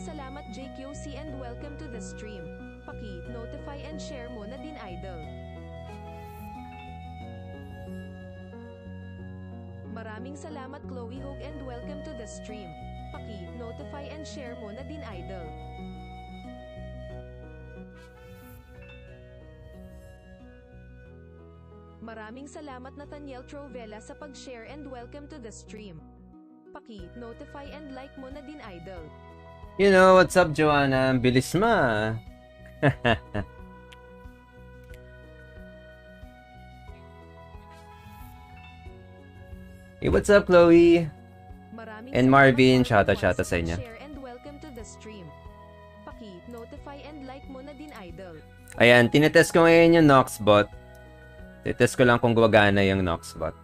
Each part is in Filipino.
salamat JQC and welcome to the stream. Paki-notify and share mo na din idol. Maraming salamat Chloe Hogue and welcome to the stream. Paki-notify and share mo na din idol. Maraming salamat Nathaniel Trovela sa pag-share and welcome to the stream. Paki-notify and like mo na din idol. You know, what's up, Joanna? Ang bilis ma. hey, what's up, Chloe? Maraming And Marvin, shoutout sa inyo. Ayan, tinetest ko ngayon yung Noxbot. Tinetest ko lang kung gumagana yung Noxbot.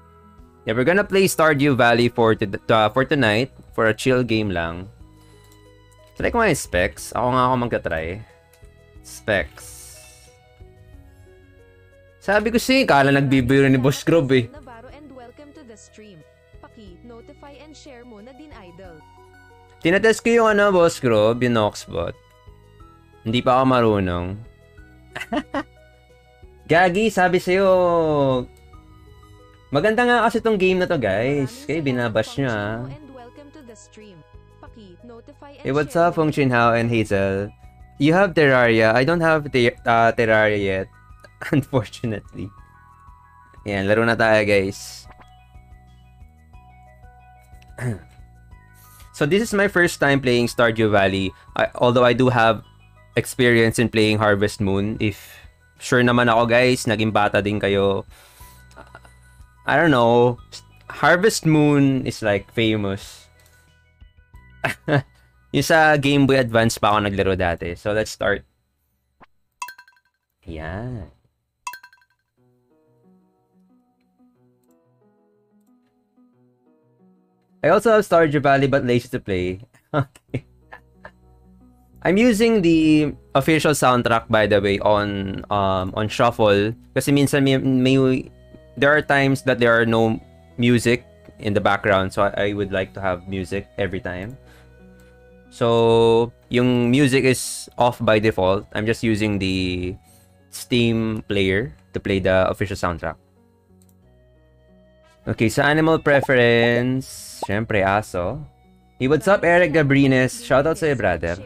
Yeah, we're gonna play Stardew Valley for, to, uh, for tonight. For a chill game lang. Try ko nga yung specs. Ako nga ako magka-try. Specs. Sabi ko siya, kala nagbibiro ni Boss Grob eh. Navarro and welcome to the stream. Paki-notify and share mo na din idol. Tinetest ko yung ano, Boss Grob, yung Noxbot. Hindi pa ako marunong. Gagi, sabi sa'yo, maganda nga kasi tong game na to, guys. Kaya binabash. Chinhao, And welcome to the stream. Hey, what's up, Feng Chinhao and. Hazel? You have Terraria. I don't have ter- uh, Terraria yet. Unfortunately. Yan, laro na tayo, guys. so, this is my first time playing Stardew Valley. I, although I do have experience in playing Harvest Moon. If sure naman ako, guys, naging bata din kayo. I don't know. Harvest Moon is like famous. Yung sa Game Boy Advance pa ako naglaro dati. So, let's start. Yan. I also have Stardew Valley but lazy to play. Okay. I'm using the official soundtrack by the way on um on shuffle kasi minsan may, may there are times that there are no music in the background so I, I would like to have music every time. So, yung music is off by default. I'm just using the Steam player to play the official soundtrack. Okay, sa animal preference, syempre aso. Hey, what's up, Eric Gabrines? Shoutout sa'yo, brother.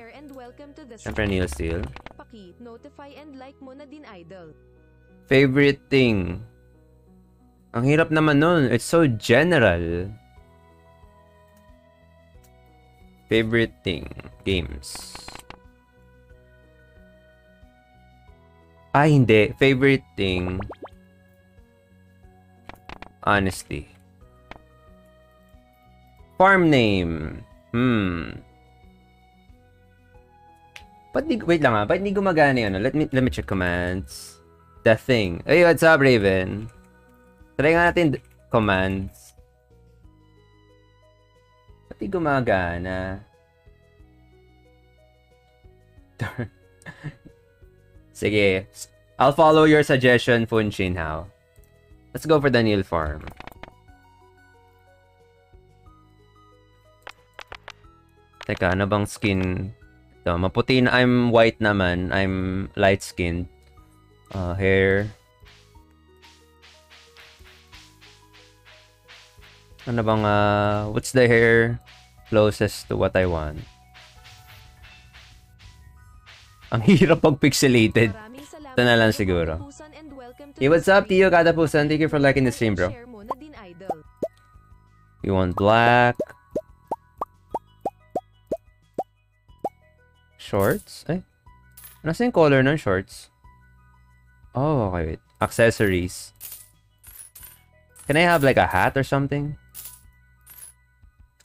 Syempre. Neil Steele. Paki-notify and like mo na din idol. Favorite thing? Ang hirap naman nun. It's so general. Favorite thing? Games. Ah, hindi. Favorite thing? Honesty. Farm name. Hmm. Ba't di, wait lang ah, ba't di gumagana yun? Let me, let me check commands. The thing. Hey, what's up, Raven? Try nga natin commands. Di gumagana? Sige. I'll follow your suggestion, Funshin Hao. Let's go for the Neil Farm. Teka, ano bang skin? Ito, maputi na. I'm white naman. I'm light skinned. Uh, hair. Ano bang, uh, what's the hair closest to what I want? Ang hirap pag pixelated. Ito na lang siguro. Hey, what's up. Tio Katapusan? Thank you for liking the stream, bro. You want black? Shorts? Ay. Nasa yung color ng shorts? Oh, okay, wait. Accessories. Can I have like a hat or something?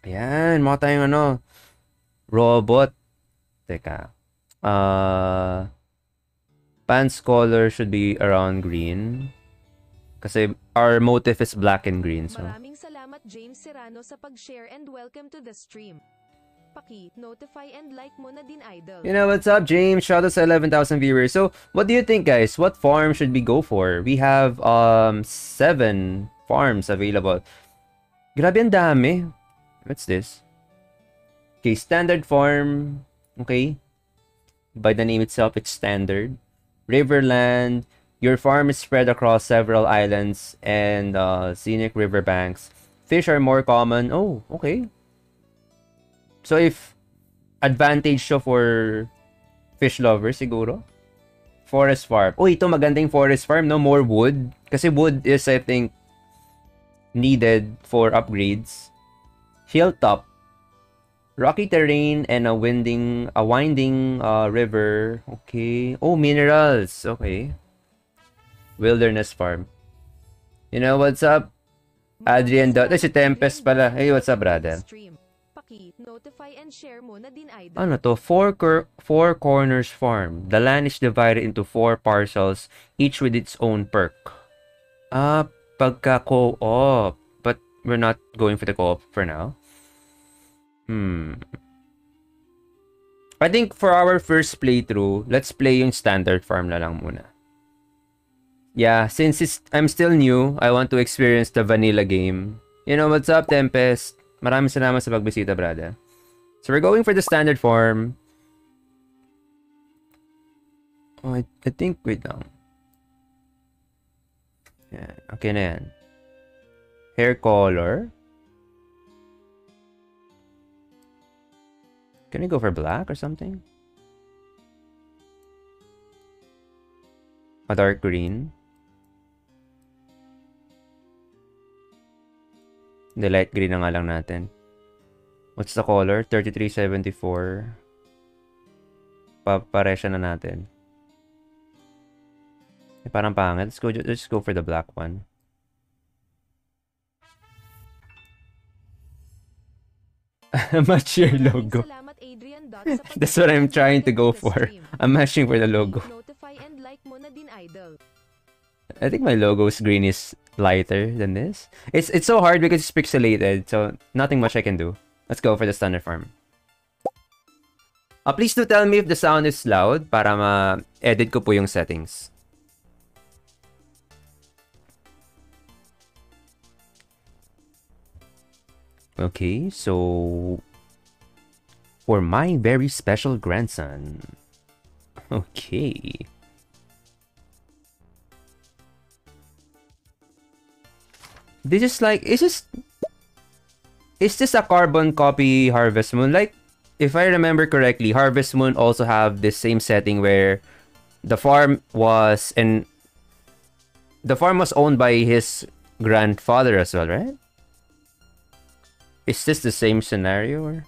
Ayan, mga tayong ano. Robot. Teka. Uh, pants color should be around green. Kasi our motif is black and green, so. Maraming salamat James Serrano sa pag-share and welcome to the stream. Paki-notify and like mo na din idol. You know what's up, James? Shout out to 11,000 viewers. So, what do you think, guys? What farm should we go for? We have um seven farms available. Grabe ang dami. What's this? Okay, standard farm. Okay? By the name itself, it's standard. Riverland. Your farm is spread across several islands and uh, scenic riverbanks. Fish are more common. Oh, okay. So if advantage siya for fish lovers siguro. Forest farm. Oh, ito magandang forest farm, no? More wood. Kasi wood is, I think, needed for upgrades. Hilltop. Rocky terrain and a winding, a winding uh, river. Okay. Oh, minerals. Okay. Wilderness farm. You know what's up? Adrian Dot. Ay, si Tempest pala. Hey, what's up, brother? Stream. Paki, notify and share mo na din idol. Ano to? Four, cor- four corners farm. The land is divided into four parcels, each with its own perk. Ah, pagka co-op. But we're not going for the co-op for now. Hmm. I think for our first playthrough, let's play yung standard farm na lang muna. Yeah, since it's, I'm still new, I want to experience the vanilla game. You know, what's up, Tempest? Maraming salamat sa pagbisita, brother. So we're going for the standard form. Oh, I, I think, wait lang. Yan, okay na yan. Hair color. Can we go for black or something? A dark green. The light green na nga lang natin. What's the color? 3374. Paparesya na natin. Eh, parang pangit. Let's go, let's go for the black one. Match your logo. That's what I'm trying to go for. I'm matching for the logo. I think my logo's green is lighter than this. It's it's so hard because it's pixelated, so nothing much I can do. Let's go for the standard farm. Uh, please do tell me if the sound is loud para ma-edit ko po yung settings. Okay, so for my very special grandson. Okay. This is like, is this, is this a carbon copy Harvest Moon? Like, if I remember correctly, Harvest Moon also have this same setting where the farm was and the farm was owned by his grandfather as well, right? Is this the same scenario or?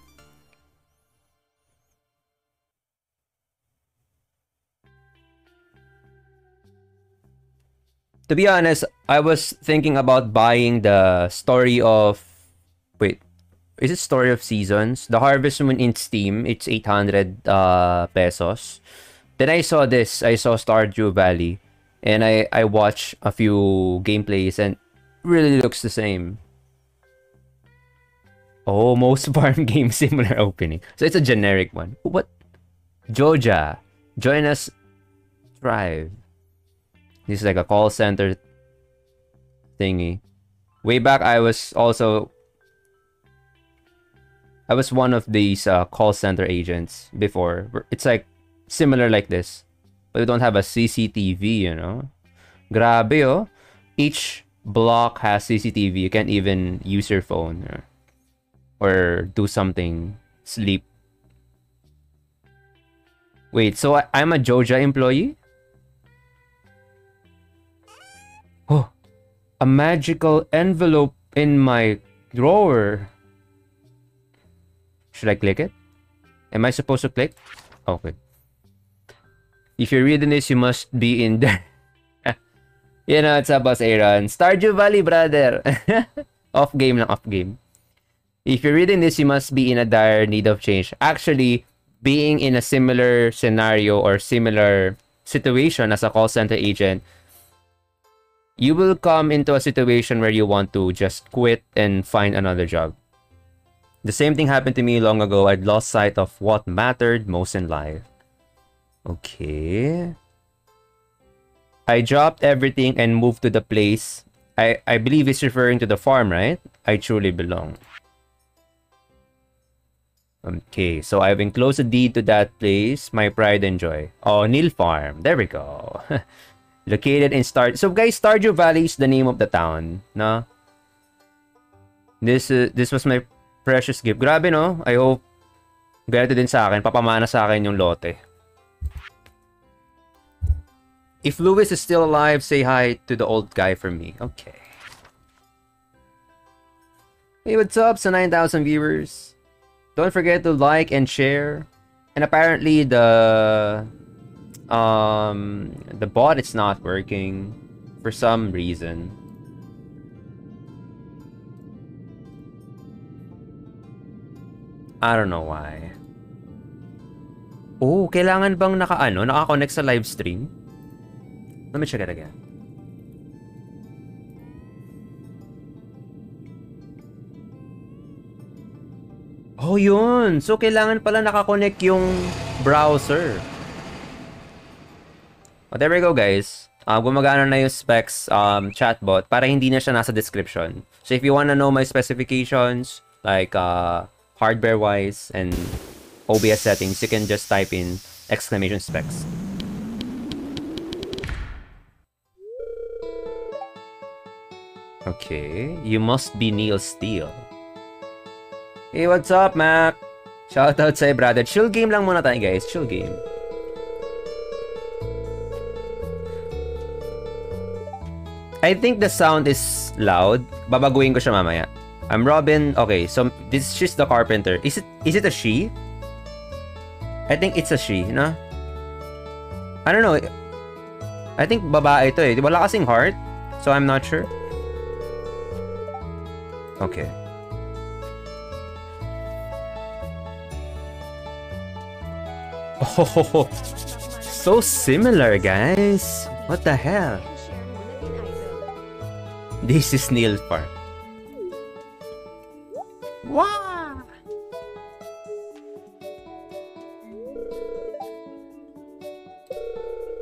To be honest, I was thinking about buying the story of wait, is it Story of Seasons? The Harvest Moon in Steam. It's 800 uh, pesos. Then I saw this. I saw Stardew Valley, and I I watched a few gameplays and really looks the same. Oh, most farm games similar opening. So it's a generic one. What? Joja, join us. Thrive. This is like a call center thingy. Way back, I was also I was one of these uh, call center agents before. It's like similar like this, but we don't have a CCTV, you know. Grabe oh. Each block has CCTV. You can't even use your phone or, or do something. Sleep. Wait, so I, I'm a Joja employee? Oh, a magical envelope in my drawer. Should I click it? Am I supposed to click? Oh, okay. If you're reading this, you must be in there. you know, it's about Aaron. Stardew Valley, brother. off game lang, off game. If you're reading this, you must be in a dire need of change. Actually, being in a similar scenario or similar situation as a call center agent, you will come into a situation where you want to just quit and find another job. The same thing happened to me long ago. I'd lost sight of what mattered most in life. Okay. I dropped everything and moved to the place. I, I believe it's referring to the farm, right? I truly belong. Okay, so I've enclosed a deed to that place. My pride and joy. Oh, Neil Farm. There we go. Located in Star... So guys, Stardew Valley is the name of the town. No? This, uh, this was my precious gift. Grabe, no? I hope ganito din sa akin. Papamana sa akin yung lote. If Lewis is still alive, say hi to the old guy for me. Okay. Hey, what's up So 9,000 viewers? Don't forget to like and share. And apparently the um the bot is not working for some reason. I don't know why. Oh, kailangan bang naka ano, naka-connect sa live stream? Let me check it again. Oh, yun. So, kailangan pala nakakonect yung browser. Oh, there we go, guys. Uh, gumagana na yung specs um, chatbot para hindi na siya nasa description. So, if you wanna know my specifications, like uh, hardware-wise and OBS settings, you can just type in exclamation specs. Okay, you must be Neil Steele. Hey, what's up, Mac? Shoutout sa'yo, brother. Chill game lang muna tayo, guys. Chill game. I think the sound is loud. Babaguhin ko siya mamaya. I'm Robin. Okay, so this is just the carpenter. Is it is it a she? I think it's a she, no? I don't know. I think babae ito eh. Wala kasing heart. So I'm not sure. Okay. Oh, so similar, guys. What the hell? And. This is Neil Park. Wow!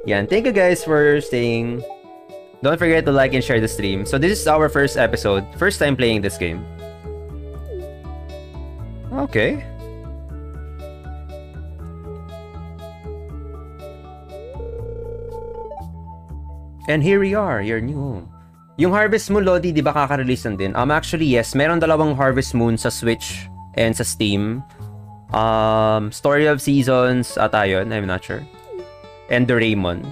Yan, thank you guys for staying. Don't forget to like and share the stream. So this is our first episode. First time playing this game. Okay. And here we are, your new home. Yung Harvest Moon, Lodi, di ba kaka-release din? Um, actually, yes. Meron dalawang Harvest Moon sa Switch and sa Steam. Um, Story of Seasons ata yun. I'm not sure. And Doraemon.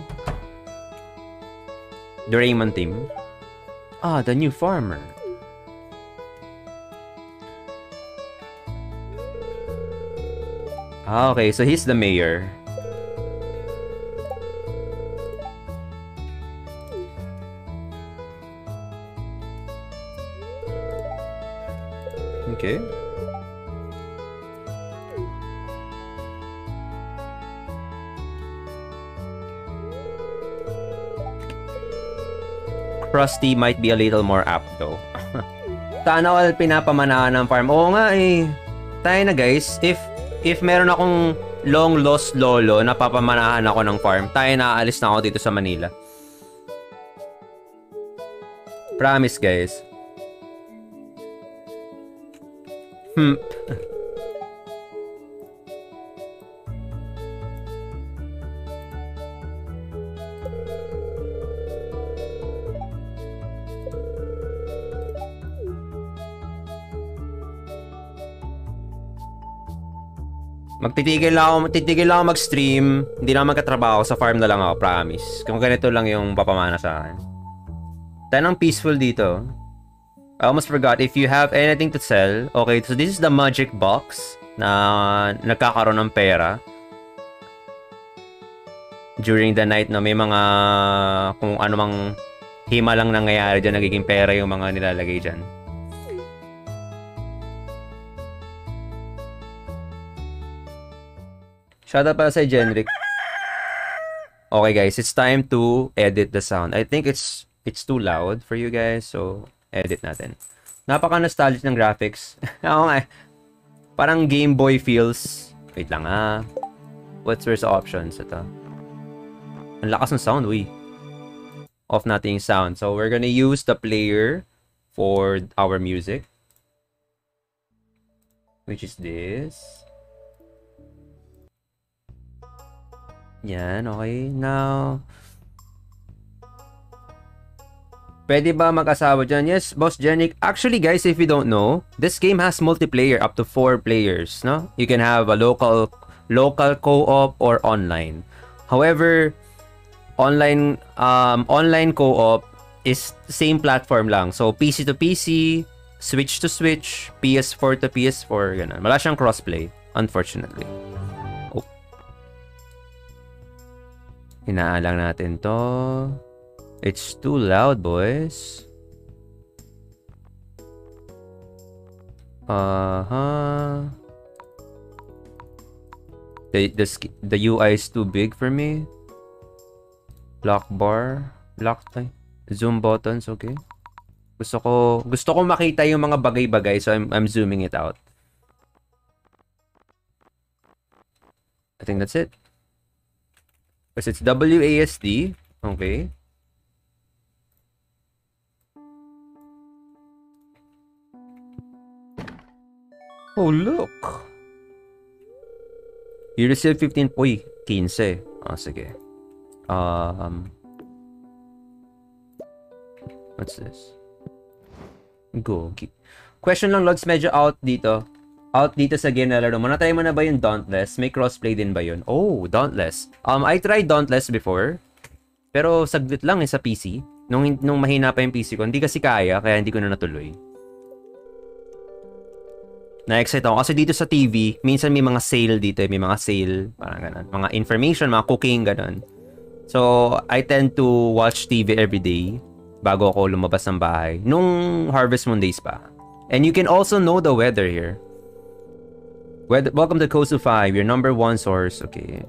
Doraemon team. Ah, the new farmer. Ah, okay. So he's the mayor. Okay. Krusty might be a little more apt though. Sana all pinapamanahan ng farm. Oo nga eh. Tayo na guys. If if meron akong long lost lolo na papamanahan ako ng farm, tayo na aalis na ako dito sa Manila. Promise guys. Hmm. Magtitigil lang ako, titigil lang ako mag-stream. Hindi na magkatrabaho sa farm na lang ako, promise. Kung ganito lang yung papamana sa akin. Tayo ng peaceful dito. I almost forgot, if you have anything to sell, okay, so this is the magic box na nagkakaroon ng pera. During the night, no, may mga, kung ano mang hima lang nangyayari dyan, nagiging pera yung mga nilalagay dyan. Shout out pala sa Genric. Okay guys, it's time to edit the sound. I think it's it's too loud for you guys, so edit natin. Napaka-nostalgic ng graphics. Ako nga eh. Parang Game Boy feels. Wait lang ah. What's where's options? Ito. Ang lakas ng sound, we. Off natin yung sound. So, we're gonna use the player for our music. Which is this. Yan, okay. Now, Pwede ba mag-asawa dyan? Yes, Boss Jenic. Actually, guys, if you don't know, this game has multiplayer up to four players, no? You can have a local local co-op or online. However, online um, online co-op is same platform lang. So, PC to PC, Switch to Switch, PS4 to PS4, ganun. Wala siyang crossplay, unfortunately. Oh. Inaalang natin to. It's too loud, boys. Uh-huh. The, the, the UI is too big for me. Lock bar. Lock, ay. Zoom buttons, okay. Gusto ko, gusto ko makita yung mga bagay-bagay, so I'm, I'm zooming it out. I think that's it. Because it's WASD. Okay. Oh, look! You receive 15... Uy, 15. Ah, sige. Um... What's this? Go. Question lang, Lods, medyo out dito. Out dito sa game na laro mo. Natry mo na ba yung Dauntless? May crossplay din ba yun? Oh, Dauntless. Um, I tried Dauntless before. Pero saglit lang eh sa PC. Nung, nung mahina pa yung PC ko. Hindi kasi kaya, kaya hindi ko na natuloy na-excite ako. Kasi dito sa TV, minsan may mga sale dito. Eh. May mga sale, parang ganun. Mga information, mga cooking, ganun. So, I tend to watch TV every day bago ako lumabas ng bahay. Nung Harvest Moon days pa. And you can also know the weather here. Weather, welcome to Kosu 5, your number one source. Okay.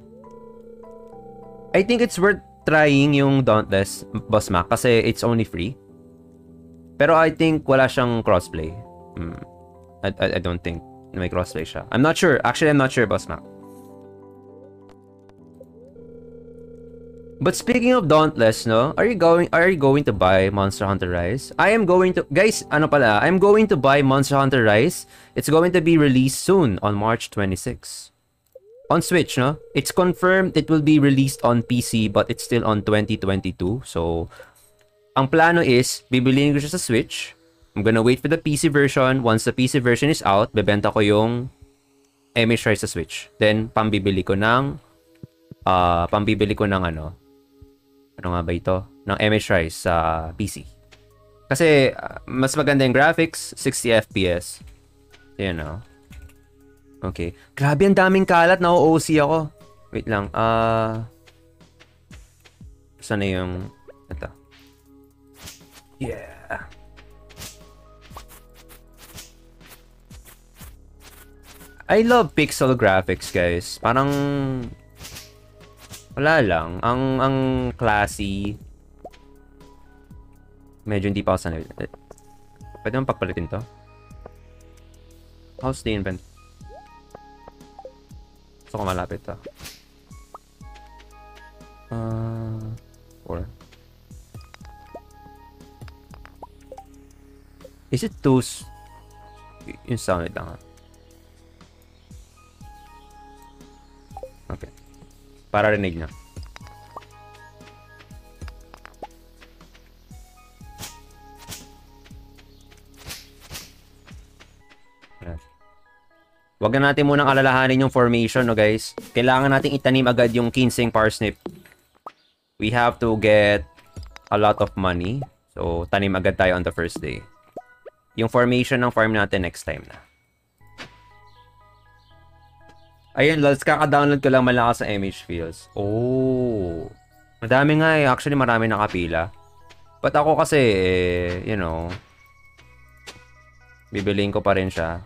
I think it's worth trying yung Dauntless Boss Mac kasi it's only free. Pero I think wala siyang crossplay. Hmm. I, I, I don't think may crossplay siya. I'm not sure. Actually, I'm not sure, Boss Mac. But speaking of Dauntless, no, are you going are you going to buy Monster Hunter Rise? I am going to guys, ano pala, I'm going to buy Monster Hunter Rise. It's going to be released soon on March 26. On Switch, no? It's confirmed it will be released on PC but it's still on 2022. So ang plano is bibiliin ko siya sa Switch I'm gonna wait for the PC version. Once the PC version is out, bebenta ko yung MH Rise sa Switch. Then, pambibili ko ng uh, pambibili ko ng ano ano nga ba ito? Ng MH Rise sa PC. Kasi, uh, mas maganda yung graphics, 60 FPS. You know. Okay. Grabe, ang daming kalat. Na-OC ako. Wait lang. Ah... Uh, saan na yung... Ito. Yeah. I love pixel graphics, guys. Parang wala lang. Ang ang classy. Medyo hindi pa ako sanay. Eh, pwede mong pagpalitin to? How's the invent? Gusto ko malapit to. Uh, four. Is it too... Yung sound lang ha? Para rinig niya. Wag na natin munang alalahanin yung formation, no guys. Kailangan nating itanim agad yung kinseng parsnip. We have to get a lot of money. So, tanim agad tayo on the first day. Yung formation ng farm natin next time na. Ayun, lods, kaka-download ko lang malakas sa MH Fields. Oh. Madami nga eh. Actually, marami nakapila. But ako kasi, eh, you know, bibiliin ko pa rin siya.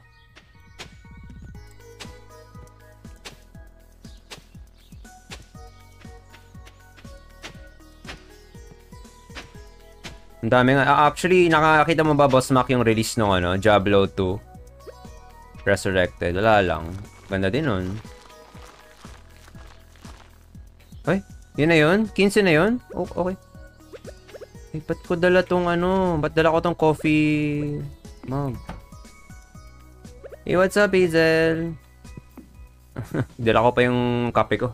Ang dami nga. Ah, actually, nakakita mo ba, Boss Mac, yung release ng ano, Diablo 2? Resurrected. Wala lang. Ganda din nun. Ay, yun na yun? 15 na yun? Oh, okay. Eh, ba't ko dala tong ano? Ba't dala ko tong coffee mug? Hey, what's up, Hazel? dala ko pa yung kape ko.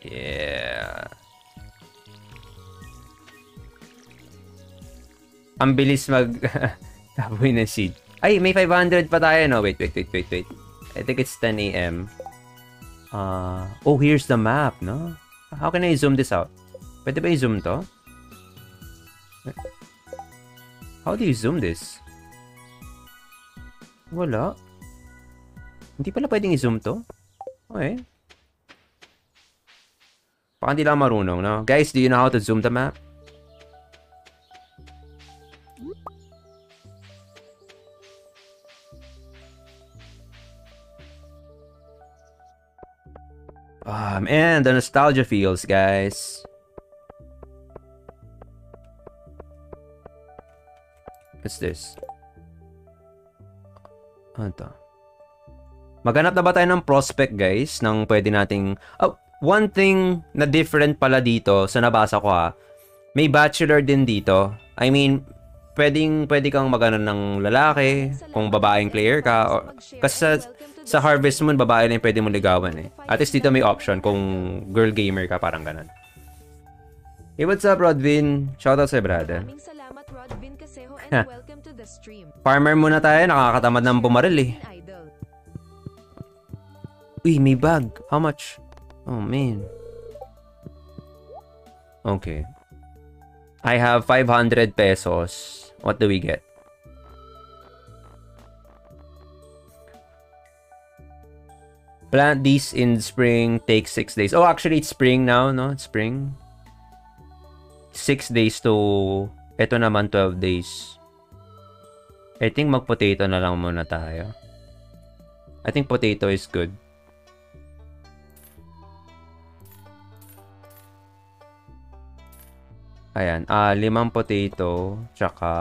Yeah. Ang bilis mag taboy ng seed. Ay, may 500 pa tayo, no? Wait, wait, wait, wait, wait. I think it's 10 a.m. Uh, oh, here's the map, no? How can I zoom this out? Pwede ba i-zoom to? How do you zoom this? Wala. Hindi pala pwedeng i-zoom to? Okay. Baka hindi lang marunong, no? Guys, do you know how to zoom the map? Ah, man, the nostalgia feels, guys. What's this? Ano to? Maghanap na ba tayo ng prospect, guys? Nang pwede nating... Oh, one thing na different pala dito sa nabasa ko ha. May bachelor din dito. I mean, pwedeng pwede kang magano ng lalaki kung babaeng player ka or, kasi sa, sa Harvest Moon babae lang pwede mo ligawan eh. At least dito may option kung girl gamer ka parang ganun. Hey, what's up, Rodvin? Shoutout sa. Maraming salamat Rodvin Casejo and welcome to the stream. Farmer muna tayo, nakakatamad ng bumaril eh. Uy, may bag. How much? Oh, man. Okay. I have 500 pesos. What do we get? Plant these in spring, take 6 days. Oh, actually, it's spring now, no? It's spring. 6 days to... Ito naman, 12 days. I think mag-potato na lang muna tayo. I think potato is good. Ayan, ah, limang potato, tsaka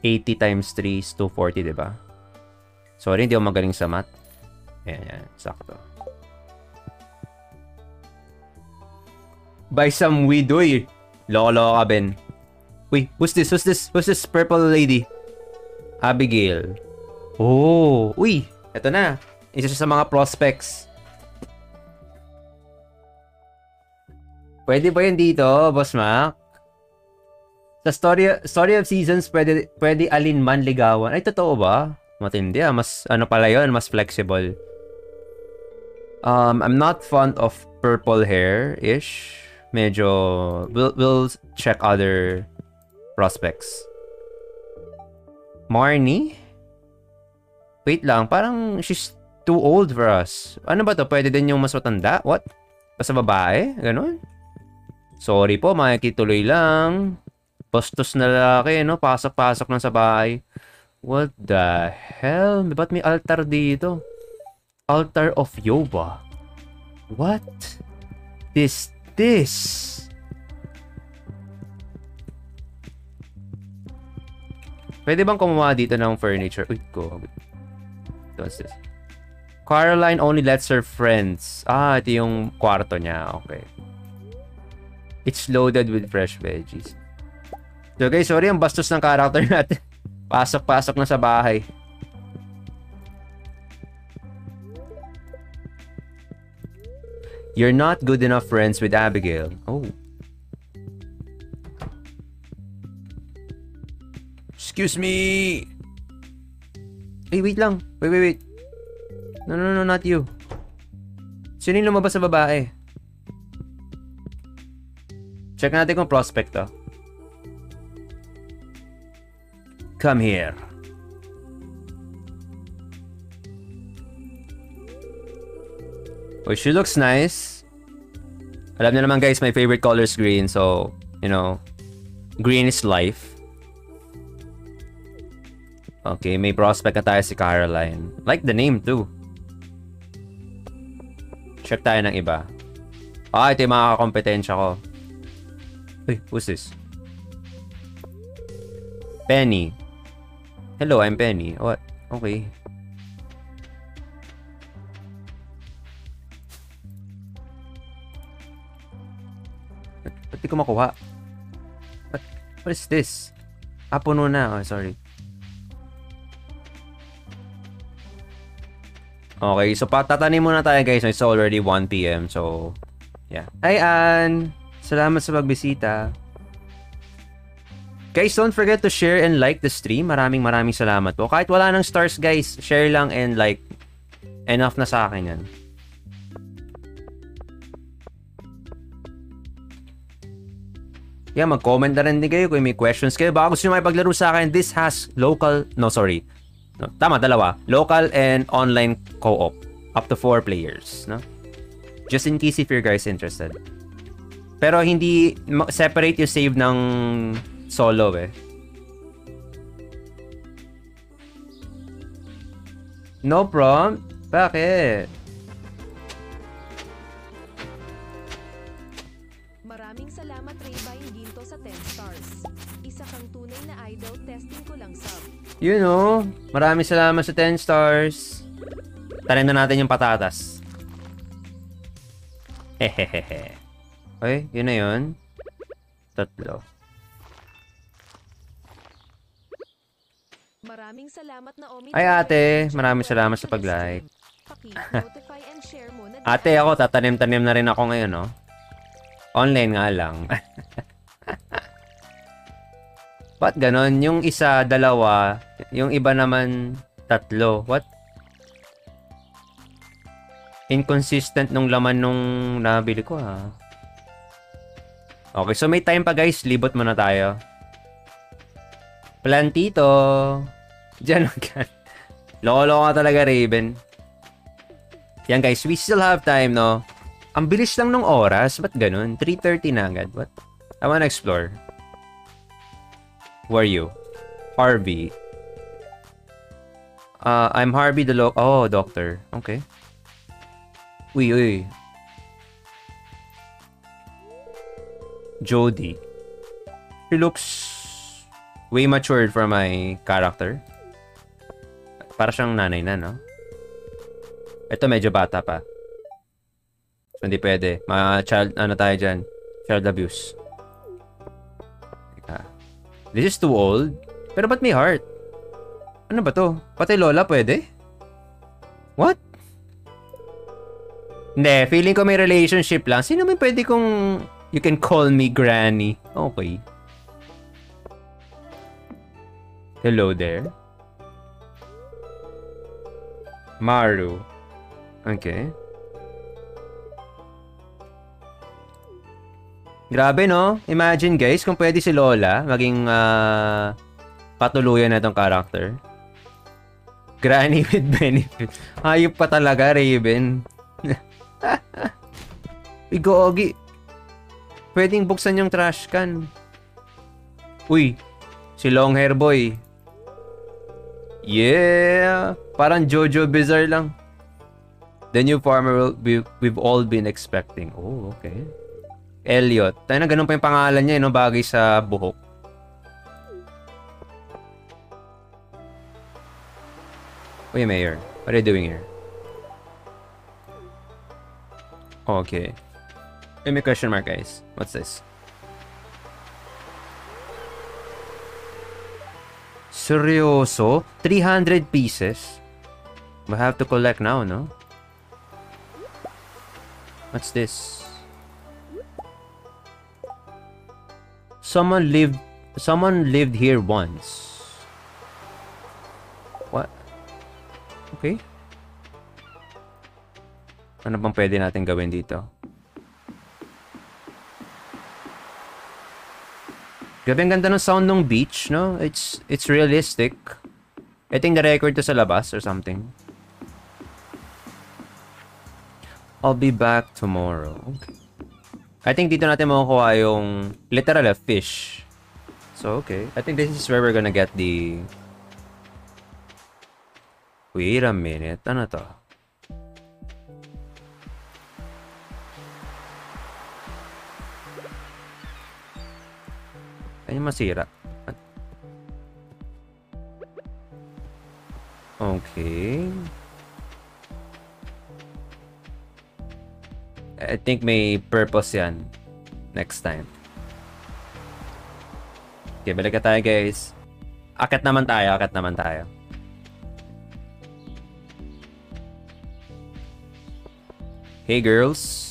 80 times 3 is 240, di ba? Sorry, hindi ako magaling sa math. Ayan, yan, sakto. Buy some weed, uy. Loko-loko ka, Ben. Uy, who's this? Who's this? Who's this purple lady? Abigail. Oh, uy, eto na. Isa sa mga prospects. Pwede ba yun dito, Boss Mac? Sa story, story of seasons, pwede, pwede alin man ligawan. Ay, totoo ba? Matindi ah. Mas, ano pala yun, mas flexible. Um, I'm not fond of purple hair-ish. Medyo, we'll, we'll check other prospects. Marnie? Wait lang, parang she's too old for us. Ano ba to? Pwede din yung mas matanda? What? Basta babae? Ganon? Sorry po, makikituloy lang. Bastos na lalaki, no? Pasok-pasok lang sa bahay. What the hell? Ba't may altar dito? Altar of Yoba. What? This, this. Pwede bang kumuha dito ng furniture? Uy, go. What's this? Caroline only lets her friends. Ah, ito yung kwarto niya. Okay. It's loaded with fresh veggies. So guys, sorry ang bastos ng character natin. Pasok-pasok na sa bahay. You're not good enough friends with Abigail. Oh. Excuse me! Hey, wait lang. Wait, wait, wait. No, no, no, not you. Sino yung lumabas sa babae? Check natin kung prospect to. Come here. She looks nice. Alam niyo naman guys, my favorite color is green. So, you know, green is life. Okay, may prospect na tayo si Caroline. Like the name too. Check tayo ng iba. Ah, ito yung mga kompetensya ko. Uy, who's this? Penny. Hello, I'm Penny. What? Okay. Ba't, di ko makuha? What, what is this? Ah, puno na. Oh, sorry. Okay, so patatanim muna tayo guys. It's already 1pm. So, Yeah. Hi, Ann! Salamat sa pagbisita. Guys, don't forget to share and like the stream. Maraming maraming salamat po. Kahit wala ng stars, guys, share lang and like. Enough na sa akin yan. Yeah, mag-comment na rin din kayo kung may questions kayo. Baka gusto nyo makipaglaro sa akin, this has local, no sorry. No, tama, dalawa. Local and online co-op. Up to 4 players. No? Just in case if you guys interested. Pero hindi separate yung save ng solo eh. No prompt? Bakit? You know, maraming salamat sa 10 stars. Tanim na natin yung patatas. Hehehehe. Okay, yun na yun. Tatlo. Maraming salamat na Omi. Ay ate, maraming salamat sa pag-like. Ate, ako tatanim-tanim na rin ako ngayon, no? Online nga lang. Ba't ganon? Yung isa, dalawa. Yung iba naman, tatlo. What? Inconsistent nung laman nung nabili ko, ha? Okay, so may time pa, guys. Libot muna tayo. Plantito. Diyan, agad. Loko-loko ka talaga, Raven. Yan guys, we still have time, no? Ang bilis lang nung oras. Ba't ganun? 3.30 na agad. What? I wanna explore. Who are you? Harvey. Uh, I'm Harvey the lo- Oh, doctor. Okay. Uy, uy. Jody. She looks way matured for my character. Para siyang nanay na, no? Ito medyo bata pa. So, hindi pwede. Mga child, ano tayo dyan? Child abuse. This is too old. Pero ba't may heart? Ano ba to? Pati lola pwede? What? Hindi, feeling ko may relationship lang. Sino may pwede kong you can call me granny? Okay. Hello there. Maru. Okay. Grabe no? Imagine guys kung pwede si Lola maging ah, patuluyan na itong character. Granny with benefit. Hayop pa talaga, Raven. Igogi. Pwedeng buksan yung trash can. Uy, si long hair boy. Yeah! Parang Jojo Bizarre lang. The new farmer we've all been expecting. Oh, okay. Elliot. Tayo na ganun pa yung pangalan niya, eh, no? Bagay sa buhok. Uy, Mayor. What are you doing here? Okay. Wait, may question mark, guys. What's this? Seryoso? 300 pieces? We have to collect now, no? What's this? Someone lived someone lived here once. What? Okay. Ano bang pwede natin gawin dito? Grabe ang ganda ng sound ng beach, no? It's it's realistic. I think na-record to sa labas or something. I'll be back tomorrow. Okay. I think dito natin makukuha yung literal a fish. So, okay. I think this is where we're gonna get the... Wait a minute. Ano to? Ano masira? Okay. I think may purpose yan next time. Okay, balik ka tayo guys. Akat naman tayo, akat naman tayo. Hey girls.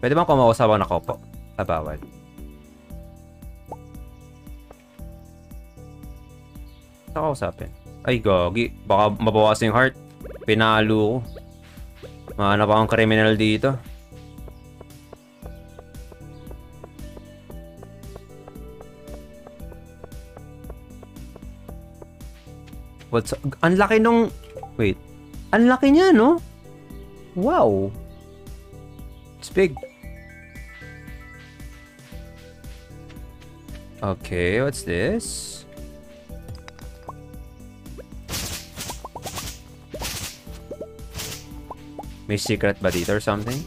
Pwede bang kumausap ako nakopo? Ah, bawal. Saan ka usapin? Ay, gagi. Baka mabawasan yung heart. Pinalo ko. Mahanap akong criminal dito. What's Ang laki nung... Wait. Ang laki niya, no? Wow. It's big. Okay, what's this? May secret ba dito or something?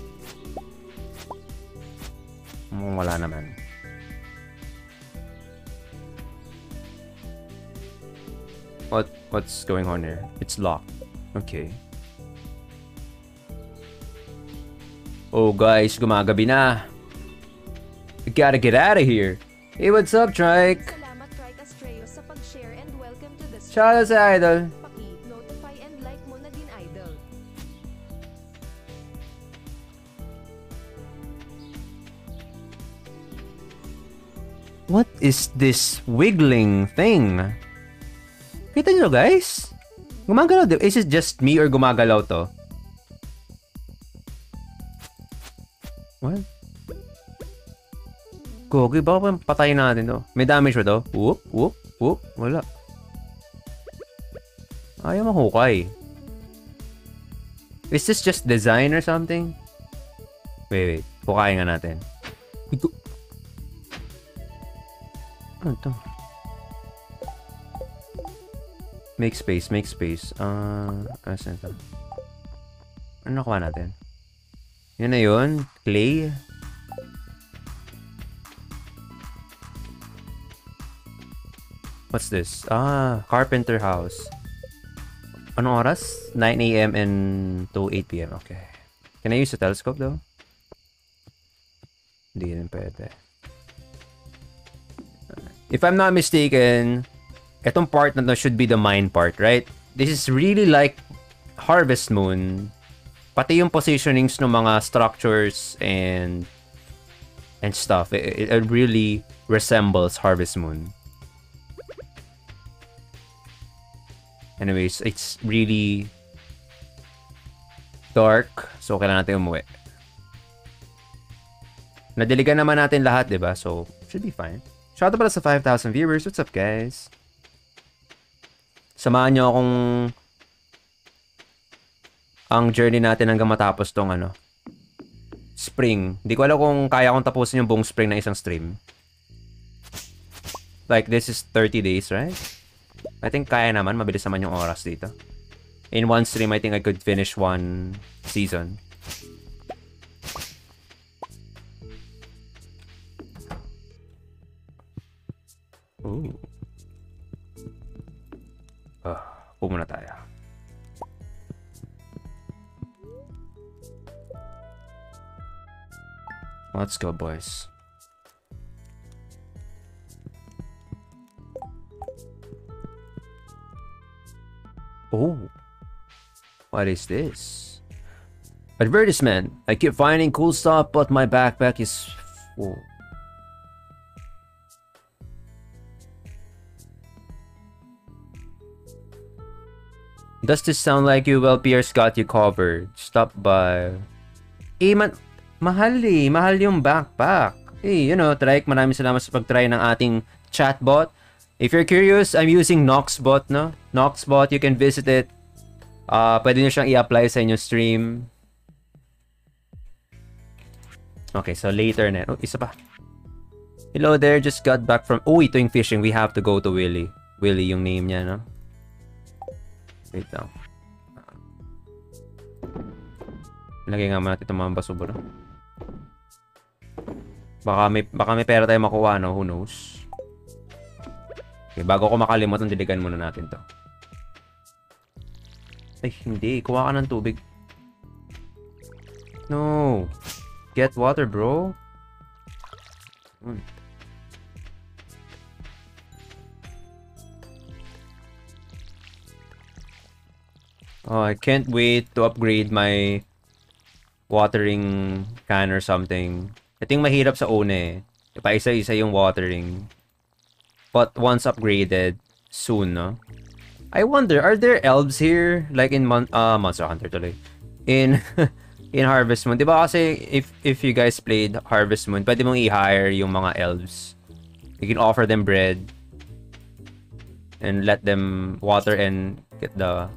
Mukhang wala naman. What what's going on here? It's locked. Okay. Oh guys, gumagabi na. We gotta get out of here. Hey, what's up, Trike? Salamat Trike Astreo sa pag-share and welcome to the stream. Shoutout sa idol. What is this wiggling thing? Kita nyo guys? Gumagalaw. Is it just me or gumagalaw to? What? Gogi, baka pa- patayin natin to. May damage ba to? Whoop, whoop, whoop. Wala. Ayaw mahukay. Is this just design or something? Wait, wait. Hukayin nga natin. Ito. Ano to? Make space, make space. Ah, uh, asan to? Ano nakuha natin? Yun na yun. Clay. What's this? Ah, carpenter house. Anong oras? 9 a.m. and to 8 p.m. Okay. Can I use the telescope though? Hindi rin pwede. If I'm not mistaken, etong part na to should be the mine part, right? This is really like Harvest Moon. Pati yung positionings ng mga structures and and stuff. It, it really resembles Harvest Moon. Anyways, it's really dark. So, kailangan natin umuwi. Nadiligan naman natin lahat, di ba? So, should be fine. Shoutout pala sa 5,000 viewers. What's up, guys? Samahan nyo akong ang journey natin hanggang matapos tong ano spring. Hindi ko alam kung kaya kong tapusin yung buong spring na isang stream. Like, this is 30 days, right? I think kaya naman. Mabilis naman yung oras dito. In one stream, I think I could finish one season. Ah, uh, muna tayo. Let's go, boys. Oh. What is this? Advertisement. I keep finding cool stuff, but my backpack is full. Does this sound like you? Well, Pierce got you covered. Stop by. Eh, man, mahal eh. Mahal yung backpack. Eh, you know, Trike, maraming salamat sa pag-try ng ating chatbot. If you're curious, I'm using Noxbot, no? Noxbot, you can visit it. Uh, pwede nyo siyang i-apply sa inyong stream. Okay, so later na. Oh, isa pa. Hello there, just got back from... Oh, ito yung fishing. We have to go to Willy. Willy yung name niya, no? Wait lang. Lagay nga muna natin itong mga basubro. Baka may, baka may pera tayo makuha, no? Who knows? Okay, bago ko makalimutan, diligan muna natin to. Ay, hindi. Kuha ka ng tubig. No. Get water, bro. Hmm. Oh, I can't wait to upgrade my watering can or something. Ito yung mahirap sa una eh. Ipa-isa-isa yung watering. But once upgraded, soon, no? I wonder, are there elves here? Like in Mon uh, Monster Hunter tuloy. In in Harvest Moon. Di ba kasi if, if you guys played Harvest Moon, pwede mong i-hire yung mga elves. You can offer them bread. And let them water and get the...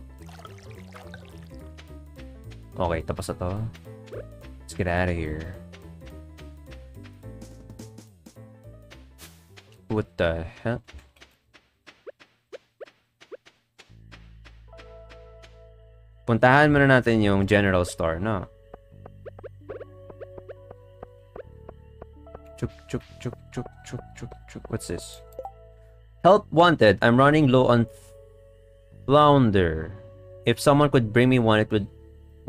Okay, tapos na. Let's get out of here. What the hell? Puntahan muna natin yung general store, no? Chuk, chuk, chuk, chuk, chuk, chuk, chuk. What's this? Help wanted. I'm running low on flounder. If someone could bring me one, it would...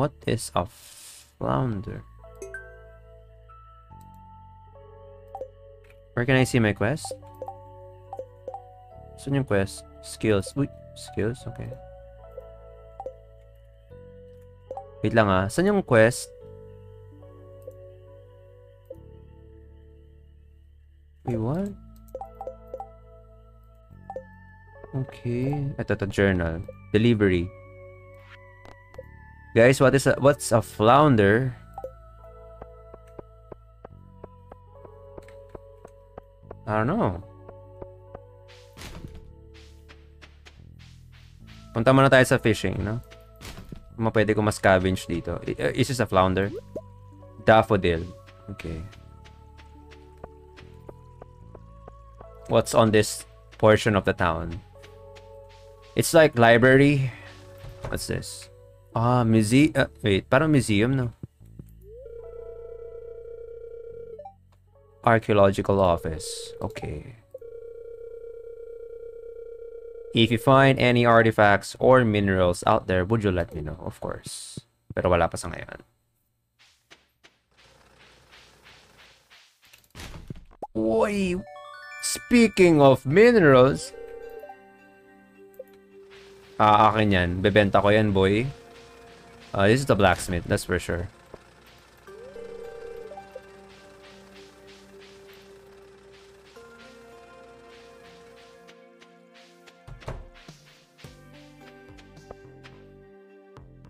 What is a flounder? Where can I see my quest? Saan yung quest? Skills. Skills? Okay. Wait lang ah. Saan yung quest? Wait, what? Okay. Ito, ito, journal. Delivery. Guys, what is a, what's a flounder? I don't know. Punta muna tayo sa fishing, no? Kung pwede ko mas-scavenge dito. Uh, Is this a flounder? Daffodil. Okay. What's on this portion of the town? It's like library. What's this? Ah, museum. Uh, wait, parang museum, no? Archaeological office. Okay. If you find any artifacts or minerals out there, would you let me know? Of course. Pero wala pa sa ngayon. Uy! Speaking of minerals, ah, akin yan. Bebenta ko yan, boy. Uh, this is the blacksmith, that's for sure.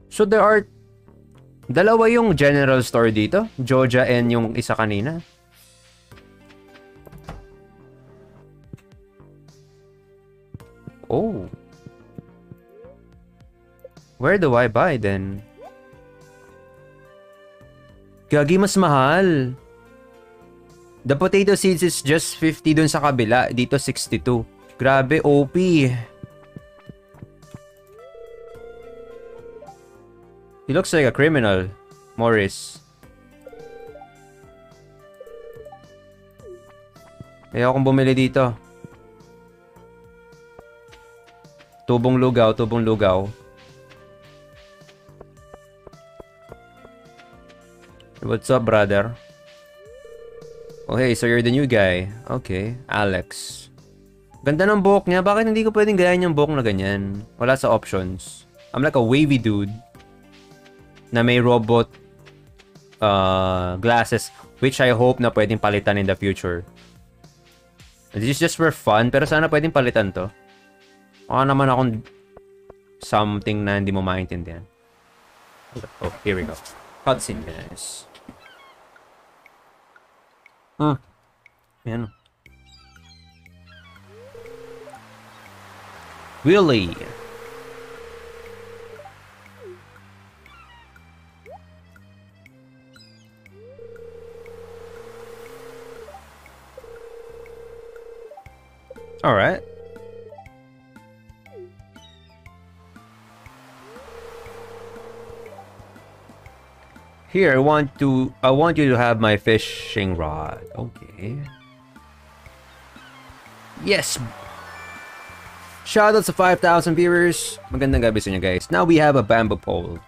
So there are dalawa yung general store dito, Joja and yung isa kanina. Oh. Where do I buy then? Gagi mas mahal. The potato seeds is just 50 dun sa kabila. Dito 62. Grabe, OP. He looks like a criminal, Morris. Ayaw akong bumili dito. Tubong lugaw, tubong lugaw. What's up, brother? Okay, so you're the new guy. Okay, Alex. Ganda ng buhok niya. Bakit hindi ko pwedeng gayahin yung buhok na ganyan? Wala sa options. I'm like a wavy dude na may robot uh, glasses which I hope na pwedeng palitan in the future. This is just for fun pero sana pwedeng palitan to. Mukha naman akong something na hindi mo maintindihan. Oh, here we go. Cutscene, guys. Ah. Yan. Willie. All Here, I want to I want you to have my fishing rod. Okay. Yes. Shoutouts to 5,000 viewers. Magandang gabi sa guys. Now we have a bamboo pole.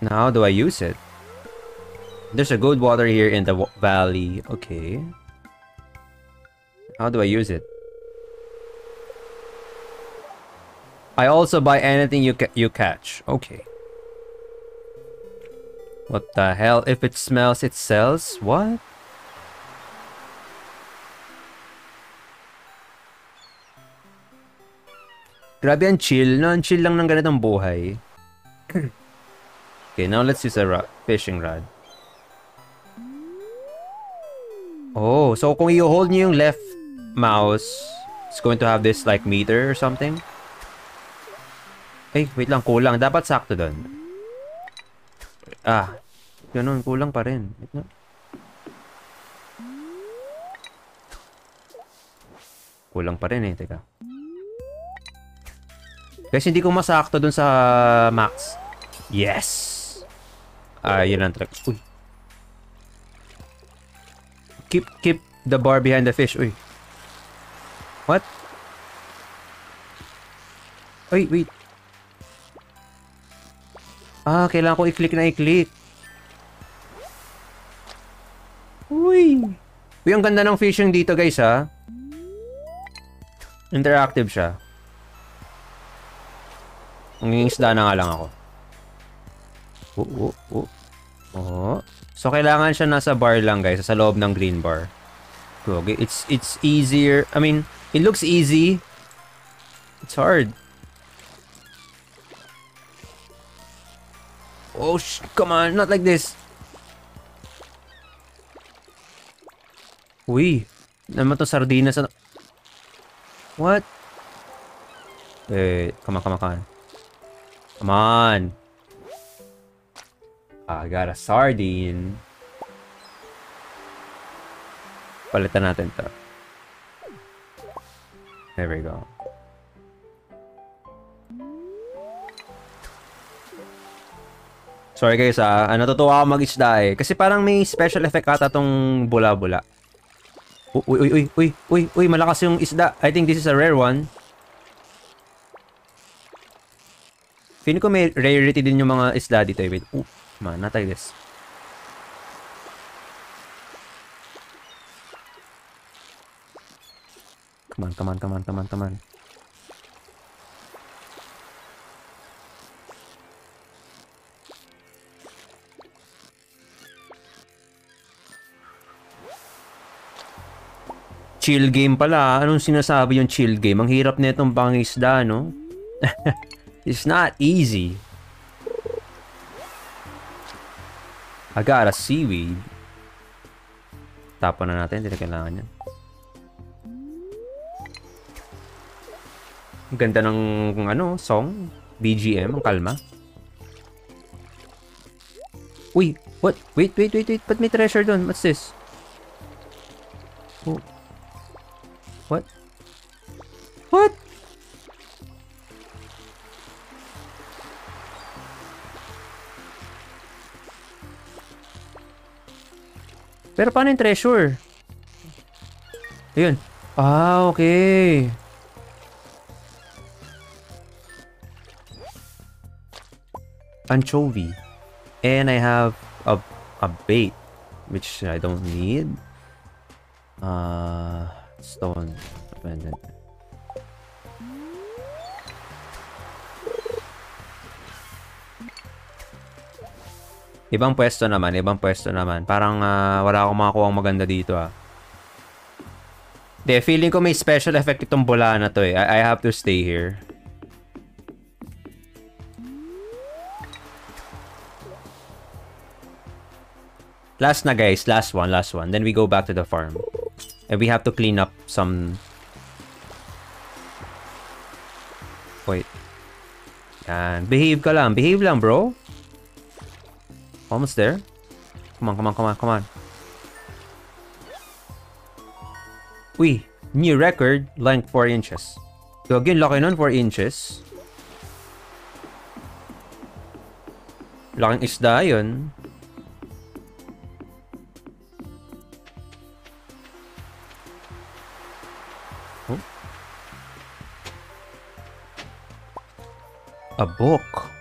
Now, how do I use it? There's a good water here in the valley. Okay. How do I use it? I also buy anything you ca you catch. Okay. What the hell? If it smells, it sells? What? Grabe ang chill. No, ang chill lang ng ganitong buhay. okay, now let's use a ro- fishing rod. Oh, so kung i-hold niyo yung left mouse, it's going to have this like meter or something. Ay, wait lang, kulang. Dapat sakto doon. Ah, ganun, kulang pa rin. Wait na. Kulang pa rin eh, teka. Guys, hindi ko masakto dun sa max. Yes! Ah, yun ang trick. Uy. Keep, keep the bar behind the fish. Uy. What? Uy, wait. Ah, kailangan ko i-click na i-click. Uy. Uy, ang ganda ng fishing dito, guys, ha? Interactive siya. Nangingisda na nga lang ako. Oh, oh, oh. Oh. So, kailangan siya nasa bar lang, guys. Sa loob ng green bar. Okay, it's, it's easier. I mean, it looks easy. It's hard. Oh, sh come on. Not like this. Uy. Naman to sardinas. Ano? What? Wait, come on, come on, come on. On. I got a sardine. Palitan natin to. There we go. Sorry guys ah, ah natutuwa ako mag-isda eh. Kasi parang may special effect ata tong bula-bula. Uy, uy, uy, uy, uy, uy, malakas yung isda. I think this is a rare one. Feeling ko may rarity din yung mga isda dito eh. Wait, oh, man, like this. Come on, come on, come on, come on, come on. Chill game pala. Anong sinasabi yung chill game? Ang hirap nitong bangisda, no? It's not easy. I got a seaweed. Tapon na natin. Hindi na kailangan yan. Ang ganda ng ano, song. BGM. Ang kalma. Uy! What? Wait, wait, wait, wait. Ba't may treasure doon? What's this? Oh. What? What? Pero paano yung treasure? Ayun. Ah, okay. Anchovy. And I have a, a bait, which I don't need. Uh, stone. Pendant. Ibang pwesto naman, ibang pwesto naman. Parang uh, wala akong makakuha maganda dito ah. De, feeling ko may special effect itong bola na to eh. I, I have to stay here. Last na guys, last one, last one. Then we go back to the farm. And we have to clean up some... Wait. Yan. Behave ka lang. Behave lang, bro. Almost there. Come on, come on, come on, come on. Uy, new record, length 4 inches. So again, laki nun, 4 inches. Laking isda yun. A book.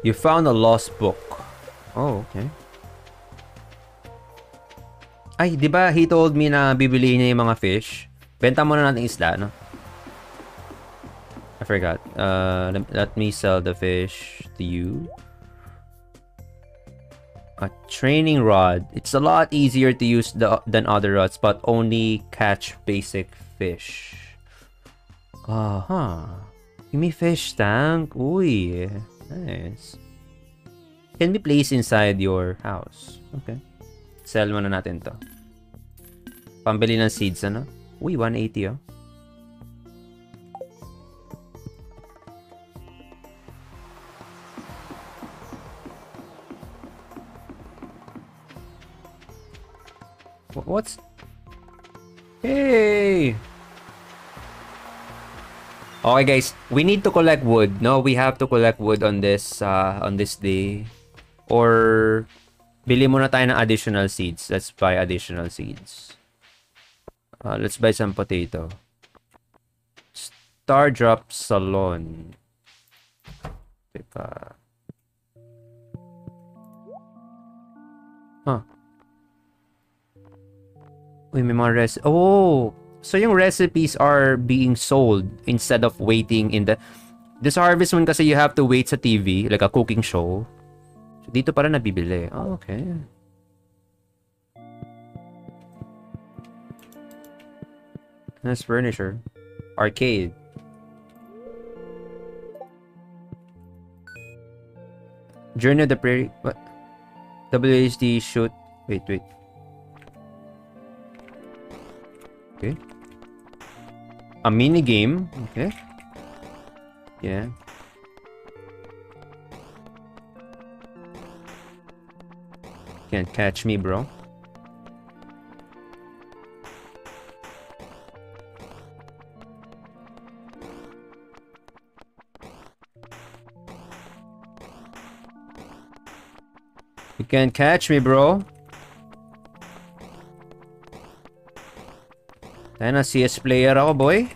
You found a lost book. Oh, okay. Ay, di ba he told me na bibili niya yung mga fish? Benta muna natin isla, no? I forgot. Uh, let, let me sell the fish to you. A training rod. It's a lot easier to use the, than other rods, but only catch basic fish. Uh-huh. Give me fish tank. Uy. Nice. Can be placed inside your house. Okay. Sell muna natin to. Pambili ng seeds, ano? Uy, 180 oh. What's... Hey! Okay guys, we need to collect wood. No, we have to collect wood on this uh, on this day. Or bili muna tayo ng additional seeds. Let's buy additional seeds. Uh, let's buy some potato. Star Drop Salon. Teka. Huh. Uy, may mga res... Oh! So yung recipes are being sold instead of waiting in the... This Harvest Moon kasi you have to wait sa TV, like a cooking show. So dito para nabibili. Oh, okay. Nice furniture. Arcade. Journey of the Prairie. What? WHD shoot. Wait, wait. A mini game. Okay. Yeah. Can't catch me, bro. You can't catch me, bro. Tayo na, CS player ako, boy.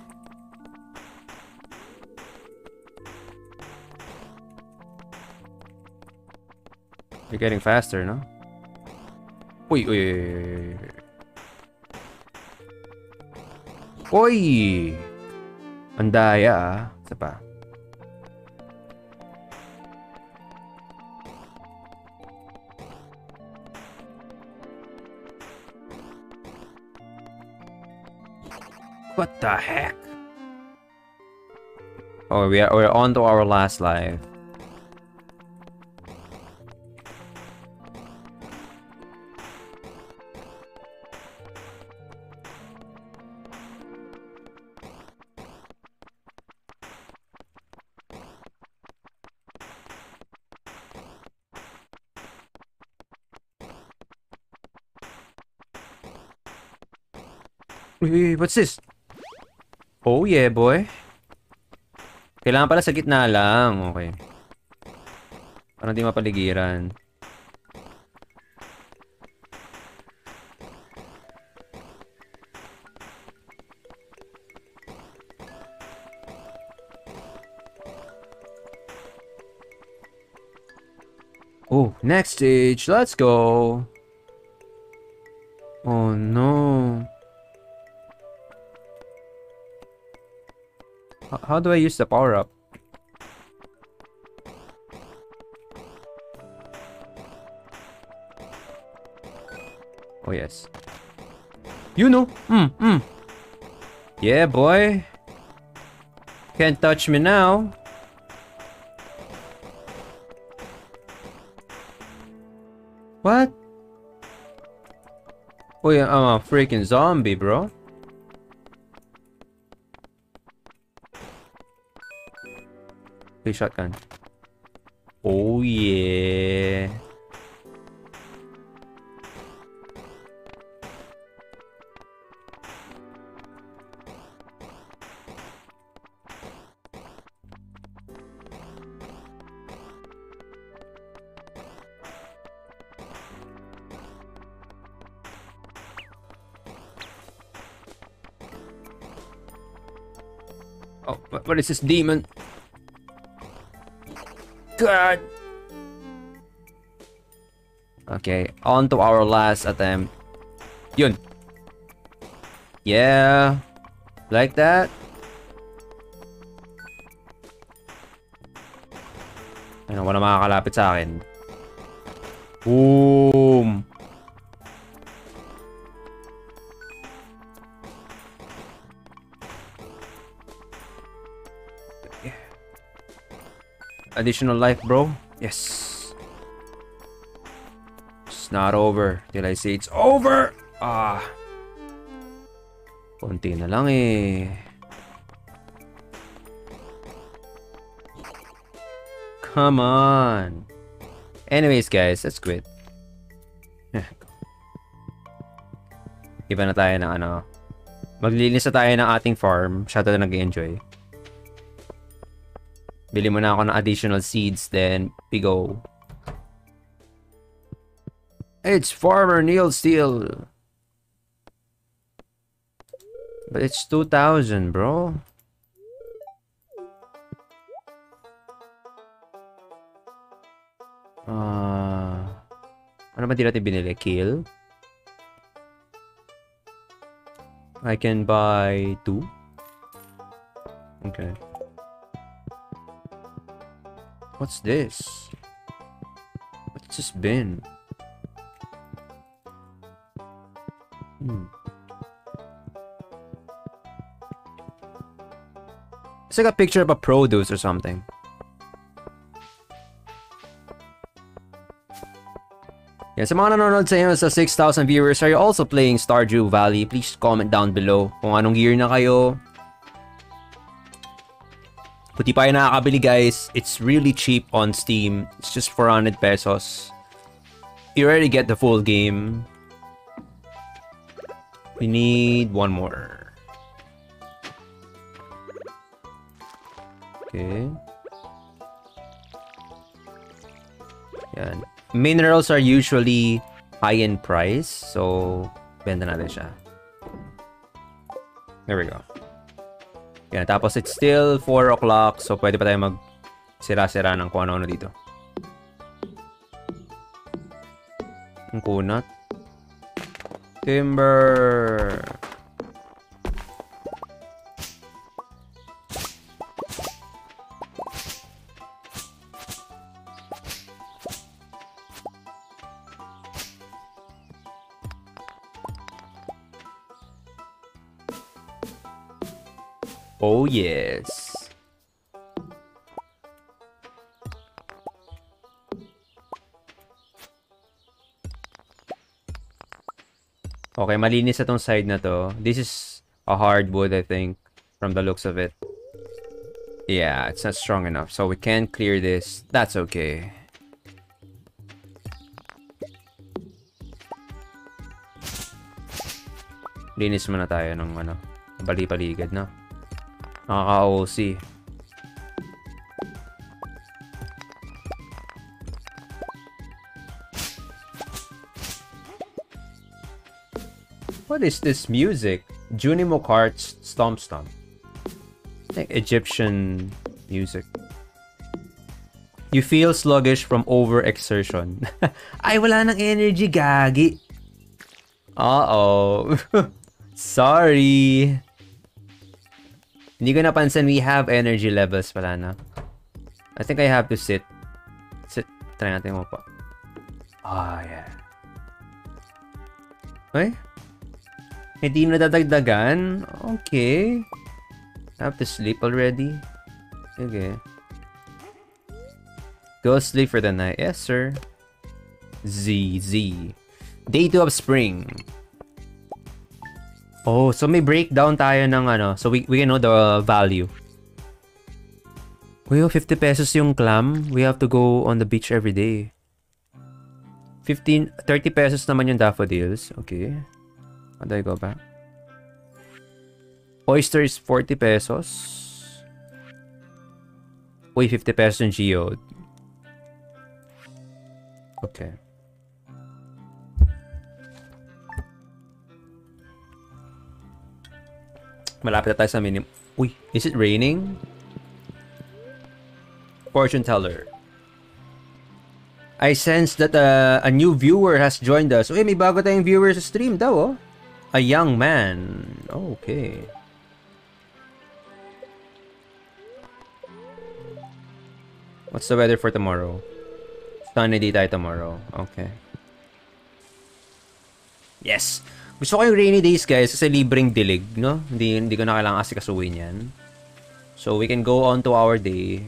You're getting faster, no? Uy, uy, uy, uy, uy. Uy! Ang daya, ah. Isa pa. What the heck? Oh, we are, we're on to our last life. Uy, what's this? Oh yeah, boy. Kailangan pala sa gitna lang. Okay. Para di mapaligiran. Oh, next stage. Let's go. Oh no. How do I use the power up? Oh yes. You know. Mm, mm. Yeah, boy. Can't touch me now. What? Oh yeah, I'm a freaking zombie, bro. Big shotgun. Oh yeah. Oh, what is this demon? God. Okay, on to our last attempt. Yun. Yeah. Like that. Ano, wala makakalapit sa akin. Boom! Additional life, bro. Yes. It's not over till I say it's over. Ah. Konti na lang eh. Come on. Anyways, guys, let's quit. Iba na tayo ng ano. Maglinis na tayo ng ating farm. Shadow na nag-enjoy. Bili mo na ako ng additional seeds, then we go. It's Farmer Neil Steel. But it's 2,000, bro. Ah, ano ba di natin binili? Kill? I can buy two. Okay. What's this? What's this bin? Hmm. It's like a picture of a produce or something. Yan, sa mga nanonood sa inyo sa 6,000 viewers, are you also playing Stardew Valley? Please comment down below kung anong gear na kayo. Kung di pa kayo nakakabili guys, it's really cheap on Steam. It's just 400 pesos. You already get the full game. We need one more. Okay. Yan. Minerals are usually high in price. So, benta natin siya. There we go. Yan. Tapos, it's still 4 o'clock. So, pwede pa tayo mag sira-sira ng kung ano-ano dito. Ang kunat. Timber. Oh yes. Okay, malinis na tong side na to. This is a hardwood, I think, from the looks of it. Yeah, it's not strong enough, so we can't clear this. That's okay. Linis muna tayo ng ano, bali-paligad na. Nakaka-OC. What is this music? Junimo Carts Stomp Stomp. Like Egyptian music. You feel sluggish from overexertion. Ay, wala nang energy, gagi. Uh-oh. Sorry. Hindi ko napansin we have energy levels pala na. I think I have to sit. Sit. Try natin mo pa. Ah, oh, yeah. Ay? Hindi mo? Okay. I have to sleep already? Okay. Go sleep for the night. Yes, sir. Z, Z. Day 2 of spring. Oh, so may breakdown tayo ng ano. So we, we can know the value. Uy, 50 pesos yung clam. We have to go on the beach every day. 15, 30 pesos naman yung daffodils. Okay. How do I go back? Oyster is 40 pesos. Uy, 50 pesos yung geode. Okay. Malapit na tayo sa minimum. Uy, is it raining? Fortune teller. I sense that uh, a new viewer has joined us. Uy, may bago tayong viewer sa stream daw, oh. A young man. Okay. What's the weather for tomorrow? Sunny day tayo tomorrow. Okay. Yes! Gusto ko yung rainy days, guys, kasi libreng dilig, no? Hindi, hindi ko na kailangan asikasuhin yan. So, we can go on to our day.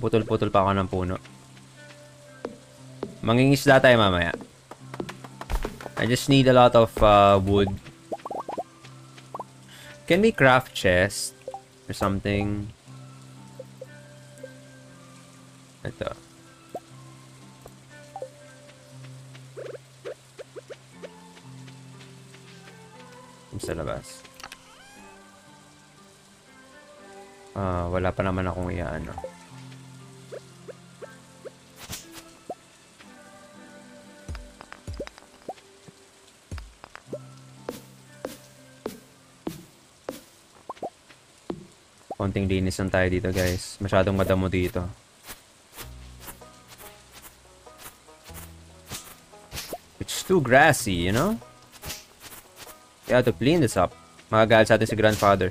Putol-putol pa ako ng puno. Mangingisda tayo mamaya. I just need a lot of uh, wood. Can we craft chest? Or something? Ito. Sa labas. Ah, wala pa naman akong iyaano. Konting linis lang tayo dito, guys. Masyadong madamo dito. It's too grassy, you know? We have to clean this up. Magagal sa atin si grandfather.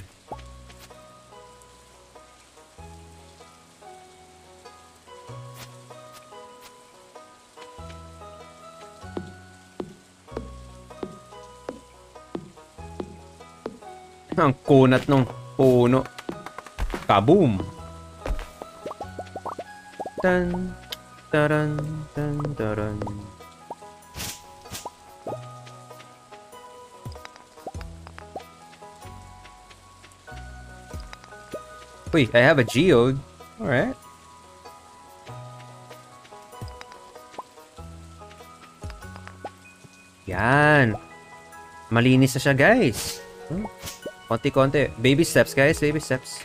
Ang kunat ng puno. Kaboom! Tan, taran, tan, taran. Wait, I have a geode. Alright. Yan. Malinis na siya, guys. Hmm. Konti-konti. Baby steps, guys. Baby steps.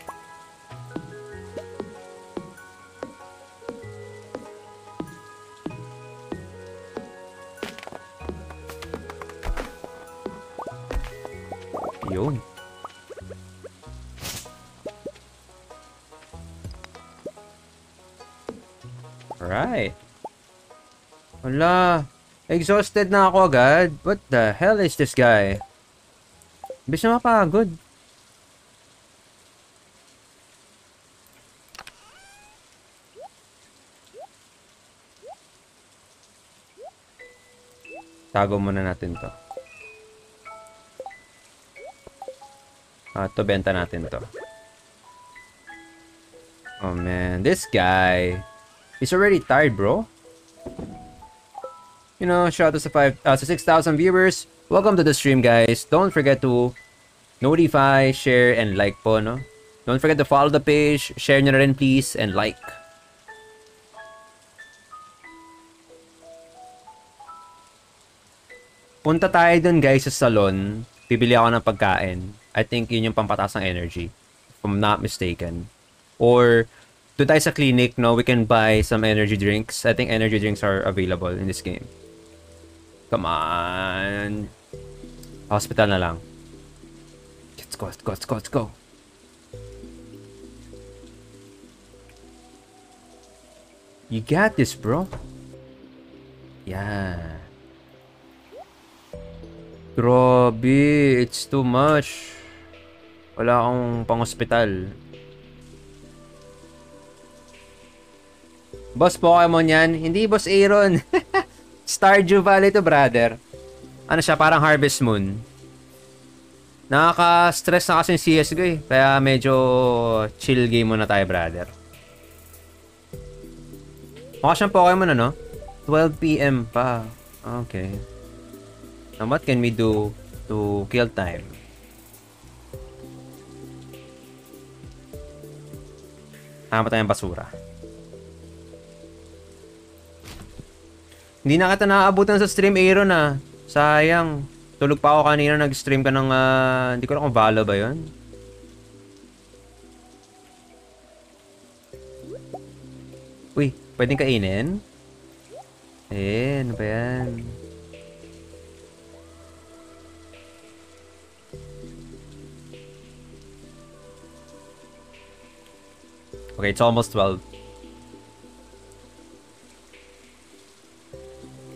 Yun. Alright. Wala. Exhausted na ako agad. What the hell is this guy? Bis na mapagod. Tago muna natin to. Ah, to benta natin to. Oh man, this guy is already tired, bro. You know, shout out to five uh, to 6,000 viewers. Welcome to the stream, guys. Don't forget to notify, share, and like po, no? Don't forget to follow the page, share nyo rin please, and like. Punta tayo dun guys sa salon. Bibili ako ng pagkain. I think yun yung pampataas ng energy. If I'm not mistaken. Or, doon tayo sa clinic, no? We can buy some energy drinks. I think energy drinks are available in this game. Come on. Hospital na lang. Let's go, let's go, let's go, let's go. You got this, bro. Yeah. Grabe, it's too much. Wala akong pang-hospital. Boss Pokemon yan? Hindi, Boss Aaron. Stardew Valley to, brother. Ano siya, parang Harvest Moon. Nakaka-stress na kasi yung CSGO eh. Kaya medyo chill game muna tayo, brother. Mukha siyang Pokemon, ano? 12pm pa. Okay. Now, what can we do to kill time? Hanap tayong basura. Hindi na kita naaabutan sa stream, Aaron, ah. Sayang. Tulog pa ako kanina, nag-stream ka ng, uh, hindi ko alam kung Valo ba yon. Uy, pwedeng kainin? Eh, ano ba yan? Okay, it's almost 12.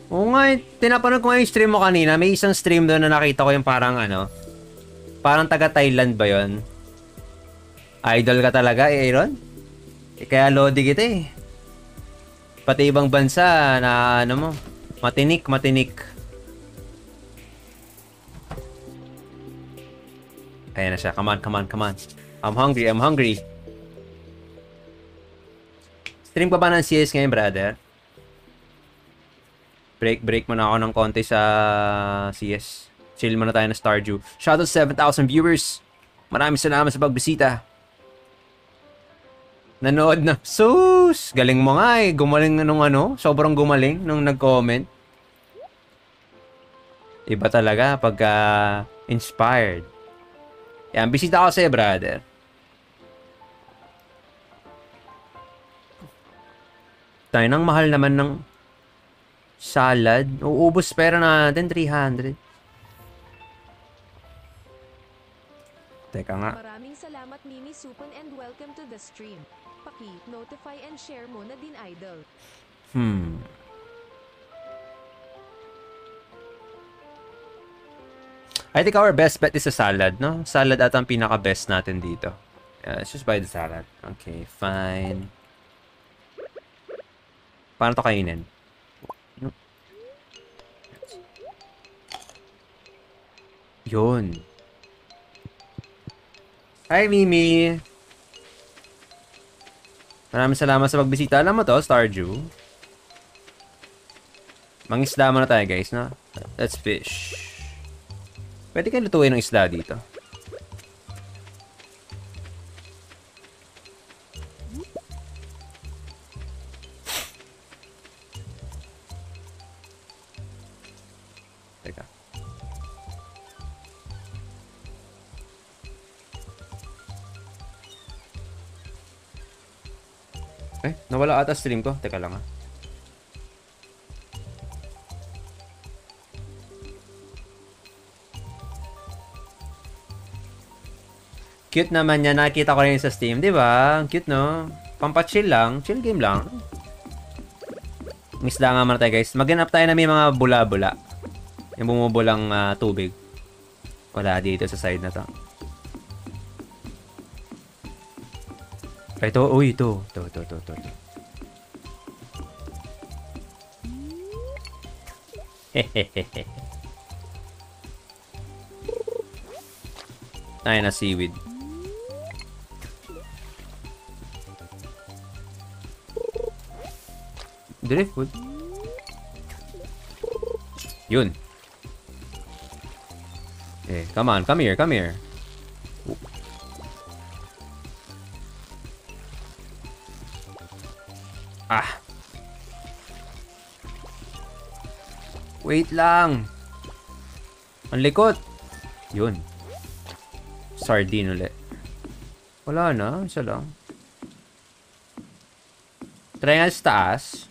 Oo nga, eh, tinapanood ko nga yung stream mo kanina. May isang stream doon na nakita ko yung parang ano, parang taga Thailand ba yon? Idol ka talaga, eh, Aaron? Eh, kaya lodi kita eh. Pati ibang bansa na ano mo, matinik, matinik. Ayan na siya. Come on, come on, come on. I'm hungry, I'm hungry. Stream pa ba ng CS ngayon, brother? Break, break muna ako ng konti sa CS. Chill muna tayo ng Stardew. Shoutout 7,000 viewers. Maraming salamat sa pagbisita. Nanood na. Sus! Galing mo nga eh. Gumaling nung ano. Sobrang gumaling nung nag-comment. Iba talaga pagka inspired. Yan, bisita ako sa'yo, brother. Tayo nang mahal naman ng salad. Uubos pera natin, 300. Teka nga. Maraming salamat Mimi Supon and welcome to the stream. Paki, notify and share mo na din idol. Hmm. I think our best bet is a salad, no? Salad at ang pinaka-best natin dito. Yeah, let's just buy the salad. Okay, fine. Paano to kainin? Yun. Hi, Mimi! Maraming salamat sa pagbisita. Alam mo to, Stardew. Mangisda muna tayo, guys, no? Let's fish. Pwede kayo lutuin ng isda dito. Eh, nawala ata stream ko. Teka lang ah. Cute naman niya. Nakita ko rin sa Steam, di ba? Ang Cute, no? Pampachill lang. Chill game lang. Misda nga muna tayo, guys. Maghanap tayo na may mga bula-bula. Yung bumubulang ah, tubig. Wala dito sa side na to. Ito. Uy, ito. Ito, ito, ito, ito. ito. Tayo na seaweed. Driftwood. Yun. Eh, come on, come here, come here. Ah. Wait lang. Ang likot. Yun. Sardine ulit. Wala na. Isa lang. Try nga sa taas.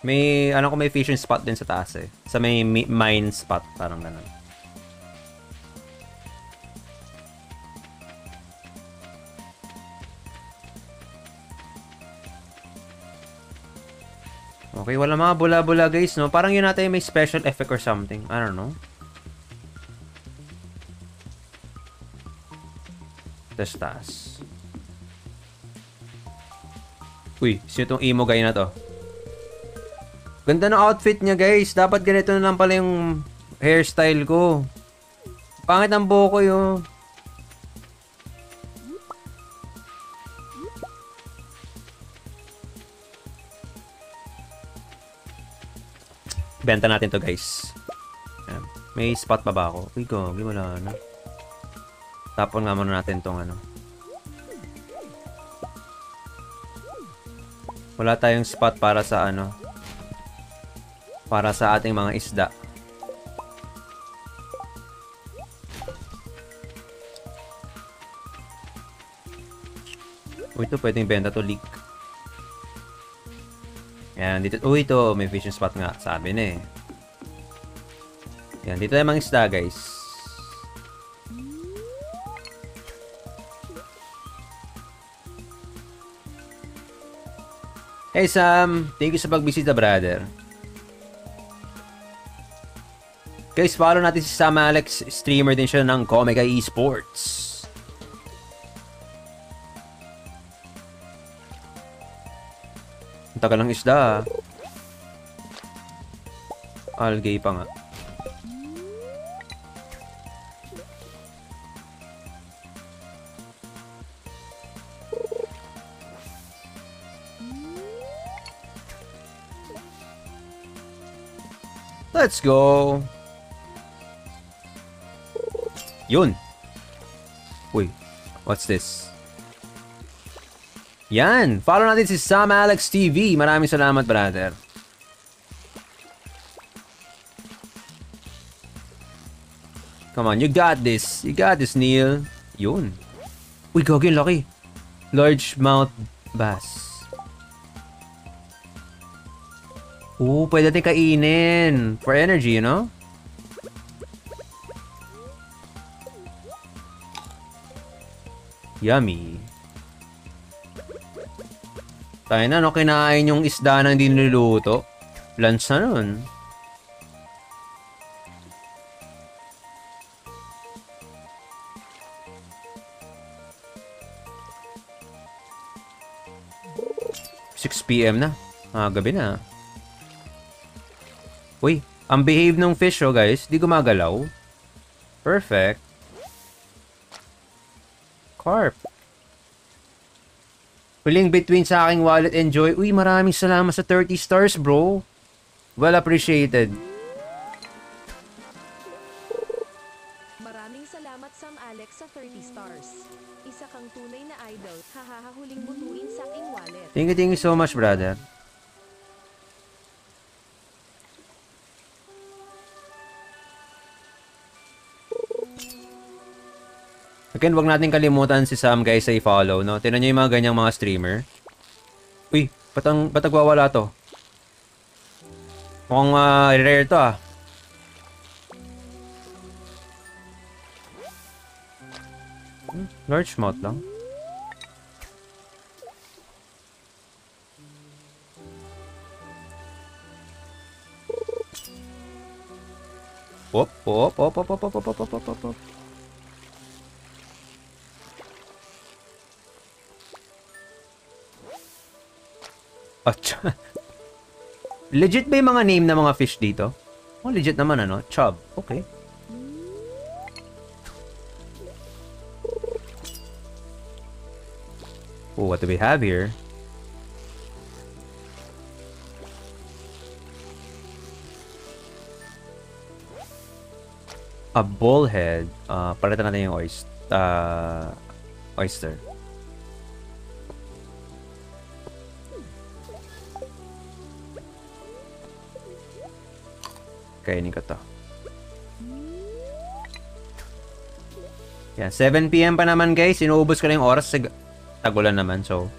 May, ano ko may fishing spot din sa taas eh. Sa may mi- mine spot. Parang ganun. Okay, wala mga bula-bula guys, no? Parang yun natin may special effect or something. I don't know. Tas taas. Uy, sino tong emo guy na to? Ganda ng outfit niya guys. Dapat ganito na lang pala yung hairstyle ko. Pangit ang buhok ko yun. Benta natin to guys. Ayan. May spot pa ba ako? Uy, gagi, wala na. Tapon nga muna natin tong ano. Wala tayong spot para sa ano. Para sa ating mga isda. Uy, ito pwedeng benta to leak. Yan, dito. Uy, ito. May fishing spot nga. Sabi na eh. Yan, dito tayo mga isda, guys. Hey Sam, thank you sa pagbisita brother. Guys, follow natin si Sam Alex. Streamer din siya ng Comica Esports. Ang tagal ng isda ah. Algae pa nga. Let's go. Yun. Uy, what's this? Yan. Follow natin si Sam Alex TV. Maraming salamat, brother. Come on, you got this. You got this, Neil. Yun. Uy, gagi, laki. Large mouth bass. Oo, pwede natin kainin. For energy, you know? Yummy. Tayo na, no? Kinain yung isda na hindi niluluto. Lunch na nun. PM na. Ah, gabi na. Uy, ang behave ng fish, oh, guys. Di gumagalaw. Perfect. Carp. Huling between sa aking wallet and joy. Uy, maraming salamat sa 30 stars, bro. Well appreciated. Maraming salamat Sam Alex sa 30 stars. Isa kang tunay na idol. Hahahuling butuin sa aking wallet. Thank you, thank you so much, brother. Again, wag natin kalimutan si Sam guys sa i-follow, no? Tinan nyo yung mga ganyang mga streamer. Uy, ba't, ang, ba't nagwawala to? Mukhang ah, rare to ah. Hmm, large mouth lang. Op, op, op, op, op, op, op, op, op, op, op, At legit ba yung mga name ng mga fish dito? Oh, legit naman ano? Chub. Okay. Oh, what do we have here? A bullhead. Uh, palitan natin yung oyster. Uh, oyster. Kainin ko to. Yan, 7pm pa naman guys. Inuubos ko na yung oras sa tagulan naman. So,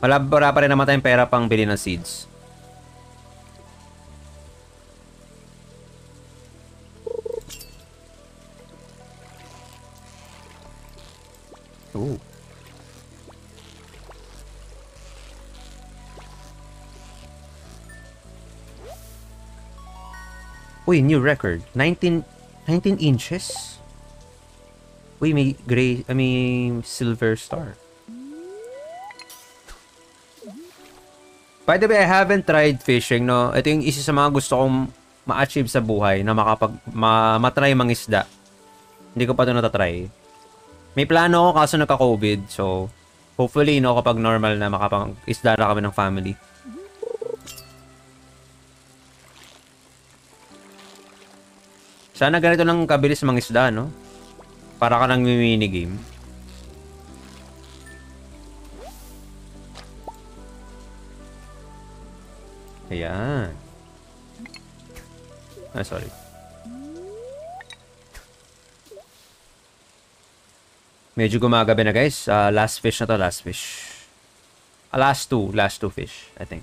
wala, wala pa rin naman tayong pera pang bili ng seeds. Ooh. Uy, new record. 19, 19 inches? Uy, may gray, I mean, silver star. By the way, I haven't tried fishing, no? Ito yung isa sa mga gusto kong ma-achieve sa buhay na makapag, ma, matry mangisda. Hindi ko pa ito natatry. May plano ako kaso nagka-COVID, so hopefully, no, kapag normal na makapag-isda na kami ng family. Sana ganito lang kabilis mangisda, no? Para ka nang mini-game. Ayan. Ah, sorry. Medyo gumagabi na guys. Uh, last fish na to, last fish. Uh, last two, last two fish, I think.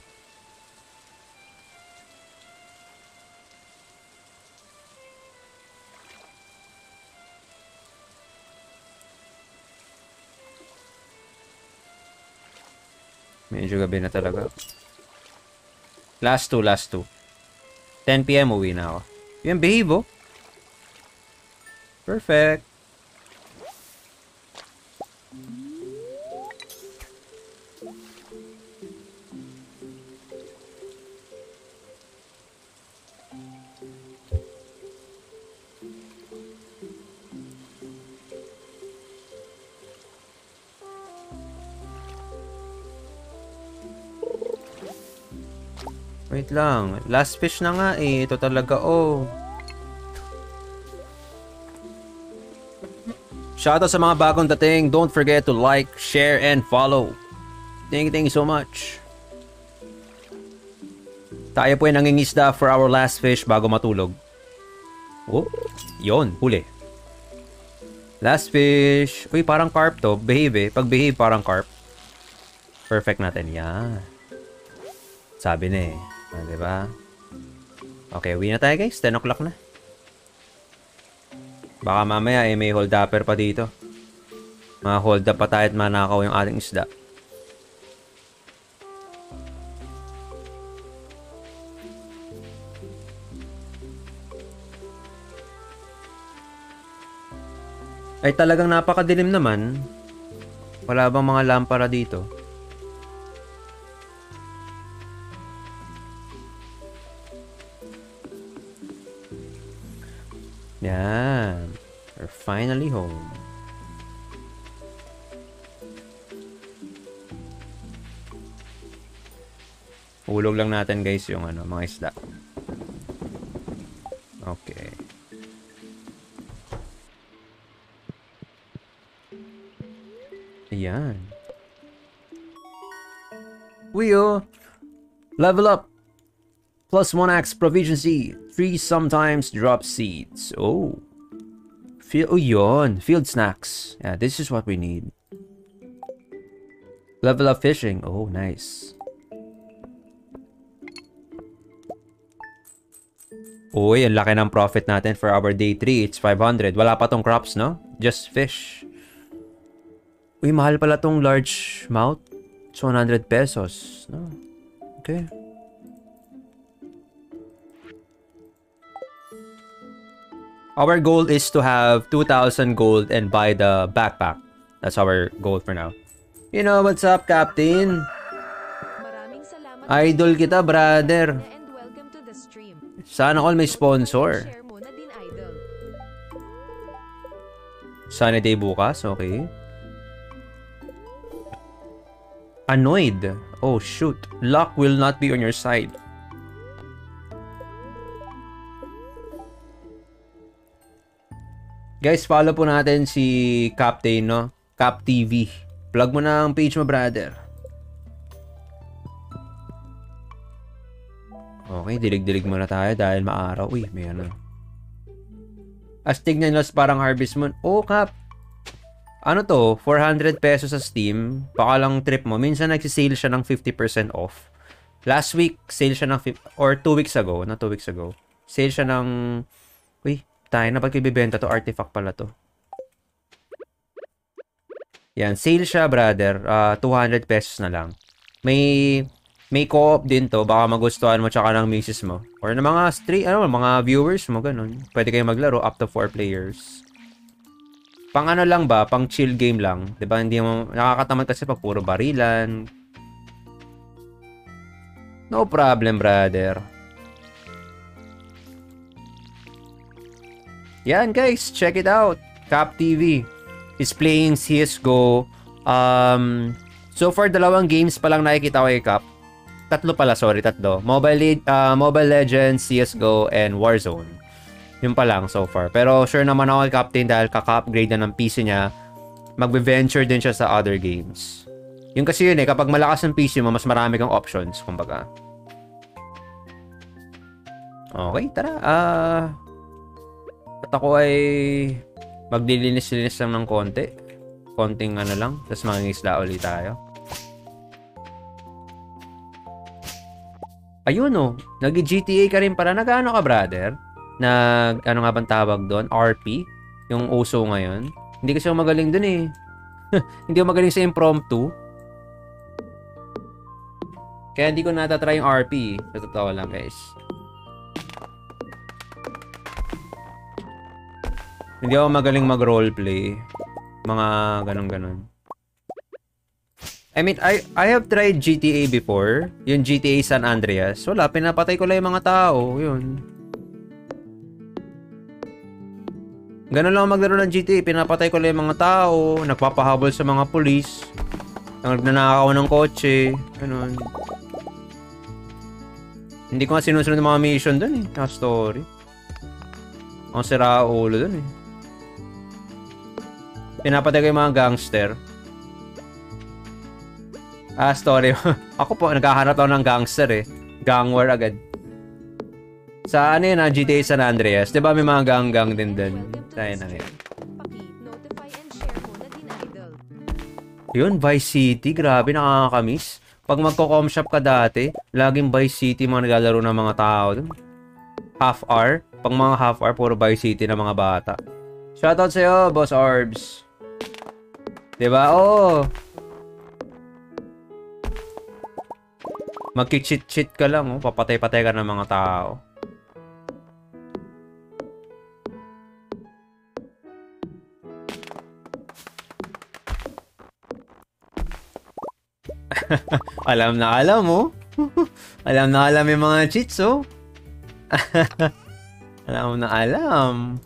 Medyo gabi na talaga. Last two, last two. 10pm uwi na ako. Yung behave, oh. Perfect. Wait lang. Last fish na nga eh. Ito talaga oh. Shoutout sa mga bagong dating. Don't forget to like, share, and follow. Thank you, thank you so much. Tayo po ay nangingisda for our last fish bago matulog. Oh, yon huli. Last fish. Uy, parang carp to. Behave eh. Pag behave, parang carp. Perfect natin. Yan. Sabi na eh. Ah, diba? Okay, uwi na tayo guys. 10 o'clock na. Baka mamaya eh, may hold upper pa dito. Mga hold up pa tayo at manakaw yung ating isda. Ay talagang napakadilim naman. Wala bang mga lampara dito? Yan. We're finally home. Ulog lang natin guys yung ano, mga isda. Okay. Ayan. Wheel. Level up. Plus 1x provision 3 sometimes drop seeds. Oh. Feel, oh yun. Field snacks. Yeah, this is what we need. Level up fishing. Oh, nice. Uy, ang laki ng profit natin for our day 3. It's 500. Wala pa tong crops, no? Just fish. Uy, mahal pala tong large mouth. It's 100 pesos. No? Okay. Our goal is to have 2,000 gold and buy the backpack. That's our goal for now. You know, what's up, Captain? Idol kita, brother. Sana all may sponsor. Share mo na din, idol. Sunny day bukas, okay. Annoyed. Oh, shoot. Luck will not be on your side. Guys, follow po natin si Captain, no? Cap TV. Plug mo na ang page mo, brother. Okay, dilig-dilig muna tayo dahil maaraw. Uy, may ano. Astig na Los parang Harvest Moon. Oh, Cap. Ano to? 400 pesos sa Steam. Baka lang trip mo. Minsan nagsisale siya ng 50% off. Last week, sale siya ng... Or 2 weeks ago. Na 2 weeks ago. Sale siya ng... Tayo na ba't ibibenta to? Artifact pala to. Yan, sale siya, brother. Ah, 200 pesos na lang. May may co-op din to. Baka magustuhan mo tsaka ng misis mo. Or ng mga street, ano, mga viewers mo, ganun. Pwede kayo maglaro up to 4 players. Pang ano lang ba? Pang chill game lang. 'Di ba Hindi mo, nakakatamad kasi pag puro barilan. No problem, brother. Yan guys, check it out. Cap TV is playing CSGO. Um, so far, dalawang games pa lang nakikita ko kay Cap. Tatlo pala, sorry, tatlo. Mobile, Le- uh, Mobile Legends, CSGO, and Warzone. Yun pa lang so far. Pero sure naman ako kay Captain dahil kaka-upgrade na ng PC niya. Magbe-venture din siya sa other games. Yung kasi yun eh, kapag malakas ang PC mo, mas marami kang options, kumbaga. Okay, tara. Ah... at ako ay maglilinis-linis lang ng konti. Konting ano lang. Tapos mangingisda ulit tayo. Ayun oh. Nag-GTA ka rin pala. Nag-ano ka, brother? Nag, ano nga bang tawag doon? RP? Yung uso ngayon. Hindi kasi ako magaling doon eh. hindi ako magaling sa impromptu. Kaya hindi ko natatry yung RP. Sa totoo lang, guys. Hindi ako magaling mag-roleplay. Mga ganun-ganun. I mean, I I have tried GTA before. Yung GTA San Andreas. Wala, pinapatay ko lang yung mga tao. Yun. Ganun lang maglaro ng GTA. Pinapatay ko lang yung mga tao. Nagpapahabol sa mga pulis. Nagnanakaw ng kotse. Ganun. Hindi ko nga sinusunod ng mga mission dun eh. Mga story. Ang sira ulo dun eh. Pinapatay ko yung mga gangster. Ah, story. ako po, naghahanap ako ng gangster eh. Gang war agad. Sa ano yun, ah, GTA San Andreas. Di ba may mga gang-gang din dun? Tayo na yun. Yun, Vice City. Grabe, nakakamiss. Pag magko-com shop ka dati, laging Vice City mga naglalaro ng mga tao. Half hour. Pag mga half hour, puro Vice City ng mga bata. Shoutout sa'yo, Boss Orbs. Diba? Oo. Magki-cheat-cheat ka lang, oh. Papatay-patay ka ng mga tao. alam na alam mo. alam na alam yung mga cheats, oh. alam na alam.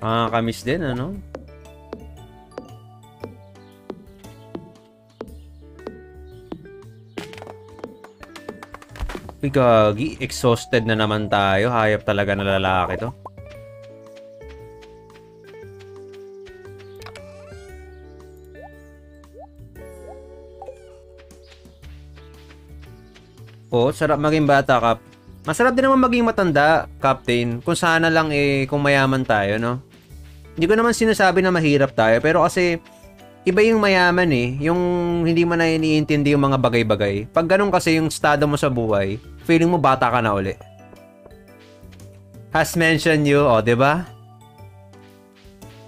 Kamis din, ano? Uy, gagi. Exhausted na naman tayo. Hayop talaga na lalaki to. Oo, sarap maging bata, Kap. Masarap din naman maging matanda, Captain. Kung sana lang eh, kung mayaman tayo, no? Hindi ko naman sinasabi na mahirap tayo, pero kasi iba yung mayaman eh, yung hindi mo na iniintindi yung mga bagay-bagay. Pag ganun kasi yung estado mo sa buhay, feeling mo bata ka na uli. Has mentioned you, oh, 'di ba?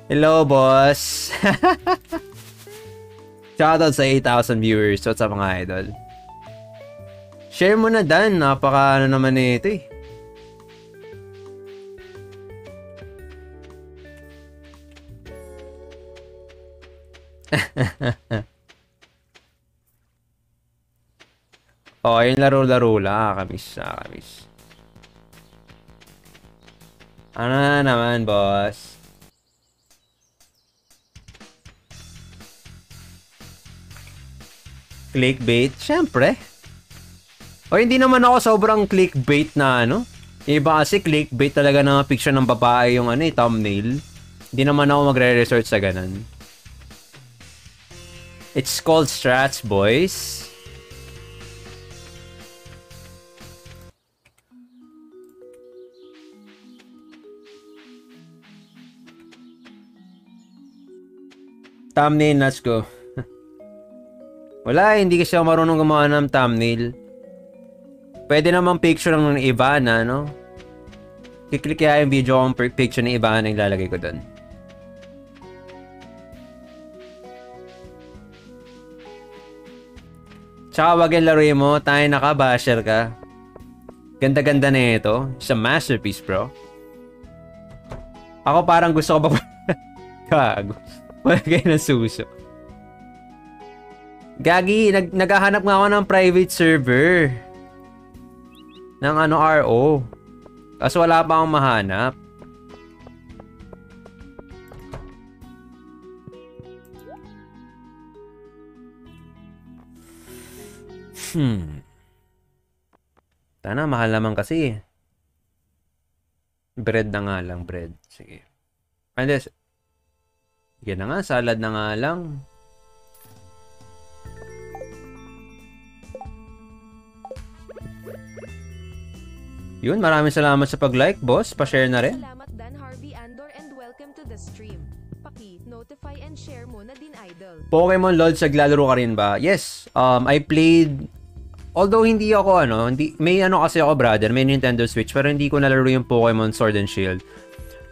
Hello, boss. Shoutout sa 8,000 viewers. What's up mga idol? Share mo na Dan, napaka ano naman ito eh. oh, yung laro-laro lang. Kamis, kamis. Ano na naman, boss? Clickbait? Siyempre. O hindi naman ako sobrang clickbait na ano. Iba kasi clickbait talaga ng picture ng babae yung ano eh, thumbnail. Hindi naman ako magre-resort sa ganun. It's called Strats, boys. Thumbnail, let's go. Wala, hindi kasi ako marunong gumawa ng thumbnail. Pwede naman picture ng Ivana, no? Kiklik kaya yung video kong picture ni Ivana na ilalagay ko doon. Tsaka wag yung laruin mo, tayo naka-basher ka. Ganda-ganda na ito. It's a masterpiece, bro. Ako parang gusto ko ba... Gago. Wala kayo ng suso. Gagi, nag naghahanap nga ako ng private server. Ng ano, RO. Kaso wala pa akong mahanap. Hmm. Tana, mahal naman kasi. Bread na nga lang, bread. Sige. Andes. Yan na nga, salad na nga lang. Yun, maraming salamat sa pag-like, boss. Pa-share na rin. Salamat Dan Harvey Andor and welcome to the stream. Paki, notify and share mo na din idol. Pokemon LOL, saglalaro ka rin ba? Yes. Um, I played... Although hindi ako ano, hindi, may ano kasi ako brother, may Nintendo Switch, pero hindi ko nalaro yung Pokemon Sword and Shield.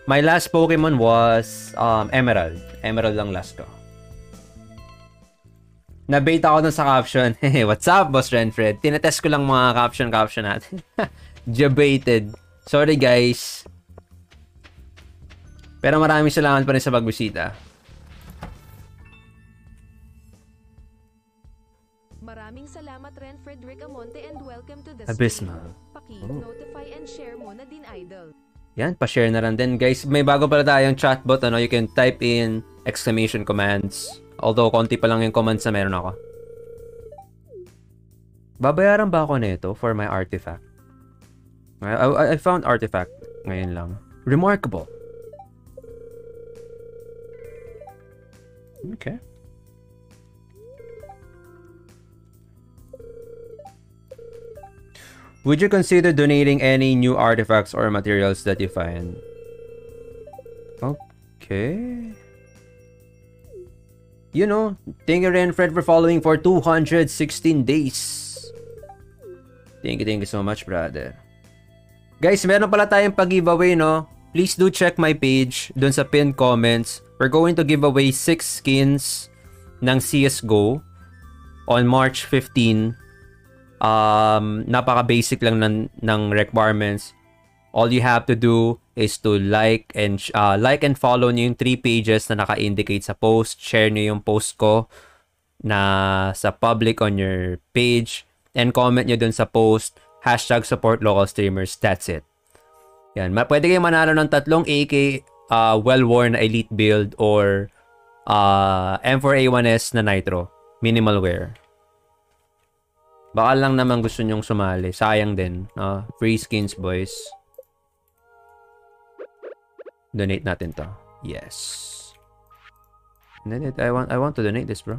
My last Pokemon was um, Emerald. Emerald lang last ko. Nabait ako dun sa caption. Hey, what's up, Boss Renfred? Tinetest ko lang mga caption-caption natin. Jabated. Sorry, guys. Pero maraming salamat pa rin sa pagbisita. Renfred Rick Amonte and welcome to the Abysmal. stream. Paki, Oh. and share mo na din idol. Yan, pa-share na lang din. Guys, may bago pala tayong chatbot. Ano? You can type in exclamation commands. Although, konti pa lang yung commands na meron ako. Babayaran ba ako nito for my artifact? I, I, I found artifact ngayon lang. Remarkable. Okay. Would you consider donating any new artifacts or materials that you find? Okay. You know, thank you Renfred for following for 216 days. Thank you, thank you so much, brother. Guys, meron pala tayong pag-giveaway, no? Please do check my page dun sa pinned comments. We're going to give away 6 skins ng CSGO on March 15 um, napaka-basic lang ng, ng requirements. All you have to do is to like and uh, like and follow niyo yung three pages na naka-indicate sa post. Share niyo yung post ko na sa public on your page and comment niyo dun sa post hashtag support local streamers. That's it. Yan. Pwede kayo manalo ng tatlong AK uh, well-worn elite build or uh, M4A1S na nitro. Minimal wear. Baka lang naman gusto nyong sumali. Sayang din. No? Free skins, boys. Donate natin to. Yes. Donate. I want, I want to donate this, bro.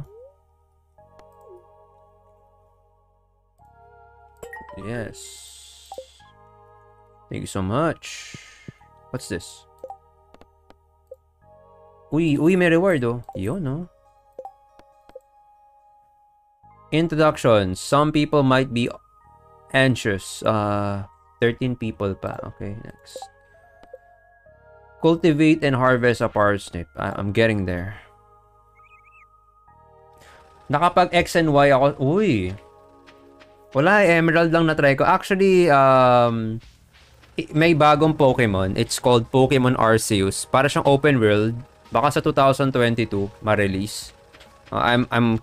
Yes. Thank you so much. What's this? Uy, uy, may reward, oh. Yun, oh. Introduction. Some people might be anxious. Uh, 13 people pa. Okay, next. Cultivate and harvest a parsnip. I- I'm getting there. Nakapag X and Y ako. Uy. Wala, Emerald lang na-try ko. Actually, um, may bagong Pokemon. It's called Pokemon Arceus. Para siyang open world. Baka sa 2022 ma-release. Uh, I'm I'm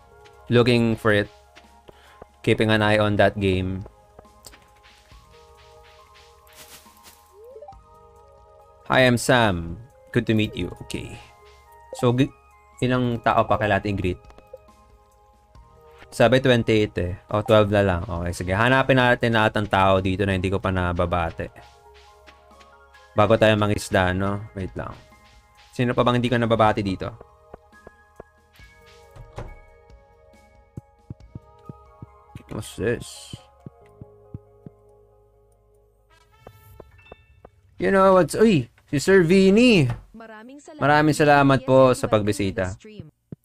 looking for it. Keeping an eye on that game. Hi, I'm Sam. Good to meet you. Okay. So, ilang tao pa kailangan natin greet? Sabi 28 eh. O, 12 na lang. Okay, sige. Hanapin natin lahat ng tao dito na hindi ko pa nababate. Bago tayo mangisda, no? Wait lang. Sino pa bang hindi ko nababati dito? What's this? You know what's... Uy! Si Sir Vinny! Maraming salamat, Maraming salamat po sa pagbisita.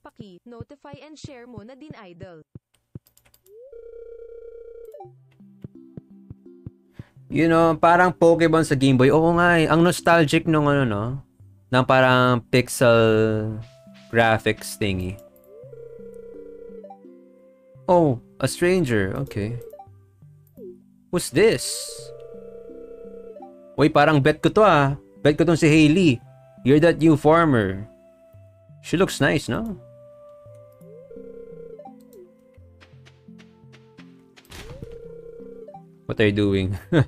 Paki, notify and share mo na din idol. You know, parang Pokemon sa Game Boy. Oo nga eh. Ang nostalgic nung ano, no? Ng parang pixel graphics thingy. Oh, a stranger. Okay. Who's this? Uy, parang bet ko to ah. Bet ko tong si Hailey. You're that new farmer. She looks nice, no? What are you doing?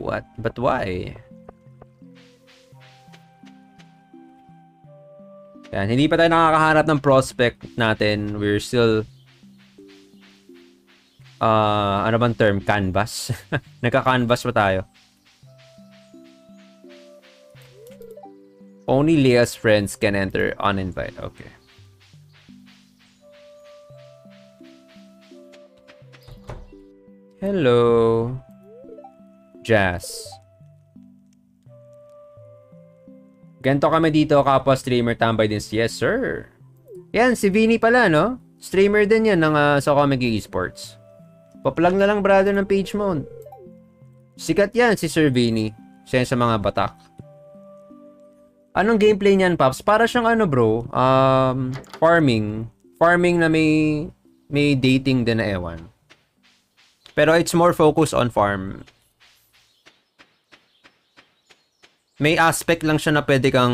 What? But why? Yan, hindi pa tayo nakakahanap ng prospect natin. We're still uh, ano bang term? Canvas? Nagka-canvas pa tayo. Only Leah's friends can enter uninvited. Okay. Hello. Jazz. Ganto kami dito, kapwa streamer tambay din. Yes, sir. Yan, si Vinny pala, no? Streamer din yan ng uh, sa Comic Esports. Paplag na lang, brother, ng page mo. Sikat yan, si Sir Vinny. Siya sa mga batak. Anong gameplay niyan, Paps? Para siyang ano, bro? Um, farming. Farming na may may dating din na ewan. Pero it's more focused on farm. May aspect lang siya na pwede kang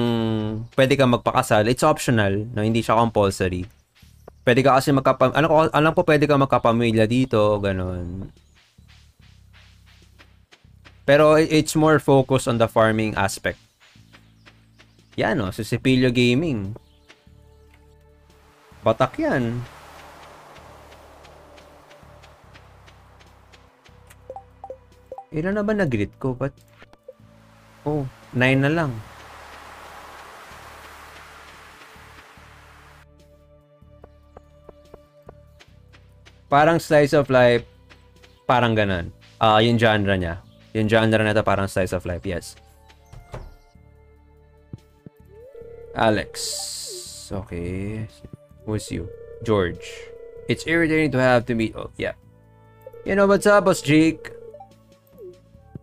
pwede kang magpakasal. It's optional, no? Hindi siya compulsory. Pwede ka kasi magkapam... Alam ko, alam ko pwede ka magkapamilya dito, ganun. Pero it's more focused on the farming aspect. Yan o, si Sipilio Gaming. Batak yan. Ilan na ba nag-grit ko? Ba't? Oh, 9 na lang. Parang slice of life, parang ganun. Ah, uh, yung genre niya. Yung genre na ito parang slice of life, yes. Alex. Okay. Who's you? George. It's irritating to have to meet. Oh, yeah. You know what's up, Boss Jake?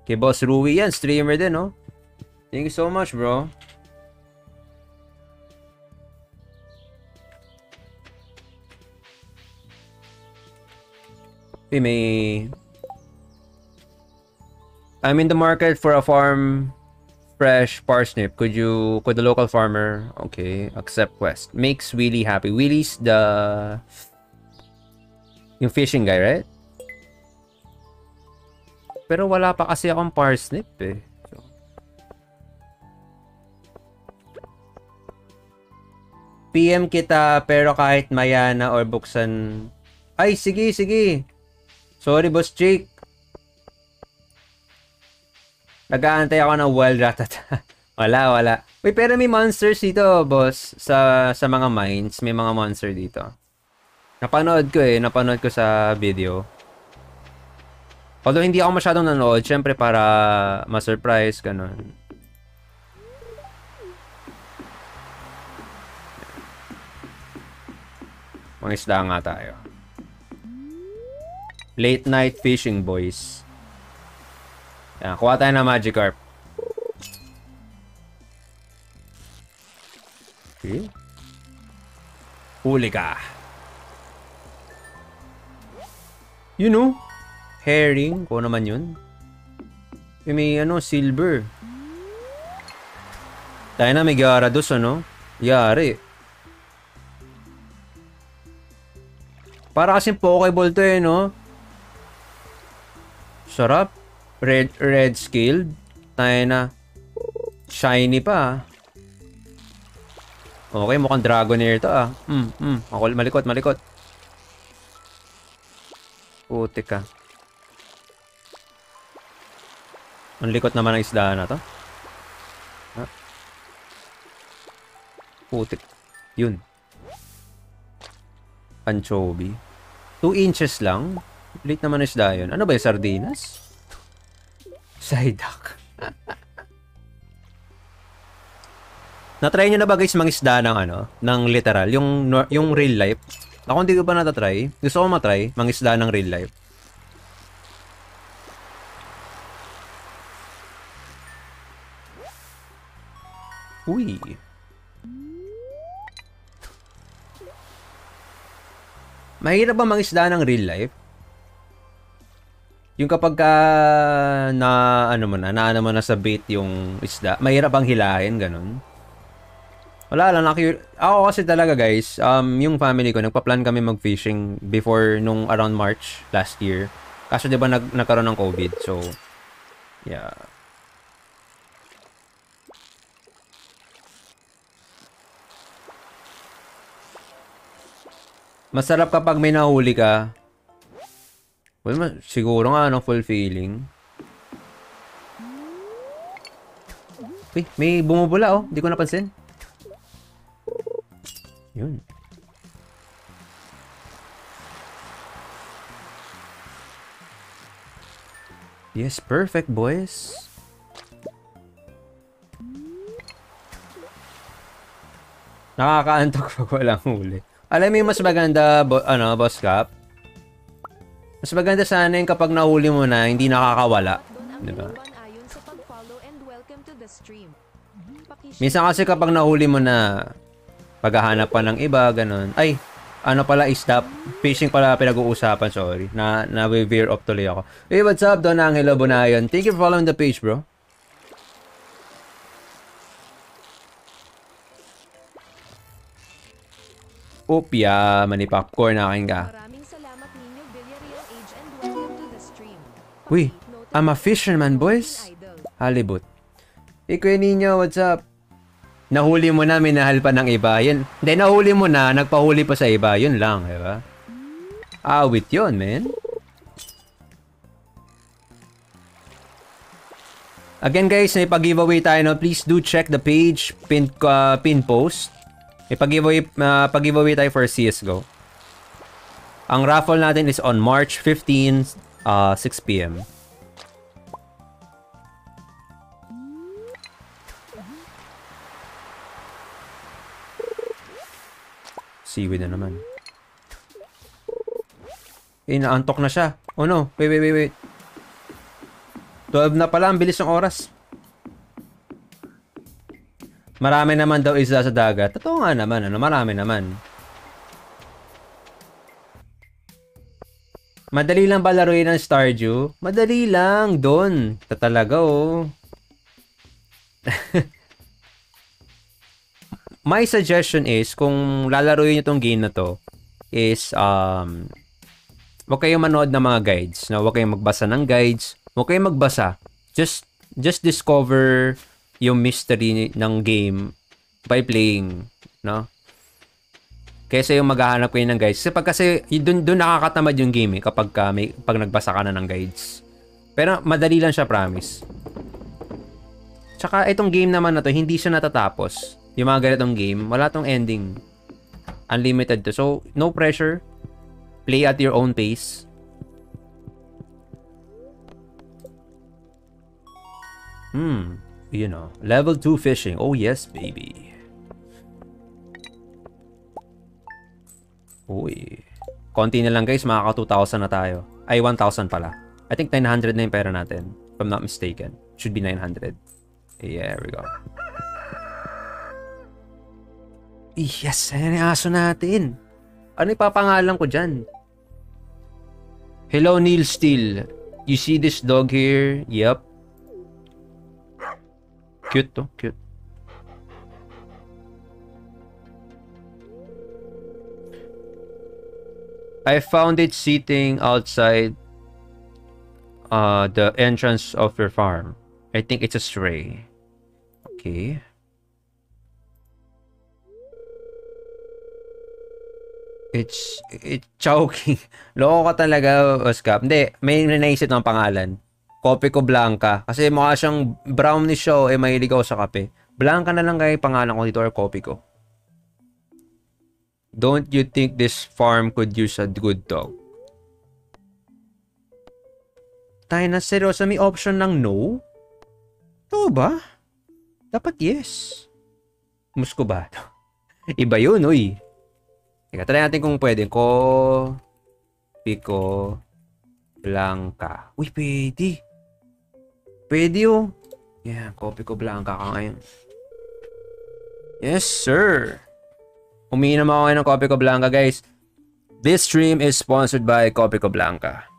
Kay Boss Rui yan, streamer din, no? Thank you so much, bro. Okay, may... I'm in the market for a farm fresh parsnip. Could you, could the local farmer, okay, accept quest. Makes Willy happy. Willy's the... Yung fishing guy, right? Pero wala pa kasi akong parsnip eh. PM kita pero kahit mayana or buksan... Ay, sige, sige. Sorry, Boss Jake. Nag-aantay ako ng wild ratata. wala, wala. Uy, pero may monsters dito, boss. Sa, sa mga mines, may mga monster dito. Napanood ko eh. Napanood ko sa video. Although hindi ako masyadong nanood, syempre para ma-surprise, ganun. Mga isda nga tayo. Late night fishing boys. Yan, kuha tayo ng Magikarp. Okay. Huli ka. You know, herring, kung naman yun. May ano, silver. Tayo na, may Gyarados, ano? Yari. Para kasing Pokeball to eh, no? Sarap. Red, red scaled. Tayo na. Shiny pa. Okay, mukhang Dragonair to ah. Hmm, hmm. Ako, malikot, malikot. Putik ka. Ang likot naman ng isda na to. Ha? Putik. Yun. Anchovy. 2 inches lang. Late naman isda yun. Ano ba yung sardinas? Psyduck. Na-try nyo na ba guys mangisda ng ano? Ng literal? Yung, yung real life? Ako hindi ko pa natatry. Gusto ko matry mangisda ng real life. Uy. Mahirap ba mangisda ng real life? Yung kapag ka na ano mo na, ano mo na sa bait yung isda, mahirap ang hilahin ganun. Wala lang, naki- ako kasi talaga guys, um, yung family ko, nagpa-plan kami mag-fishing before nung around March last year. Kaso 'di ba nag nagkaroon ng COVID, so yeah. Masarap kapag may nahuli ka, Well, siguro nga, no, fulfilling. Uy, may bumubula, oh. Hindi ko napansin. Yun. Yes, perfect, boys. Nakakaantok pag walang huli. Alam mo yung mas maganda, bo, ano, boss cap? Mas maganda sana yung kapag nahuli mo na, hindi nakakawala. Di ba? Minsan kasi kapag nahuli mo na paghahanap pa ng iba, ganun. Ay, ano pala, stop. Fishing pala pinag-uusapan, sorry. Na, na-veer off tuloy ako. Hey, what's up, Don Angelo Bonayon? Thank you for following the page, bro. And welcome to the stream. Uy, I'm a fisherman, boys. Halibut. Ikaw ninyo, what's up? Nahuli mo na, minahal pa ng iba. Yun. Hindi, nahuli mo na, nagpahuli pa sa iba. Yun lang, di ba? Awit yun, man. Again guys, may pag-giveaway tayo no. Please do check the page pin uh, pin post. May pag-giveaway uh, pag-giveaway tayo for CS:GO. Ang raffle natin is on March 15 uh, 6 p.m. Seaweed na naman. Eh, naantok na siya. Oh no, wait, wait, wait, wait. 12 na pala, ang bilis ng oras. Marami naman daw isla sa dagat. Totoo nga naman, ano, marami naman. Madali lang ba laruin ng Stardew? Madali lang, doon. Ta talaga, oh. My suggestion is, kung lalaruin nyo tong game na to, is, um, huwag kayong manood ng mga guides. No? Huwag kayong magbasa ng guides. Huwag kayong magbasa. Just, just discover yung mystery ng game by playing, no? Kaysa yung maghahanap kayo ng guides. Kasi pag kasi, dun, dun nakakatamad yung game eh, kapag ka may, pag nagbasa ka na ng guides. Pero madali lang siya, promise. Tsaka itong game naman na to, hindi siya natatapos. Yung mga ganitong game, wala tong ending. Unlimited to. So, no pressure. Play at your own pace. Hmm. You know, level 2 fishing. Oh yes, baby. Uy. Konti na lang guys, makaka 2,000 na tayo. Ay, 1,000 pala. I think 900 na yung pera natin. If I'm not mistaken. Should be 900. Yeah, we go. Yes, ayan yung aso natin. Ano ipapangalan ko dyan? Hello, Neil Steele. You see this dog here? Yep. Cute to, cute. I found it sitting outside uh, the entrance of your farm. I think it's a stray. Okay. It's, it's choking. Loko ka talaga, Oscar. Hindi, may naisip ng pangalan. Kopi ko Blanca. Kasi mukha siyang brownish siya, eh mahilig ako sa kape. Blanca na lang kayo pangalan ko dito or kopi ko. Don't you think this farm could use a good dog? Tayo na seryoso, may option ng no? Ito ba? Dapat yes. Musko ba? Iba yun, uy. Teka, try natin kung pwede. Ko... Pico... Blanca. Uy, pwede. Pwede oh. Yan, kopi ko Blanca ka ngayon. Yes, sir. Umiinom ako ngayon ng kopi ko Blanca, guys. This stream is sponsored by Kopi ko Blanca.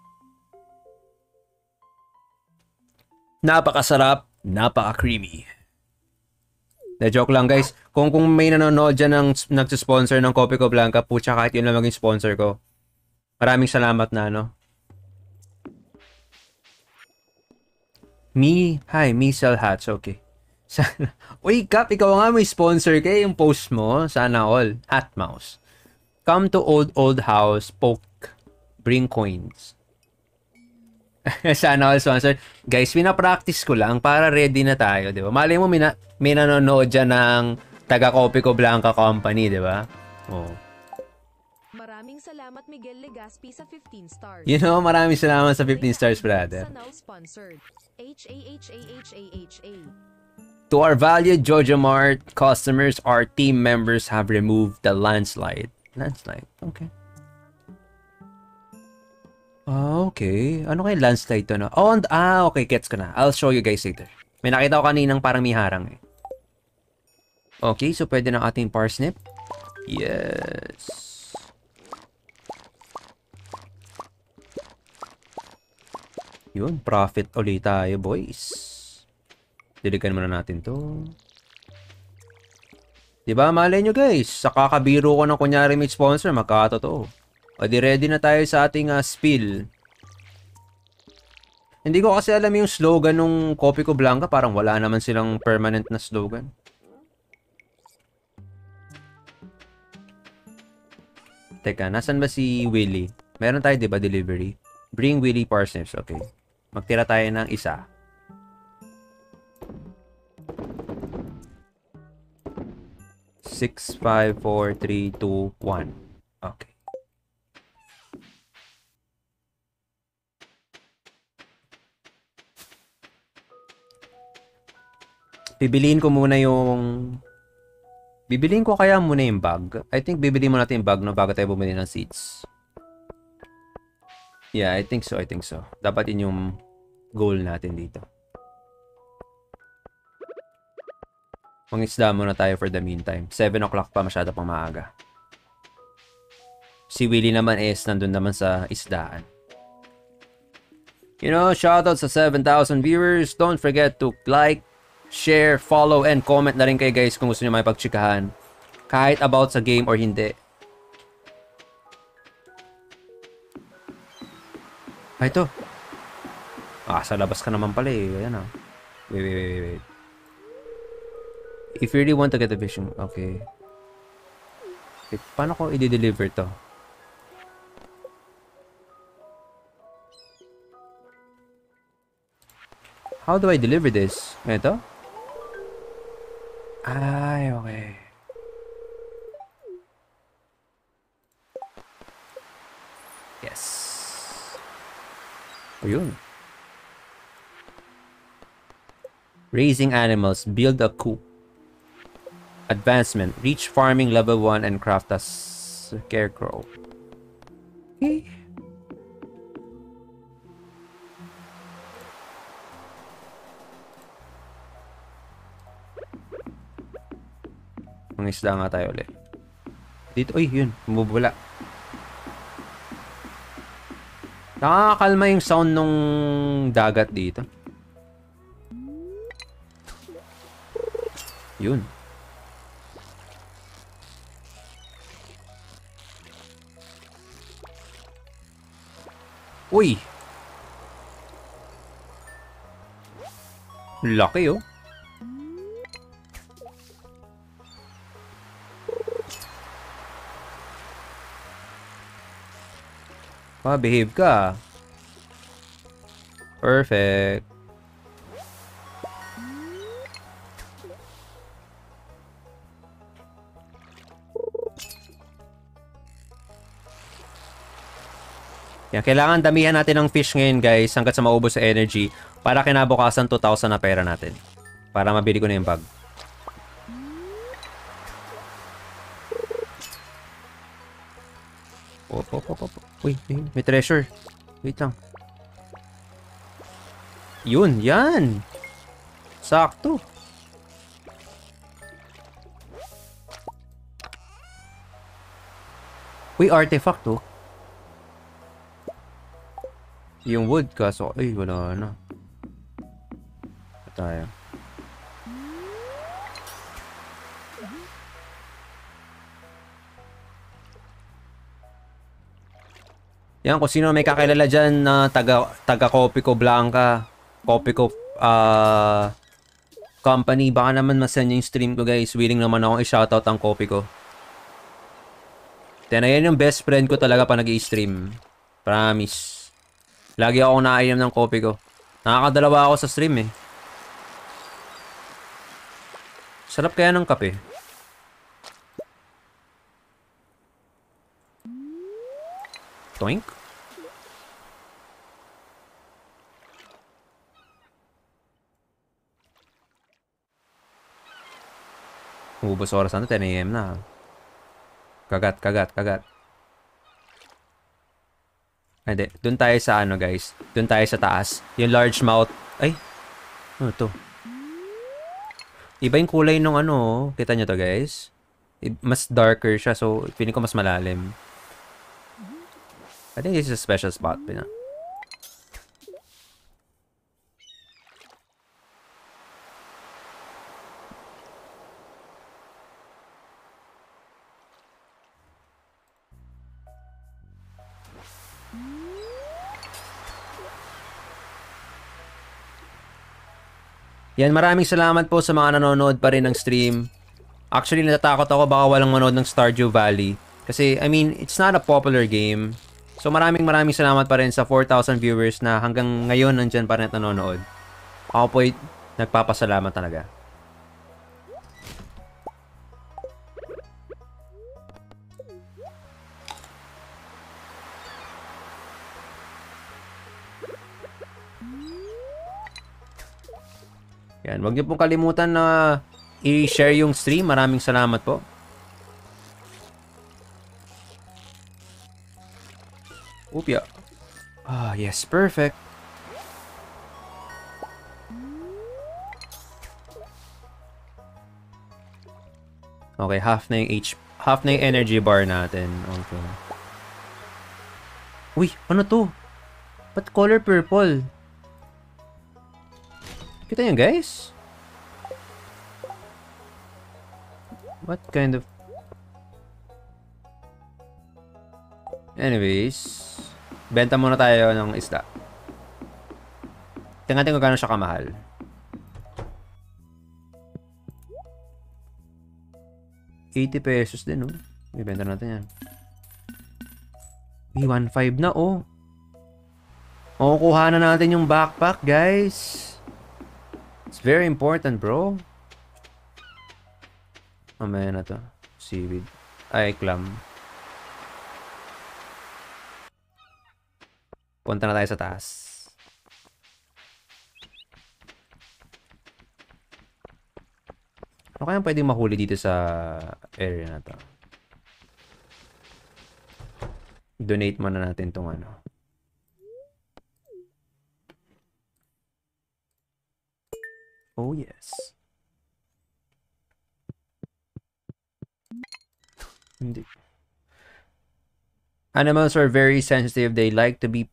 Napakasarap, napaka-creamy. Na joke lang guys. Kung kung may nanonood dyan ng nagsusponsor ng Kopi ko Blanca, pucha kahit yun lang maging sponsor ko. Maraming salamat na, no? Me, hi, me sell hats, okay. Sana, uy, Kap, ikaw nga may sponsor kay yung post mo. Sana all. Hat mouse. Come to old, old house, poke, bring coins. Sana all sponsor. Guys, pinapractice ko lang para ready na tayo, di ba? Malay mo, may, na, may nanonood dyan ng taga Kopi ko Blanca Company, di ba? Oh. Maraming salamat Miguel Legaspi sa 15 stars. You know, maraming salamat sa 15 stars, brother. Sa now sponsored. To our valued Jojo Mart customers, our team members have removed the landslide. Landslide? Okay. Ah, okay. Ano kaya landslide to, no? Oh, and, ah, okay. Gets ko na. I'll show you guys later. May nakita ko kaninang parang may harang eh. Okay, so pwede na ating parsnip. Yes. Yun, profit ulit tayo, boys. Diligan muna natin to. Diba, malay nyo guys, sa kakabiro ko ng kunyari may sponsor, magkakatotoo. O di ready na tayo sa ating uh, spill. Hindi ko kasi alam yung slogan ng Kopi ko Blanca, parang wala naman silang permanent na slogan. Teka, nasan ba si Willie? Meron tayo 'di ba delivery? Bring Willie parsnips, okay. Magtira tayo ng isa. Six, five, four, three, two, one. Okay. Bibiliin ko muna yung... Bibiliin ko kaya muna yung bag. I think bibiliin mo natin yung bag no, bago tayo bumili ng seats. Yeah, I think so, I think so. Dapat yun yung goal natin dito. Mangisda muna tayo for the meantime. 7 o'clock pa, masyado pang maaga. Si Willie naman is nandun naman sa isdaan. You know, shoutout sa 7,000 viewers. Don't forget to like, share, follow, and comment na rin kayo guys kung gusto nyo may pagchikahan. Kahit about sa game or hindi. Ay, ito. Ah, sa labas ka naman pala eh. Ayan ah. Wait, wait, wait, wait. If you really want to get the vision, okay. Wait, paano ko i-deliver to? How do I deliver this? Ito? Ay, okay. Yes. Ayun. Raising animals. Build a coop. Advancement. Reach farming level 1 and craft a scarecrow. Okay. Mga isda nga tayo ulit. Dito, uy, yun. Bumubula. Nakakakalma yung sound nung dagat dito. Yun. Uy! Laki oh. Ah, behave ka. Perfect. Yan, kailangan damihan natin ng fish ngayon guys hanggat sa maubos sa energy para kinabukasan 2,000 na pera natin. Para mabili ko na yung bag. Op, op, op, op. Uy, ayun, may treasure. Wait lang. Yun, yan. Sakto. Uy, artifact oh. Yung wood kaso, ay wala na. Tayo. Yan, kung sino may kakilala dyan na taga, taga Kopi ko Blanca, Kopi ko uh, company, baka naman masend yung stream ko guys. Willing naman akong i-shoutout ang Kopi ko. Then, ayan yung best friend ko talaga pa nag stream Promise. Lagi ako nainom ng kopi ko. Nakakadalawa ako sa stream eh. Sarap kaya ng kape. Toink. Ubus oras na 10 a.m. na. Kagat, kagat, kagat. Hindi. Doon tayo sa ano, guys. Doon tayo sa taas. Yung large mouth. Ay. Ano to? Iba yung kulay nung ano, oh. kita nyo to guys? Mas darker siya, so feeling ko mas malalim. I think this is a special spot. Pina. Yan, maraming salamat po sa mga nanonood pa rin ng stream. Actually, natatakot ako baka walang manood ng Stardew Valley. Kasi, I mean, it's not a popular game. So, maraming maraming salamat pa rin sa 4,000 viewers na hanggang ngayon nandyan pa rin at nanonood. Ako po ay nagpapasalamat talaga. Yan, wag niyo pong kalimutan na i-share yung stream. Maraming salamat po. Upya. Ah, yes, perfect. Okay, half na yung H half na energy bar natin. Okay. Uy, ano to? Ba't color purple? Kita niyo guys? What kind of... Anyways, benta muna tayo ng isda. Tingnan natin kung gaano siya kamahal. $80 pesos din, oh. Ibenta natin yan. Uy, 1.5 na, oh. Makukuha na natin yung backpack, guys. It's very important, bro. Mamaya na to. Seaweed. Ay, clam. Punta na tayo sa taas. Ano kaya pwedeng mahuli dito sa area na to? Donate muna natin tong ano. Oh, yes. Hindi. Animals are very sensitive. They like to be,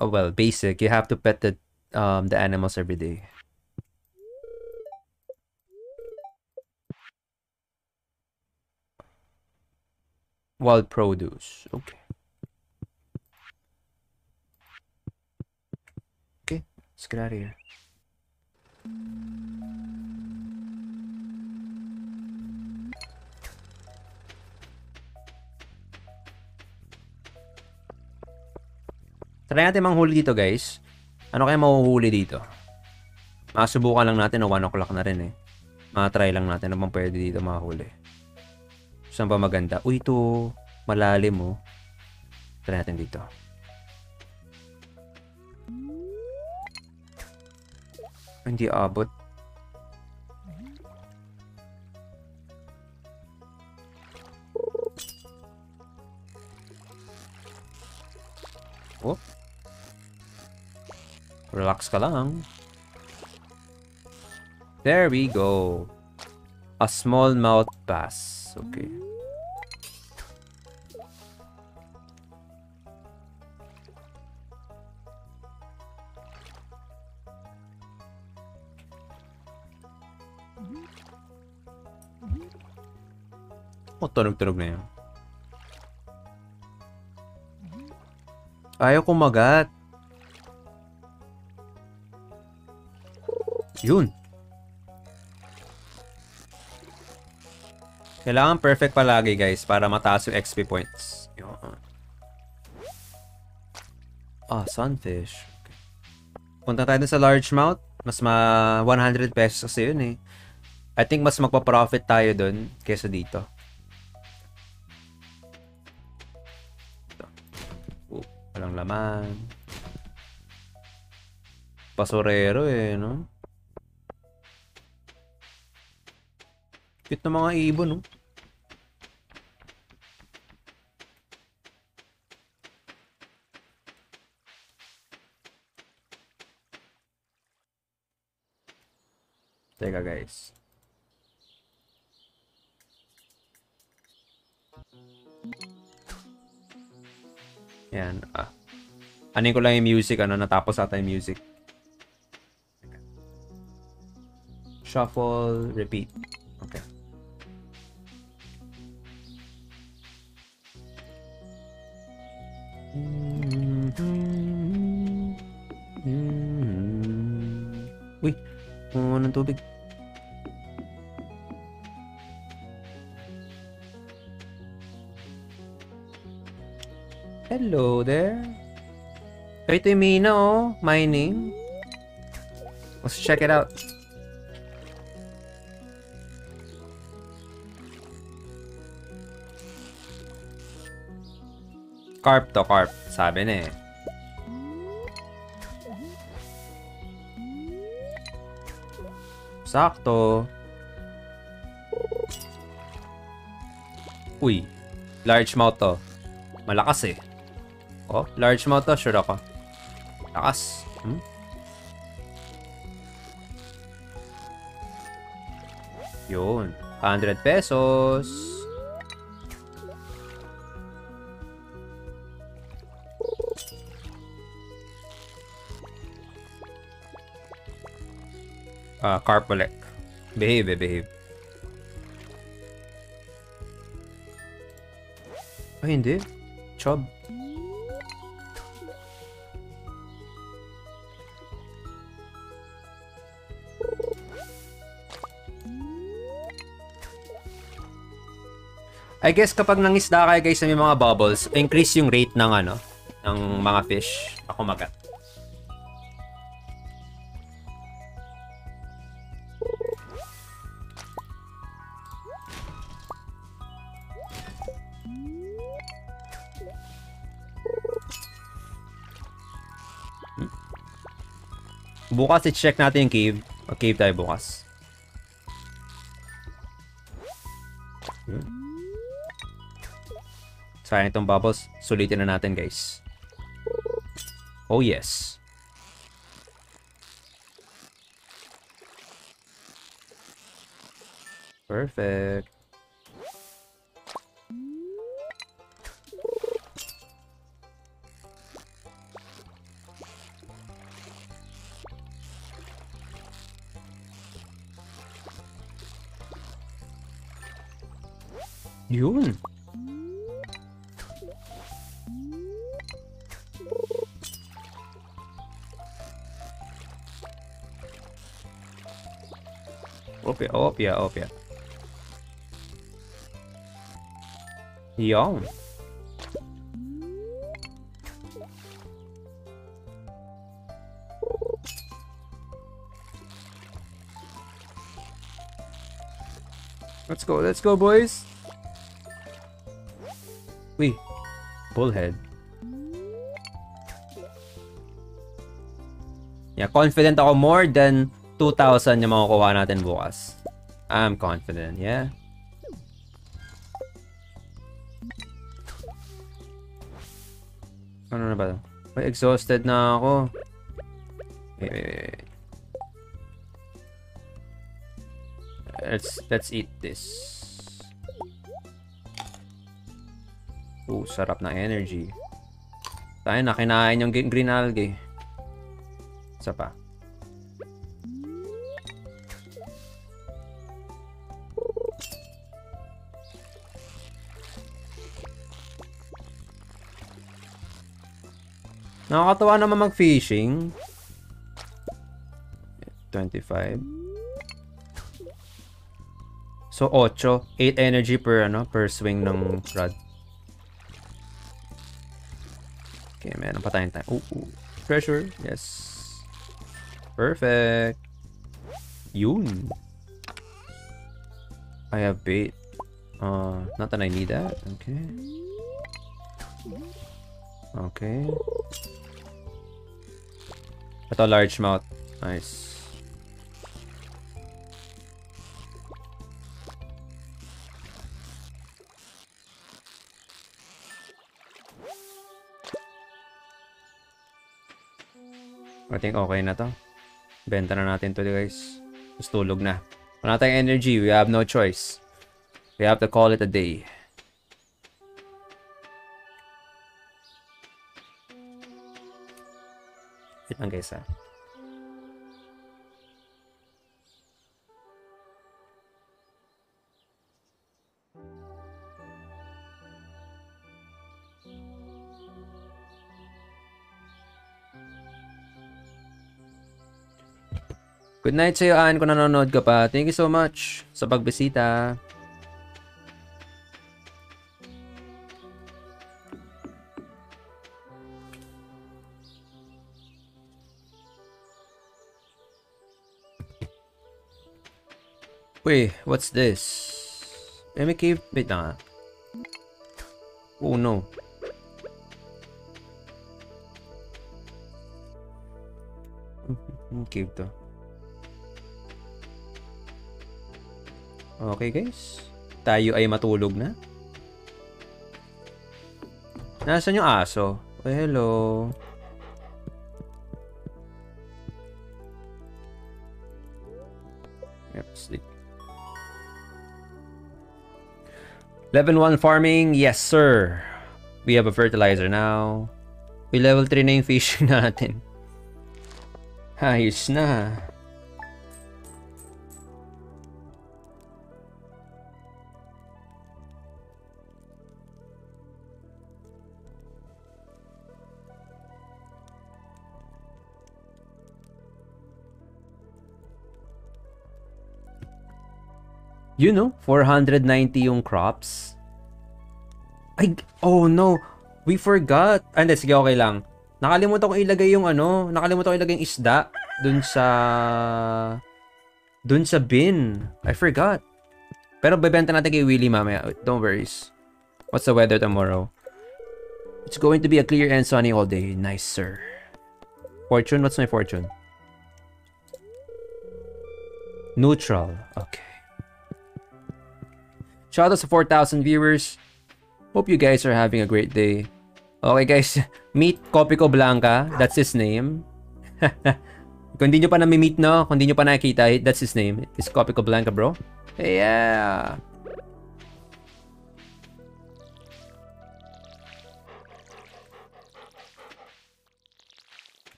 oh, well, basic. You have to pet the, um, the animals every day. Wild produce. Okay. Okay, let's get out of here. Try natin manghuli dito guys. Ano kaya mahuhuli dito? Masubukan lang natin o 1 o'clock na rin eh. Ma-try lang natin naman pwede dito mahuli. Saan ba maganda? Uy, ito malalim oh. Try natin dito. Hindi abot. Relax ka lang. There we go. A small mouth bass. Okay. O, tunog-tunog na yun. Ayaw kumagat. Yun. Kailangan perfect palagi guys para mataas yung XP points. Yun. Ah, sunfish. Okay. Punta tayo sa largemouth. Mas ma 100 pesos kasi yun eh. I think mas magpa-profit tayo dun kesa dito. Ito. Oh, walang laman. Basurero eh, no? Cute na mga ibon, oh. Teka guys. Yan. Ah. Anin ko lang yung music. Ano, natapos ata yung music. Shuffle, repeat. Okay. Uy, kumuha ng tubig. Hello there. Ito yung mina, oh. Mining. Let's check it out. Carp to carp. Sabi na eh. Sakto. Uy. Large mouth to. Malakas eh. Oh, large mouth to. Sure ako. Lakas. Hmm? Yun. 100 pesos. Ah, Carpolec. Behave, eh, behave. Ay, hindi. Chob. I guess kapag nangisda kayo guys sa may mga bubbles, increase yung rate ng ano, ng mga fish na kumagat. Bukas i-check natin yung cave. Mag-cave tayo bukas. Hmm. Sayang itong bubbles. Sulitin na natin, guys. Oh, yes. Perfect. Opia, opia. Yum. Let's go, let's go, boys. Uy, bullhead. Yeah, confident ako more than 2,000 yung makukuha natin bukas. I'm confident, yeah. Ano na ba? Ay, exhausted na ako. Wait, wait, wait. Let's, let's eat this. Ooh, sarap na energy. Tayo na, kinain yung green algae. Isa pa. Nakakatawa naman mag-fishing. 25. So, 8. 8 energy per, ano, per swing ng rod. Okay, meron pa tayong time. Ooh, ooh. Treasure. Yes. Perfect. Yun. I have bait. Uh, not that I need that. Okay. Okay. Ito, largemouth. Nice. I think okay na to. Benta na natin to guys. Tapos tulog na. Wala tayong energy. We have no choice. We have to call it a day. Lang guys ah. Good night sa'yo, Ann, kung nanonood ka pa. Thank you so much sa pagbisita. Wait, what's this? Eh, may cave. Wait na nga. Oh no. Cave to? Okay guys. Tayo ay matulog na. Nasaan yung aso? Oh, hello. Level 1 farming, yes sir. We have a fertilizer now. We level 3 na yung fish natin. Ayos na. You know, 490 yung crops. Ay, oh no. We forgot. Ah, sige, okay lang. Nakalimutan ko ilagay yung ano, nakalimutan ko ilagay yung isda dun sa dun sa bin. I forgot. Pero bebenta natin kay Willie mamaya. Don't worry. What's the weather tomorrow? It's going to be a clear and sunny all day. Nice, sir. Fortune? What's my fortune? Neutral. Okay. Shout out to 4,000 viewers. Hope you guys are having a great day. Okay guys, meet Copico Blanca. That's his name. Kung hindi nyo pa nami-meet no, kung hindi nyo pa nakikita, that's his name. It's Copico Blanca, bro. Yeah.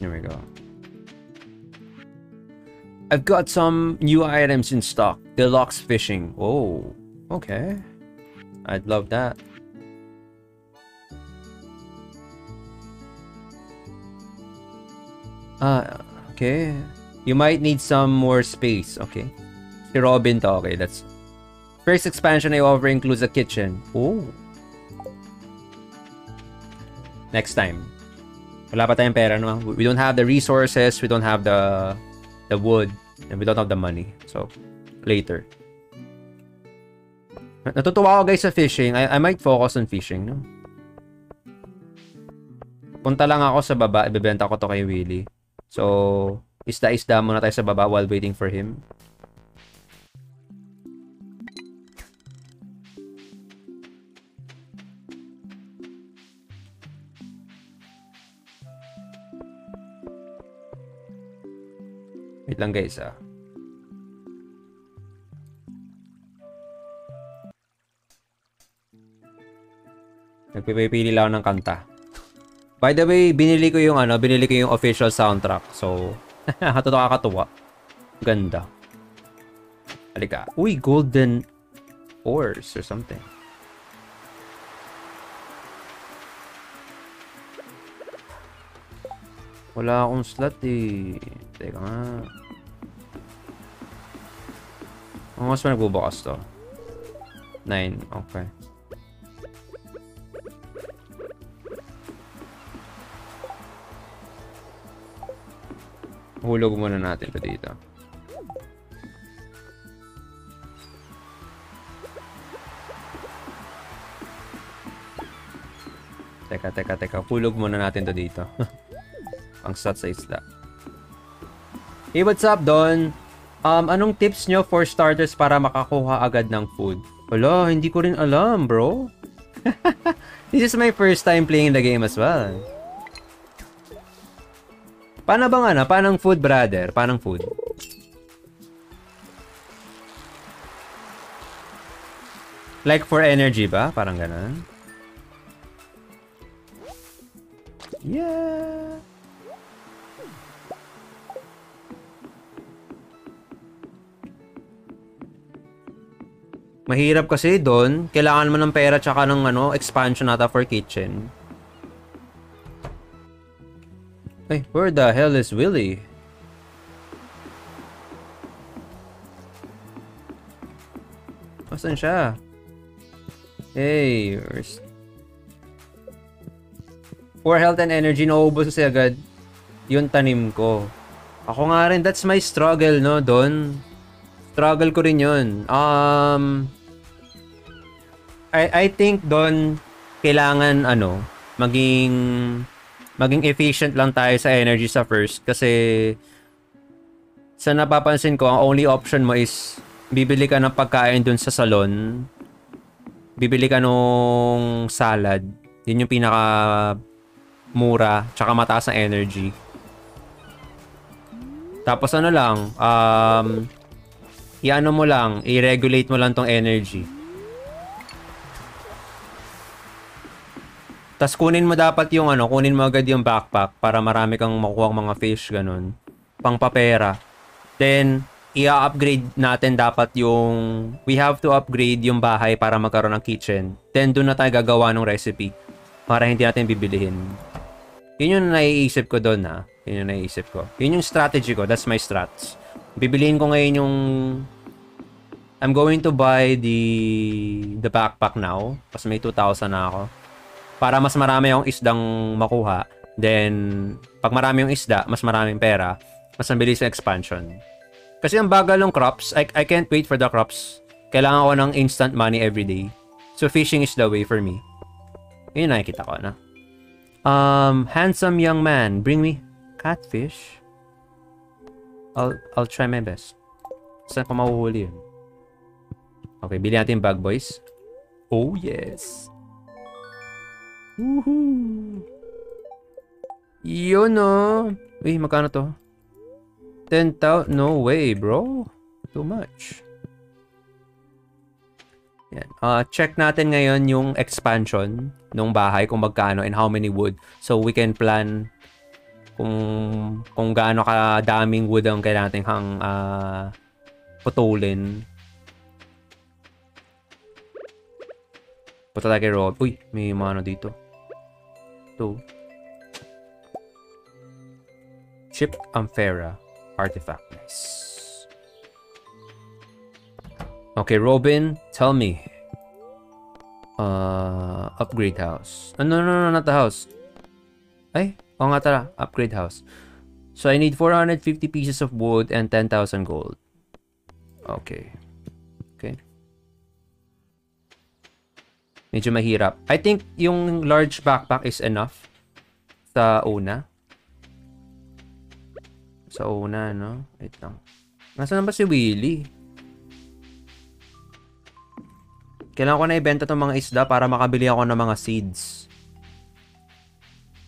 Here we go. I've got some new items in stock. Deluxe fishing. Oh, okay. I'd love that. Ah, okay. You might need some more space. Okay. Si Robin. Okay, that's... First expansion I offer includes a kitchen. Oh. Next time. Wala pa tayong pera, no? We don't have the resources. We don't have the the wood. And we don't have the money. So, later. Natutuwa ako guys sa fishing. I, I might focus on fishing, no? Punta lang ako sa baba. Ibebenta ko to kay Willie. So, isda-isda muna tayo sa baba while waiting for him. Wait lang guys ah. Nagpipili lang ako ng kanta. By the way, binili ko yung ano, binili ko yung official soundtrack. So, hatuto kakatuwa. Ganda. Halika. Uy, golden ores or something. Wala akong slot eh. Teka nga. Ang mas pa nagbubukas to? 9. Okay. Hulog muna natin to dito. Teka, teka, teka. Hulog muna natin to dito. Ang sat sa isla. Hey, what's up, Don? Um, anong tips nyo for starters para makakuha agad ng food? Wala, hindi ko rin alam, bro. This is my first time playing the game as well. Paano bang ano? Paano food, brother? Paano food? Like for energy ba? Parang ganun. Yeah! Mahirap kasi doon, kailangan mo ng pera tsaka ng ano, expansion nata for kitchen. Ay, where the hell is Willie? Asan siya? Hey, where's... For health and energy, naubos kasi agad yung tanim ko. Ako nga rin, that's my struggle, no, Don? Struggle ko rin yun. Um, I, I think, Don, kailangan, ano, maging, maging efficient lang tayo sa energy sa first. Kasi, sa napapansin ko, ang only option mo is, bibili ka ng pagkain dun sa salon. Bibili ka nung salad. Yun yung pinaka mura, tsaka mataas na energy. Tapos ano lang, um, iano mo lang, i-regulate mo lang tong energy. Tapos kunin mo dapat yung ano, kunin mo agad yung backpack para marami kang makuha mga fish, ganun. Pang papera. Then, i-upgrade natin dapat yung, we have to upgrade yung bahay para magkaroon ng kitchen. Then, doon na tayo gagawa ng recipe para hindi natin bibilihin. Yun yung naiisip ko doon ha. Yun yung naiisip ko. Yun yung strategy ko. That's my strats. Bibiliin ko ngayon yung... I'm going to buy the the backpack now. Kasi may 2,000 na ako. Para mas marami yung isdang makuha. Then, pag marami yung isda, mas maraming pera, mas mabilis yung expansion. Kasi ang bagal ng crops, I, I can't wait for the crops. Kailangan ko ng instant money every day. So, fishing is the way for me. Yun yung nakikita ko na. Um, handsome young man, bring me catfish. I'll I'll try my best. Saan ko mahuhuli yun? Okay, bili natin bag, boys. Oh, yes. Woohoo! Yun, oh. Uy, magkano to? 10,000? No way, bro. Too much. Yan. Uh, check natin ngayon yung expansion ng bahay kung magkano and how many wood. So we can plan kung kung gaano kadaming wood ang kailangan nating hang uh, putulin. Punta tayo kay. Uy, may mga ano dito. Ito. Chip Amphera artifact. Nice. Okay, Robin, tell me. Uh, upgrade house. Uh, no, no, no, not the house. Ay, oo nga tara, upgrade house. So I need 450 pieces of wood and 10,000 gold. Okay. Okay. Medyo mahirap. I think yung large backpack is enough sa una. Sa una, no? Wait lang. Nasaan na ba si Willie? Kailangan ko na ibenta tong mga isda para makabili ako ng mga seeds.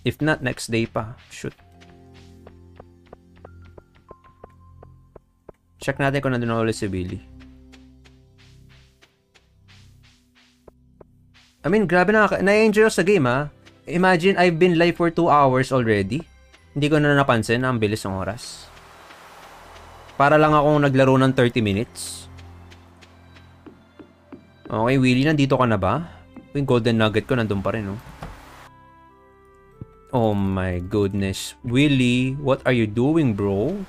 If not, next day pa. Shoot. Check natin kung nandun na ulit si Billy. I mean, grabe na. Na-enjoy sa game, ha? Imagine, I've been live for 2 hours already. Hindi ko na napansin na ang bilis ng oras. Para lang akong naglaro ng 30 minutes. Okay, Willie, nandito ka na ba? Yung golden nugget ko nandun pa rin, no? Oh my goodness. Willie, what are you doing, bro?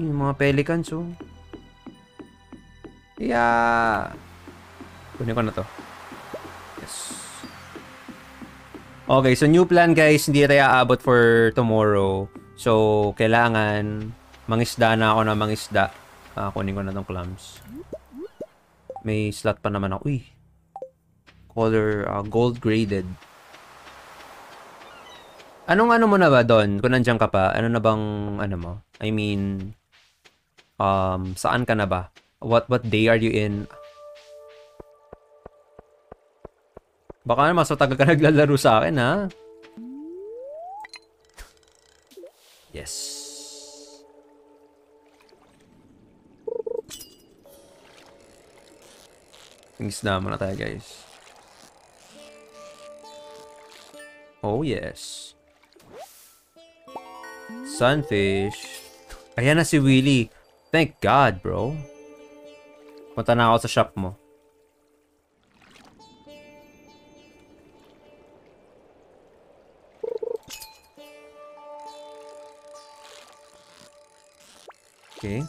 Yung mga pelicans, oh. Yeah! Kunin ko na to. Yes. Okay, so new plan guys. Hindi tayo aabot for tomorrow. So, kailangan mangisda na ako na mangisda. Ah, kunin ko na tong clams. May slot pa naman ako. Uy. Color uh, gold graded. Anong ano mo na ba doon? Kung nandiyan ka pa, ano na bang ano mo? I mean, um, saan ka na ba? What what day are you in? Baka mas matagal ka naglalaro sa akin, ha? Yes. Isda muna tayo, guys. Oh, yes. Sunfish. Ayan na si Willy. Thank God, bro. Punta na ako sa shop mo. Okay.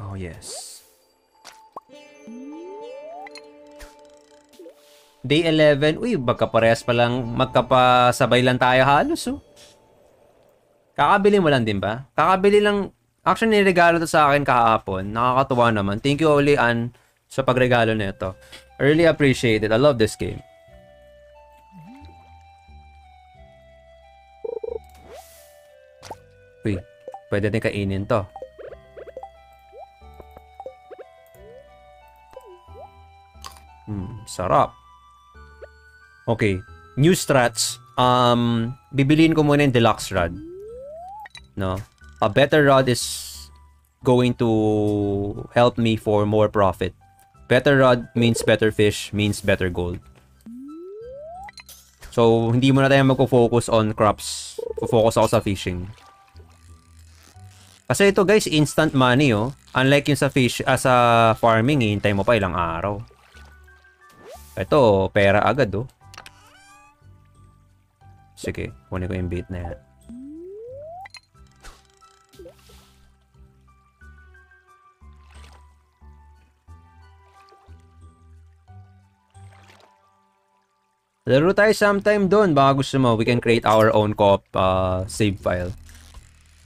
Oh, yes. Day 11. Uy, magkaparehas pa lang. Magkapasabay lang tayo halos, oh. Kakabili mo lang din ba? Kakabili lang. Actually, niregalo to sa akin kahapon. Nakakatuwa naman. Thank you, Oli Ann, sa pagregalo nito. I really appreciate it. I love this game. Uy, pwede din kainin to. Hmm, sarap. Okay, new strats. Um, bibiliin ko muna yung deluxe rod. No? A better rod is going to help me for more profit. Better rod means better fish, means better gold. So, hindi mo na tayo magpo-focus on crops. Focus ako sa fishing. Kasi ito guys, instant money oh. Unlike yung sa fish, uh, sa farming, hintay mo pa ilang araw. Ito, pera agad oh. Sige, kunin ko yung bait na yan. Laro tayo sometime doon. Baka gusto mo, we can create our own co uh, save file.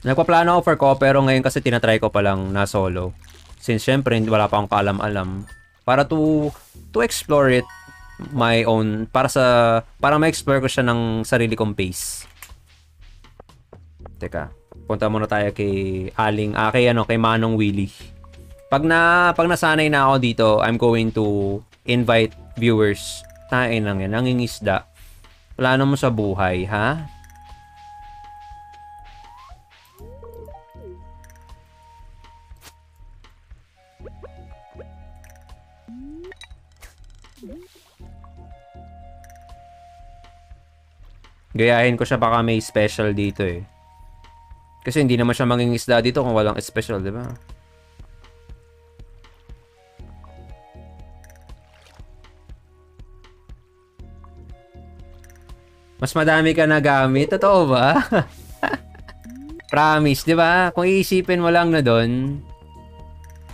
Nagpaplano ako for co pero ngayon kasi tinatry ko pa lang na solo. Since syempre, wala pa akong kaalam-alam. Para to, to explore it my own, para sa, para ma-explore ko siya ng sarili kong pace. Teka, punta muna tayo kay Aling, ah, kay ano, kay Manong Willie. Pag na, pag nasanay na ako dito, I'm going to invite viewers Tain lang yan. Nangingisda. Wala naman sa buhay, ha? Gayahin ko siya baka may special dito eh. Kasi hindi naman siya mangingisda dito kung walang special, di ba? Mas madami ka na gamit. Totoo ba? Promise, di ba? Kung iisipin mo lang na doon,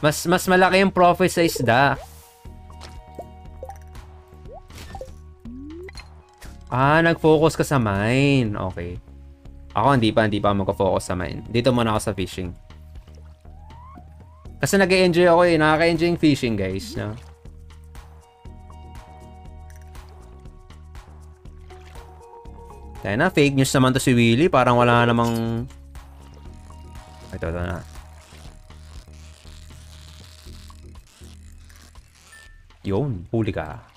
mas, mas malaki yung profit sa isda. Ah, nag-focus ka sa mine. Okay. Ako hindi pa, hindi pa magko-focus sa mine. Dito muna ako sa fishing. Kasi nag-enjoy ako eh. Nakaka-enjoy yung fishing, guys. No? Kaya na, fake news naman to si Willy. Parang wala namang... Ito, ito na. Yun, huli ka.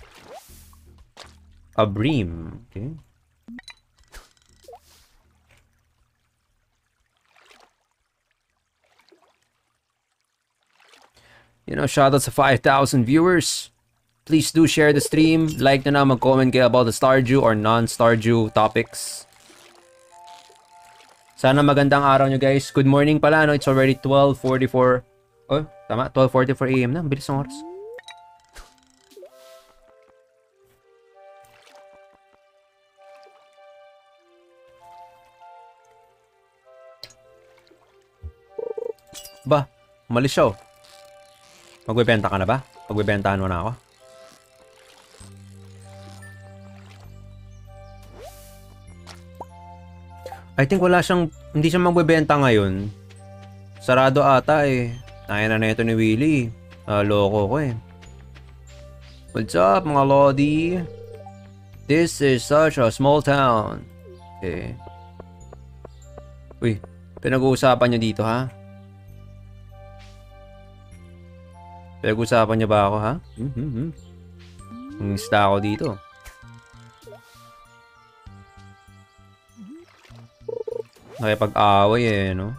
A bream. Okay. You know, shoutouts to 5,000 viewers. Please do share the stream. Like na na, mag-comment kayo about the Stardew or non-Stardew topics. Sana magandang araw nyo guys. Good morning pala, no? It's already 12.44. Oh, tama? 12.44 a.m. na. Bilis ng oras. Ba, malis siya oh. Magbebenta ka na ba? Magbebentahan mo na ako? I think wala siyang, hindi siya magbebenta ngayon. Sarado ata eh. Kaya na na ito ni Willie. Uh, loko ko eh. What's up mga Lodi? This is such a small town. Okay. Uy, pinag-uusapan niyo dito ha? Pinag-uusapan niyo ba ako ha? Mm-hmm. Ako dito. Nakipag-away eh, no?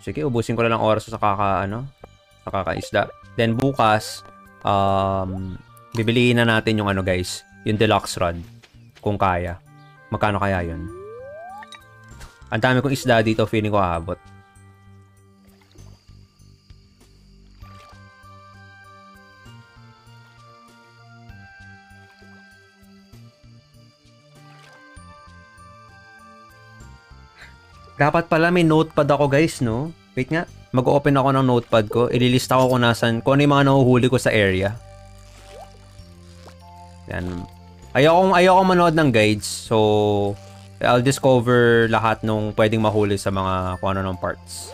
Sige, ubusin ko na lang oras sa kaka, ano, sa kakaisda. Then bukas, Um, bibiliin na natin yung ano guys, yung deluxe rod. Kung kaya. Magkano kaya yun? Ang dami kong isda dito, feeling ko aabot. Dapat pala may notepad ako guys, no? Wait nga, mag-open ako ng notepad ko. Ililista ko kung nasan, kung ano yung mga nahuhuli ko sa area. Yan. Ayoko, ayoko manood ng guides, so I'll discover lahat nung pwedeng mahuli sa mga kung ano ng parts.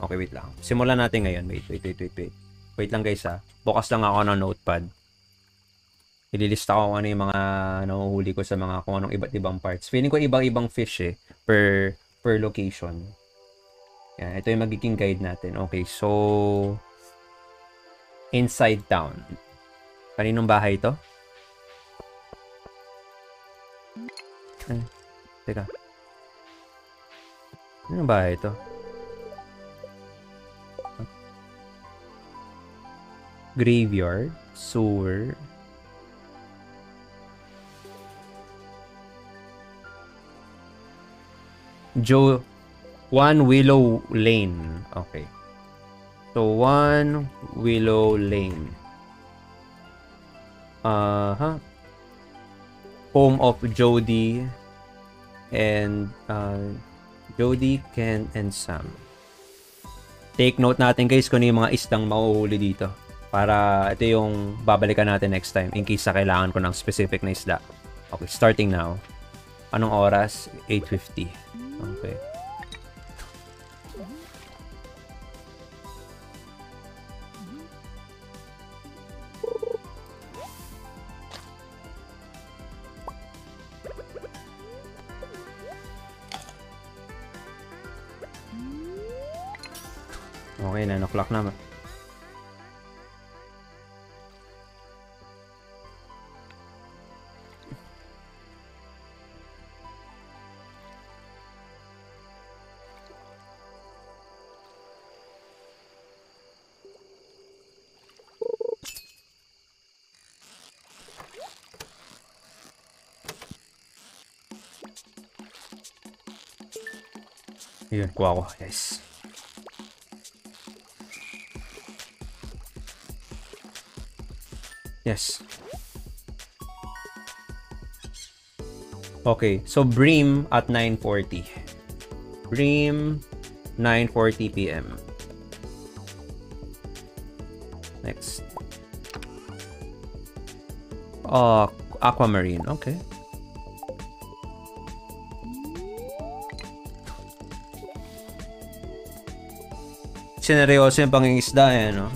Okay, wait lang. Simulan natin ngayon. Wait, wait, wait, wait, wait. Wait lang guys ha. Bukas lang ako ng notepad. Ililista ko ano yung mga nahuhuli ko sa mga kung anong iba't ibang parts. Feeling ko ibang-ibang fish eh. Per per location. Yan, ito yung magiging guide natin. Okay, so inside town. Kaninong bahay ito? Ay, teka. Kaninong bahay ito? Graveyard, sewer, Joe One Willow Lane. Okay. So One Willow Lane. Uh huh. Home of Jody and uh, Jody, Ken, and Sam. Take note natin guys kung ano yung mga isdang mauhuli dito. Para ito yung babalikan natin next time in case sa kailangan ko ng specific na isda. Okay, starting now. Anong oras? 8.50. Okay. Okay, 9 o'clock Yun. Yes. Yes. Okay, so Bream at 9.40. Bream, 9.40 p.m. Next. Uh, Aquamarine, okay. Sineryoso yung pangingisda eh, no?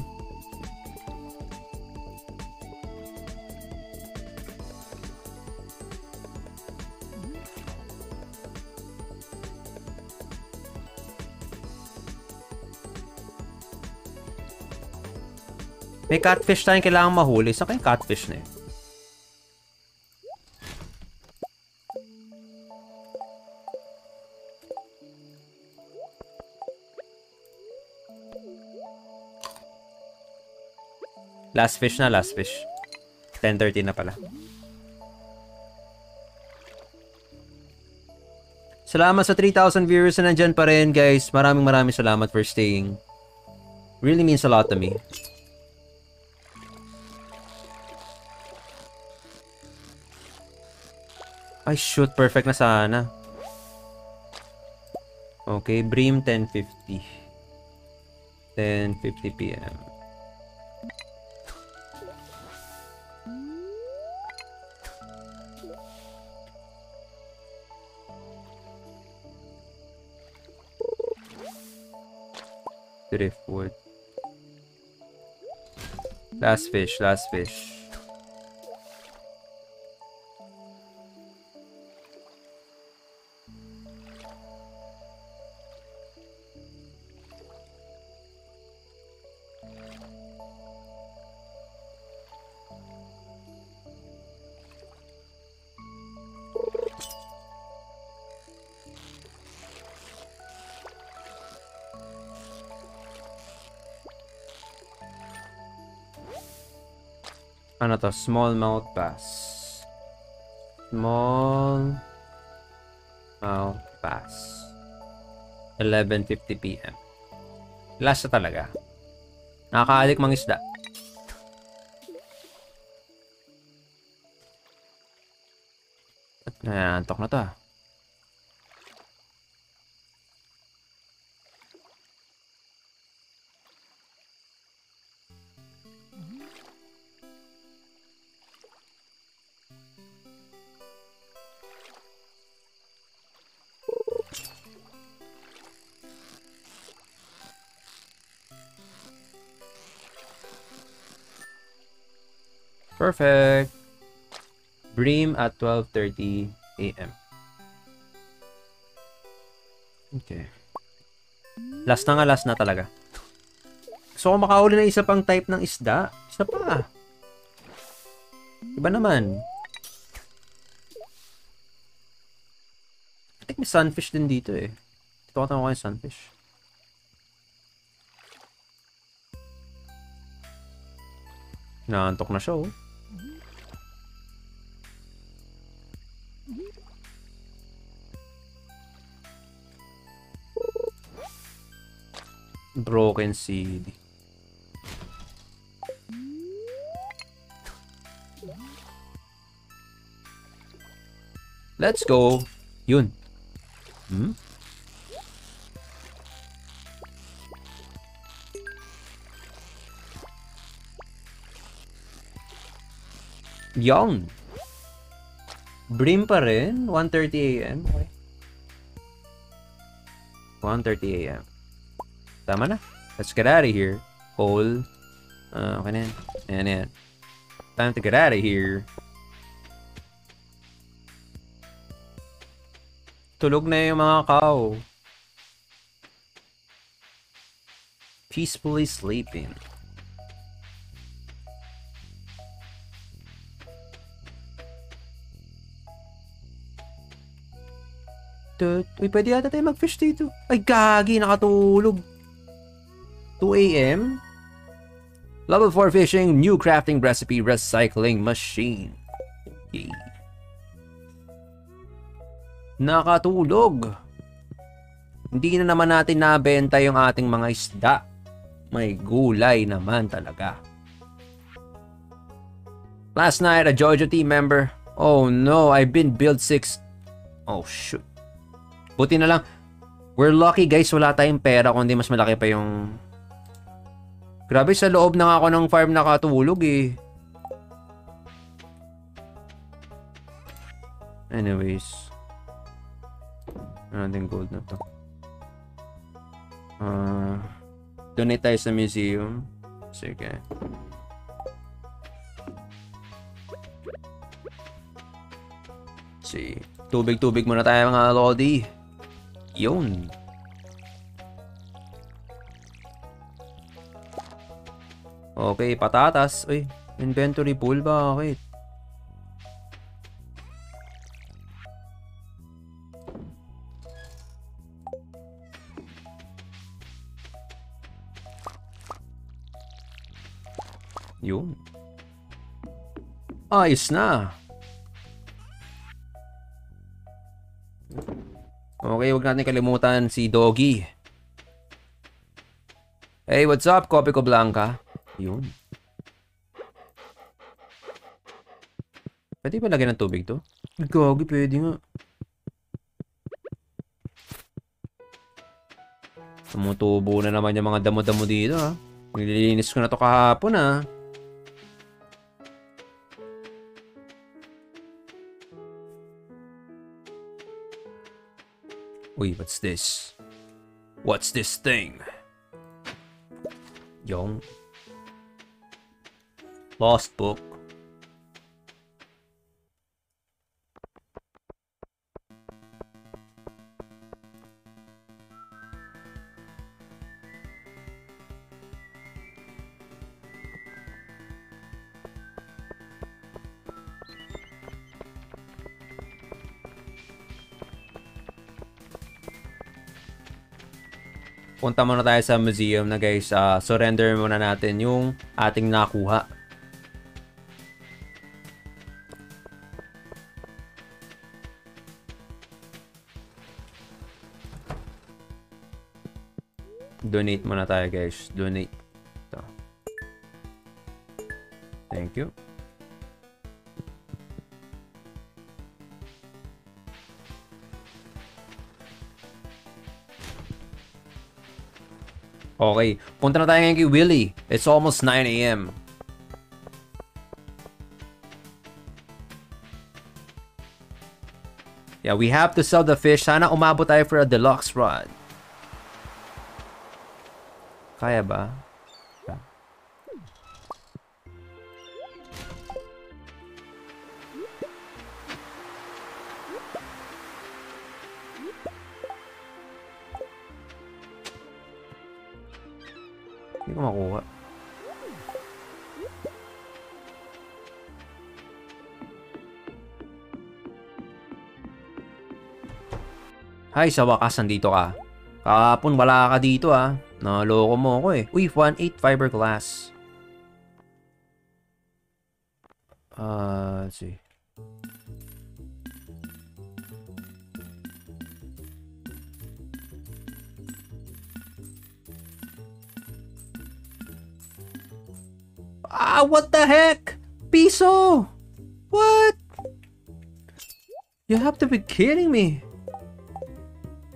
May catfish tayong kailangan mahuli. Sa kayong catfish na yun? Last fish na, last fish. 10.30 na pala. Salamat sa 3,000 viewers na nandyan pa rin, guys. Maraming maraming salamat for staying. Really means a lot to me. Ay, shoot. Perfect na sana. Okay, Bream 10.50. 10.50 p.m. Driftwood. Last fish, last fish. Ano to? Smallmouth bass. Small mouth bass. 11.50 p.m. Last na talaga. Nakakaalik mga isda. Nanantok na to ah. 12.30 a.m. Okay. Last na nga, last na talaga. Gusto ko makahuli na isa pang type ng isda. Isa pa. Iba naman. I think may sunfish din dito eh. Dito ko tanong ko sunfish. Naantok na siya oh. Broken seed. Let's go. Yun. Hmm? Young. Brim pa rin. 1.30 a.m. Okay. 1.30 a.m. Tama na. Let's get out of here. Hole. Uh, okay na yan. Ayan, yan. Time to get out of here. Tulog na yung mga cow. Peacefully sleeping. Uy, pwede yata tayo mag-fish dito. Ay, gagi, nakatulog. 2 a.m. Level 4 fishing, new crafting recipe, recycling machine. Okay. Nakatulog. Hindi na naman natin nabenta yung ating mga isda. May gulay naman talaga. Last night, a Jojo team member. Oh no, I've been build 6. Oh shoot. Buti na lang. We're lucky guys, wala tayong pera kundi mas malaki pa yung... Grabe, sa loob na ako ng farm nakatulog eh. Anyways. Ano natin gold na to? Uh, donate tayo sa museum. Sige. See. Tubig-tubig muna tayo mga lodi. Yun. Okay, patatas. Uy, inventory pool bakit? Yun. Ayos na. Okay, wag natin kalimutan si Doggy. Hey, what's up, Kopi ko Blanca? Yun. Pwede ba lagyan ng tubig to? Gagi, pwede nga. Tumutubo na naman yung mga damo-damo dito ha. Nililinis ko na to kahapon ha. Uy, what's this? What's this thing? Yung Lost book. punta muna tayo sa museum na guys. Uh, surrender muna natin yung ating nakuha. Donate muna tayo guys. Donate. Ito. Thank you. Okay, punta na tayo ngayon kay Willie. It's almost 9 a.m. Yeah, we have to sell the fish. Sana umabot tayo for a deluxe rod. Kaya ba? Hindi ko makuha. Hay, sa wakas nandito ka. Kahapon wala ka dito ah. Naloko mo ako eh. Uy, 1.8 fiberglass. Uh, let's see. Ah, what the heck? Piso! What? You have to be kidding me.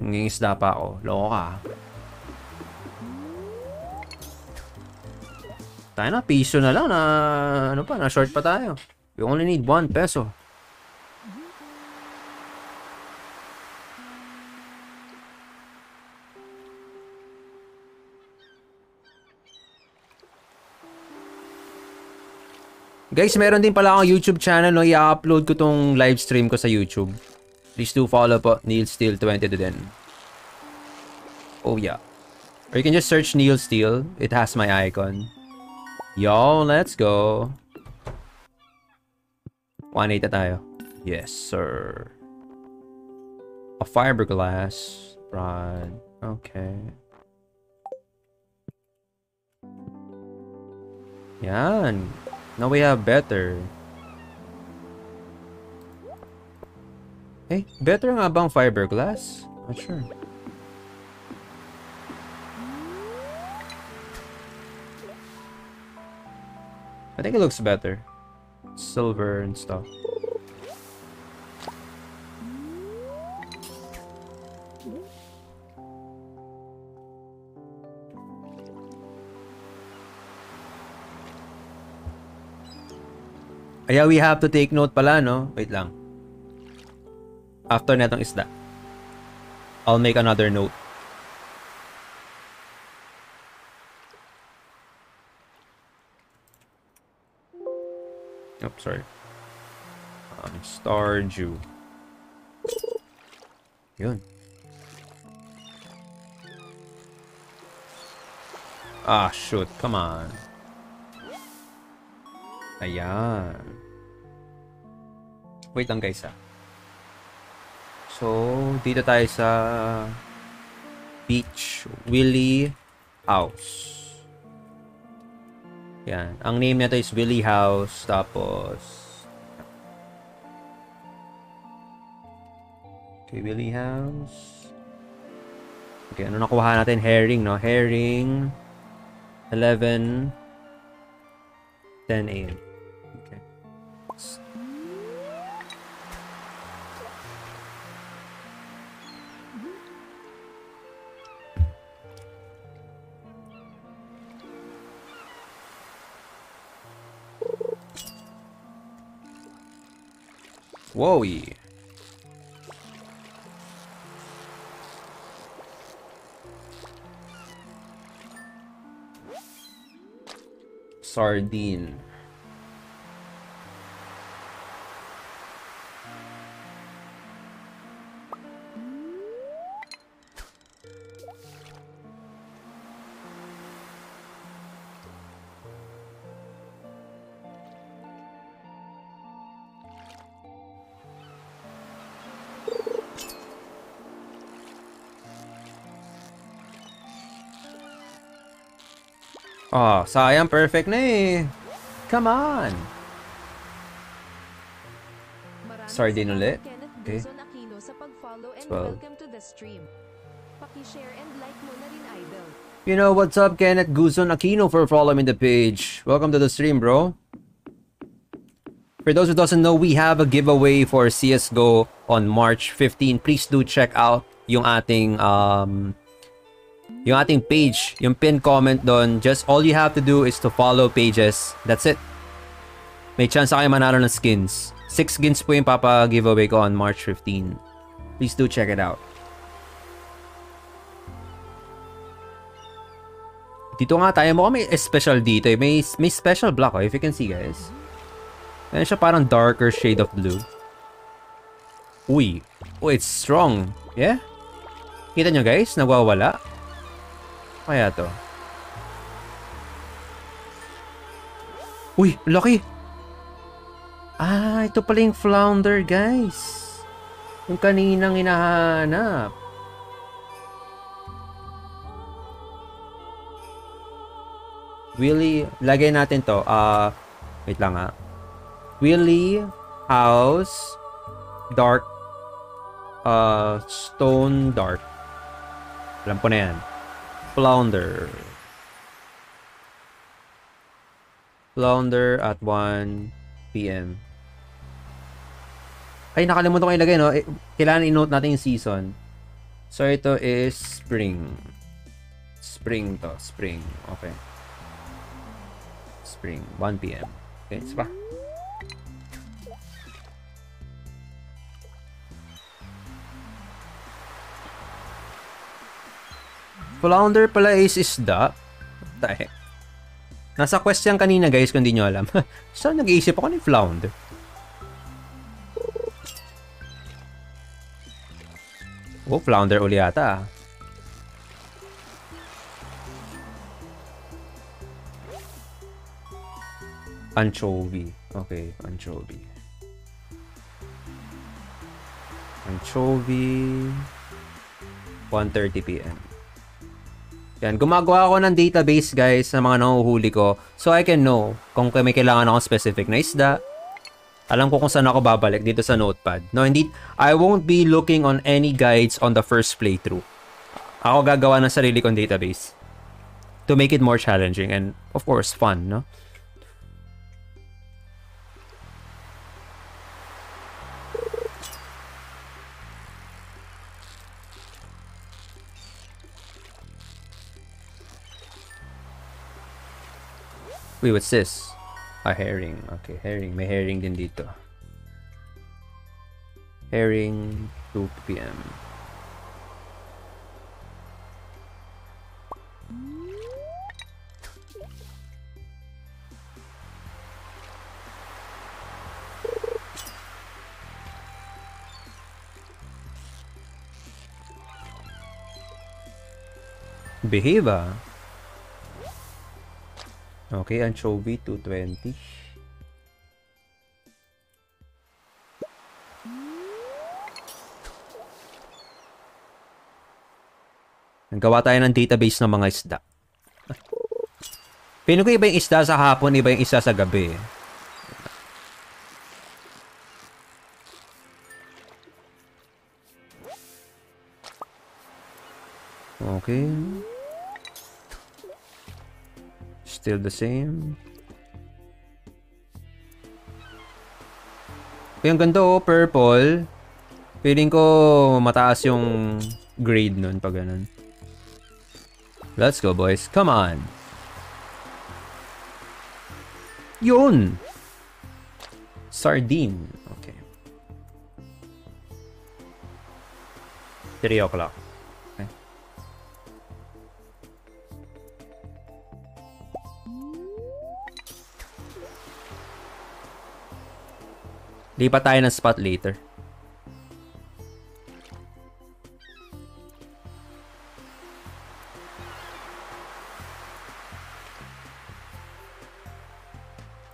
Nangingisda pa ako. Loko ka. Tayo na, piso na lang na ano pa, na short pa tayo. We only need 1 peso. Guys, meron din pala akong YouTube channel no, i-upload ko tong live stream ko sa YouTube. Please do follow po, Neil Steel 20 to din. Oh yeah. Or you can just search Neil Steel. It has my icon. Yo, let's go. 1.8 na tayo. Yes, sir. A fiberglass rod. Okay. Yan. Now we have better. Eh, better nga bang fiberglass? Not sure. I think it looks better. Silver and stuff. Kaya we have to take note pala, no? Wait lang. After netong isda. I'll make another note. Oops, sorry. Um, Stardew. Yun. Ah, shoot. Come on. Ayan. Wait lang guys ah. So, dito tayo sa Beach Willie House. Yan. Ang name nito is Willie House. Tapos... Okay, Willie House. Okay, ano nakuha natin? Herring, no? Herring. 11. 10 a.m. Whoa. Sardine. Sayang. Perfect na eh. Come on. Sardine ulit. Okay. Guzon Aquino sa pag-follow and 12. welcome to the stream. Paki-share and like mo na rin, idol. You know what's up, Kenneth Guzon Aquino for following the page. Welcome to the stream, bro. For those who doesn't know, we have a giveaway for CSGO on March 15. Please do check out yung ating um yung ating page, yung pin comment doon. Just all you have to do is to follow pages. That's it. May chance kayo manalo ng skins. Six skins po yung papa giveaway ko on March 15. Please do check it out. Dito nga tayo, mukhang may special dito eh. May, may special block oh, if you can see guys. Ayan siya parang darker shade of blue. Uy. Oh, it's strong. Yeah? Kita nyo guys? Nagwawala. Kaya to. Uy, laki. Ah, ito pala yung flounder guys. Yung kaninang hinahanap. Willie, lagay natin to. Ah, wait lang ah. Willie House Dark uh, Stone Dark. Alam ko na yan. Flounder. Flounder at 1 p.m. Ay, nakalimutan ko ilagay, no? Eh, Kailangan i-note natin yung season. So, ito is spring. Spring to. Spring. Okay. Spring. 1 p.m. Okay, isa pa. Flounder pala is isda. What the? Nasa question kanina guys kung di nyo alam. Saan nag-iisip ako ni flounder? Oh, flounder uli ata. ah. Anchovy. Okay, anchovy. Anchovy. 1.30 p.m. Yan, gumagawa ako ng database guys sa mga nahuhuli ko so I can know kung may kailangan akong specific na isda. Alam ko kung saan ako babalik dito sa notepad. No, hindi, I won't be looking on any guides on the first playthrough. Ako gagawa ng sarili kong database to make it more challenging and of course fun, no? Wait, what's this? A herring. Okay, herring. May herring din dito. Herring, 2 p.m. Behave. Okay, anchovy 220. Nagawa tayo ng database ng mga isda. Pino ko iba yung isda sa hapon, iba yung isda sa gabi. Okay. Still the same. Uy, ang ganda oh, purple. Feeling ko mataas yung grade nun pag ganun. Let's go, boys. Come on. Yun! Sardine. Okay. 3 o'clock. Lipat tayo ng spot later.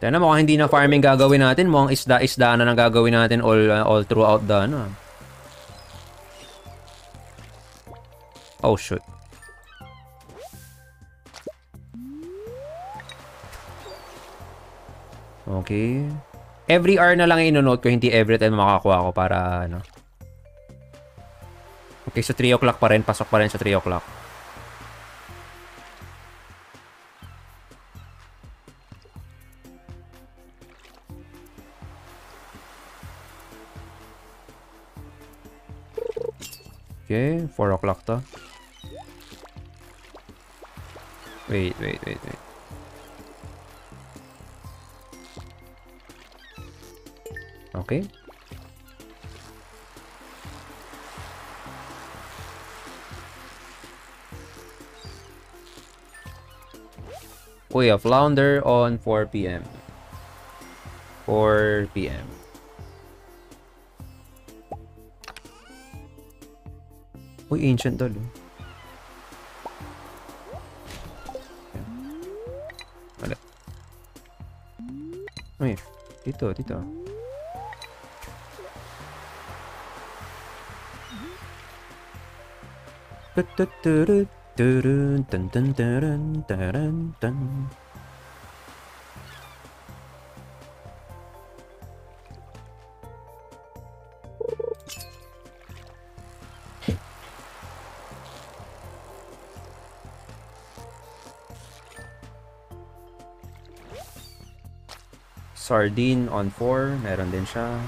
Tena mukhang hindi na farming gagawin natin. Mukhang isda-isda na lang gagawin natin all, uh, all throughout the ano. ah. Oh shoot. Okay. Every hour na lang ino-note ko, hindi every time makakuha ko para ano. Okay, so 3 o'clock pa rin. Pasok pa rin sa 3 o'clock. Okay, 4 o'clock to. Wait, wait, wait, wait. Okay. We have flounder on 4 p.m. 4 p.m. Uy, ancient doll. Wala. Uy, dito, dito. Sardine on 4, meron din siya.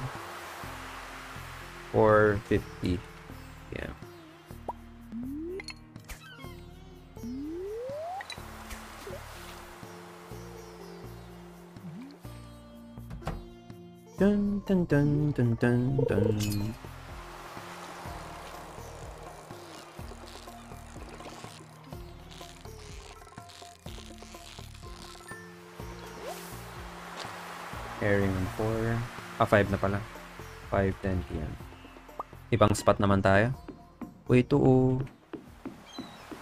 450. Dun dun dun dun dun dun. Airing on 4. Ah, 5 na pala. 5.10 p.m. Ibang spot naman tayo. Wait, oh.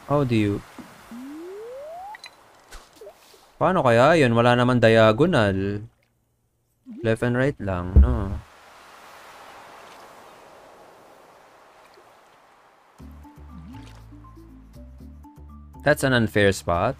How do you... Paano kaya yun? Wala naman diagonal. Left and right lang, no? That's an unfair spot.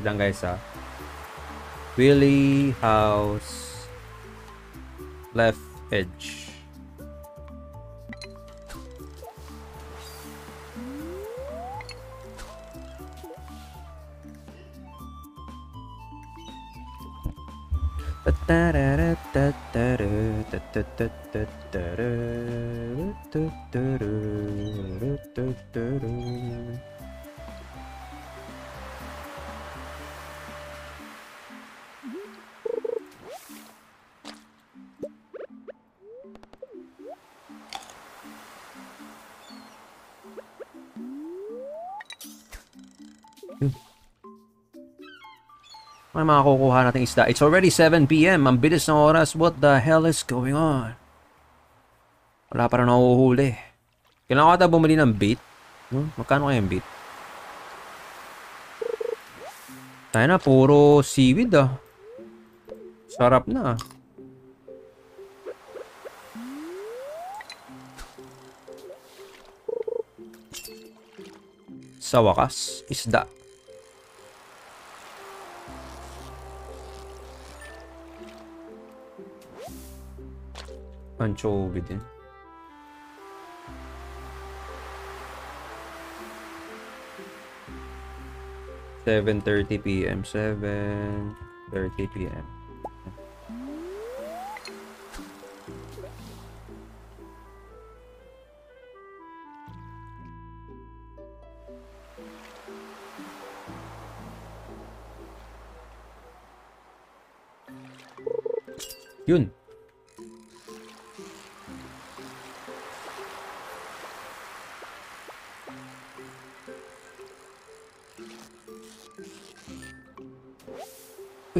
Wait lang guys ah. Willie House left edge. May mga kukuha nating isda. It's already 7 p.m. Ang bilis ng oras. What the hell is going on? Wala pa rin nahuhuli. Kailangan ko ata bumili ng bait. No? Magkano kaya yung bait? Tayo na, puro seaweed ah. Sarap na. Sa wakas, isda. Anchovy din. Seven thirty PM. Seven thirty PM.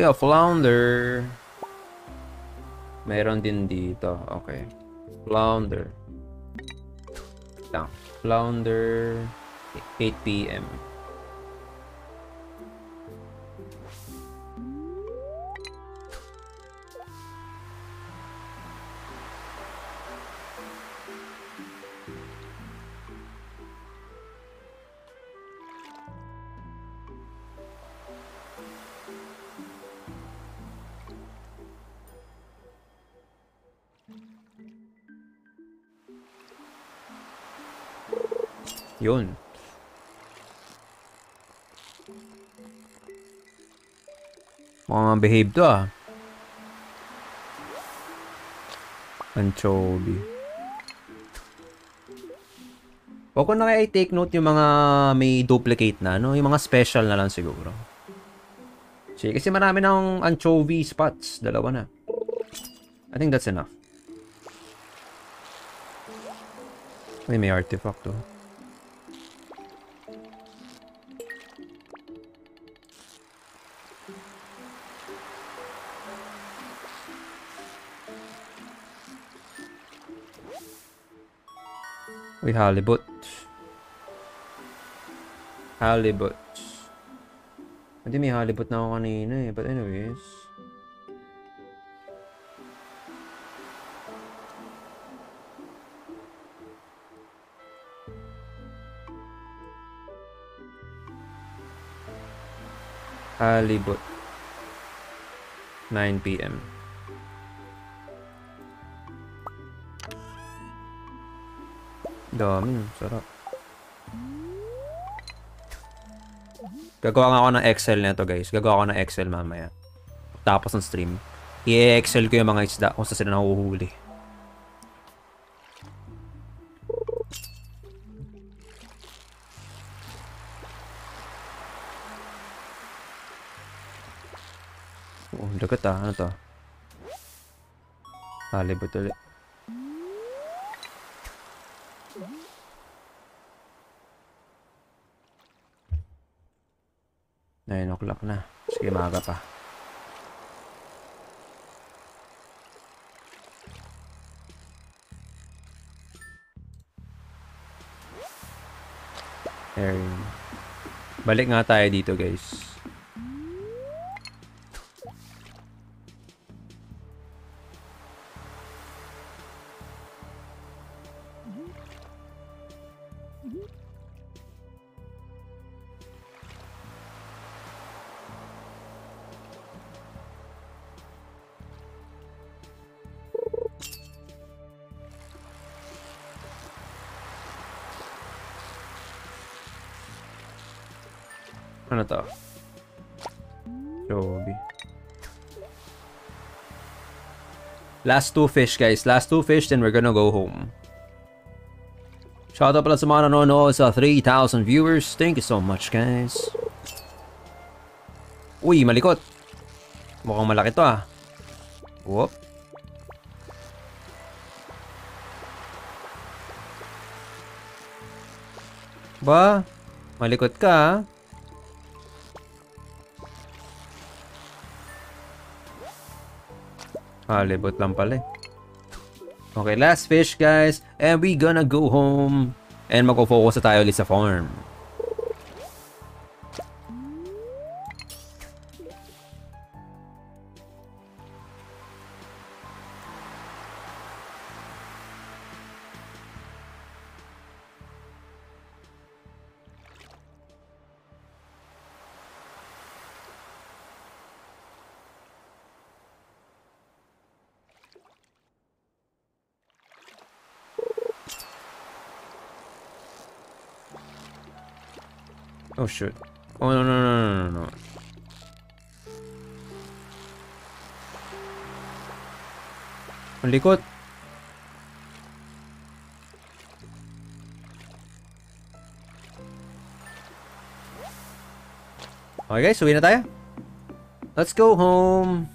Have flounder. Meron din dito. Okay. Flounder. Lang. Flounder. 8 p.m. behave to ah. Anchovy. Huwag ko na kaya i-take note yung mga may duplicate na, no? Yung mga special na lang siguro. Sige, kasi marami ng anchovy spots. Dalawa na. I think that's enough. Uy, may artifact to. Uy, halibut. Halibut. Hindi, may halibut na ako kanina eh. But anyways. Halibut. 9 p.m. Dami, sarap. Gagawa nga ako ng Excel nito guys. Gagawa ako ng Excel mamaya. Tapos ng stream. I-Excel ko yung mga isda kung saan sila nahuhuli. Oh, dagat ah. Ano to? Halibut ulit. O'clock na. Sige, maaga pa. There. Balik nga tayo dito, guys. Last two fish, guys. Last two fish, then we're gonna go home. Shout out pala sa mga nanonood sa 3,000 viewers. Thank you so much, guys. Uy, malikot. Mukhang malaki to ah. Whoop. Ba? Malikot ka ah. Halibot lang pala eh. Okay, last fish guys. And we gonna go home. And magpo-focus na tayo ulit sa farm. Shoot. Oh no no no no no no. Ang likot. Okay guys, uwi na tayo. Let's go home.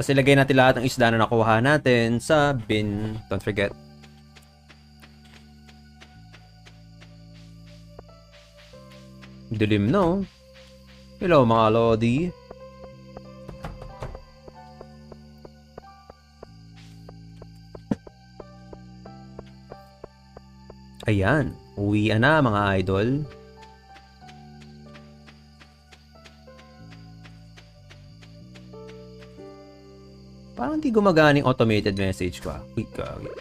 Tapos ilagay natin lahat ng isda na nakuha natin sa bin. Don't forget. Dilim no? Hello mga Lodi. Ayan, uwi na mga idol. Parang hindi gumagana yung automated message ko. ah. Ka, wait.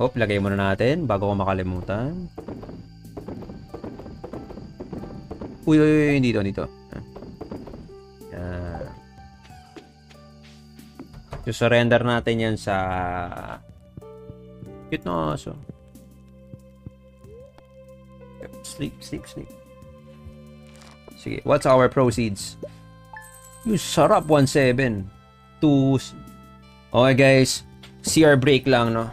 Hop, lagay muna natin bago ko makalimutan. Uy, uy, uy, dito, dito. Yan. So, surrender natin yan sa... Cute na aso. Sleep, sleep, sleep. Sige, what's our proceeds? Yung sarap, 1.7. 2... Okay, guys. CR break lang, no?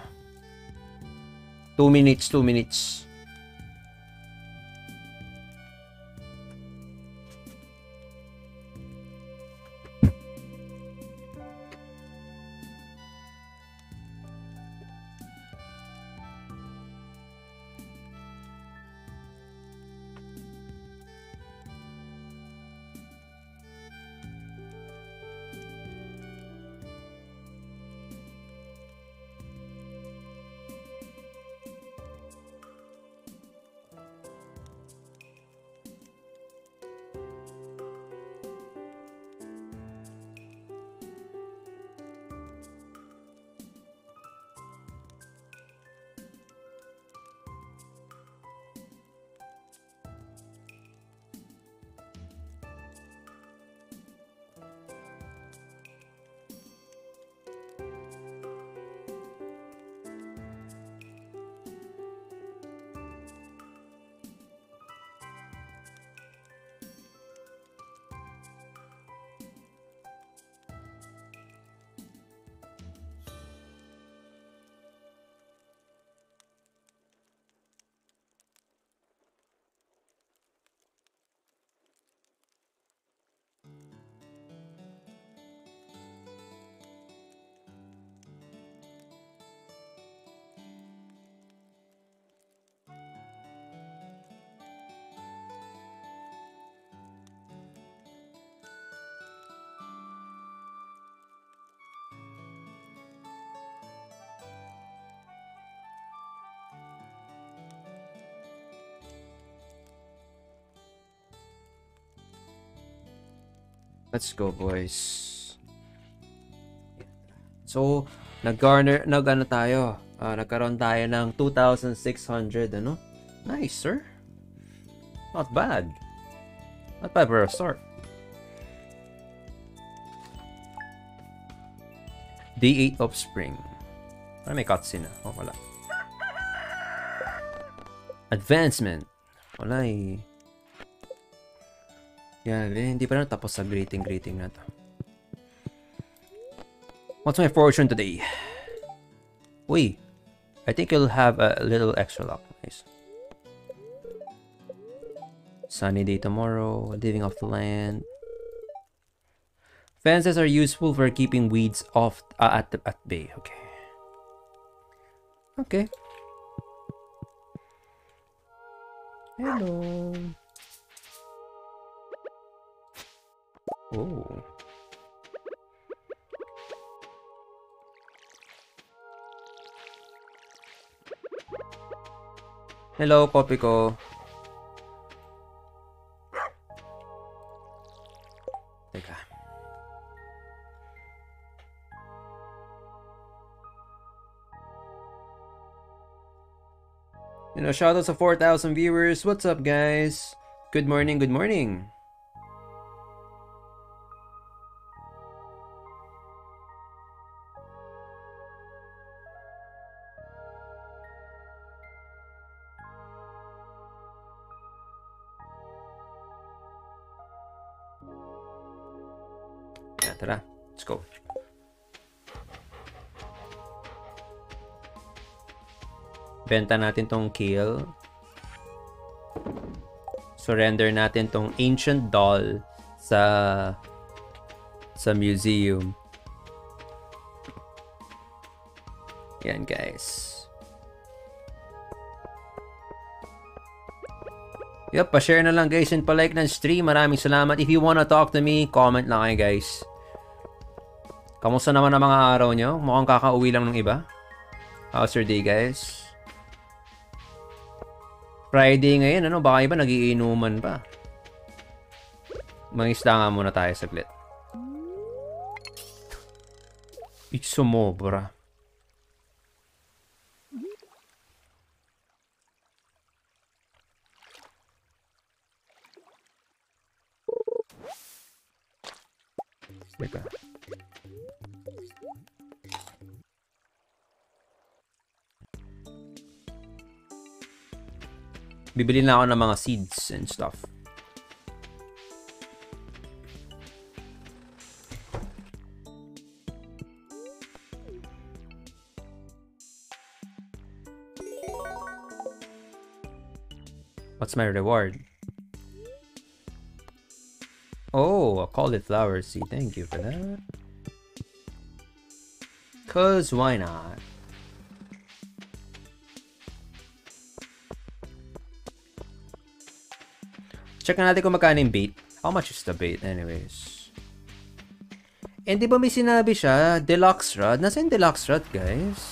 2 minutes, 2 minutes. Let's go, boys. So, nag-garner, nag-ano tayo? Ah, nagkaroon tayo ng 2,600, ano? Nice, sir. Not bad. Not bad for a start. Day 8 of spring. Parang may cutscene na. Oh, wala. Advancement. Wala eh. Yan, eh, hindi pa na tapos sa greeting-greeting na to. What's my fortune today? Uy, I think you'll have a little extra luck. Nice. Sunny day tomorrow, living off the land. Fences are useful for keeping weeds off uh, at at bay. Okay. Okay. Oh. Hello, kopi ko. Teka. You know, shoutouts to 4,000 viewers. What's up, guys? Good morning, good morning. Benta natin tong kill. Surrender natin tong ancient doll sa sa museum. Yan guys. Yup, pa-share na lang guys and pa-like ng stream. Maraming salamat. If you wanna talk to me, comment lang kayo guys. Kamusta naman ang mga araw nyo? Mukhang kakauwi lang ng iba. How's your day guys? Friday ngayon, ano? Baka iba nagiinuman pa. Mangisda nga muna tayo saglit. It's sumobra. Bibili na ako ng mga seeds and stuff. What's my reward? Oh, a cauliflower seed. Thank you for that. Cause why not? Check na natin kung magkano yung bait. How much is the bait anyways? And di ba may sinabi siya, deluxe rod? Nasaan yung deluxe rod, guys?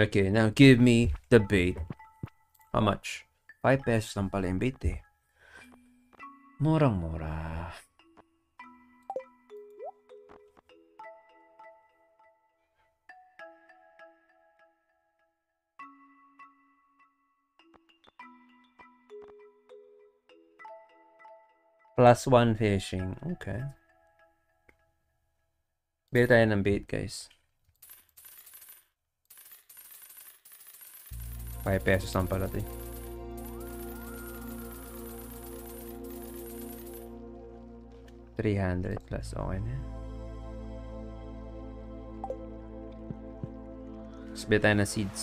Okay, now give me the bait. How much? 5 pesos lang pala yung bait eh. Murang-mura. Plus one fishing. Okay. Bili tayo ng bait, guys. 5 pesos lang pala ito eh. Three hundred plus. Okay na bili tayo ng seeds.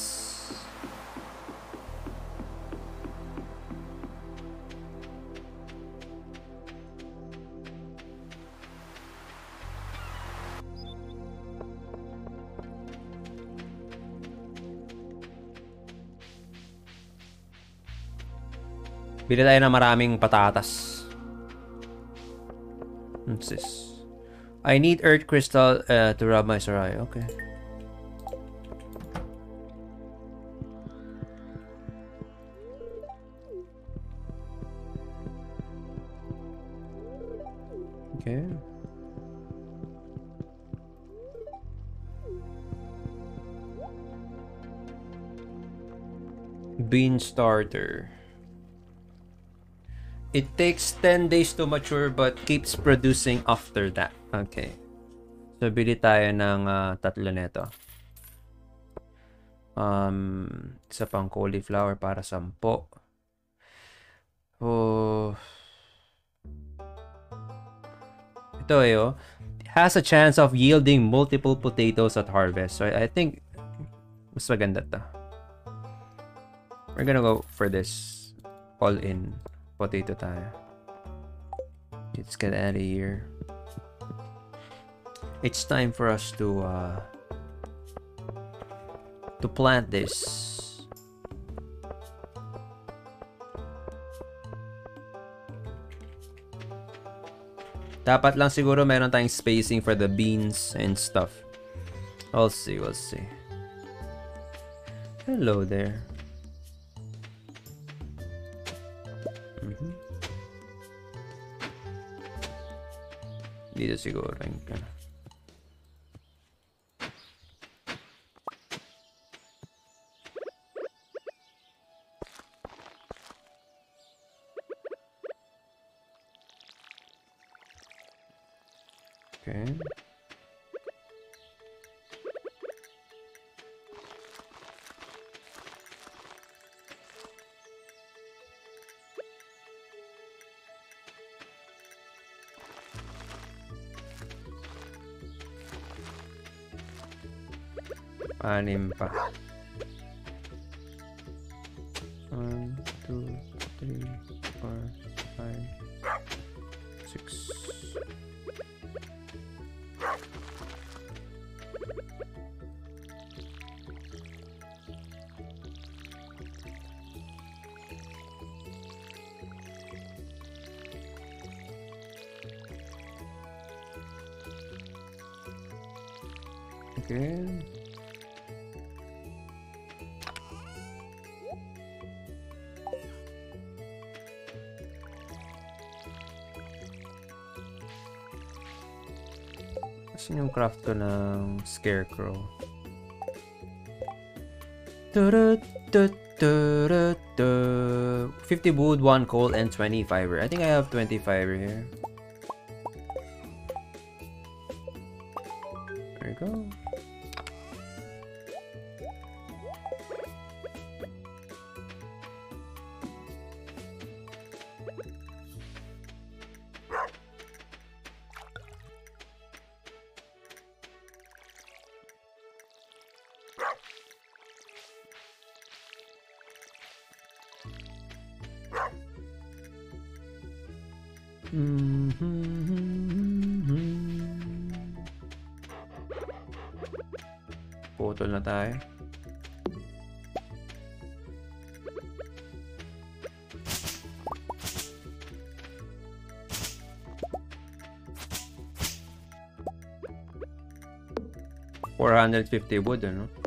Bili tayo ng maraming patatas. What's this? I need earth crystal uh, to rub my sarai. Okay. Okay. Bean starter. It takes 10 days to mature but keeps producing after that. Okay. So, bili tayo ng uh, tatlo nito. Um, isa pang cauliflower para sampo. Oh. Ito eh, oh. Has a chance of yielding multiple potatoes at harvest. So, I, think mas maganda to. We're gonna go for this all in potato tayo. Let's get out of here. It's time for us to uh, to plant this. Dapat lang siguro meron tayong spacing for the beans and stuff. We'll see, we'll see. Hello there. Mhm. Dito siguro yung ano. Okay. Animpa. Craft ko ng scarecrow? Turut, tut, turut, 50 wood, 1 coal, and 20 fiber. I think I have 20 fiber here. 150 wooden. Là.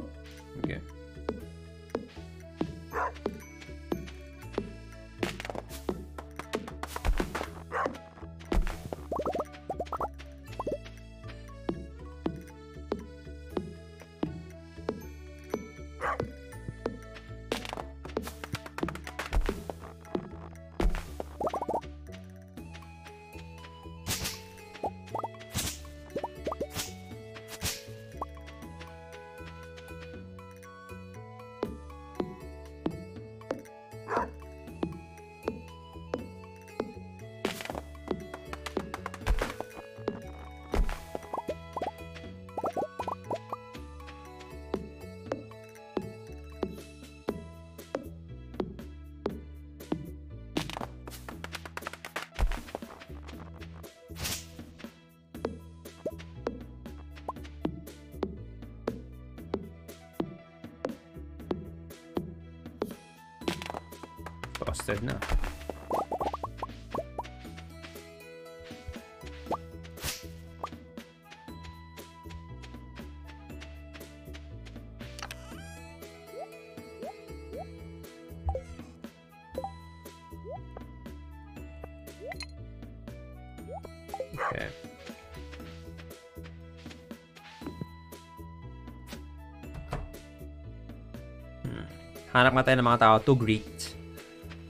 Hanap nga tayo ng mga tao to greet.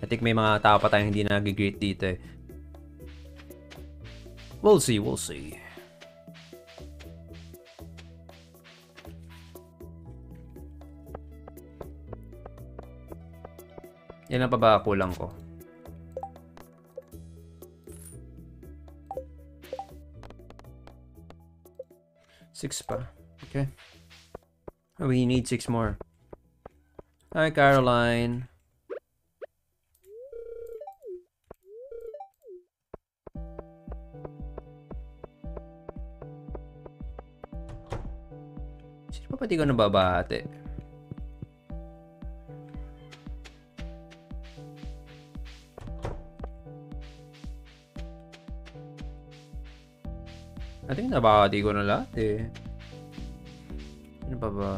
I think may mga tao pa tayong hindi nag-greet dito eh. We'll see, we'll see. Yan ang pa kulang ko? Six pa. Okay. Oh, we need six more. Hi, Caroline. Sino pa pati ko nababate? I think nababati ko na lahat eh. Ano pa ba?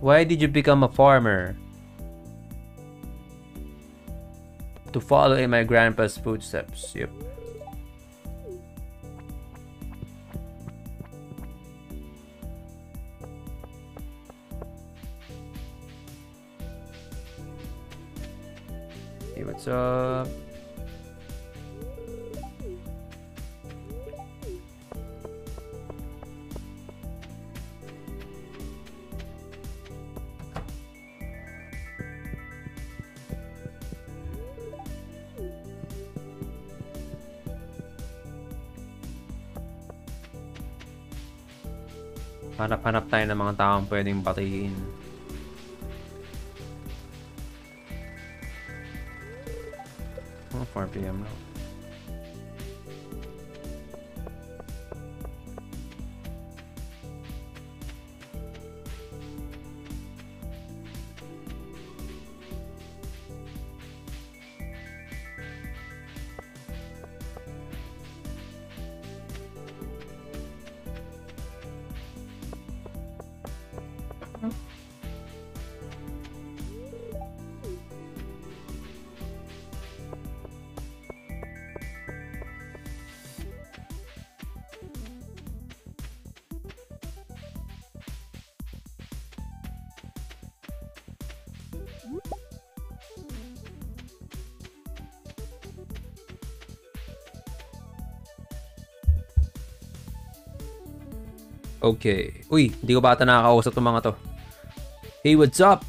Why did you become a farmer? To follow in my grandpa's footsteps. Yep. Hey, what's up? Hanap-hanap tayo ng mga taong pwedeng batiin. Oh, 4 p.m. now. Okay. Uy, hindi ko bata nakakausap tong mga to. Hey, what's up?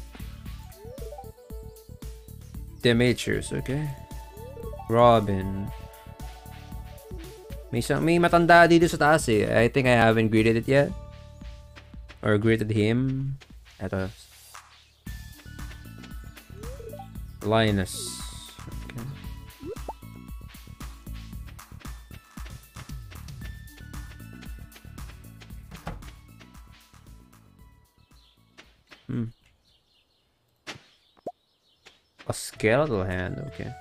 Demetrius, okay. Robin. May, isang, may matanda dito sa taas eh. I think I haven't greeted it yet. Or greeted him. Ito. Linus. Skeletal hand, okay.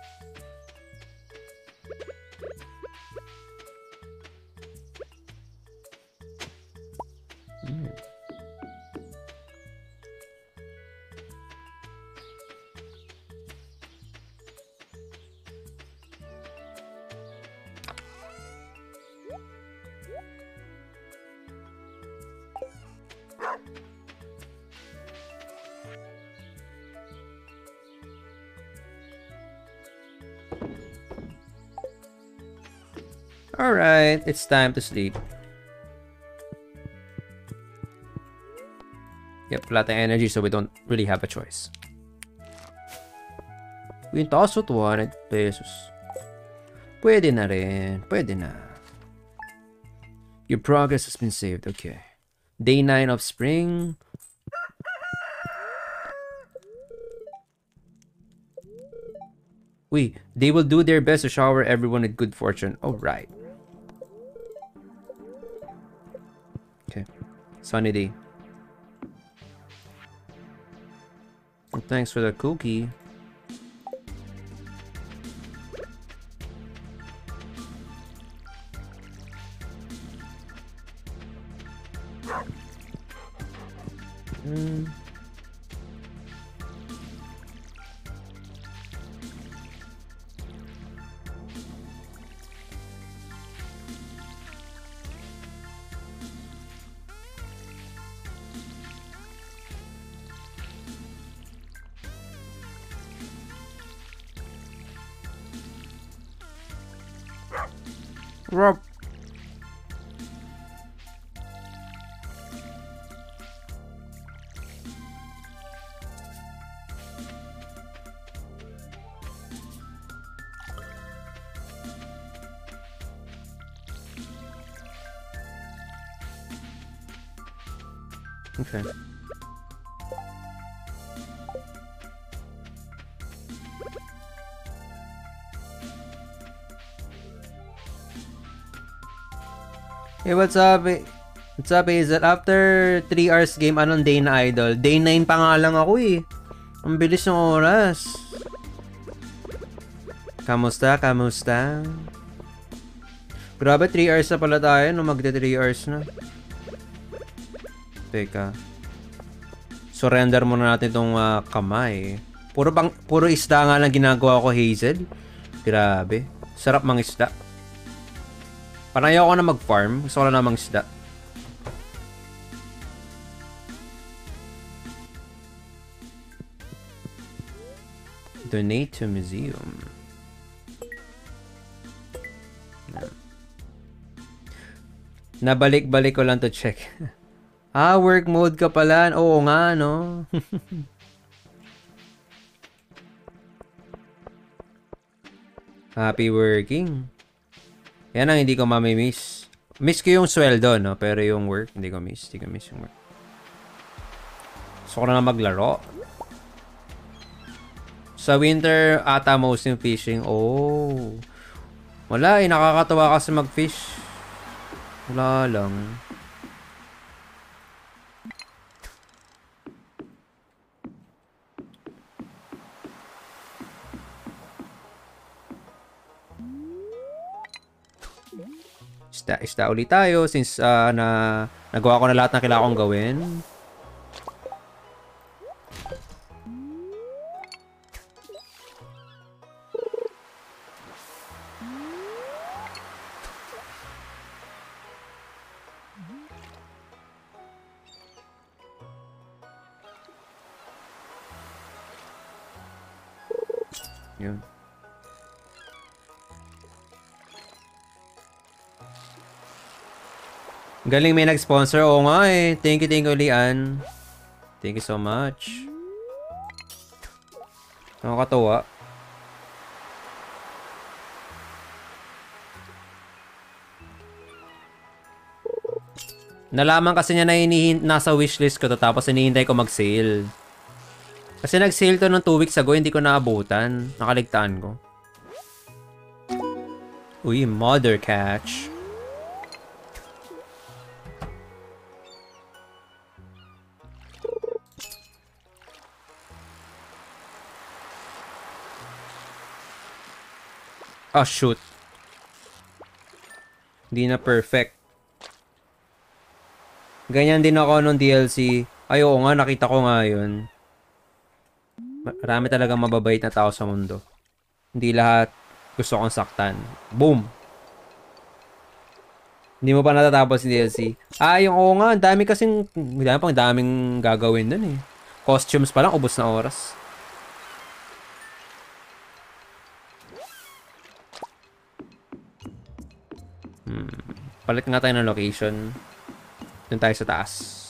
It's time to sleep. Yep, flat energy so we don't really have a choice. Yung taso 200 pesos. Pwede na rin. Pwede na. Your progress has been saved. Okay. Day 9 of spring. Wait, they will do their best to shower everyone with good fortune. Alright. Sunny day. Well, thanks for the cookie. What's up? eh? What's up, Hazel? After 3 hours game, anong day na idol? Day 9 pa nga lang ako eh. Ang bilis ng oras. Kamusta? Kamusta? Grabe, 3 hours na pala tayo no magde 3 hours na. Teka. Surrender muna natin itong ah, kamay. Puro, bang, puro isda nga lang ginagawa ko, Hazel. Grabe. Sarap mang isda. Parang ayoko na mag-farm. Gusto ko na namang isda. Donate to museum. Nabalik-balik ko lang to check. ah, work mode ka pala. Oo nga, no? Happy working. Yan ang hindi ko mamimiss. Miss ko yung sweldo, no? Pero yung work, hindi ko miss. Hindi ko miss yung work. Gusto ko na maglaro. Sa winter, ata most yung fishing. Oh. Wala eh, nakakatawa kasi mag-fish. Wala lang. Isda, ulit tayo since ah, na nagawa ko na lahat ng kailangan kong gawin. Galing may nag-sponsor. Oo nga eh. Thank you, thank you, Lian. Thank you so much. Nakakatawa. Nalaman kasi niya na nasa wishlist ko to tapos hinihintay ko mag-sale. Kasi nag-sale to ng 2 weeks ago, hindi ko naabutan. Nakaligtaan ko. Uy, mother catch. Ah, shoot. Hindi na perfect. Ganyan din ako nung DLC. Ay, oo nga, nakita ko nga yun. Marami talagang mababait na tao sa mundo. Hindi lahat gusto kong saktan. Boom! Hindi mo pa natatapos yung DLC. Ah, yung oo nga, ang dami kasing, dami pang daming gagawin dun eh. Costumes pa lang, ubos na oras. Hmm. Palit nga tayo ng location. Doon tayo sa taas.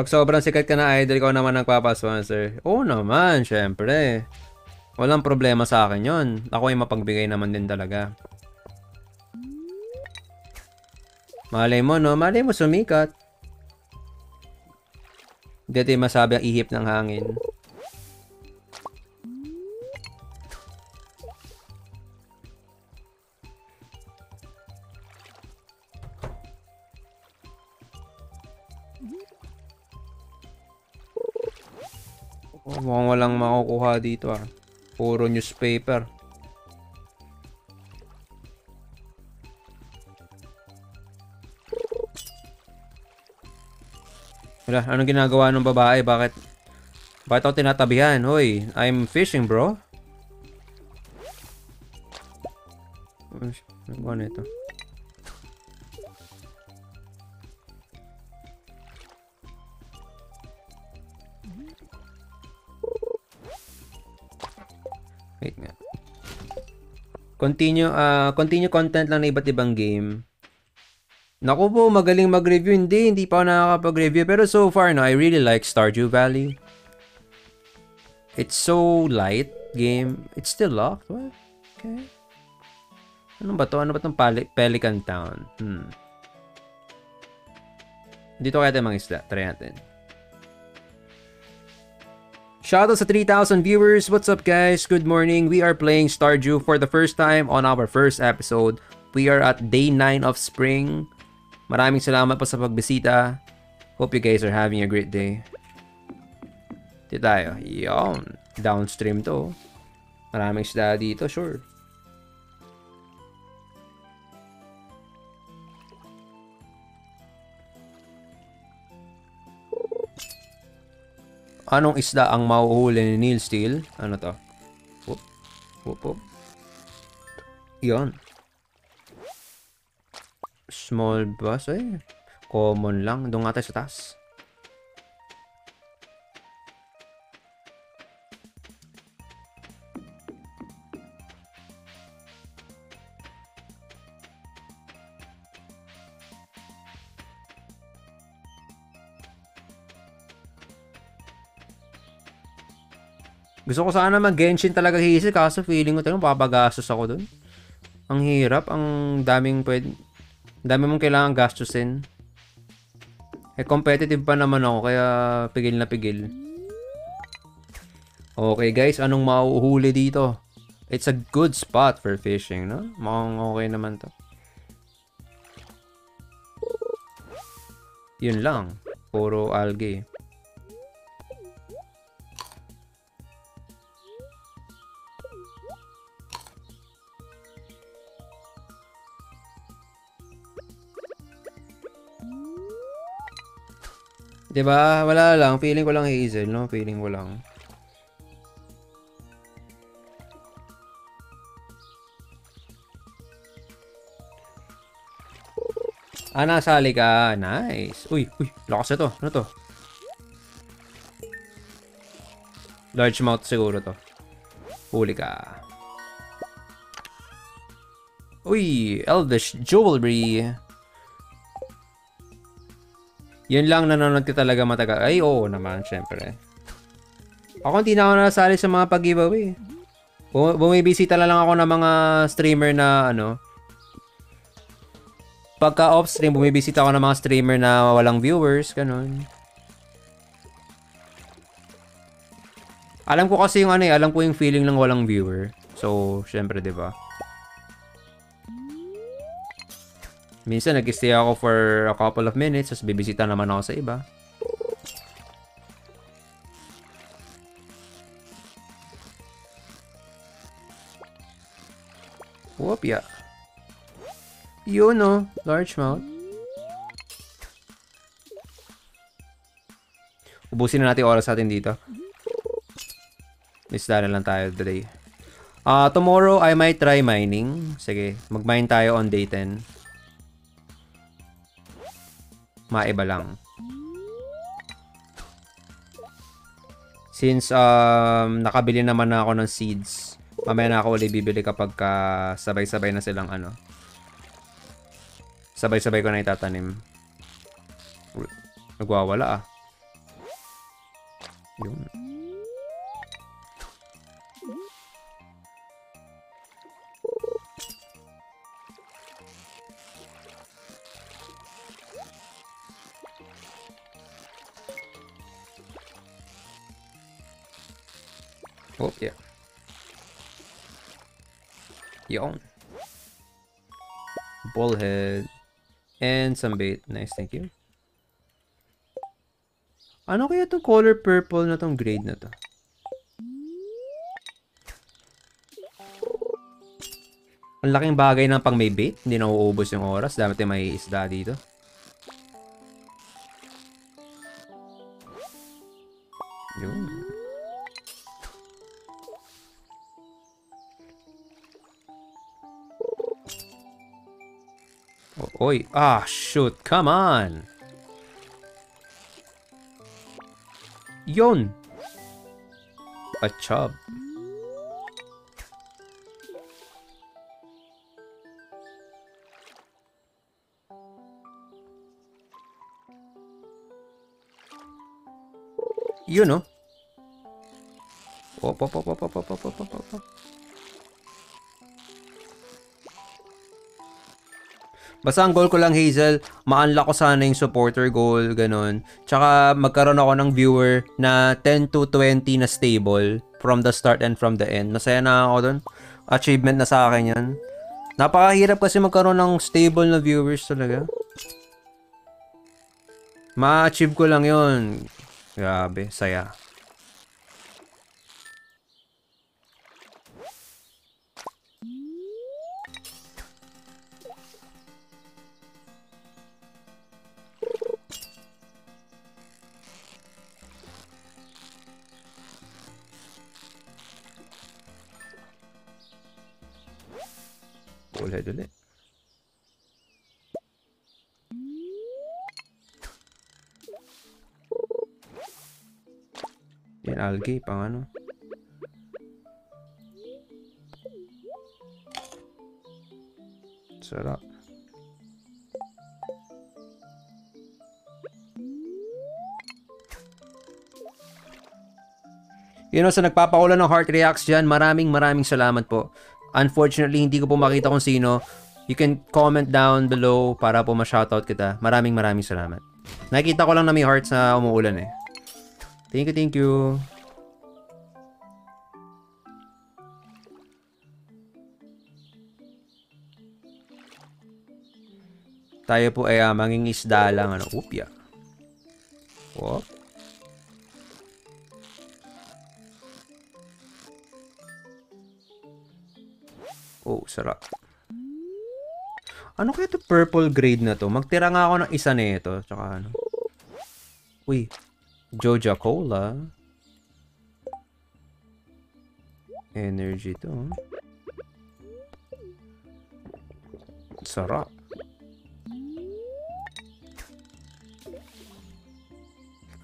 Pag sobrang sikat ka na idol, ikaw naman nagpapasponsor. Oo naman, syempre. Walang problema sa akin yon. Ako ay mapagbigay naman din talaga. Malay mo, no? Malay mo sumikat. Hindi masabi ang ihip ng hangin. Oh, mukhang walang makukuha dito ah. Puro newspaper. Wala, anong ginagawa ng babae? Bakit? Bakit ako tinatabihan? Hoy, I'm fishing, bro. Ano ba nito? Wait nga. Continue, uh, continue content lang na iba't ibang game. Naku po, magaling mag-review. Hindi, hindi pa ako nakakapag-review. Pero so far, no, I really like Stardew Valley. It's so light game. It's still locked? What? Okay. Ano ba to? Ano ba tong Peli- Pelican Town? Hmm. Dito kaya tayo mga isda. Try natin. Shoutout sa 3,000 viewers. What's up guys? Good morning. We are playing Stardew for the first time on our first episode. We are at day 9 of spring. Maraming salamat po sa pagbisita. Hope you guys are having a great day. Dito tayo. Yon. Downstream to. Maraming isda dito, sure. Anong isda ang mahuhuli ni Neil Steele? Ano to? Whoop. Whoop, whoop. Yan. Small bass eh. Common lang. Doon nga tayo sa taas. Gusto ko sana mag-Genshin talaga Hazel kaso feeling ko talagang papagastos ako dun. Ang hirap, ang daming pwede, dami mong kailangan gastusin. Eh, competitive pa naman ako, kaya pigil na pigil. Okay guys, anong mauhuli dito? It's a good spot for fishing, no? Mukhang okay naman to. Yun lang. Puro algae. Diba? Wala lang. Feeling ko lang hazel, no? Feeling ko lang. Ah, nasali ka. Nice. Uy, uy. Lakas na to. Ano to? Large mouth siguro to. Huli ka. Uy, Elvish Jewelry. Yun lang nanonood ka talaga matagal. Ay, oo naman, syempre. Ako hindi na ako nasali sa mga pag-giveaway. Bum- bumibisita lang ako ng mga streamer na ano. Pagka off-stream, bumibisita ako ng mga streamer na walang viewers, ganun. Alam ko kasi yung ano eh, alam ko yung feeling ng walang viewer. So, syempre, 'di ba? Minsan nag-stay ako for a couple of minutes, tapos bibisita naman ako sa iba. Whoop, yeah. Yun, no? Largemouth. Ubusin na natin oras natin dito. Isda na lang tayo today. Ah, tomorrow I might try mining. Sige, mag-mine tayo on day 10. Maiba lang. Since um, nakabili naman na ako ng seeds, mamaya na ako ulit bibili kapag ka sabay-sabay na silang ano. Sabay-sabay ko na itatanim. Nagwawala ah. Yun. Oh, yeah. Yon. Bullhead. And some bait. Nice, thank you. Ano kaya itong color purple na tong grade na to? Ang laking bagay ng pang may bait. Hindi na uubos yung oras. Tayong may isda dito. O- Oy, ah, shoot, come on. Yon. A chub. Yun, no? Op, op, op, op, op, op, op, op, op, Basta ang goal ko lang, Hazel, ma-unlock ko sana yung supporter goal, ganun. Tsaka magkaroon ako ng viewer na 10 to 20 na stable from the start and from the end. Masaya na ako dun. Achievement na sa akin yan. Napakahirap kasi magkaroon ng stable na viewers talaga. Ma-achieve ko lang yun. Grabe, saya. Bullhead ulit. Yan, algae, pang ano. Sarap. You know, sa nagpapakulan ng heart reacts dyan, maraming maraming salamat po. Unfortunately, hindi ko po makita kung sino. You can comment down below para po ma-shoutout kita. Maraming maraming salamat. Nakikita ko lang na may hearts na umuulan eh. Thank you, thank you. Tayo po ay uh, mangingisda lang. Ano? Upya. Whoop. Oh, sarap. Ano kaya to purple grade na to? Magtira nga ako ng isa nito. Tsaka ano. Uy. Joja Cola. Energy to. Sarap.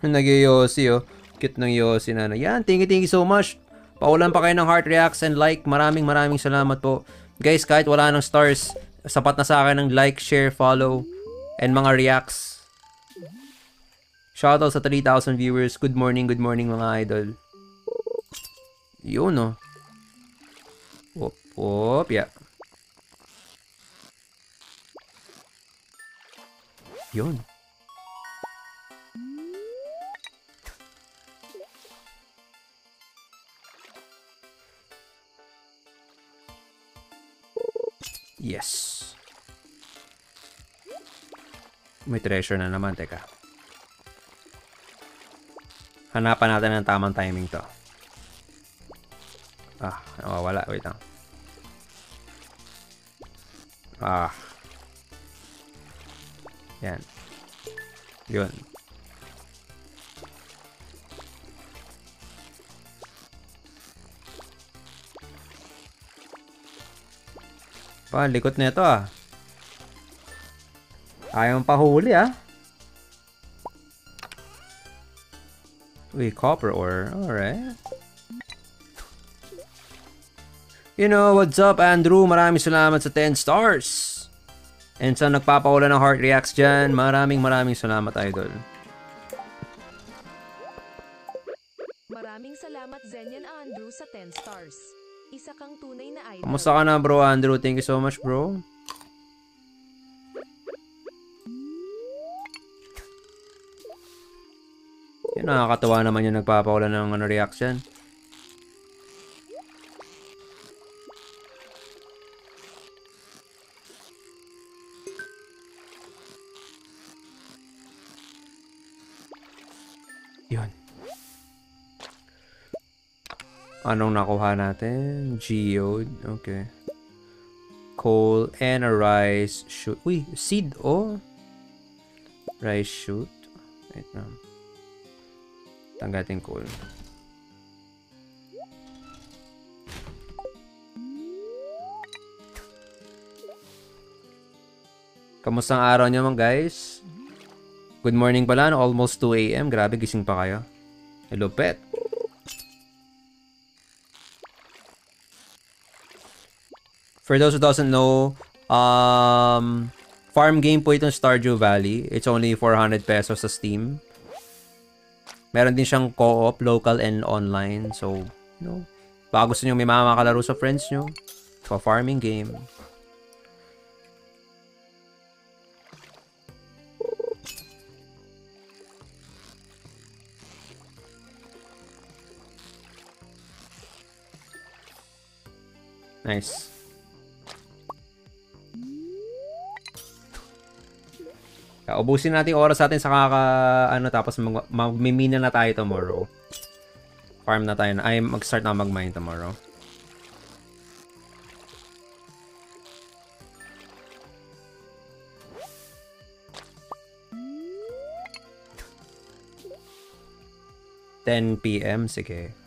Nag-Yossi oh. Cute ng Yossi na. Yan, thank you, thank you so much. Paulan pa kayo ng heart reacts and like. Maraming maraming salamat po. Guys, kahit wala ng stars, sapat na sa akin ng like, share, follow, and mga reacts. Shoutout sa 3,000 viewers. Good morning, good morning mga idol. Yun, oh. Whoop, whoop, yeah. Yun. Yes. May treasure na naman, teka. Hanapan natin ng tamang timing to. Ah, nawawala. Wait lang. Ah. Yan. Yun. Pa, likot nito ah. Ayaw pa huli ah. Uy, copper ore. Alright. You know, what's up Andrew? Maraming salamat sa 10 stars. And sa nagpapakula ng heart reacts dyan, maraming maraming salamat idol. Maraming salamat Zenyan Andrew sa 10 stars. Isa kang tunay na idol. Kamusta ka na bro Andrew? Thank you so much bro. Yan, nakakatawa naman yung nagpapakula ng ano, reaction. Anong nakuha natin? Geode. Okay. Coal and a rice shoot. Uy, seed. Oh. Rice shoot. Wait na. Tanggatin coal. Kamusta ang araw niyo mga guys? Good morning pala, almost 2 a.m. Grabe, gising pa kayo. Hello, pet. For those who doesn't know, um, farm game po itong Stardew Valley. It's only 400 pesos sa Steam. Meron din siyang co-op, local and online. So, you know, baka gusto nyo may mga makalaro sa friends nyo. So, farming game. Nice. Ubusin natin yung oras natin sa kaka ano tapos mag, magmimina na tayo tomorrow. Farm na tayo. Ay mag-start na mag-mine tomorrow. Ten PM, sige.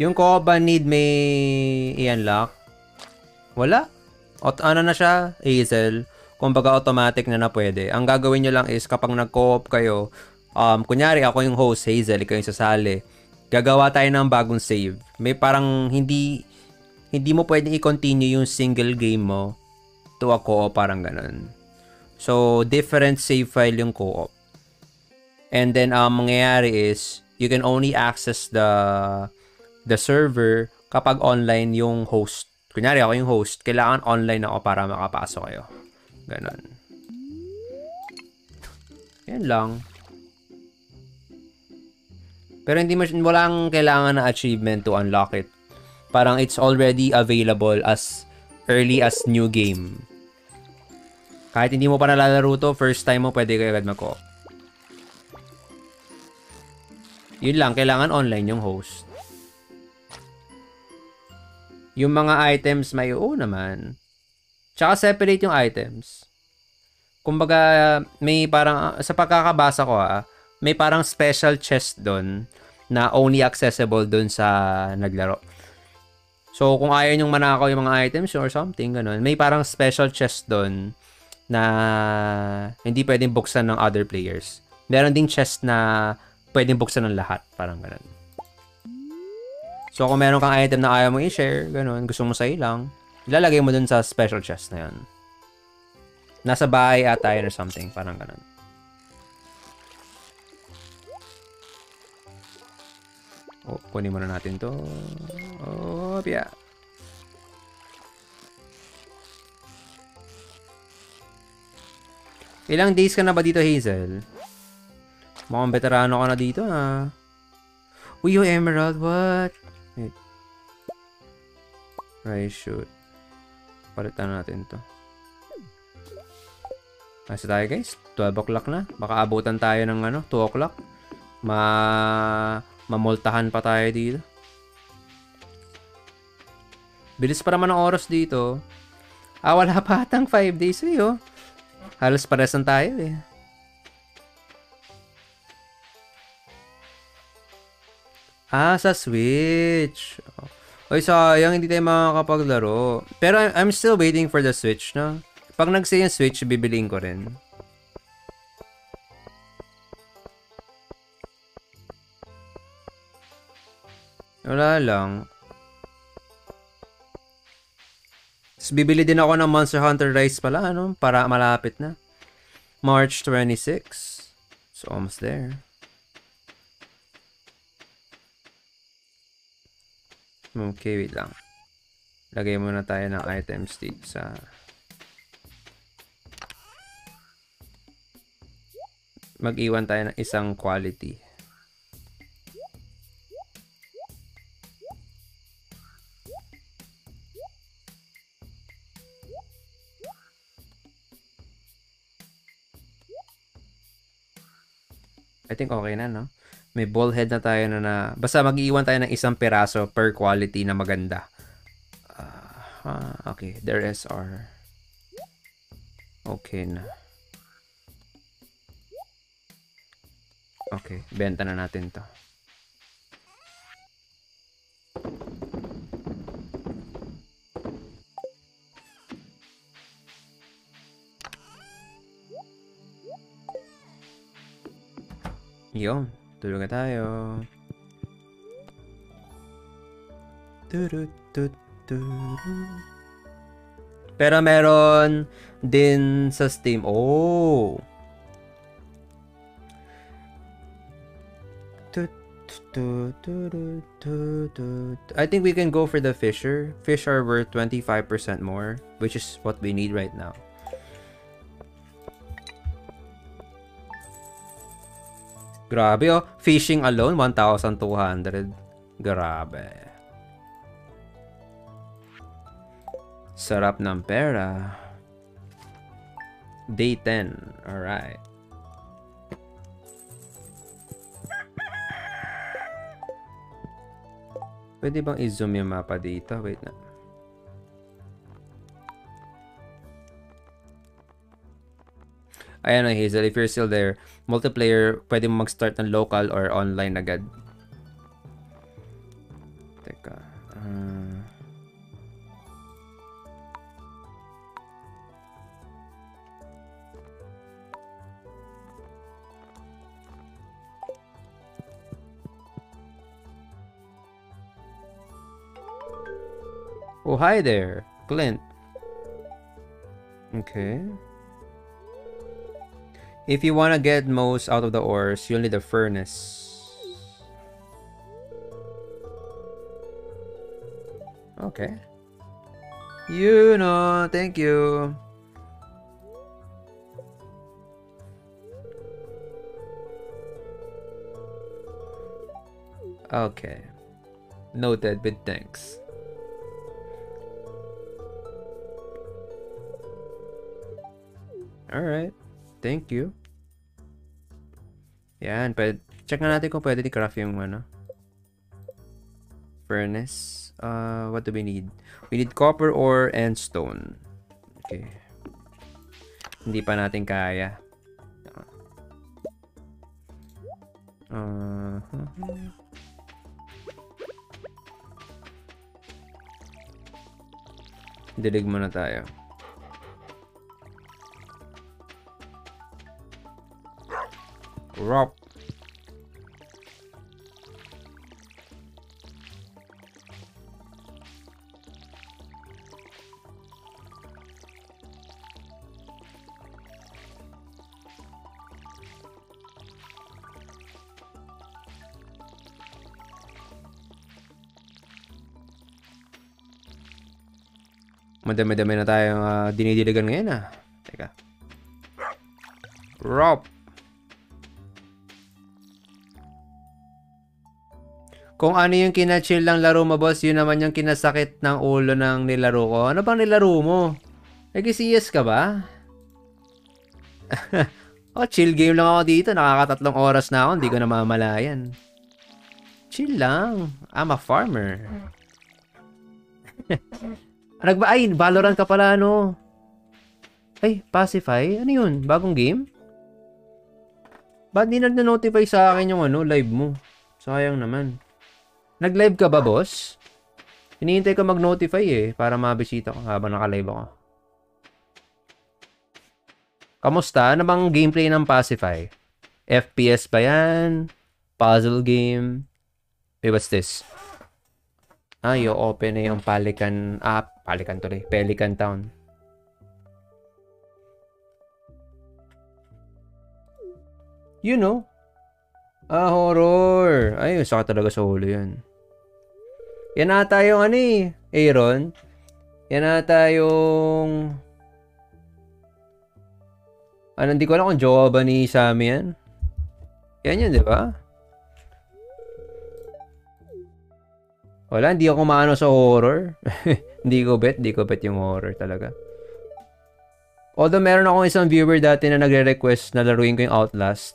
Yung Koba need may i-unlock? Wala. Ot ano na siya? Hazel. Kumbaga automatic na na pwede. Ang gagawin nyo lang is kapag nag-co-op kayo, um, kunyari ako yung host, Hazel, ikaw yung sasali, gagawa tayo ng bagong save. May parang hindi hindi mo pwedeng i-continue yung single game mo to a co-op, parang ganun. So, different save file yung co-op. And then, ang um, mangyayari is, you can only access the the server kapag online yung host. Kunyari, ako yung host. Kailangan online ako para makapasok kayo. Ganon. Yan lang. Pero hindi mo, walang kailangan na achievement to unlock it. Parang it's already available as early as new game. Kahit hindi mo pa nalalaro to, first time mo pwede kayo agad mag-co. Yun lang, kailangan online yung host. Yung mga items may oo naman. Tsaka separate yung items. Kumbaga, may parang, sa pagkakabasa ko ah, may parang special chest doon na only accessible doon sa naglaro. So, kung ayaw nyong manakaw yung mga items or something, ganun, may parang special chest doon na hindi pwedeng buksan ng other players. Meron ding chest na pwedeng buksan ng lahat. Parang ganun. So, kung meron kang item na ayaw mo i-share, ganun, gusto mo sa lang, ilalagay mo dun sa special chest na yun. Nasa bahay ata yun or something. Parang ganun. Oh, kunin muna natin to. Oh, yeah. Ilang days ka na ba dito, Hazel? Mukhang veterano ka na dito, ha? Uy, yung Emerald, what? Wait. Right, shoot. Palitan natin to. Nasa tayo, guys. 12 o'clock na. Baka abutan tayo ng ano, 2 o'clock. Ma... Mamultahan pa tayo dito. Bilis pa naman ang oras dito. Ah, wala pa atang 5 days eh, oh. Halos pares tayo eh. Ah, sa Switch. Oy, sayang, hindi tayo makakapaglaro. Pero I'm still waiting for the Switch, no? Pag nag-say yung Switch, bibiliin ko rin. Wala lang. Tapos bibili din ako ng Monster Hunter Rise pala, ano? Para malapit na. March 26. So, almost there. Okay, wait lang. Lagay muna tayo ng items dito sa... Mag-iwan tayo ng isang quality. I think okay na, no? May ball head na tayo na na... Basta mag-iwan tayo ng isang peraso per quality na maganda. Uh, uh, okay, there is our... Okay na. Okay, benta na natin to. Yun. Tulog na tayo. Pero meron din sa Steam. Oh! I think we can go for the Fisher. Fish are worth 25% more, which is what we need right now. Grabe oh. Fishing alone, 1,200. Grabe. Sarap ng pera. Day 10. Alright. Pwede bang i-zoom yung mapa dito? Wait na. Ayan na Hazel, if you're still there, multiplayer, pwede mo mag-start ng local or online agad. Teka. Uh... Oh, hi there, Clint. Okay. If you want to get most out of the ores, you'll need a furnace. Okay. You know, thank you. Okay. Noted with thanks. Alright. Thank you. Yan. Pwede, check na natin kung pwede i-craft yung ano. Furnace. Uh, what do we need? We need copper ore and stone. Okay. Hindi pa natin kaya. Uh, Dilig muna tayo. Rock. Madami-dami na tayong uh, dinidiligan ngayon ah. Teka. Rob. Kung ano yung kinachill ng laro mo, boss, yun naman yung kinasakit ng ulo ng nilaro ko. Ano bang nilaro mo? Nag-CS ka ba? oh, chill game lang ako dito. Nakakatatlong oras na ako. Hindi ko na mamalayan. Chill lang. I'm a farmer. Nagba ay, Valorant ka pala ano. Ay, Pacify? Ano yun? Bagong game? Ba't di nag-notify sa akin yung ano, live mo? Sayang naman. Nag-live ka ba, boss? Hinihintay ko mag-notify eh, para mabisita ko habang naka-live ako. Kamusta? Ano bang gameplay ng Pacify? FPS ba yan? Puzzle game? Wait, what's this? Ah, yung open na yung Pelican, ah, Pelican tuloy, Pelican Town. You know? Ah, horror. Ay, saka talaga sa ulo yan. Yan ata yung ano eh, Aaron. Yan ata yung... Ano, hindi ko alam kung jowa ba ni Sammy yan. Yan yun, di ba? Wala, hindi ako maano sa horror. hindi ko bet, hindi ko bet yung horror talaga. Although meron akong isang viewer dati na nagre-request na laruin ko yung Outlast.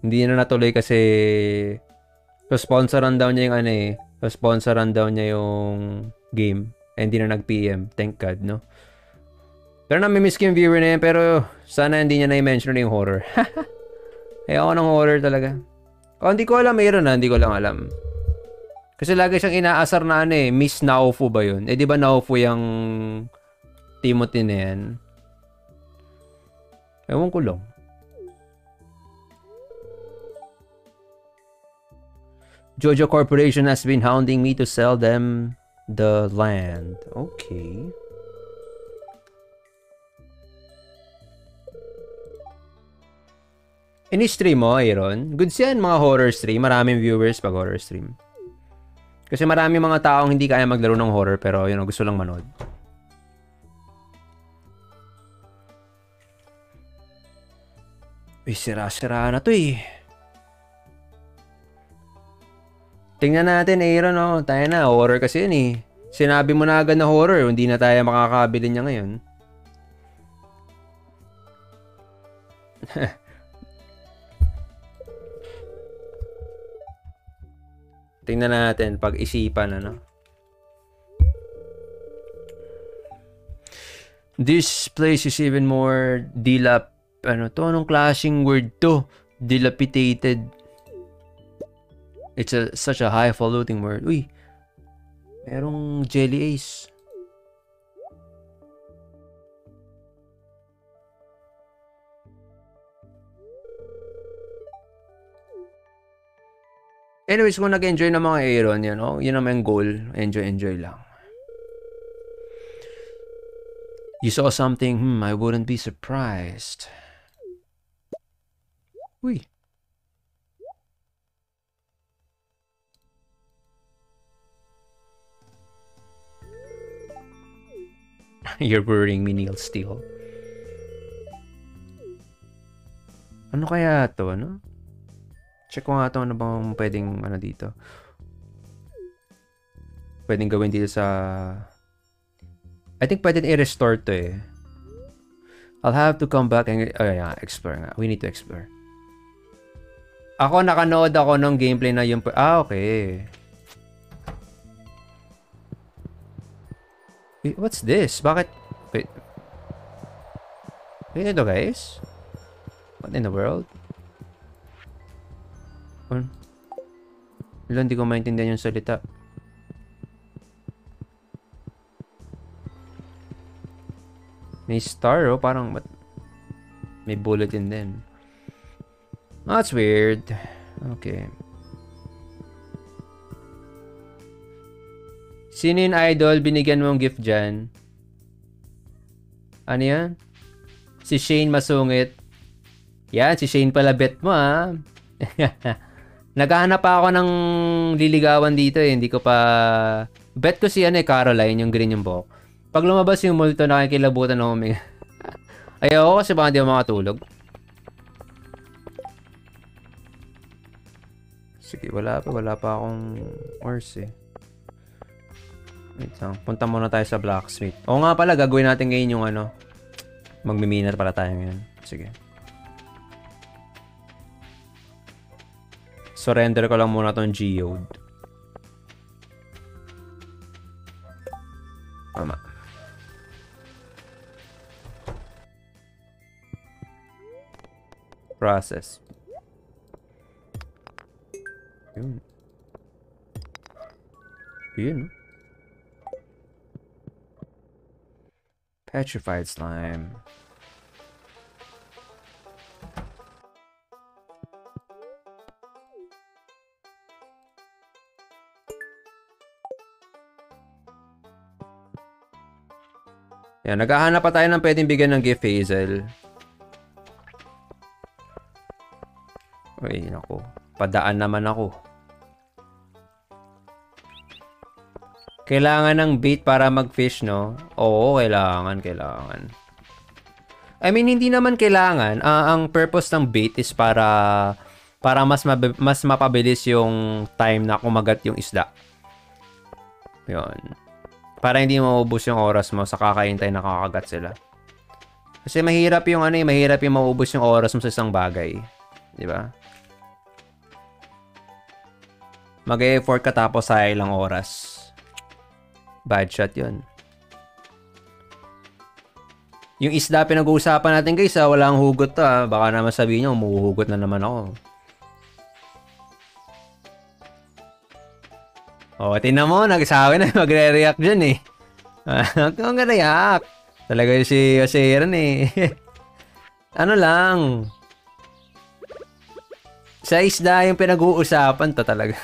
Hindi na natuloy kasi so sponsoran daw niya yung ano eh. So sponsoran daw niya yung game. And hindi na nag-PM. Thank God, no? Pero nami-miss ko yung viewer na yan. Pero sana hindi niya na-mention yung horror. Ayoko ng horror talaga. Oh, hindi ko alam. Mayroon na. Hindi ko lang alam. Kasi lagi siyang inaasar na ano eh, Miss Naofu ba yun? Eh di ba Naofu yung Timothy na yan? Ewan ko lang. Jojo Corporation has been hounding me to sell them the land. Okay. Ini-stream mo, Aaron? Good yan, mga horror stream. Maraming viewers pag horror stream. Kasi marami mga taong hindi kaya maglaro ng horror pero you know, gusto lang manood. Uy, sira-sira na to eh. Tingnan natin, Aaron, no? Tayo na, horror kasi yun eh. Sinabi mo na agad na horror, hindi na tayo makakabili niya ngayon. Tingnan natin pag-isipan ano. This place is even more dilap ano to anong klaseng word to? Dilapidated. It's a such a highfalutin word. Uy. Merong jelly ace. Anyways, kung nag-enjoy ng mga Aaron, yan, oh, yun naman yung goal. Enjoy, enjoy lang. You saw something, hmm, I wouldn't be surprised. Uy. You're worrying me, Neil Steele. Ano kaya to, ano? Check ko nga to, ano bang pwedeng, ano dito. Pwedeng gawin dito sa... I think pwedeng i-restore to eh. I'll have to come back and... Oh yeah, explore nga. We need to explore. Ako, nakanood ako ng gameplay na yung... Ah, okay. What's this? Bakit? Wait. Wait, ito guys? What in the world? Ano? Wala, hindi ko maintindihan yung salita. May star oh, parang may bulletin din. Oh, that's weird. Okay. Sino yung idol binigyan mo ng gift dyan? Ano yan? Si Shane Masungit. Yan, si Shane pala bet mo ah. Naghahanap ako ng liligawan dito eh. Hindi ko pa... Bet ko si ano eh, Caroline, yung green yung buhok. Pag lumabas yung multo, nakikilabutan ako may... Ayoko kasi baka hindi ako makatulog. Sige, wala pa. Wala pa akong horse eh. Wait lang. Punta muna tayo sa blacksmith. Oo nga pala, gagawin natin ngayon yung ano. Magmiminer pala tayo ngayon. Sige. Surrender ko lang muna tong geode. Tama. Process. Yun. Yun. Petrified slime. Yan, naghahanap pa tayo ng pwedeng bigyan ng gift hazel. Uy, naku. Padaan naman ako. Kailangan ng bait para mag-fish, no? Oo, kailangan, kailangan. I mean, hindi naman kailangan. Uh, ang purpose ng bait is para para mas mab- mas mapabilis yung time na kumagat yung isda. 'Yon. Para hindi maubos yung oras mo sa kakaintay na kakagat sila. Kasi mahirap yung ano eh, mahirap yung maubos yung oras mo sa isang bagay. 'Di ba? Mag-effort ka tapos sa ilang oras. Bad shot 'yun. Yung isda pinag-uusapan natin guys, ha, walang hugot to ha. Baka naman sabihin niyo, umuhugot na naman ako. Oh, tinan mo, nagsabi na magre-react dyan eh. Huwag kang react Talaga si Jose Aaron eh. ano lang. Sa isda yung pinag-uusapan to talaga.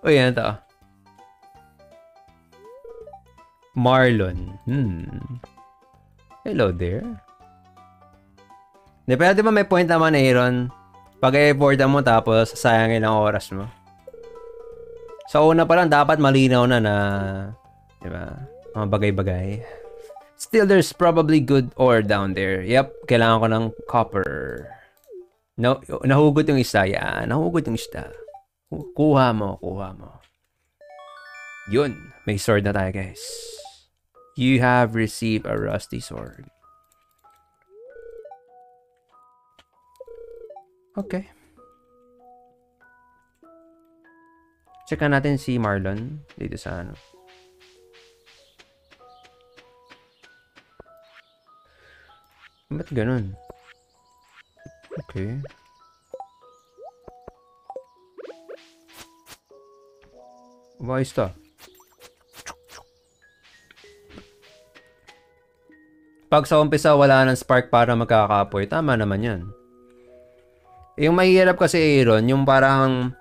Uy, ano to? Marlon. Hmm. Hello there. Di, pero di ba may point naman, Aaron? Pag i-board mo tapos sayangin ang oras mo. Sa una pa lang dapat malinaw na na, di ba? Mga bagay-bagay. Still, there's probably good ore down there. Yep, kailangan ko ng copper. No, nahugot yung isda. Yan, nahugot yung isda. Kuha mo, kuha mo. Yun, may sword na tayo, guys. You have received a rusty sword. Okay. Checkan natin si Marlon dito sa ano. Ba't ganun? Okay. Ayos to. Pag sa umpisa wala ng spark para magkakapoy, tama naman yan. Yung mahirap kasi Aaron, yung parang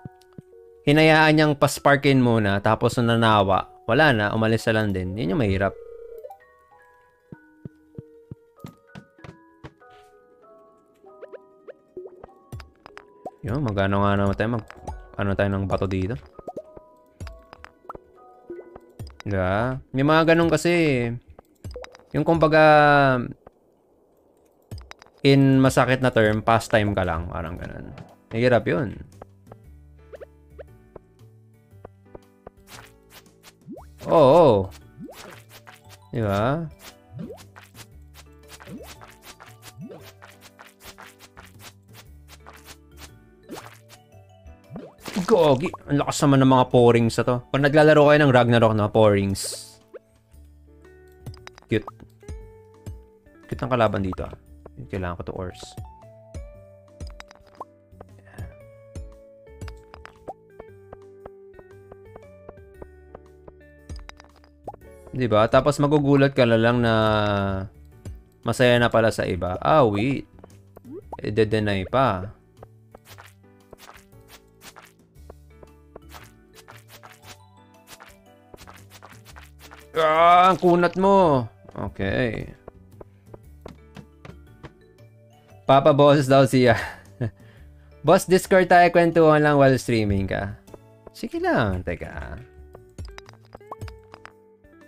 hinayaan niyang pasparkin muna tapos nanawa, wala na, umalis na lang din. Yun yung mahirap. Yun, magano nga naman tayo, mag, ano tayo ng bato dito. Diba? May mga ganun kasi, yung kumbaga, in masakit na term, pastime ka lang, parang ganun. Mahirap yun. Oo. Oh, Di ba? Gogi. Ang lakas naman ng mga porings na to. Pag naglalaro kayo ng Ragnarok na porings. Cute. Cute ang kalaban dito ah. Kailangan ko to ores. Di ba? Tapos magugulat ka lang na masaya na pala sa iba. Ah, wait. I-deny pa. Ah, ang kunat mo. Okay. Papa boss daw siya. boss, Discord tayo kwentuhan lang while streaming ka. Sige lang, teka.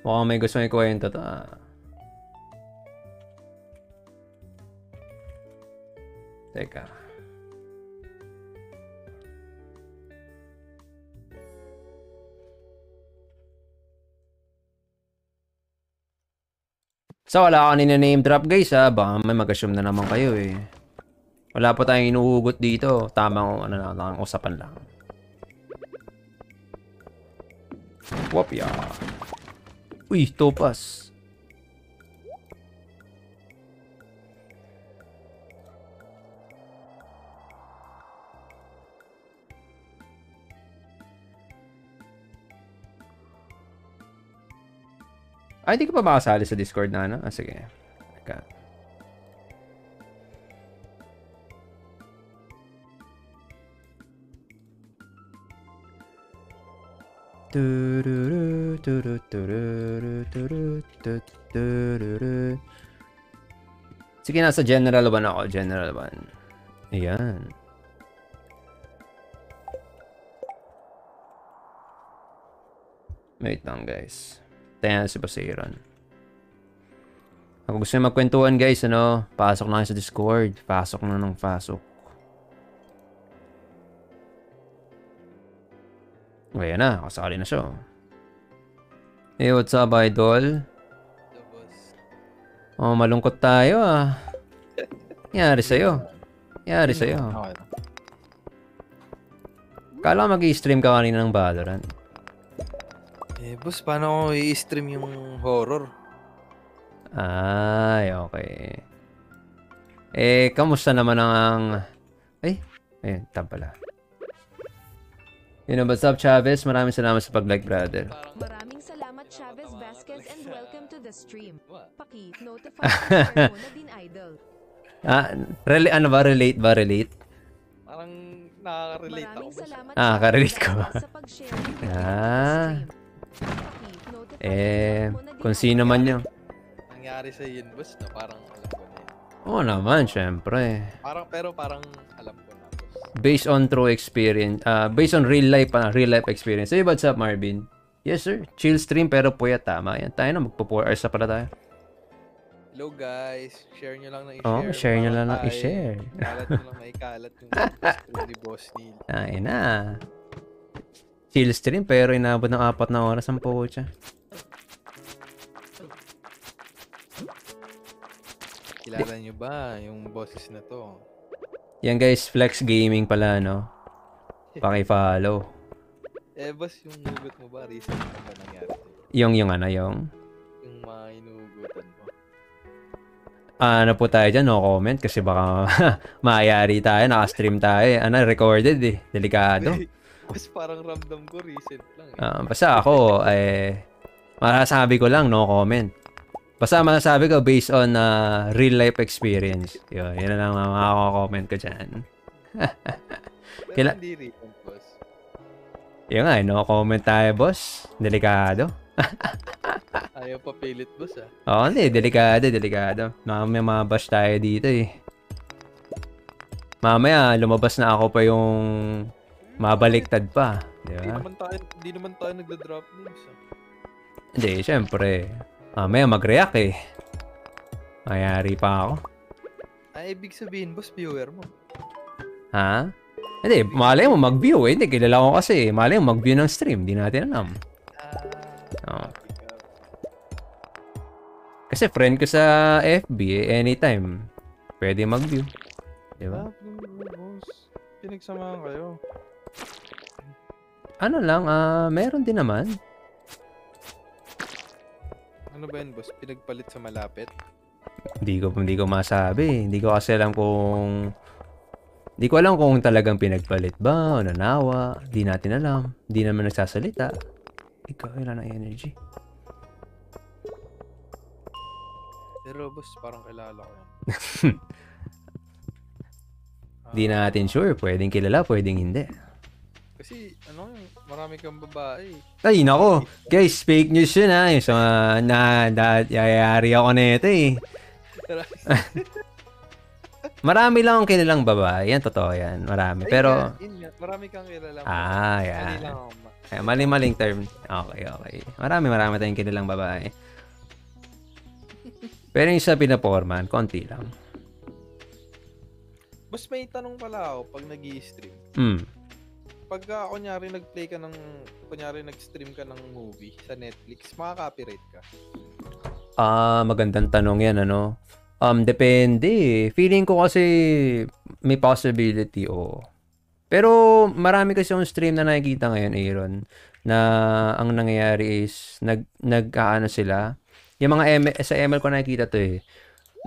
Mukhang may gusto may kwento to ah. Teka. So, wala ako name drop guys ha. Baka may mag-assume na naman kayo eh. Wala pa tayong inuhugot dito. Tamang ano na lang, usapan lang. Wopya. Uy, topas. Ay, hindi ka pa makasali sa Discord na ano? Ah, sige. Teka. Tururu, turu, tururu, turu, tu, tururu. Sige, nasa General 1 ako. General 1. Ayan. Wait lang, guys. Tayan si Basiran. Ako gusto nyo magkwentuhan guys, ano, pasok na kayo sa Discord. Pasok na ng pasok. O, yan na. Kasali na siya. Hey, what's up, idol? Oh, malungkot tayo ah. Yari sa'yo. Yari sa'yo. Kala mag-i-stream ka kanina ng Valorant. Eh, boss, paano ko i-stream yung horror? Ay, okay. Eh, kamusta naman ang... Ay, ayun, tab pala. Yun know, what's up, Chavez? Maraming salamat sa pag-like, brother. Maraming salamat Chavez Vasquez and welcome to the stream. Paki, notify mo na din idol. Ah, rela- ano ba? Relate ba? Relate? Parang nakaka-relate ako, Maraming salamat Ah, Chavez karelate ko. Ah. Eh, kung sino man yun. Nangyari sa yun, boss, na parang alam ko na yun. Oo naman, syempre. Parang, pero parang alam ko na, boss. Based on true experience, ah based on real life, ah, real life experience. Hey, what's up, Marvin? Yes, sir. Chill stream pero puyat, tama. Yan, tayo na. Magpo 4 hours na pala tayo. Hello, guys. Share nyo lang na i-share. Oo, share nyo lang na i-share. Kalat nyo lang na ikalat yung ni Boss Neil. Ayun na. Chill stream pero inabot ng apat na oras ang pocha. Kilala nyo ba yung bosses na to? Yan guys, Flex Gaming pala, no? Paki-follow. Eh, boss, yung hugot mo ba? Recent na ba nangyari? Yung, yung ano, yung... Yung mga inuhugutan mo? Ano po tayo dyan, no comment kasi baka maayari tayo, naka-stream tayo. eh. Ano, recorded eh. Delikado. Boss, parang ramdam ko recent lang eh. Ah, basta ako, eh, masasabi ko lang, no comment. Basta masasabi ko based on uh, real life experience. Yun, yun na lang ang makaka-comment ko dyan. Kila- hindi recent, boss. Yun nga, eh, no comment tayo, boss. Delikado. Ayaw pa pilit, boss ah. Oo, hindi. Delikado, delikado. Mamaya mabash tayo dito eh. Mamaya, lumabas na ako pa yung mabaliktad pa. Di Hindi ba? naman tayo, hindi naman tayo nagda-drop names ah. Hindi, syempre. Mamaya mag-react eh. Mayari pa ako. Ay, ibig sabihin, boss, viewer mo. Ha? Hindi, malay mo mag-view eh. Hindi, kilala ko kasi. Malay mo mag-view ng stream. Di natin alam. Ah, Oo. Kasi friend ko sa FB eh, anytime. Pwede mag-view. Di ba? Ah, boss. Pinagsamahan kayo. Ano lang, ah, meron din naman. Ano ba yun, boss? Pinagpalit sa malapit? Hindi ko hindi ko masabi. Hindi ko kasi alam kung hindi ko alam kung talagang pinagpalit ba o nanawa. Hindi natin alam. Hindi naman nagsasalita. Ikaw, ilan ang energy? Pero, boss, parang kilala ko yan. Hindi natin sure. Pwedeng kilala, pwedeng hindi. Kasi, ano marami kang babae. Ay, nako. Guys, fake news yun ha. Yung sa mga na, na, yayari ako na ito eh. Marami lang akong kilalang babae. Yan, totoo yan. Marami. Ay, Pero, yun nga, marami kang kilala. ah, yan. Ay, mali-maling term. Okay, okay. Marami, marami tayong kilalang babae. Pero yung sa pinaporman, konti lang. Boss, may tanong pala ako pag nag stream Hmm. Pagka, kunyari, nag-play ka ng, kunyari, nag-stream ka ng movie sa Netflix, makaka-copyright ka. Ah, magandang tanong yan, ano? Um, depende. eh. Feeling ko kasi may possibility, oo. Pero marami kasi yung stream na nakikita ngayon, Aaron, na ang nangyayari is nag nag aano sila. Yung mga M sa ML ko nakikita to eh.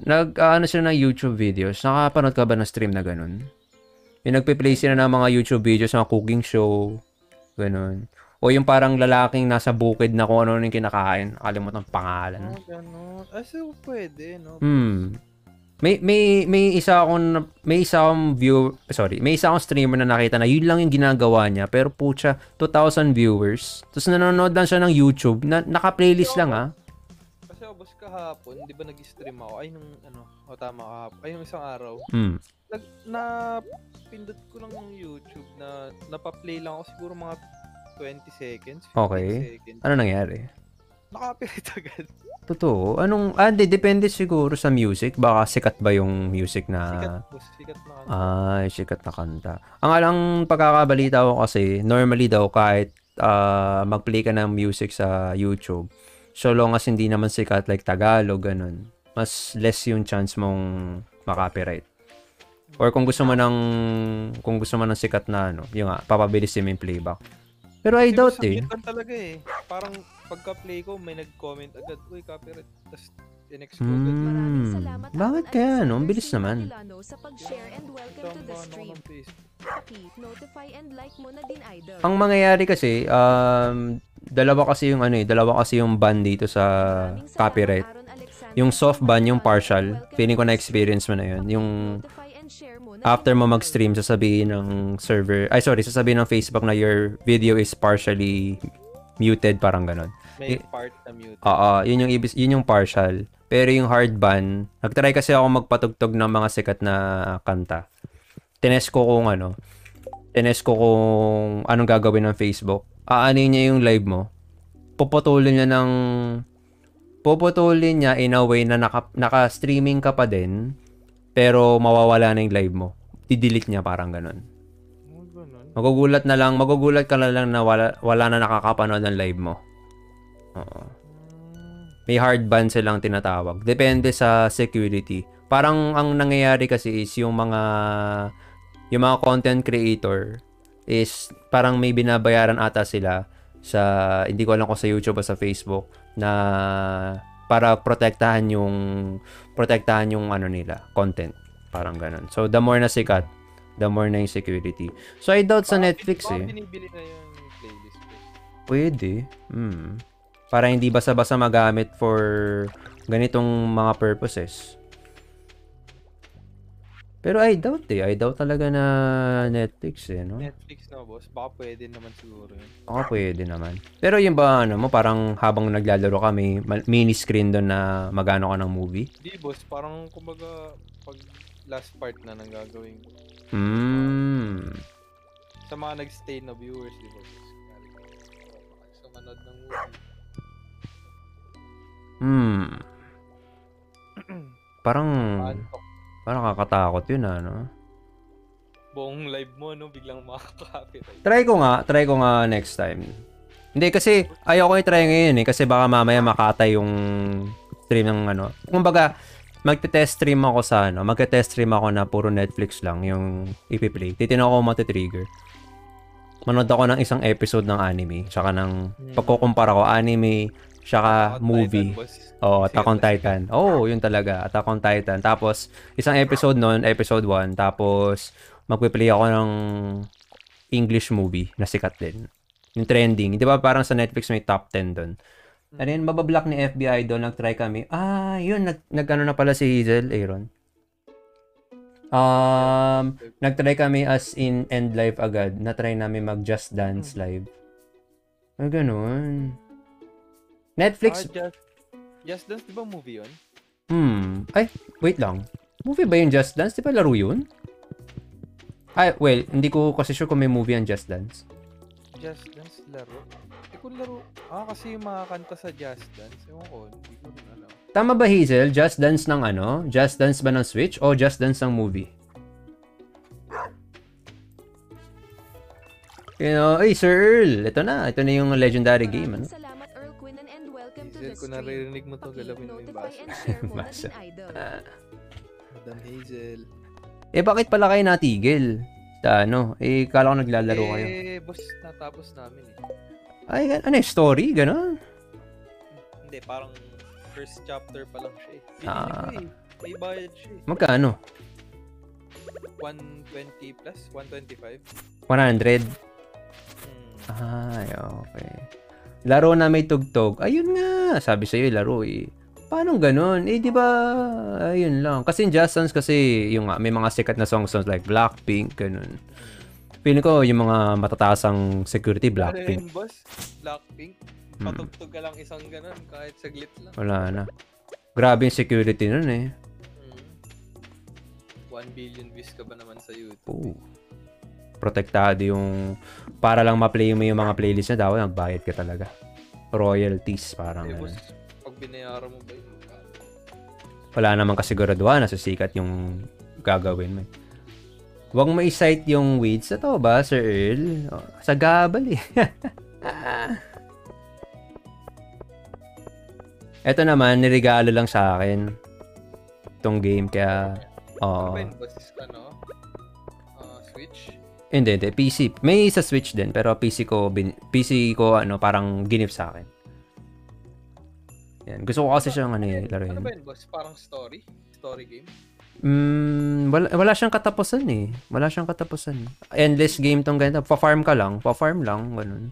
Nag aano sila ng YouTube videos. Nakapanood ka ba ng stream na ganun? Yung nagpe-play sila ng mga YouTube videos, mga cooking show, ganun. O yung parang lalaking nasa bukid na kung ano yung kinakain. Nakalimutan ang pangalan. Oh, ganun. Ah, so, pwede, no? Hmm. May may may isa akong may isa akong view sorry, may isa akong streamer na nakita na yun lang yung ginagawa niya pero putya 2000 viewers. Tapos nanonood lang siya ng YouTube. Na, naka-playlist lang ah. Kasi, oh, boss, kahapon, di ba nag-stream ako? Ay, nung, ano, o tama kahapon. Ay, nung isang araw. Hmm. Nag, na, pindot ko lang yung YouTube na, napa-play lang ako siguro mga 20 seconds, 15 Okay. seconds. Ano nangyari? Nakapirate agad. Totoo. Anong ah, di, depende siguro sa music. Baka sikat ba yung music na Sikat, boss. Sikat na kanta. Ay, sikat na kanta. Ang alang pagkakabalita ko kasi, normally daw kahit ah, mag-play ka ng music sa YouTube, so long as hindi naman sikat like Tagalog, ganun, mas less yung chance mong makapiright. Or kung gusto mo ng kung gusto mo ng sikat na ano, yung nga, papabilisin mo yung playback. Pero I Kasi doubt eh. talaga eh. Parang pagka-play ko, may nag-comment agad, uy, copyright. Tapos, in-ex ko agad. Hmm. Maraming salamat bakit kaya, no? Ang bilis naman. Sa pag-share and welcome to the stream. notify and like mo na din idol. Ang mangyayari kasi, um, dalawa kasi yung ano eh, dalawa kasi yung ban dito sa copyright. Yung soft ban, yung partial, feeling ko to the na-experience mo na yun. Yung after mo mag-stream, sasabihin ng server, ay sorry, sasabihin ng Facebook na your video is partially muted, parang ganon. May part na mute. Oo, yun yung ibis, yun yung partial. Pero yung hard ban, nagtry kasi ako magpatugtog ng mga sikat na kanta. Tines ko kung ano, tines ko kung anong gagawin ng Facebook. Aanin niya yung live mo. Puputulin niya ng puputulin niya in a way na naka, naka-streaming ka pa din, pero mawawala na yung live mo. Didelete niya parang ganun. Magugulat na lang, magugulat ka na lang na wala, wala na nakakapanood ng live mo. Oo. May hard ban silang tinatawag. Depende sa security. Parang ang nangyayari kasi is yung mga yung mga content creator is parang may binabayaran ata sila sa hindi ko alam kung sa YouTube o sa Facebook na para protektahan yung protektahan yung ano nila, content. Parang ganun. So the more na sikat, the more na yung security. So I doubt sa Netflix eh. binibili na yung playlist. Pwede. Hmm. Para hindi basta-basta magamit for ganitong mga purposes. Pero I doubt eh. I doubt talaga na Netflix eh, no? Netflix na, boss. Baka pwede naman siguro yun. Baka pwede naman. Pero yung ba, ano mo, parang habang naglalaro kami, mini screen doon na magano ka ng movie? Di, boss. Parang, kumbaga, pag last part na nang gagawin ko. Hmm. Sa mga nagstay na viewers, di ba, boss? Sa manood ng movie. Hmm. Parang, Antok. Parang kakatakot yun, ano? Buong live mo, no? Biglang makaka-copyright. Try ko nga, try ko nga next time. Hindi kasi ayoko i-try ngayon eh kasi baka mamaya makatay yung stream ng ano. Kumbaga, magte-test stream ako sa ano, magte-test stream ako na puro Netflix lang yung ipi-play. Titingnan ko mati-trigger. Manood ako ng isang episode ng anime, tsaka ng pagkukumpara ko anime, tsaka movie. Oh, Attack on Titan. Oh, yun talaga. Attack on Titan. Tapos, isang episode nun, episode 1. Tapos, magpe-play ako ng English movie na sikat din. Yung trending. Di ba parang sa Netflix may top 10 doon. And then, mabablock ni FBI doon. Nag-try kami. Ah, yun. Nag, nag ano na pala si Hazel, Aaron. Um, nag-try kami as in end live agad. Na-try namin mag Just Dance live. Ah, ganun. Netflix, Ah, just, just Dance, di ba movie yun? Hmm. Ay, wait lang. Movie ba yung Just Dance? Di ba laro yun? Ay, well, hindi ko kasi sure kung may movie ang Just Dance. Just Dance laro? Eh kung laro, ah kasi yung mga kanta sa Just Dance, ewan ko, hindi ko rin alam. Tama ba, Hazel? Just Dance ng ano? Just Dance ba ng Switch o Just Dance ng movie? You know, ay, Sir Earl, ito na. Ito na yung legendary game, ano? Salamat Hazel, kung naririnig mo to, galawin mo yung baso. Baso. Madam Hazel. Eh, bakit pala kayo natigil? Sa ano? Eh, kala ko naglalaro kayo. Eh, boss, natapos namin eh. Ay, gan- ano eh, story? Ganon? Hindi, parang first chapter pa lang siya eh. Ah. eh. May bayad siya eh. Magkano? 120 plus? 125? 100? Hmm. Ay, okay. Laro na may tugtog. Ayun nga, sabi sa'yo, laro eh. Paano ganun? Eh, di ba, ayun lang. Kasi in Just Dance kasi, yung may mga sikat na songs, songs like Blackpink, ganun. Feeling ko, yung mga matatasang security, Ano Blackpink. yun, boss? Blackpink? Hmm. Patugtog ka lang isang ganun, kahit saglit lang. Wala na. Grabe yung security nun eh. Hmm. 1 billion views ka ba naman sa YouTube? Oo. Protektado yung, para lang ma-play mo yung mga playlist na dapat, nagbayad ka talaga. Royalties, parang Eh, boss, pag binayaran mo ba yun? magkano? wala naman kasiguraduhan na susikat yung gagawin mo. Huwag mo i-cite yung weeds. Ito ba, Sir Earl? Oh, Sa gabal eh. Ito naman, niregalo lang sa akin. Itong game, kaya... Ano Oo. boss? Ano? Hindi, hindi. PC. May sa Switch din, pero PC ko, bin, PC ko, ano, parang ginip sa akin. Yan. Gusto ko kasi siyang, ano, eh, laruin. Ano ba yun, boss? Parang story? Story game? Mm, wala, wala siyang katapusan eh. Wala siyang katapusan. Endless game tong ganito. Pa-farm ka lang. Pa-farm lang. Ganun.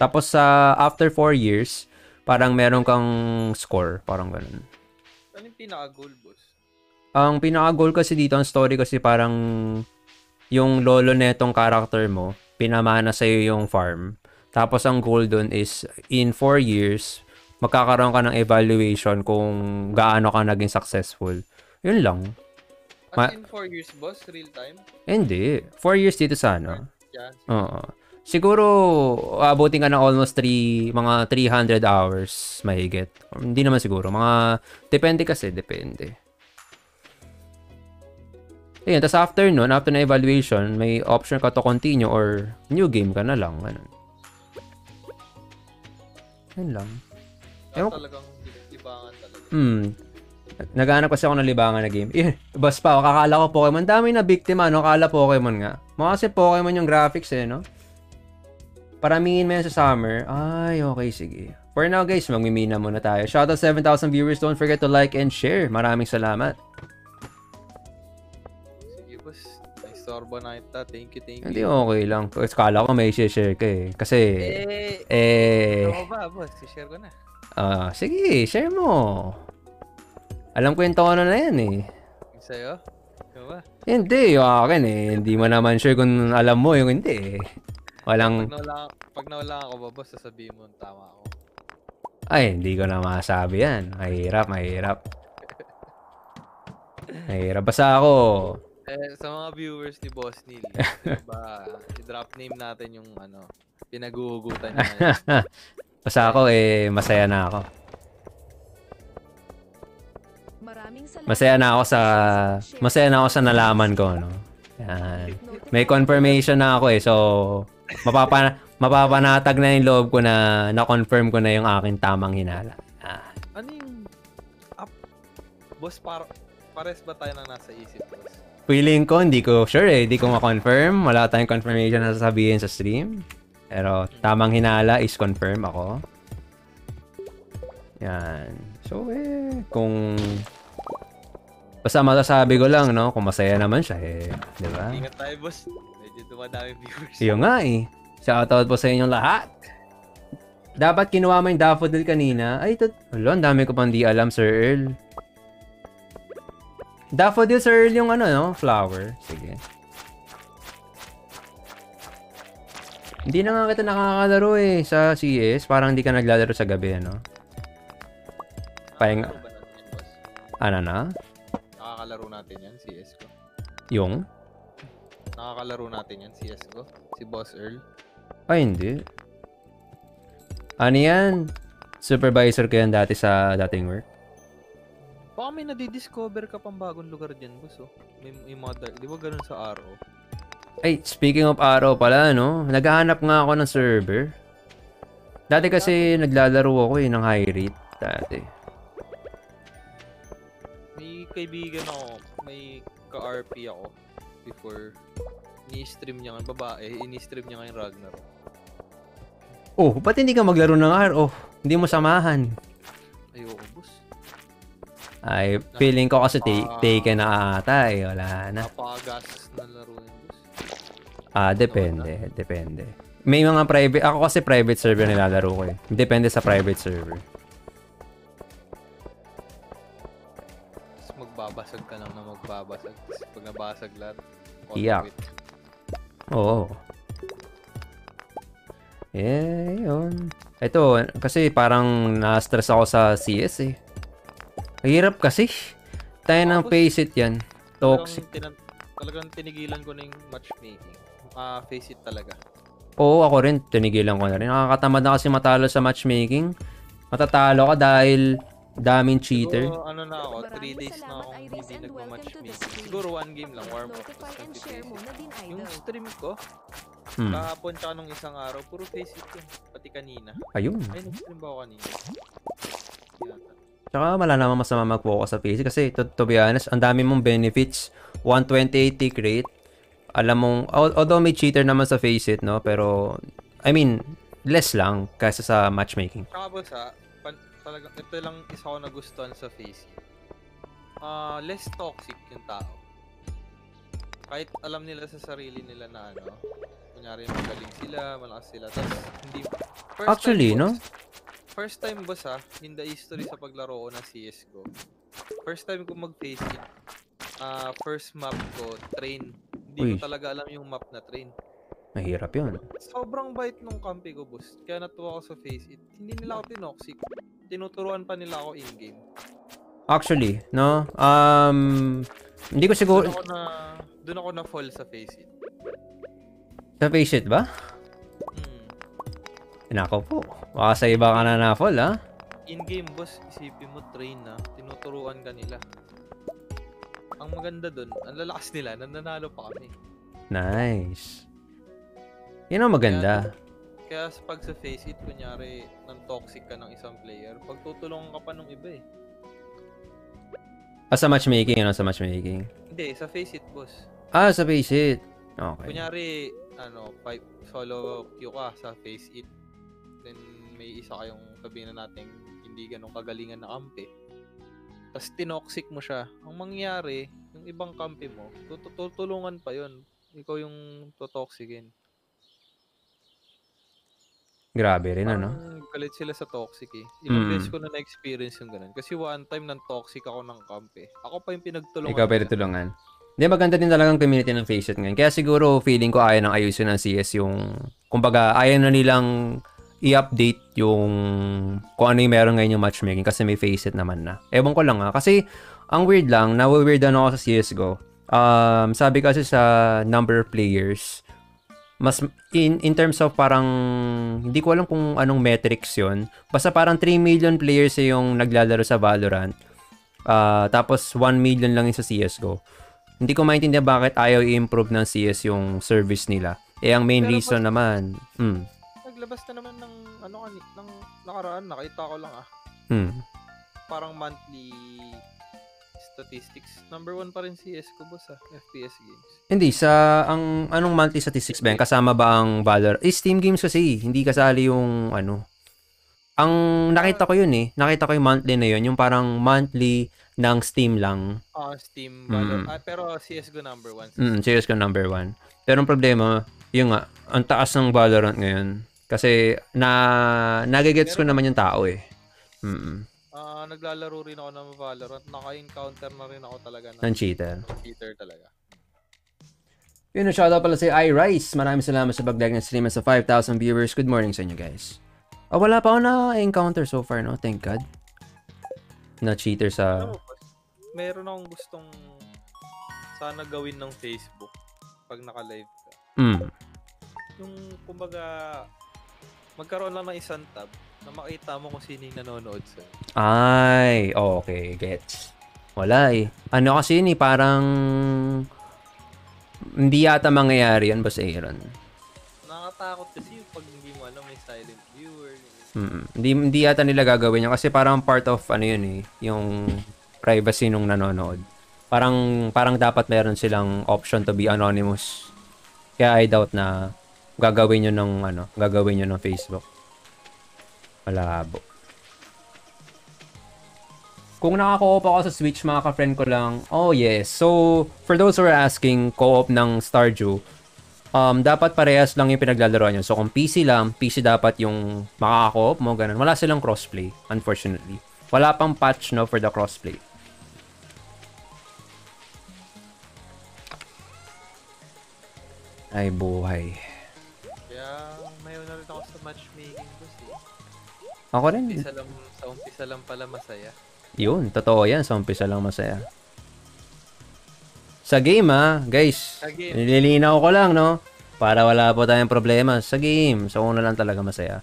Tapos sa after 4 years, parang meron kang score. Parang ganun. Ano yung pinaka-goal, boss? Ang pinaka-goal kasi dito, ang story kasi parang yung lolo netong character mo, pinamana sa'yo yung farm. Tapos ang goal dun is, in 4 years, magkakaroon ka ng evaluation kung gaano ka naging successful. Yun lang. Ma- As in 4 years, boss? Real time? Hindi. 4 years dito sa ano. Yan. Oo. Siguro, abutin ka ng almost 3, mga 300 hours mahigit. Hindi naman siguro. Mga, depende kasi, depende. Ayun, tapos after nun, after na evaluation, may option ka to continue or new game ka na lang. Ganun. Yun lang. Ah, Ewan- talagang libangan talaga. Hmm. Naghanap kasi ako ng libangan na game. Eh, bas pa, kakala ko Pokemon. Dami na biktima, no? Kala Pokemon nga. Mga kasi Pokemon yung graphics eh, no? Paramingin mo yan sa summer. Ay, okay, sige. For now, guys, magmimina muna tayo. Shoutout 7,000 viewers. Don't forget to like and share. Maraming salamat. Sorbo na ita. Thank you, thank you. Hindi, okay lang. Kasi kala ko may share ka eh. Kasi, Eh, eh, ano ba, boss? I-share ko na. ah, sige, share mo. Alam ko yung tono na yan eh. Yung sa'yo? Diba? Hindi, yung akin eh. Hindi mo naman sure kung alam mo yung hindi eh. Walang, Pag nawala, pag nawala ako ba, boss, sasabihin mo tama ako. ay, hindi ko na masabi yan. Mahirap, mahirap. Mahirap. Basta ako, Eh, sa mga viewers ni Boss Neil, diba, i-drop name natin yung ano, pinaguhugutan niya. basta ako eh, masaya na ako. Maraming salamat. Masaya na ako sa, masaya na ako sa nalaman ko, no? Yan. May confirmation na ako eh, so, mapapa, mapapanatag na yung loob ko na na-confirm ko na yung aking tamang hinala. Yan. ano yung, up, boss, par, pares ba tayo nang nasa isip, boss? Feeling ko, hindi ko sure eh. Hindi ko ma-confirm. Wala tayong confirmation na sasabihin sa stream. Pero tamang hinala is confirm ako. Yan. So eh, kung... Basta masasabi ko lang, no? Kung masaya naman siya, eh. Di ba? Ingat tayo, boss. Medyo dumadami viewers. Yun nga eh. Shoutout po sa inyong lahat. Dapat kinuha mo yung daffodil kanina. Ay, ito. Wala, ang dami ko pang di alam, Sir Earl. Daffodil, Sir Earl, yung ano, no? Flower. Sige. Hindi na nga kita nakakalaro eh sa CS. Parang hindi ka naglalaro sa gabi, ano? Pahinga. Ano na? Nakakalaro natin yan, CS ko. Yung? Nakakalaro natin yan, CS ko. Si Boss Earl. Ay, hindi. Ano yan? Supervisor ko yan dati sa dating work. Baka may nadidiscover ka pang bagong lugar dyan, boss, oh. May, may mga, di ba ganun sa araw? Ay, speaking of araw pala, no? Naghahanap nga ako ng server. Dati kasi naglalaro ako eh ng high rate. Dati. May kaibigan ako, may ka-RP ako before ni-stream niya ngayon, babae, ini-stream niya ngayon Ragnarok. Oh, ba't hindi ka maglaro ng RO? Hindi mo samahan. Ay, feeling ko kasi ta- taken na ata eh. Wala na. Napakagastos na laro. Ah, depende. Depende. May mga private, ako kasi private server nilalaro ko eh. Depende sa private server. Tapos magbabasag ka lang na magbabasag. Tapos pag nabasag lahat, Iyak. Oo. Eh, yun. Ito, kasi parang na-stress ako sa CS eh. Mahirap kasi. Tayo ng Tapos, face it yan. Toxic. Talagang, tinan- talagang tinigilan ko na yung matchmaking. Ah, face it talaga. Oo, ako rin. Tinigilan ko na rin. Nakakatamad na kasi matalo sa matchmaking. Matatalo ka dahil daming cheater. Siguro, ano na ako, 3 Maraming days na akong hindi nagma-matchmaking. Siguro one game lang, warm up. Yung stream ko, Hmm. kahapon tsaka nung isang araw, puro face it yun. Pati kanina. Ayun. Ay, nag-stream ba ako kanina? Yata. Tsaka wala naman masama mag-focus sa PC kasi to, to be honest, ang dami mong benefits. 128 tick rate. Alam mong, al- although may cheater naman sa face it, no? Pero, I mean, less lang kaysa sa matchmaking. Tsaka boss ha, pan, talagang, ito lang isa ko nagustuhan sa face it. Ah, less toxic yung tao. Kahit alam nila sa sarili nila na ano, kunyari magaling sila, malakas sila, tapos hindi... First Actually, time, no? First time boss ha, in the history sa paglaro ko ng CSGO. First time ko mag-face it, ah first map ko, train. Hindi Uy. ko talaga alam yung map na train. Mahirap yun. Sobrang bait nung kampi ko, boss. Kaya natuwa ako sa face it. Hindi nila ako tinoxic. Tinuturuan pa nila ako in-game. Actually, no? Um, hindi ko siguro, Doon ako na doon ako na fall sa face it. sa face it ba? Hmm. Nako po. Baka sa iba ka na na-fall, ha? In-game, boss, isipin mo train na. Tinuturuan ka nila. Ang maganda doon, ang lalakas nila, nananalo pa kami. Nice. Yun ang maganda. Kaya sa pag sa face it, kunyari, nang toxic ka ng isang player, pagtutulungan ka pa nung iba eh. Ah, sa matchmaking, ano? Sa matchmaking. Hindi, sa face it, boss. Ah, sa face it. Okay. Kunyari, ano, five, solo queue ka sa face it. Then, may isa kayong sabihin na natin hindi ganun kagalingan na kampi. Tapos, tinoxic mo siya. Ang mangyari, yung ibang kampi mo, tut- tutulungan pa yon Ikaw yung totoxicin. Grabe rin, ano? Galit sila sa toxic eh. Ilang Mm. beses ko na na-experience yung ganun. Kasi one time nang toxic ako ng kampi. Ako pa yung pinagtulungan. Ikaw pwede nila. tulungan. Hindi, maganda din talagang community ng Faceit ngayon. Kaya siguro feeling ko ayaw nang ayusin ng CS yung, kumbaga, ayaw na nilang i-update yung kung ano yung meron ngayon yung matchmaking kasi may Faceit naman na. Ewan ko lang ha. Kasi, ang weird lang, na-weirdan ako sa CSGO. Um, sabi kasi sa number of players, mas in in terms of parang hindi ko alam kung anong metrics 'yon. Basta parang 3 million players eh yung naglalaro sa Valorant. Ah, tapos 1 million lang yung sa CS:GO. Hindi ko maintindihan bakit ayaw i-improve ng CS yung service nila. Eh ang main Pero reason mas- naman, hmm, Naglabas na naman ng ano kani ng nakaraan nakita ko lang ah. hmm. Parang monthly statistics. Number one pa rin si ko boss ah, FPS games. Hindi sa ang anong monthly statistics ba yan? Kasama ba ang Valorant? Eh, Steam games kasi, hindi kasali yung ano. Ang nakita ko yun eh. Nakita ko yung monthly na yun, yung parang monthly ng Steam lang. Ah, Steam Mm. Valor. Ah, pero CS:GO number one. Mm, ko number one. Pero ang problema, yung nga, ang taas ng Valorant ngayon. Kasi na nagigets ko naman yung tao eh. Mm, Ah, naglalaro rin ako ng Valorant. Naka-encounter na rin ako talaga ng ng cheater. cheater talaga. Yun, shoutout pala si iRice. Maraming salamat sa pag-like ng stream sa 5,000 viewers. Good morning sa inyo guys. Ah, wala pa ako na-encounter so far, no? Thank God. Na cheater sa... Meron akong gustong sana gawin ng Facebook pag naka-live ka. Mm. Yung, kumbaga, magkaroon lang ng isang tab na makita mo kung sino yung nanonood sa Ay, okay, gets. Wala eh. Ano kasi yun eh, parang... Hindi yata mangyayari yan, Boss Aaron. Nakakatakot kasi yung pag hindi mo alam may silent viewer. Mm. Hindi, hindi yata nila gagawin yan kasi parang part of ano yun eh, yung privacy nung nanonood. Parang parang dapat meron silang option to be anonymous. Kaya I doubt na gagawin yun ng ano, gagawin yun ng Facebook. Malabo. Kung naka-co-op ako sa Switch, mga ka-friend ko lang, oh yes. So, for those who are asking, co-op ng Stardew, um, dapat parehas lang yung pinaglalaroan nyo. So, kung PC lang, PC dapat yung makaka-co-op mo, ganun. Wala silang crossplay, unfortunately. Wala pang patch, no, for the crossplay. Ay, buhay. Ako rin. Umpisa lang, sa umpisa lang pala masaya. Yun, totoo yan. Sa umpisa lang masaya. Sa game, ha, guys. Sa game. Nililinaw ko lang, no? Para wala po tayong problema sa game. Sa una lang talaga masaya.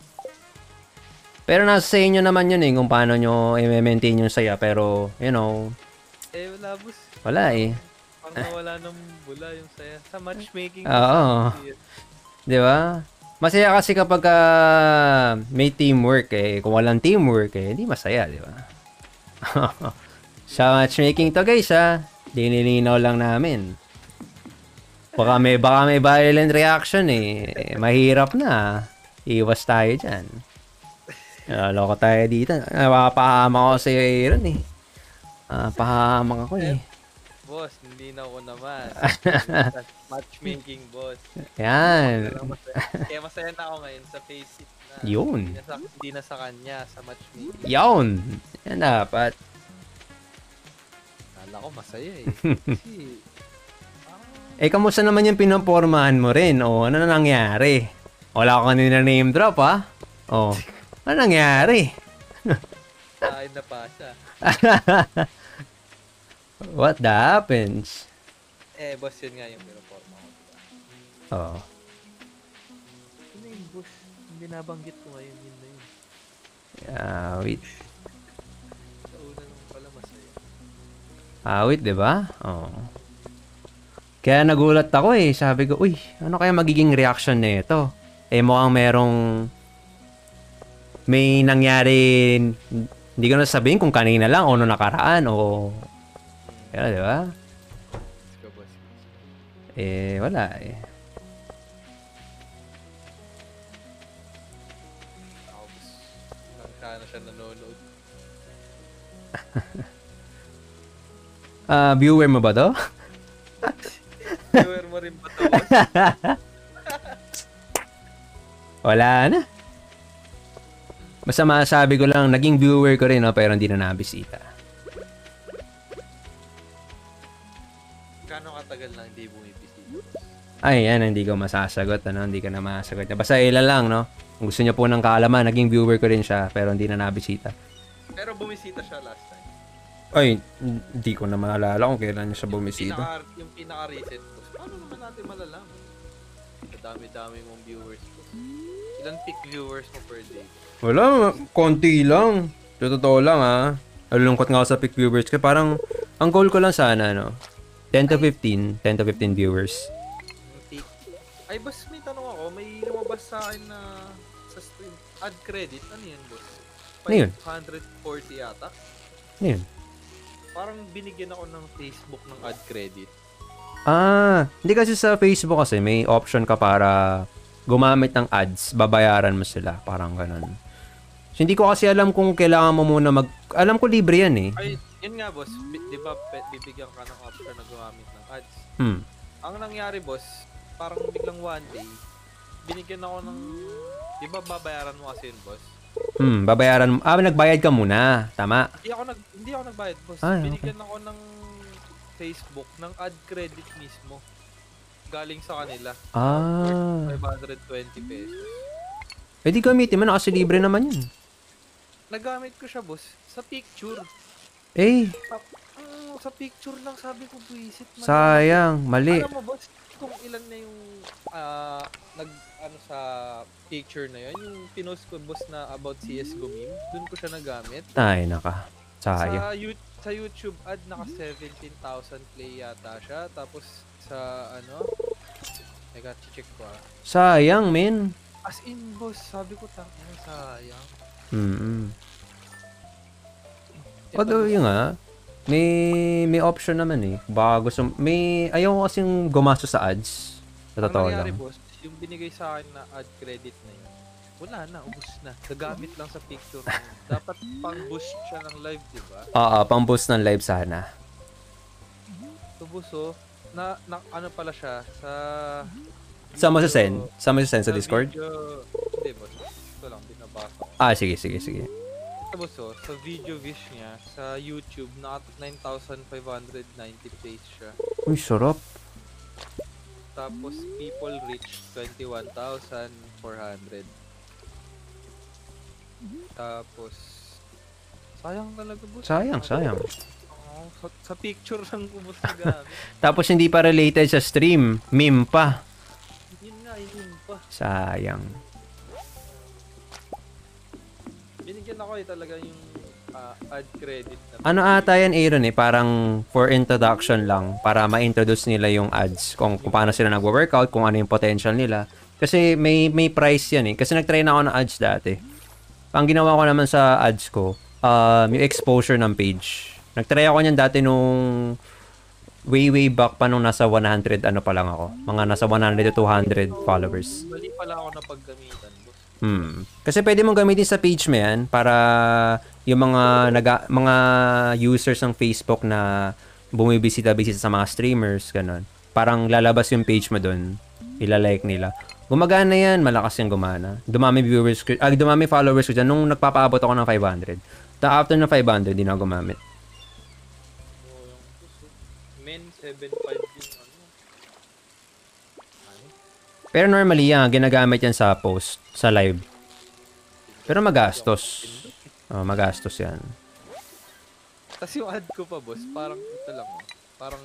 Pero nasa sa inyo naman yun eh, kung paano nyo i-maintain yung saya. Pero, you know, Eh, wala boss. wala eh. Pang nawala ng bula yung saya. Sa matchmaking. Oo. Di ba? Masaya kasi kapag ah, may teamwork eh. Kung walang teamwork eh, hindi masaya, di ba? sa matchmaking to guys ha. Dinilinaw lang namin. Baka may, baka may violent reaction eh. Eh, Mahirap na. Iwas tayo dyan. Loko tayo dito. Napapahama ko sa Aaron eh. Pahamak ako eh. Boss, hindi na ako naman. matchmaking, boss. Yan. Kaya masaya, na ako ngayon sa face it na. Yun. Hindi na sa, hindi na sa kanya, sa matchmaking. Yun. Yan dapat. Kala ko masaya eh. Kasi, ah, Eh, kamusta naman yung pinapormahan mo rin? O, ano na nangyari? Wala ka kanina name drop, ha? O, ano nangyari? kain na pa siya. What the happens? Eh, boss, yun nga yung? Oh. Yun na yun, boss. Yung binabanggit ko ngayon, yun na yun. Ah, wait. Sa una lang pala masaya. Ah, wait, di ba? Oh. Kaya nagulat ako eh. Sabi ko, uy, ano kaya magiging reaction nito? Eh, mukhang merong may nangyari hindi ko na sabihin kung kanina lang o nung nakaraan o kaya, di ba? Eh, wala eh. Ah, viewer mo ba to? Viewer mo rin ba to? Wala na. Basta masasabi ko lang, naging viewer ko rin, no, pero hindi na nabisita. Gano'ng matagal na hindi bumibisita. Ay, yan, hindi ko masasagot, ano, hindi ka na masasagot. Basta ilan lang, no? Kung gusto niyo po ng kaalaman, naging viewer ko rin siya, pero hindi na nabisita. Pero bumisita siya last time. Ay, hindi ko na maalala kung kailan niya siya bumisita. Pinaka, yung pinaka-recent boss. Paano naman natin malalaman? Dami-dami mong viewers ko. Ilan peak viewers mo per day? Wala, konti lang. Totoo lang, ha. Nalulungkot nga ako sa pick viewers ko. Parang, ang goal ko lang sana, no? 10 to 15, 10 to 15 viewers. Peak. Ay, boss, may tanong ako. May lumabas sa akin na sa stream. Ad credit. Ano yun, boss? Ano yun? 540 yata. Ano yun? Parang binigyan ako ng Facebook ng ad credit. Ah, hindi kasi sa Facebook kasi may option ka para gumamit ng ads, babayaran mo sila, parang ganun. So, hindi ko kasi alam kung kailangan mo muna mag... Alam ko libre yan eh. Ay, yun nga, boss. Di ba, bibigyan ka ng option na gumamit ng ads? Hmm. Ang nangyari, boss, parang biglang one day, binigyan ako ng... Di ba babayaran mo kasi yun, boss? Hmm, babayaran mo. Ah, nagbayad ka muna. Tama. Hindi ako nag hindi ako nagbayad, boss. Ay, okay. Binigyan ako ng Facebook ng ad credit mismo. Galing sa kanila. Ah. 520 pesos. Eh di gamitin mo na kasi libre naman yun. Nagamit ko siya, boss, sa picture. Eh, Sa, mm, sa picture lang sabi ko, buisit sayang. Mali. Alam mo, boss, kung ilan na yung ah, nag ano sa picture na yun, yung pinost ko boss na about CSGO meme, dun ko siya nagamit. Ay, naka. Sayang. Sa, you- sa YouTube ad naka 17,000 play yata siya. Tapos sa ano, Teka, check ko ah. Sayang, men. As in, boss, sabi ko, tangin, sayang. Mm Ito, Although, boss, yun nga, may, may option naman eh. Baka gusto, may, ayaw ko kasing gumastos sa ads. Sa totoo nangyari, lang. boss, yung binigay sa akin na ad credit na yun, wala na, ubus na. Gagamit lang sa picture. Dapat pang boost siya ng live, di ba? Oo, pang boost ng live sana. So, boss, oh, na, na, ano pala siya, sa... Mo sa video- send? Saan mo sa send sa Discord? Video, hindi, boss. Ito lang, binabasa. Ah, sige, sige, sige. Tapos oh, sa video views niya, sa YouTube, na 9,590 plays siya. Uy, sarap. Tapos people reach 21,400. Tapos, sayang talaga boss. Sayang, sayang. Oo, sa, sa picture lang na gamit. Tapos hindi pa related sa stream. Meme pa. Yun nga, yun pa. Sayang. Binigyan ako eh talaga yung ad credit na. Ano ata yan, Aaron eh, parang for introduction lang, para ma-introduce nila yung ads, kung, kung paano sila nagwo-workout, kung ano yung potential nila. Kasi may may price yan eh. Kasi nag-try na ako ng ads dati. Ang ginawa ko naman sa ads ko, um, yung exposure ng page. Nag-try ako niyan dati nung way way back pa nung nasa 100 ano pa lang ako. Mga nasa 100 to 200 followers. Mali pala ako na paggamitan. Hmm. Kasi pwede mong gamitin sa page mo yan para yung mga naga, mga users ng Facebook na bumibisita-bisita sa mga streamers, ganun. Parang lalabas yung page mo doon. Ilalike nila. Gumagana yan, malakas yung gumana. Dumami viewers ko, ah, dumami followers ko dyan nung nagpapaabot ako ng 500. Ta after ng 500, di na gumamit. Oo, yung boss. Men 7.5 yung. Ano? Pero normally yan, ginagamit yan sa post, sa live. Pero magastos. Oh, magastos yan. Tapos yung ad ko pa, boss, parang ito lang, oh. Parang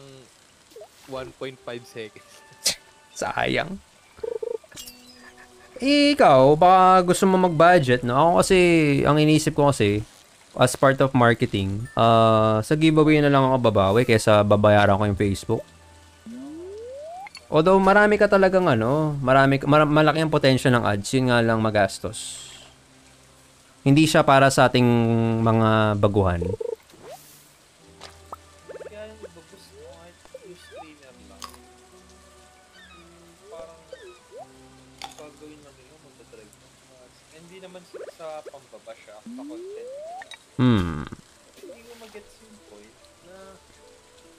1.5 seconds. Sayang. Eh, ikaw, baka gusto mo mag-budget, no? Ako kasi, ang inisip ko kasi, as part of marketing, ah sa giveaway na lang ako babawi kaysa babayaran ko yung Facebook. Although marami ka talagang ano, marami, mar- malaki ang potential ng ads, yun nga lang magastos. Hindi siya para sa ating mga baguhan. Mm. Hmm.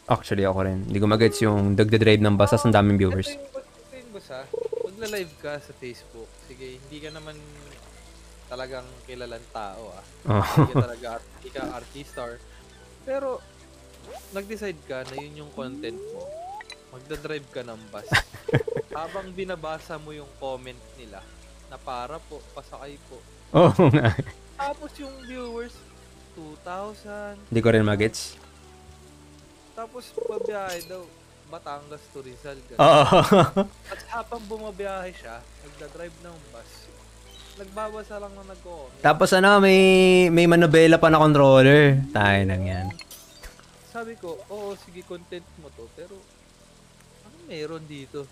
Actually, ako rin. Hindi ko magets yung dagda-drive ng basta ang daming viewers. Ito yung, ito yung boss ha, magla-live ka sa Facebook. Sige, hindi ka naman talagang kilalang tao ah. Oh. Hindi ka talaga art- hindi ka artista or pero nag-decide ka na yun yung content mo. magdadrive ka ng bus. Habang binabasa mo yung comment nila, na para po, pasakay po. Oo nga. Tapos yung viewers, 2,000. Hindi ko rin magets. Tapos pabiyahe daw, Batangas to Rizal. ganun. Oo. At habang bumabiyahe siya, nagdadrive ng bus, nagbabasa lang na nag-comment. Tapos ano, may may manobela pa na controller. Tayo nang yan. Sabi ko, oo, sige, content mo to, pero ano meron dito?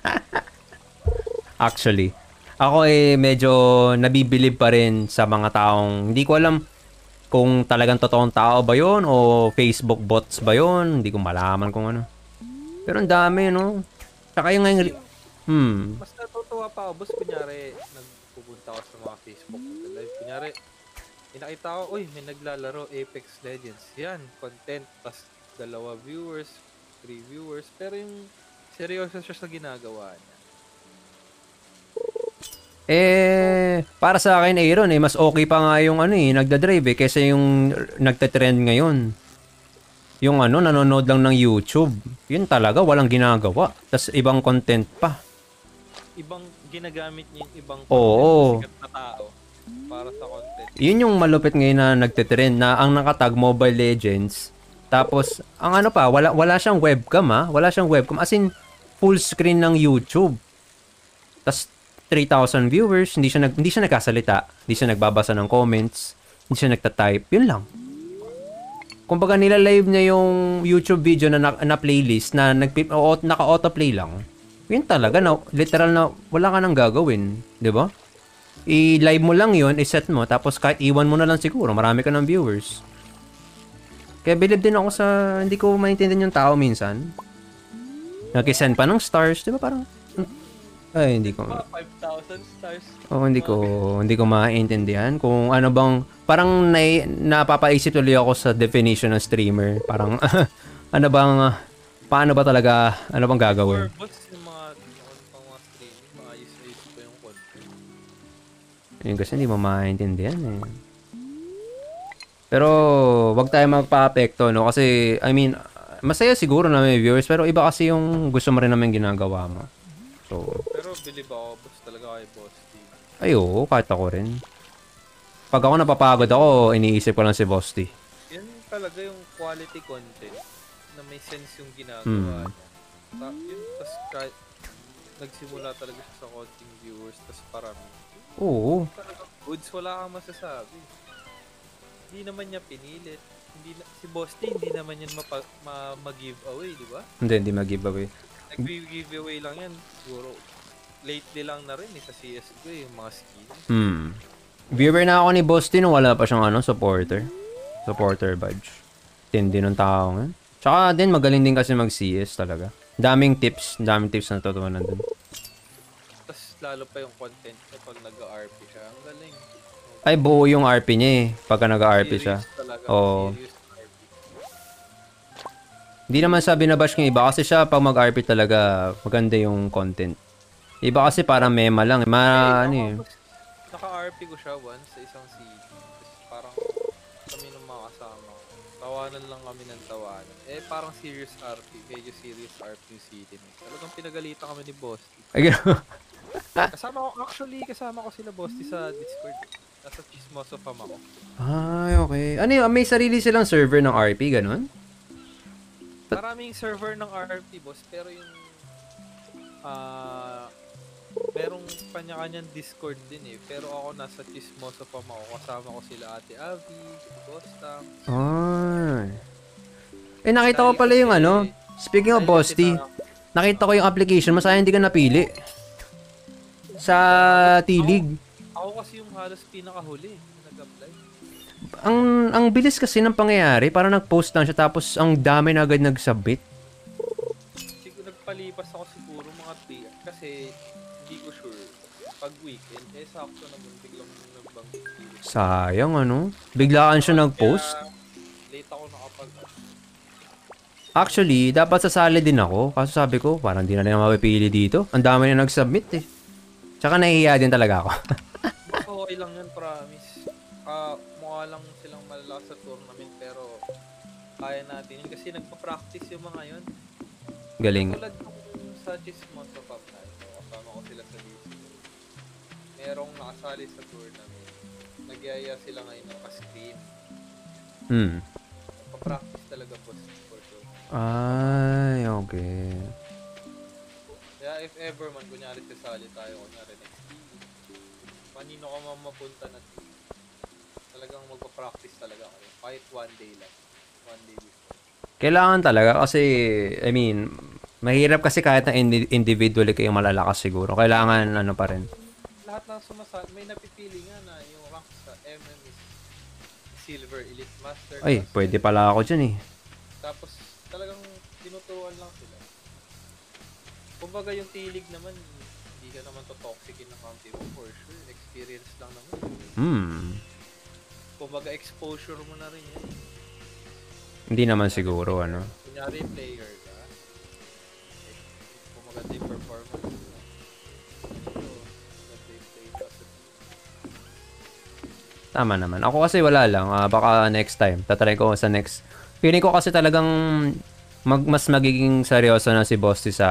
Actually, ako eh medyo nabibilib pa rin sa mga taong hindi ko alam kung talagang totoong tao ba yon o Facebook bots ba yon Hindi ko malaman kung ano. Pero ang dami, no? Saka yung ngayon... Hmm. Mas natutuwa pa ako, boss, kunyari, nagpupunta ako sa mga Facebook live. Kunyari, inakita ko, uy, may naglalaro Apex Legends. Yan, content, tas dalawa viewers, three viewers. Pero yung seryoso siya sa ginagawa niya. Eh, para sa akin, Aaron, eh, mas okay pa nga yung ano eh, nagda-drive eh, kaysa yung nagte-trend ngayon. Yung ano, nanonood lang ng YouTube. Yun talaga, walang ginagawa. Tapos ibang content pa. Ibang ginagamit niya yung ibang Oo. sikat na tao para sa content. Yun yung malupit ngayon na nagte-trend na ang nakatag Mobile Legends. Tapos, ang ano pa, wala, wala siyang webcam ha. Wala siyang webcam. As in, full screen ng YouTube. Tapos, 3,000 viewers, hindi siya, nag, hindi siya nagkasalita. Hindi siya nagbabasa ng comments. Hindi siya nagta-type. Yun lang. Kumbaga nila-live niya yung YouTube video na, na, na playlist na nag, naka-autoplay lang. Yun talaga, na, literal na wala ka nang gagawin. 'di ba? I-live mo lang yun, i-set mo, tapos kahit iwan mo na lang siguro, marami ka ng viewers. Kaya believe din ako sa, hindi ko maintindihan yung tao minsan. Nag-send pa ng stars, di ba parang, ay, hindi ko, Mga 5,000 stars. oh, hindi ko, hindi ko maintindihan kung ano bang, parang na, napapaisip tuloy ako sa definition ng streamer. Parang, ano bang, paano ba talaga, ano bang gagawin? Or Yun kasi hindi mo maintindihan eh. Pero, wag tayo magpa-apekto, no? Kasi, I mean, masaya siguro na may viewers, pero iba kasi yung gusto mo rin naman ginagawa mo. So, Pero believe ako, boss talaga kay Boss T. ay oo, kahit ako rin. Pag ako napapagod ako, iniisip ko lang si Boss T. Yan talaga yung quality content na may sense yung ginagawa Hmm. niya. Ta yun, tas kahit nagsimula talaga sa konting viewers, tas parang Oo. goods, wala kang masasabi. Hindi naman niya pinilit. Hindi na, si Boss T, hindi naman yan mapa, ma, ma-giveaway, di ba? Hindi, hindi mag-giveaway. Nag-giveaway lang yan, siguro. Lately lang na rin eh, sa CSGO eh, yung mga skins. Hmm. Viewer na ako ni Boss T nung wala pa siyang ano, supporter. Supporter badge. Tindi ng tao nga. Tsaka din, magaling din kasi mag-CS talaga. Daming tips, daming tips na natutunan dun. Tapos lalo pa yung content Ay, buo yung RP niya eh. Pagka nag-RP siya. Oo. RP. Hindi naman sabi na bash ng iba kasi siya pag mag-RP talaga maganda yung content. Iba kasi parang mema lang. Ma, Eh, ano eh. Naka-RP ko siya once sa isang city. Tapos parang kami ng mga kasama. Tawanan lang kami ng tawanan. Eh parang serious RP. Medyo serious RP yung city. Talagang pinagalitan kami ni Boss. Ay, gano'n. Kasama ko, actually kasama ko sila Boss sa Discord. Nasa Chismoso Fam ako. Ay, okay. Ano yun? May sarili silang server ng RP, ganun? Maraming server ng RP boss, pero yung ah merong kanya-kanyang Discord din eh. Pero ako nasa Chismoso Fam ako. Kasama ko sila Ate Avi, Boss Tam. Ay. Eh, nakita ko pala yung ano. Speaking of Boss T, nakita ko yung application mo. Sayang hindi ka napili. Sa T-League. Ako kasi yung halos pinakahuli na nag-apply. Ang, ang bilis kasi ng pangyayari. Parang nag-post lang siya tapos ang dami na agad nag-submit. Siguro nagpalipas ako siguro mga 3 kasi hindi ko sure. Pag weekend, eh sakto naman biglang nagbanggit. Sayang ano. Biglaan siya nag-post. Late ako nakapag Actually, dapat sasali din ako. Kaso sabi ko, parang di na rin ako mapipili dito. Ang dami na nag-submit eh. Tsaka nahihiya din talaga ako. okay lang yan, promise. Ah, mukha lang silang malalakas sa tournament pero kaya natin yun kasi nagpa-practice yung mga yun. Galing. Tulad nung sa Chismoto Cup na ito, kasama ko sila sa Disney. Merong nakasali sa tournament. Nagyaya sila ngayon ng pa-screen. Hmm. Pa-practice talaga po for sure. Ay, okay. Kaya if ever man, kunyari sasali tayo, kunyari ka mapunta na team, talagang magpa-practice talaga kayo. Kahit one day lang. One day before. Kailangan talaga kasi, I mean, mahirap kasi kahit na indi- individually kayo malalakas siguro. Kailangan ano pa rin. Lahat ng sumasali, may napipili nga na yung rank sa MM is Silver Elite Master. Ay, Master. pwede pala ako dyan eh. Tapos talagang tinuturuan lang sila. Kumbaga yung tilig naman, Hmm. Kumbaga exposure mo na rin yan. Hindi naman siguro, ano. Kunyari player ka, kung maganda yung performance mo, Tama naman. Ako kasi wala lang. Ah, baka next time. Tatry ko sa next. Feeling ko kasi talagang mag, mas magiging seryoso na si Bosti sa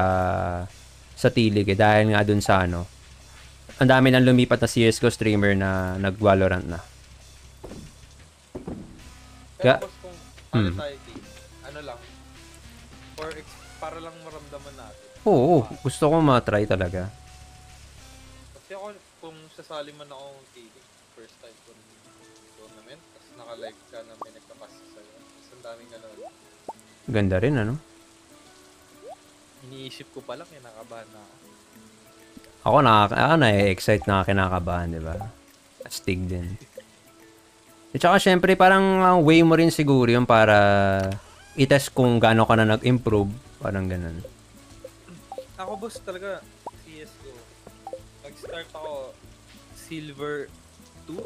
sa tilig eh. Dahil nga dun sa ano. Ang dami nang lumipat na CSGO streamer na nag-Valorant na. Pero boss, kung paano Hmm. tayo team, ano lang, for ex- para lang maramdaman natin. Oo, gusto ko ma-try talaga. Kasi ako, kung sasali man ako ng TV, first time ko ng tournament, tapos naka-live ka na may nagkapas sa'yo. Tapos ang daming nanonood. Ganda rin, ano? Iniisip ko pa lang, eh, nakabahan na ako. Ako nakaka ah, na-excite na kinakabahan, di ba? Astig din. At saka syempre parang ah, way mo rin siguro yun para i-test kung gaano ka na nag-improve. Parang ganun. Ako boss talaga, CSGO. Nag-start ako Silver 2.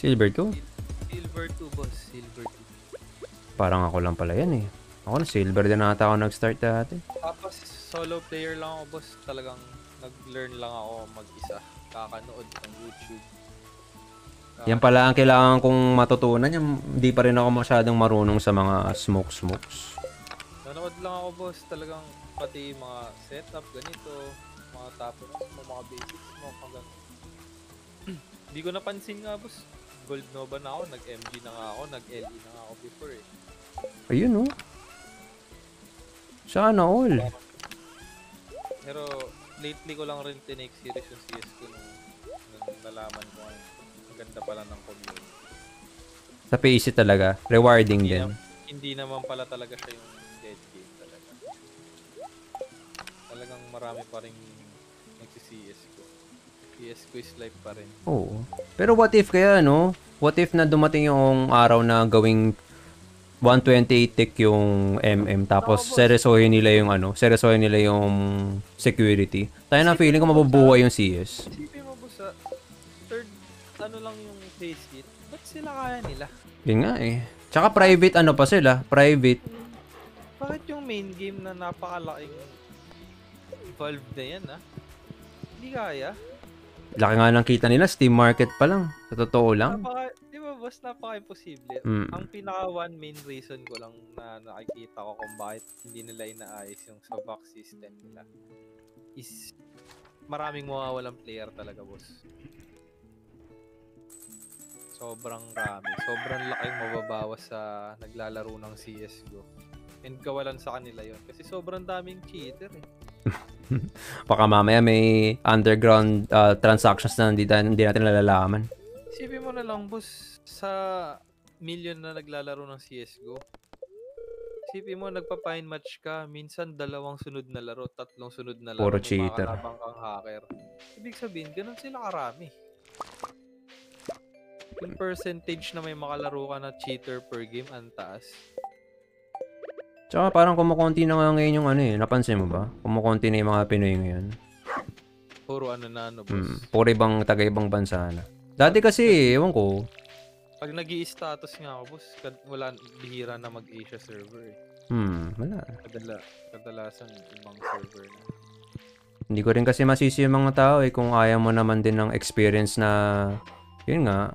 Silver 2? Silver 2 boss, Silver 2. Parang ako lang pala yan eh. Ako na silver din ata ako nag-start dati. Tapos solo player lang ako boss, talagang nag-learn lang ako mag-isa. Kakanood ng YouTube. Yan pala ang kailangan kong matutunan. Yung, hindi pa rin ako masyadong marunong sa mga smoke-smokes. Nanood lang ako boss, talagang pati mga setup, ganito, mga tapos, mga basics mo, hanggang... Hindi ko napansin nga boss, Gold Nova na ako, nag-MG na nga ako, nag-LE na nga ako before eh. Ayun oh. Sana all. Pero lately ko lang rin tinake serious yung CSGO nung, nung nalaman ko ay ang ganda pala ng community. Sa PC talaga. Rewarding Hindi, din. na- hindi naman pala talaga siya yung dead game talaga. Talagang marami pa rin nagsi-CSGO. CSGO is life pa rin. Oo. Pero what if kaya, no? What if na dumating yung araw na gawing 128 tick yung MM tapos Oo, boss. seryosohin nila yung ano, seryosohin nila yung security. Tayo na feeling ko mabubuhay yung CS. Isipin mo po sa third, ano lang yung face kit, ba't sila kaya nila? Yun nga eh. Tsaka private ano pa sila, private. Bakit yung main game na napakalaking Valve na yan ah? Hindi kaya? Laki nga ng kita nila, Steam Market pa lang. Sa totoo lang. Napaka, ba boss, napaka-imposible. Mm. Ang pinaka one main reason ko lang na nakikita ko kung bakit hindi nila inaayos yung sa box system nila is maraming mawawalang player talaga boss. Sobrang rami. Sobrang laking mababawas sa naglalaro ng CSGO. And kawalan sa kanila yon Kasi sobrang daming cheater eh. Baka mamaya may underground uh, transactions na hindi, hindi natin nalalaman. Isipin mo na lang, boss, sa million na naglalaro ng CSGO. Isipin mo, nagpa-fine match ka, minsan dalawang sunod na laro, tatlong sunod na laro. Puro cheater. kang hacker. Ibig sabihin, ganun sila karami. Yung percentage na may makalaro ka na cheater per game, ang taas. Tsaka parang kumukonti na nga ngayon yung ano eh. Napansin mo ba? Kumukonti na yung mga Pinoy ngayon. Puro ano na ano, boss. Mm, puro ibang taga-ibang bansa na. Dati kasi, ewan ko, Pag nag status nga ako, boss, kad- wala, bihira na mag-Asia server eh. hmm, wala. Kadala, kadalasan ibang server na. Hindi ko rin kasi masisi yung mga tao eh kung ayaw mo naman din ng experience na, yun nga,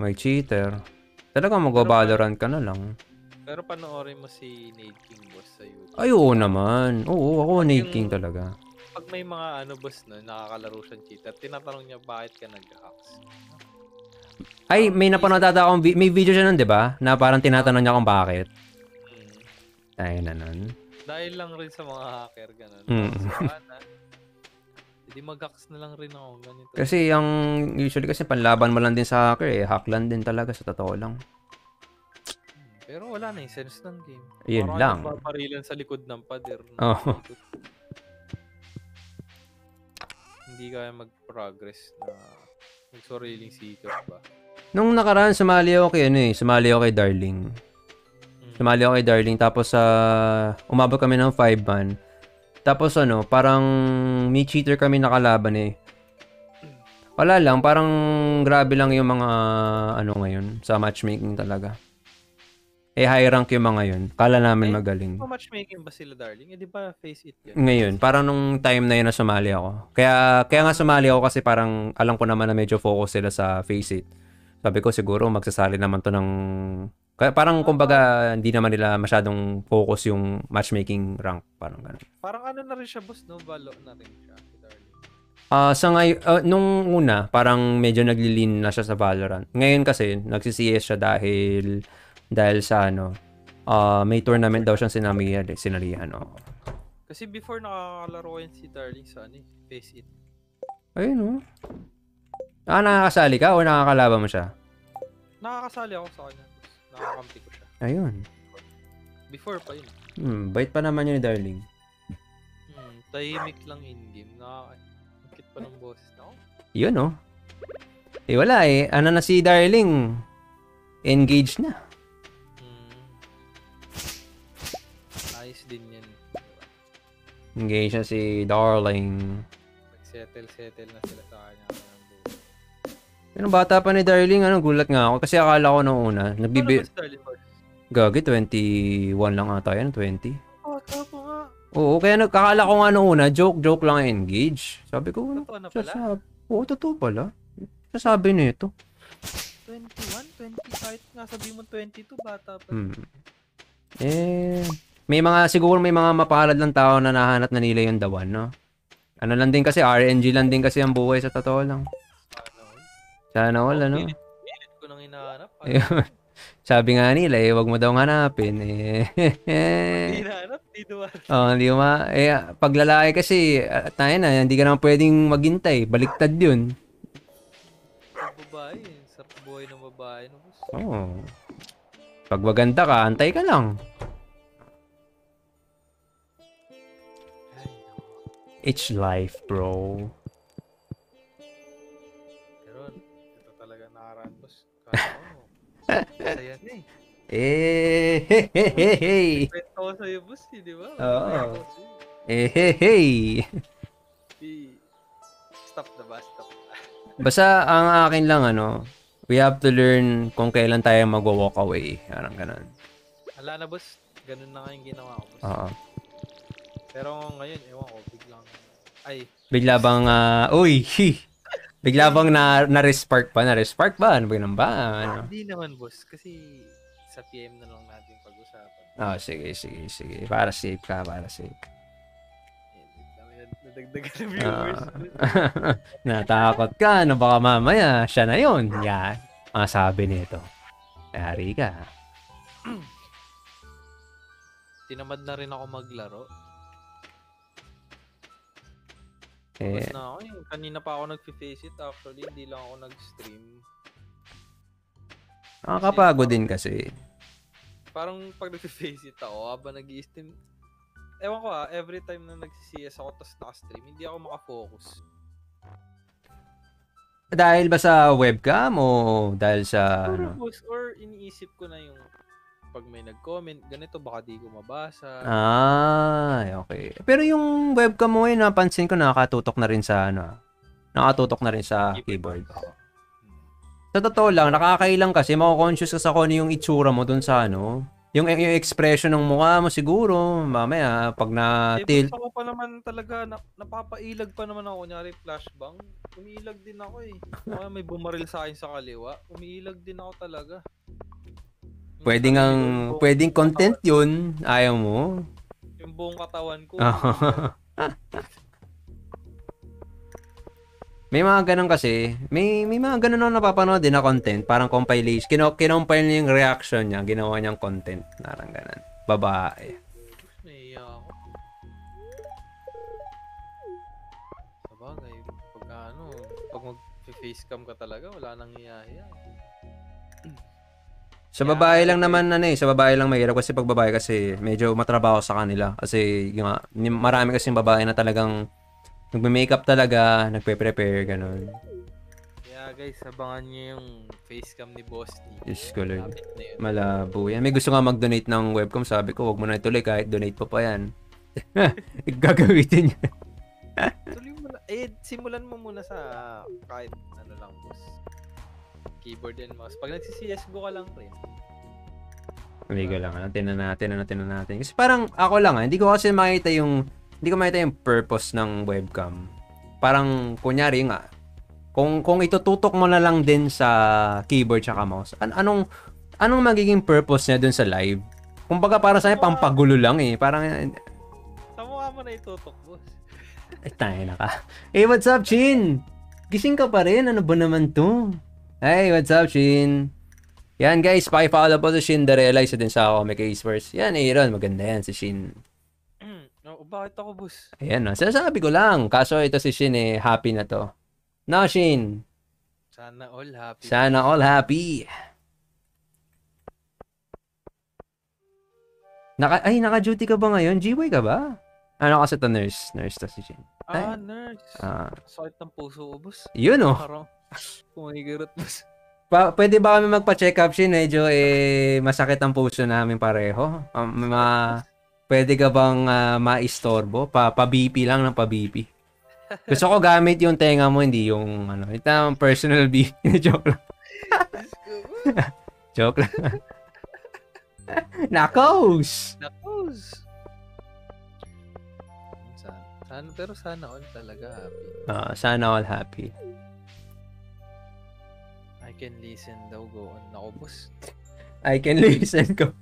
may cheater. Talagang mag-valorant ka na lang. Pero panoorin mo si Nate King boss sa YouTube. Ay, oo naman. Oo, ako Nate Yung- King talaga. Pag may mga ano boss no, nakakalaro siyang cheater, tinatanong niya bakit ka nag-hacks. Ay, may napanood ata akong, vi- may video siya nun, di ba? Na parang tinatanong niya kung bakit. Hmm. Ay, na nun. Dahil lang rin sa mga hacker ganun. Mm. So, hindi mag-hacks na lang rin ako ganito. Kasi yung, usually kasi panlaban mo lang din sa hacker eh. Hack lang din talaga sa totoo lang. Hmm, Pero wala na yung sense ng game. Yun Parang lang. nagpaparilan sa likod ng pader. Oo. Hindi kaya mag-progress na magsoriling seeker ba. Nung nakaraan, sumali ako kay ano eh. Sumali ako kay Darling. Hmm. Sumali ako kay Darling. Tapos, sa umabot kami ng 5 man. Tapos ano, parang may cheater kami nakalaban eh. Wala lang, parang grabe lang yung mga ano ngayon sa matchmaking talaga. Eh, high rank yung mga yun. Kala namin Eh, magaling. Kung matchmaking ba sila, darling? Eh, di ba face it yan? Ngayon, parang nung time na yun na sumali ako. Kaya, kaya nga sumali ako kasi parang alam ko naman na medyo focus sila sa face it. Sabi ko siguro magsasali naman to ng... Kaya parang kumbaga hindi naman nila masyadong focus yung matchmaking rank. Parang ganun. Parang ano na rin siya, boss, no? Valo na rin siya. Ah, sa ngay ah, nung una, parang medyo naglilin na siya sa Valorant. Ngayon kasi nagsi-CS siya dahil dahil sa ano, ah may tournament daw siyang sinamihan, sinalihan. Oh. Kasi before nakakalaro yan si darling sa ano eh, face it. Ayun oh. Ah, nakakasali ka o nakakalaban mo siya? Nakakasali ako sa kanya. Nakakampi ko siya. Ayun. Before pa yun. Hmm, bait pa naman yun ni Darling. Hmm, tahimik lang in-game. Nakakakit pa ng boses na ako. Yun oh. Eh wala eh. Ano na si Darling? Engaged na. Hmm. Ayos din yan. Engaged na si Darling. Nag-settle-settle na sila sa. Yung bata pa ni Darling, ano, gulat nga ako. Kasi akala ko nung una, Ano nagbibi... Boy? Gagi, 21 lang ata yan, 20. Oh, tama nga. Oo, kaya nagkakala ko nga nung una, joke-joke lang engage. Sabi ko, ano? Totoo na pala. Sasab Oo, totoo pala. Sasabi nito. 21, 20, kahit nga sabi mo 22, bata pa. Hmm. Eh, may mga, siguro may mga mapalad lang tao na nahanap na nila yung dawan, no? Ano lang din kasi, RNG lang din kasi ang buhay sa totoo lang. Sana all, ano? Pilit, pilit ko nang hinahanap. Ayun. Sabi nga nila, eh, wag mo daw hanapin. Eh, Hindi hinahanap, di duwa. oh, hindi ma... Eh, pag lalaki kasi, uh, tayo na, hindi ka naman pwedeng maghintay. Baliktad yun. Babae, eh. sa buhay ng babae. No? Oo. Oh. Pag maganda ka, antay ka lang. It's life, bro. Saya na eh. Eh, he, he, he, hey. Kwento ko sa'yo, boss, eh, di ba? Oo. Eh, he, hey. Di- Stop na ba? Stop na. Basta ang akin lang, ano, we have to learn kung kailan tayo mag-walk away. Parang ganun. Hala na, boss. Ganun na nga yung ginawa ko, boss. Oo. Pero ngayon, ewan ko, biglang... Ay, Bigla bang, ah, uy, hi. Bigla bang na, na-respark pa? Na-respark ba? Ano ba yun ba? Ano? hindi naman, boss. Kasi sa PM na lang natin pag-usapan. Oh, sige, sige, sige. Para safe ka, para safe. Eh, dami na viewers. Ah. Natakot ka na baka mamaya siya na yun. Yan. Ang sabi nito. Yari ka. Tinamad na rin ako maglaro. Eh, na ako, yung kanina pa ako nag-face it. Actually, hindi lang ako nag-stream. nakakapagod din kasi. Parang pag nag-face it ako, habang nag stream ewan ko ah, every time na nag-CS ako tapos naka-stream, hindi ako makafocus. Dahil ba sa webcam o dahil sa Or, ano? or iniisip ko na yung pag may nag-comment, ganito baka di ko mabasa. Ah, okay. Pero yung webcam mo eh, napansin ko nakatutok na rin sa ano. ah. Nakatutok na rin sa keyboard. Sa totoo lang, nakakailang kasi mako-conscious ka sa kung ano yung itsura mo dun sa ano. Yung, yung expression ng mukha mo siguro, mamaya pag na Eh, ako pa naman talaga, na, napapailag pa naman ako, kunyari flashbang. Umiilag din ako eh. Kaya may bumaril sa akin sa kaliwa, umiilag din ako talaga. Pwedeng ang, Yung buong pwedeng content yun. Ayaw mo. Yung buong katawan ko. may mga ganun kasi, may, may mga ganun ako napapanood din na content, parang compilation. Kino, kinompile niya yung reaction niya, ginawa niyang content. Parang ganun. Babae. Naiiyak ako. Sa bagay, pag ano, pag mag-facecam ka talaga, wala nang hiyahiya. Sa Yeah, babae lang naman ano eh, sa babae lang mahirap kasi pag babae kasi medyo matrabaho sa kanila kasi yung marami kasi babae na talagang nagme-makeup talaga, nagpe-prepare ganun. Kaya guys, abangan nyo yung facecam ni Boss D. Diyos ko Lord. Malabo yan. May gusto nga mag-donate ng webcam, sabi ko, wag mo na ituloy kahit donate pa pa yan. Gagamitin niya. Tuloy mo na. Eh, simulan mo muna sa kahit ano lang, boss. Keyboard and mouse. Pag nagsi-CSGO ka lang rin. Amigo lang, ano, natin, ano, tinan natin. Kasi parang ako lang, ah, hindi ko kasi makita yung, hindi ko makita yung purpose ng webcam. Parang, kunyari nga, kung, kung itututok mo na lang din sa keyboard tsaka mouse, an anong, anong magiging purpose niya dun sa live? Kumbaga para sa akin, pampagulo lang eh. Parang, eh, Sa mukha mo na itutok, boss. tayo na ka. Hey, what's up, Chin? Gising ka pa rin? Ano ba naman to? Hey, what's up, Shin? Yan guys, paki-follow po si Cinderella, isa din sa Comic Ace Yan, Aaron, maganda yan si Shin. oh, bakit ako, boss? Ayan, no? sinasabi ko lang. Kaso ito si Shin eh, happy na to. No, Shin. Sana all happy. Sana all happy. Naka, ay, naka-duty ka ba ngayon? GY ka ba? Ano kasi to nurse? Nurse to si Shin. ah, nurse. Ah, Sakit ng puso ko, boss. yun oh. Parang, kumigirot, boss. Pa, pwede ba kami magpa-check up Shin? Medyo eh, masakit ang puso namin pareho. Um, ma, pwede ka bang ah, maistorbo? Pa, pa-BP lang ng pa-BP. Gusto ko gamit yung tenga mo, hindi yung ano, ito ang personal BP. Joke lang. Joke lang. Nakos! Nakos! Sana, pero sana all talaga happy. Ah, sana all happy. Can listen daw, go on. Ako, boss. I can listen ko.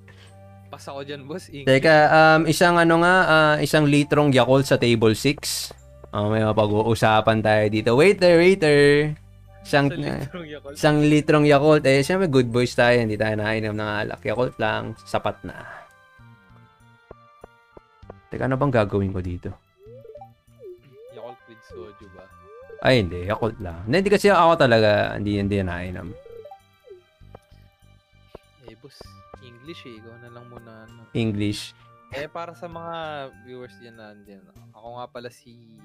Pas ako dyan, boss. English. Teka, um, isang ano nga, ah, isang litrong Yakult sa table 6. Oh, may mapag-uusapan tayo dito. Waiter, waiter. Isang, Sa litrong Yakult. isang litrong Yakult. Eh, siyempre good boys tayo. Hindi tayo nakainom ng alak. Yakult lang. Sapat na. Teka, ano bang gagawin ko dito? Ay, hindi. Yakult lang. Hindi, kasi ako talaga, hindi, hindi nakainom. Eh, boss. English eh. Ikaw na lang muna. Ano. English. Eh, para sa mga viewers dyan na andyan. Ako nga pala si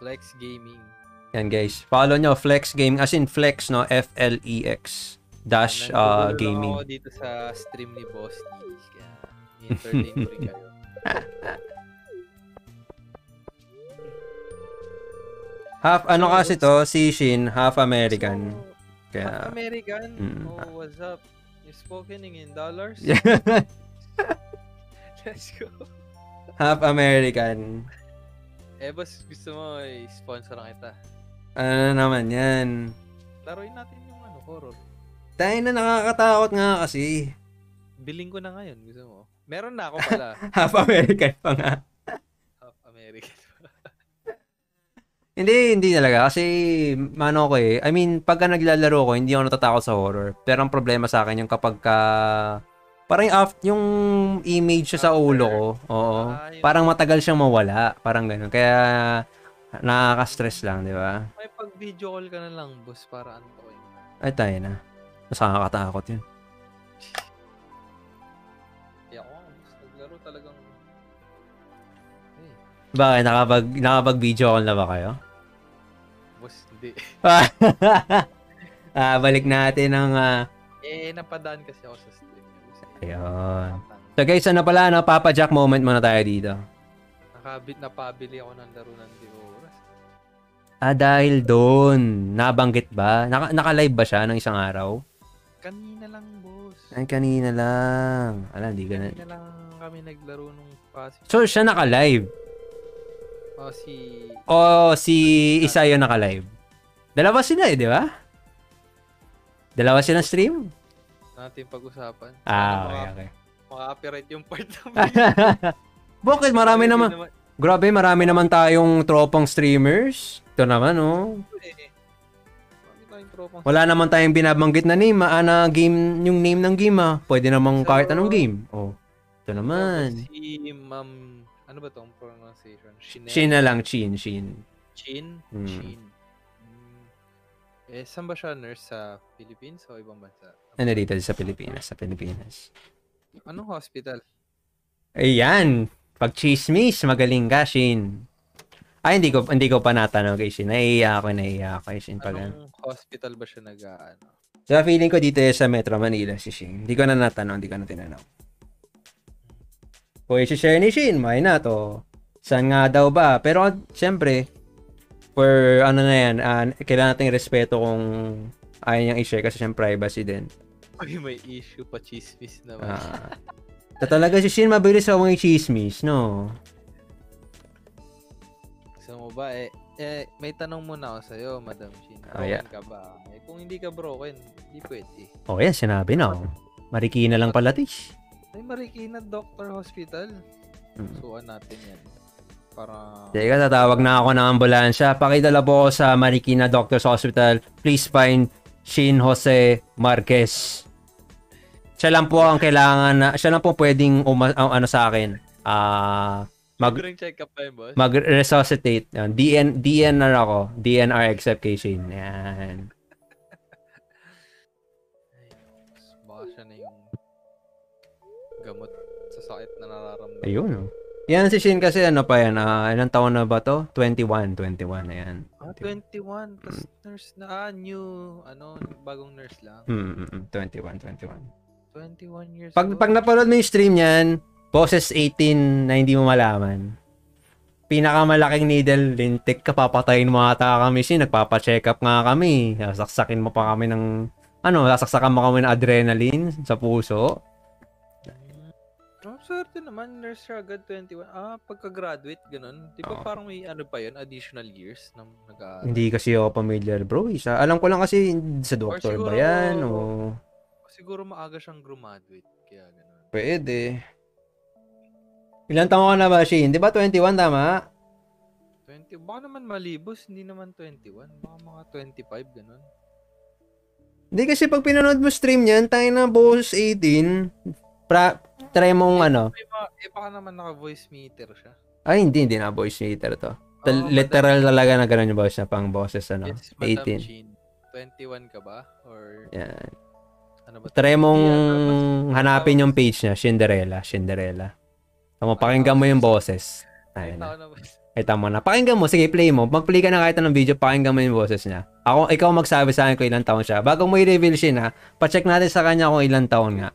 Flex Gaming. Yan guys. Follow nyo Flex Gaming. As in Flex, no? F-L-E-X. Dash uh, gaming. Ako dito sa stream ni Boss D. Kaya, entertain ko rin kayo. Half, ano kasi to, si Shin, half American. So, Kaya, half American? Mm. Oh, what's up? You spoken in dollars? Let's go. half American. Eh, boss, gusto mo i-sponsor kita. Ano naman yan? Laruin natin yung ano, horror. Tayo na nakakatakot nga kasi. Biling ko na ngayon, gusto mo. Meron na ako pala. Half American pa nga. half American. Hindi, hindi talaga. Kasi, mano ko eh. I mean, pagka naglalaro ko, hindi ako natatakot sa horror. Pero ang problema sa akin yung kapag ka... Parang yung, aft- yung image siya sa ulo ko. Oo. Ah, Parang matagal siyang mawala. Parang ganun. Kaya, nakaka-stress lang, di ba? May pag-video call ka na lang, boss, para antoin. Ay, tayo na. Mas nakakatakot yun. Kaya ako, naglaro talagang... Eh, Bakit? Nakapag, nakapag-video call na ba kayo? Hindi. ah, balik natin ang... ah, Eh, napadaan kasi ako sa stream. Ayun. So guys, ano pala, no? Papa Jack moment muna tayo dito. Nakabit na pabili ako ng laro ng di oras. Ah, dahil doon. Nabanggit ba? Naka, naka-live ba siya ng isang araw? Kanina lang, boss. Ay, kanina lang. Ala, hindi ka na... Kanina lang kami naglaro nung pass. So, siya naka-live. Oh, si... O si isa yung naka-live. Dalawa sila eh, di ba? Dalawa silang stream? natin pag-usapan. Ah, okay, okay. Maka-copyright yung part na Bakit? Marami naman. Grabe, marami naman tayong tropang streamers. Ito naman, oh. Wala naman tayong binabanggit na name, ah, na game, yung name ng game, ah. Pwede namang So, kahit anong game. Oh. Ito naman. Si Ma'am, ano ba tong pronunciation? Shin. Na lang, Shin, Shin. Chin? Hmm. Chin. Eh, saan ba siya nurse sa Philippines o ibang bansa? Ano dito sa Pilipinas, sa Pilipinas. Anong hospital? Ayan. Pag chismis, magaling ka, Shin. Ay, hindi ko, hindi ko pa natanong kay Shin. Naiiya ako, naiiya ako kay Shin pag Anong hospital ba siya nag-ano? So, feeling ko dito sa Metro Manila si Shin. Hindi ko na natanong, hindi ko na tinanong. Kung i-share ni Shin, why not? O, saan nga daw ba? Pero, syempre, for ano na yan, ah, kailangan nating respeto kung ayaw niyang i-share kasi syempre privacy din. Ay, may issue pa chismis naman. Ah. Ta talaga si Shin mabilis ako ng chismis, no? Gusto mo ba eh? Eh, may tanong muna ako sa'yo, Madam Shin. Broken yeah. ka ba? Eh, kung hindi ka broken, hindi pwede. Oh, yan, sinabi na. oh. Marikina lang pala, Tish. May Marikina Doctor Hospital. Mm. Suan natin yan. Para... Teka, tatawag na ako ng ambulansya. Pakidala po ako sa Marikina Doctors Hospital. Please find Shin Jose Marquez. Siya lang po ang kailangan na, siya lang po pwedeng uma, ang- ano sa akin. Ah, mag Mag- check-up pa yun, boss? mag-resuscitate. Yan. DN, DNR ako. DNR except kay Shin. Yan. Baka siya na yung gamot sa sakit na nararamdaman. Ayun. oh. Yan si Shin kasi ano pa yan. ah, ilang taon na ba to? 21. 21 na yan. Ah, 21. Tapos nurse na, ah, new, ano, bagong nurse lang. Mm, mm, 21, 21. 21 years Pag, old. pag napanood mo yung stream niyan, boses 18 na hindi mo malaman. Pinakamalaking needle, lintik ka, papatayin mo ata kami si nagpapa-check up nga kami. Sasaksakin mo pa kami ng, ano, sasaksakan mo kami ng adrenaline sa puso. Oh, swerte naman, nurse siya agad 21. Ah, pagka-graduate, ganun. Di ba Oo. parang may ano pa yun, additional years na nag Hindi kasi ako familiar, bro. Isa, alam ko lang kasi sa doktor ba yan o... Siguro maaga siyang graduate, kaya ganun. Pwede. Ilan taon ka na ba, Shane? Di ba 21, tama? 20, baka naman malibos, hindi naman 21. Baka mga 25, ganun. Hindi kasi pag pinanood mo stream niyan, tayo na boses 18, pra, try mong ano, eh baka naman naka-voice meter siya. Ay, hindi, hindi na voice meter to. Oo, literal talaga na ganun yung voice na pang boses, ano? Yes, Madam 18. Jean. 21 ka ba? Or Yan. ano ba? Try mong hanapin yung page niya, Cinderella, Cinderella. Tama, pakinggan mo yung boses. Ayun na. Ay, tama na. Pakinggan mo, sige, play mo. Mag-play ka na kahit anong video, pakinggan mo yung boses niya. Ako, ikaw magsabi sa akin kung ilang taon siya. Bago mo i-reveal siya na, pa-check natin sa kanya kung ilang taon nga.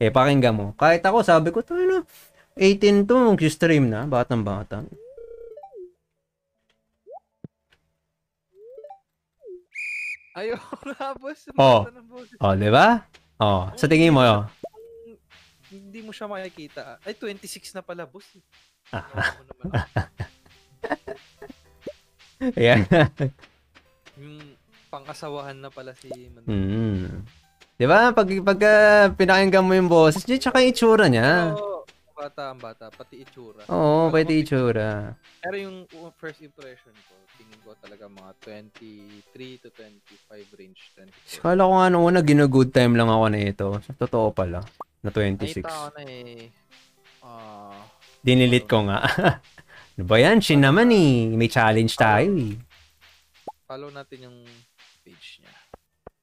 Eh, pakinggan mo. Kahit ako, sabi ko, ano, 18 to, mag-stream na, batang bata. Ayoko na, boss. Oh. Oh, di ba? Oh, sa tingin mo, oh. Hindi mo siya makikita. Ay, 26 na pala, boss. Ah. Ayoko naman. Ayan. Yung pang-asawahan na pala si Mandela. mm. Di ba? Pag, pag uh, pinakinggan mo yung boses niya, tsaka yung itsura niya. Pero, bata ang bata, pati itsura. Oo, pwede mo, itsura. Pero yung uh, first impression ko, tingin ko talaga mga 23 to 25 range. 24. Kala ko nga nung una, gino-good time lang ako na ito. Sa totoo pala. Na 26. Nakita ko na eh, ah, Dinilit ko nga. ano ba yan? Shin naman eh. May challenge tayo eh. follow natin yung.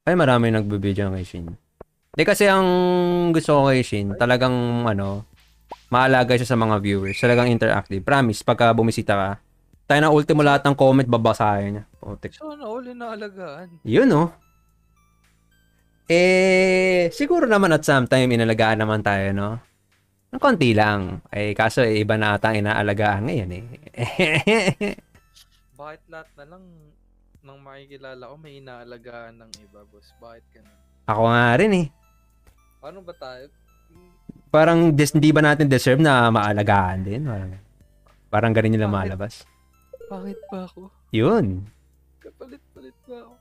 Ay, marami nagbibideo kay Shin. Di kasi ang gusto ko kay Shin, talagang ano, maalaga siya sa mga viewers. Talagang interactive. Promise, pagka bumisita ka, tayo na ultimo lahat ng comment, babasahin niya. Putik. So, na all na alagaan. Yun oh. Eh, siguro naman at some time inalagaan naman tayo, no? Ng konti lang. Eh, kaso eh, iba na ata ang inaalagaan ngayon eh. Bakit lahat na lang nang makikilala ko may inaalagaan ng iba, boss? Bakit ganun? Ako nga rin eh. Paano ba tayo? Parang des, hindi ba natin deserve na maalagaan din? Parang, parang ganun yung Bakit? lumalabas. Bakit ba ako? Yun. Kapalit-palit ba ako?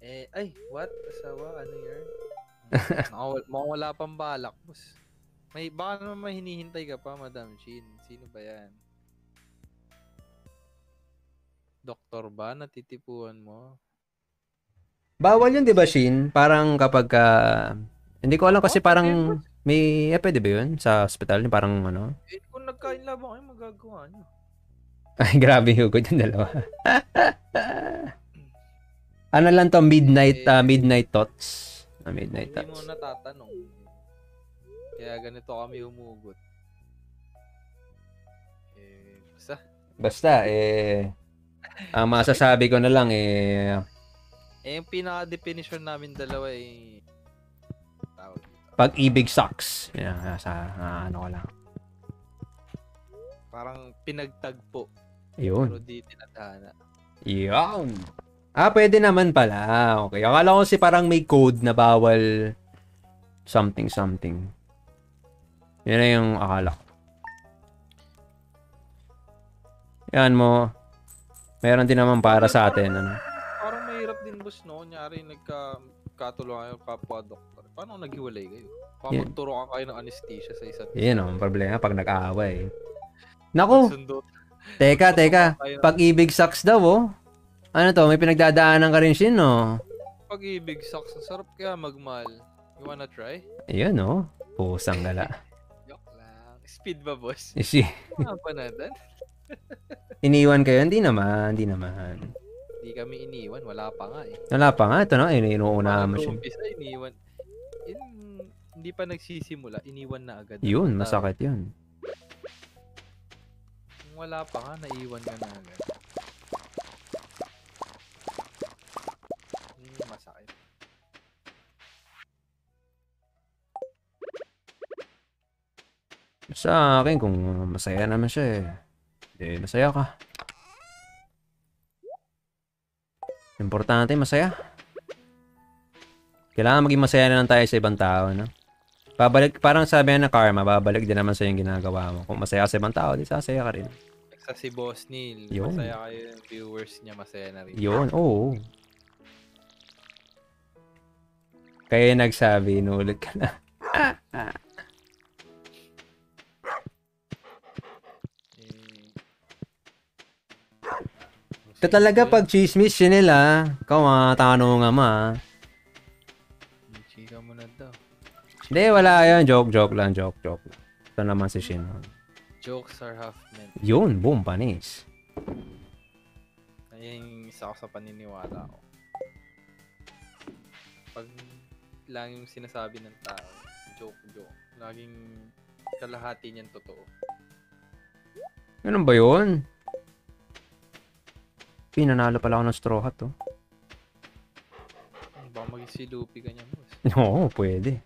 Eh, ay, what? Asawa, ano yun? Nakawal- Mukhang wala pang balak, boss. May, baka naman may hinihintay ka pa, Madam Chin. Sino ba yan? Doktor ba? Natitipuan mo? Bawal yun, di ba, Shin? Parang kapag ka... Hindi ko alam kasi Oh, parang may... Eh, pwede ba yun? Sa hospital? Yung Parang ano? Eh, kung nagkain labang kayo, magagawa nyo. Ay, grabe hugot yung dalawa. ano lang to? Midnight, ah, midnight thoughts. Ah, midnight Hindi mo thoughts. natatanong. Kaya ganito kami humugot. Eh, basta. Basta, eh... Ang masasabi ko na lang, eh... Eh, yung pinaka-definition namin dalawa eh... Pag-ibig sucks. Yan, sa ah, ano ko lang. Parang pinagtagpo. Yun. Pero di tinadhana. Yun. Ah, pwede naman pala. Okay. Akala ko si parang may code na bawal something something. Yan na yung akala ko. Yan mo. Meron din naman para sa atin. Ano? Parang mahirap din boss no. Kunyari nagka katulungan kayo kapwa doktor. Paano naghiwalay kayo? Paano Yeah. magturo ka kayo ng anesthesia sa isa't Yan ang problema pag nag-aaway. Naku, teka, teka. Pag-ibig sucks daw, oh. Ano to? May pinagdadaanan ka rin, Shin, no? pag-ibig sucks. Sarap kaya magmahal. You wanna try? Ayun, no? Pusang gala. Yok lang. Speed ba boss? Si, Mga pa natin. Iniwan kayo? Hindi naman, hindi naman. Hindi kami iniwan. Wala pa nga eh. Wala pa nga, ito no? Ini- Inuunahan mo siya. Pag-umpisa, iniwan. Yun, hindi pa nagsisimula. Iniwan na agad. Yun, masakit yun. Kung wala pa nga, naiwan ka na agad. Yung masakit. Sa akin, kung masaya naman siya eh. Eh, masaya ka. Importante, masaya. Kailangan maging masaya na lang tayo sa ibang tao, no? Babalik, parang sabi ng karma, babalik din naman sa yung ginagawa mo. Kung masaya ka sa ibang tao, di sasaya ka rin. Sa si Boss Neil, Yun. masaya kayo yung viewers niya, masaya na rin. Yun, oo. Kaya nagsabi, inulit ka na. Ito talaga pag chismis siya nila. Ikaw mga tanong nga ma. Chika mo na daw. Hindi, wala yan. Joke, joke lang. Joke, joke. Ito naman si Shin. Jokes are half meant. Yun, boom, panis. Ayan yung isa ko sa paniniwala ko. Pag lang yung sinasabi ng tao, joke, joke. Laging kalahati niyan totoo. Ganun ba yun? Pinanalo pala ako ng straw hat, oh. Baka maging si Luffy ka niyan, boss. Oo, pwede.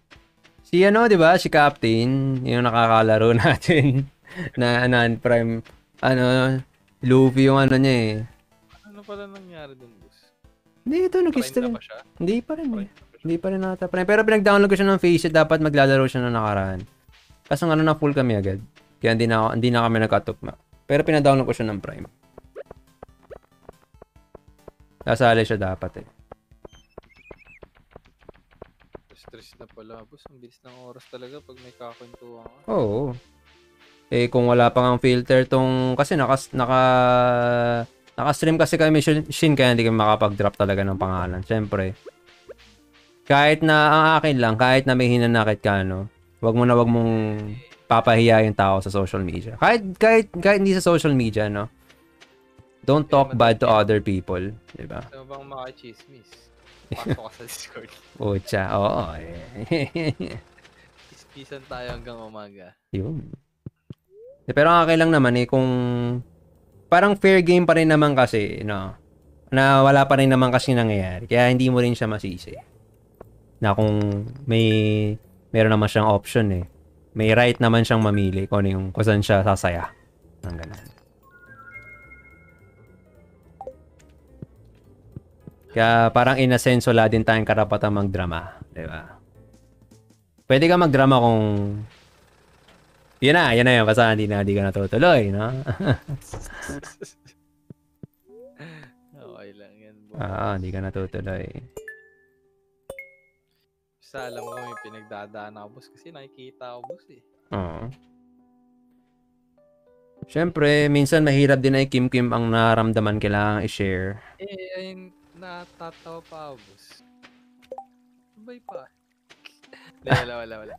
Si ano, di ba? Si Captain, yung nakakalaro natin na non-prime, ano, Luffy yung ano niya eh. Ano pala nangyari dun, boss? Hindi, ito, nag-stream. Hindi pa rin eh. Hindi pa rin nata prime. Pero pinag-download ko siya ng Faceit, dapat maglalaro siya ng nakaraan. Kaso nga ano na full kami agad. Kaya hindi na, hindi na kami nagkatugma. Pero pinadownload ko siya ng Prime. Nasali siya dapat eh. Stress na pala, boss. Ang bilis ng oras talaga pag may kakwentuhan ka. Oo. Eh kung wala pang ang filter tong kasi naka naka naka-stream kasi kami Shin Shin, kaya hindi kami makapag-drop talaga ng pangalan. Siyempre. Kahit na ang akin lang, kahit na may hinanakit ka no, wag mo na wag mong papahiya yung tao sa social media. Kahit kahit kahit hindi sa social media no. Don't talk bad to other people, 'di ba? Ano bang makachismis? Pasok ka sa Discord. Pucha, oo. Eh. Chismisan tayo hanggang umaga. Yun. Eh, Pero ang akin lang naman eh, kung parang fair game pa rin naman kasi, no? Na wala pa rin naman kasi nangyayari. Kaya hindi mo rin siya masisi. Na kung may meron naman siyang option eh. May right naman siyang mamili kung ano yung kung saan siya sasaya. Ang ganun. Kaya parang in a sense, wala din tayong karapatang magdrama. Di ba? Pwede ka magdrama kung yun na, yun na yun. Basta hindi na, hindi ka natutuloy, no? Okay lang yan, boss. Ah, hindi ka natutuloy. Sa alam ko may pinagdadaan ako, boss. Kasi nakikita ako, boss eh. Oo. Siyempre, minsan mahirap din ay kim-kim ang naramdaman kailangan i-share. Eh, ayun, natatawa pa ako, boss. Sabay pa. Hindi, wala, wala, wala.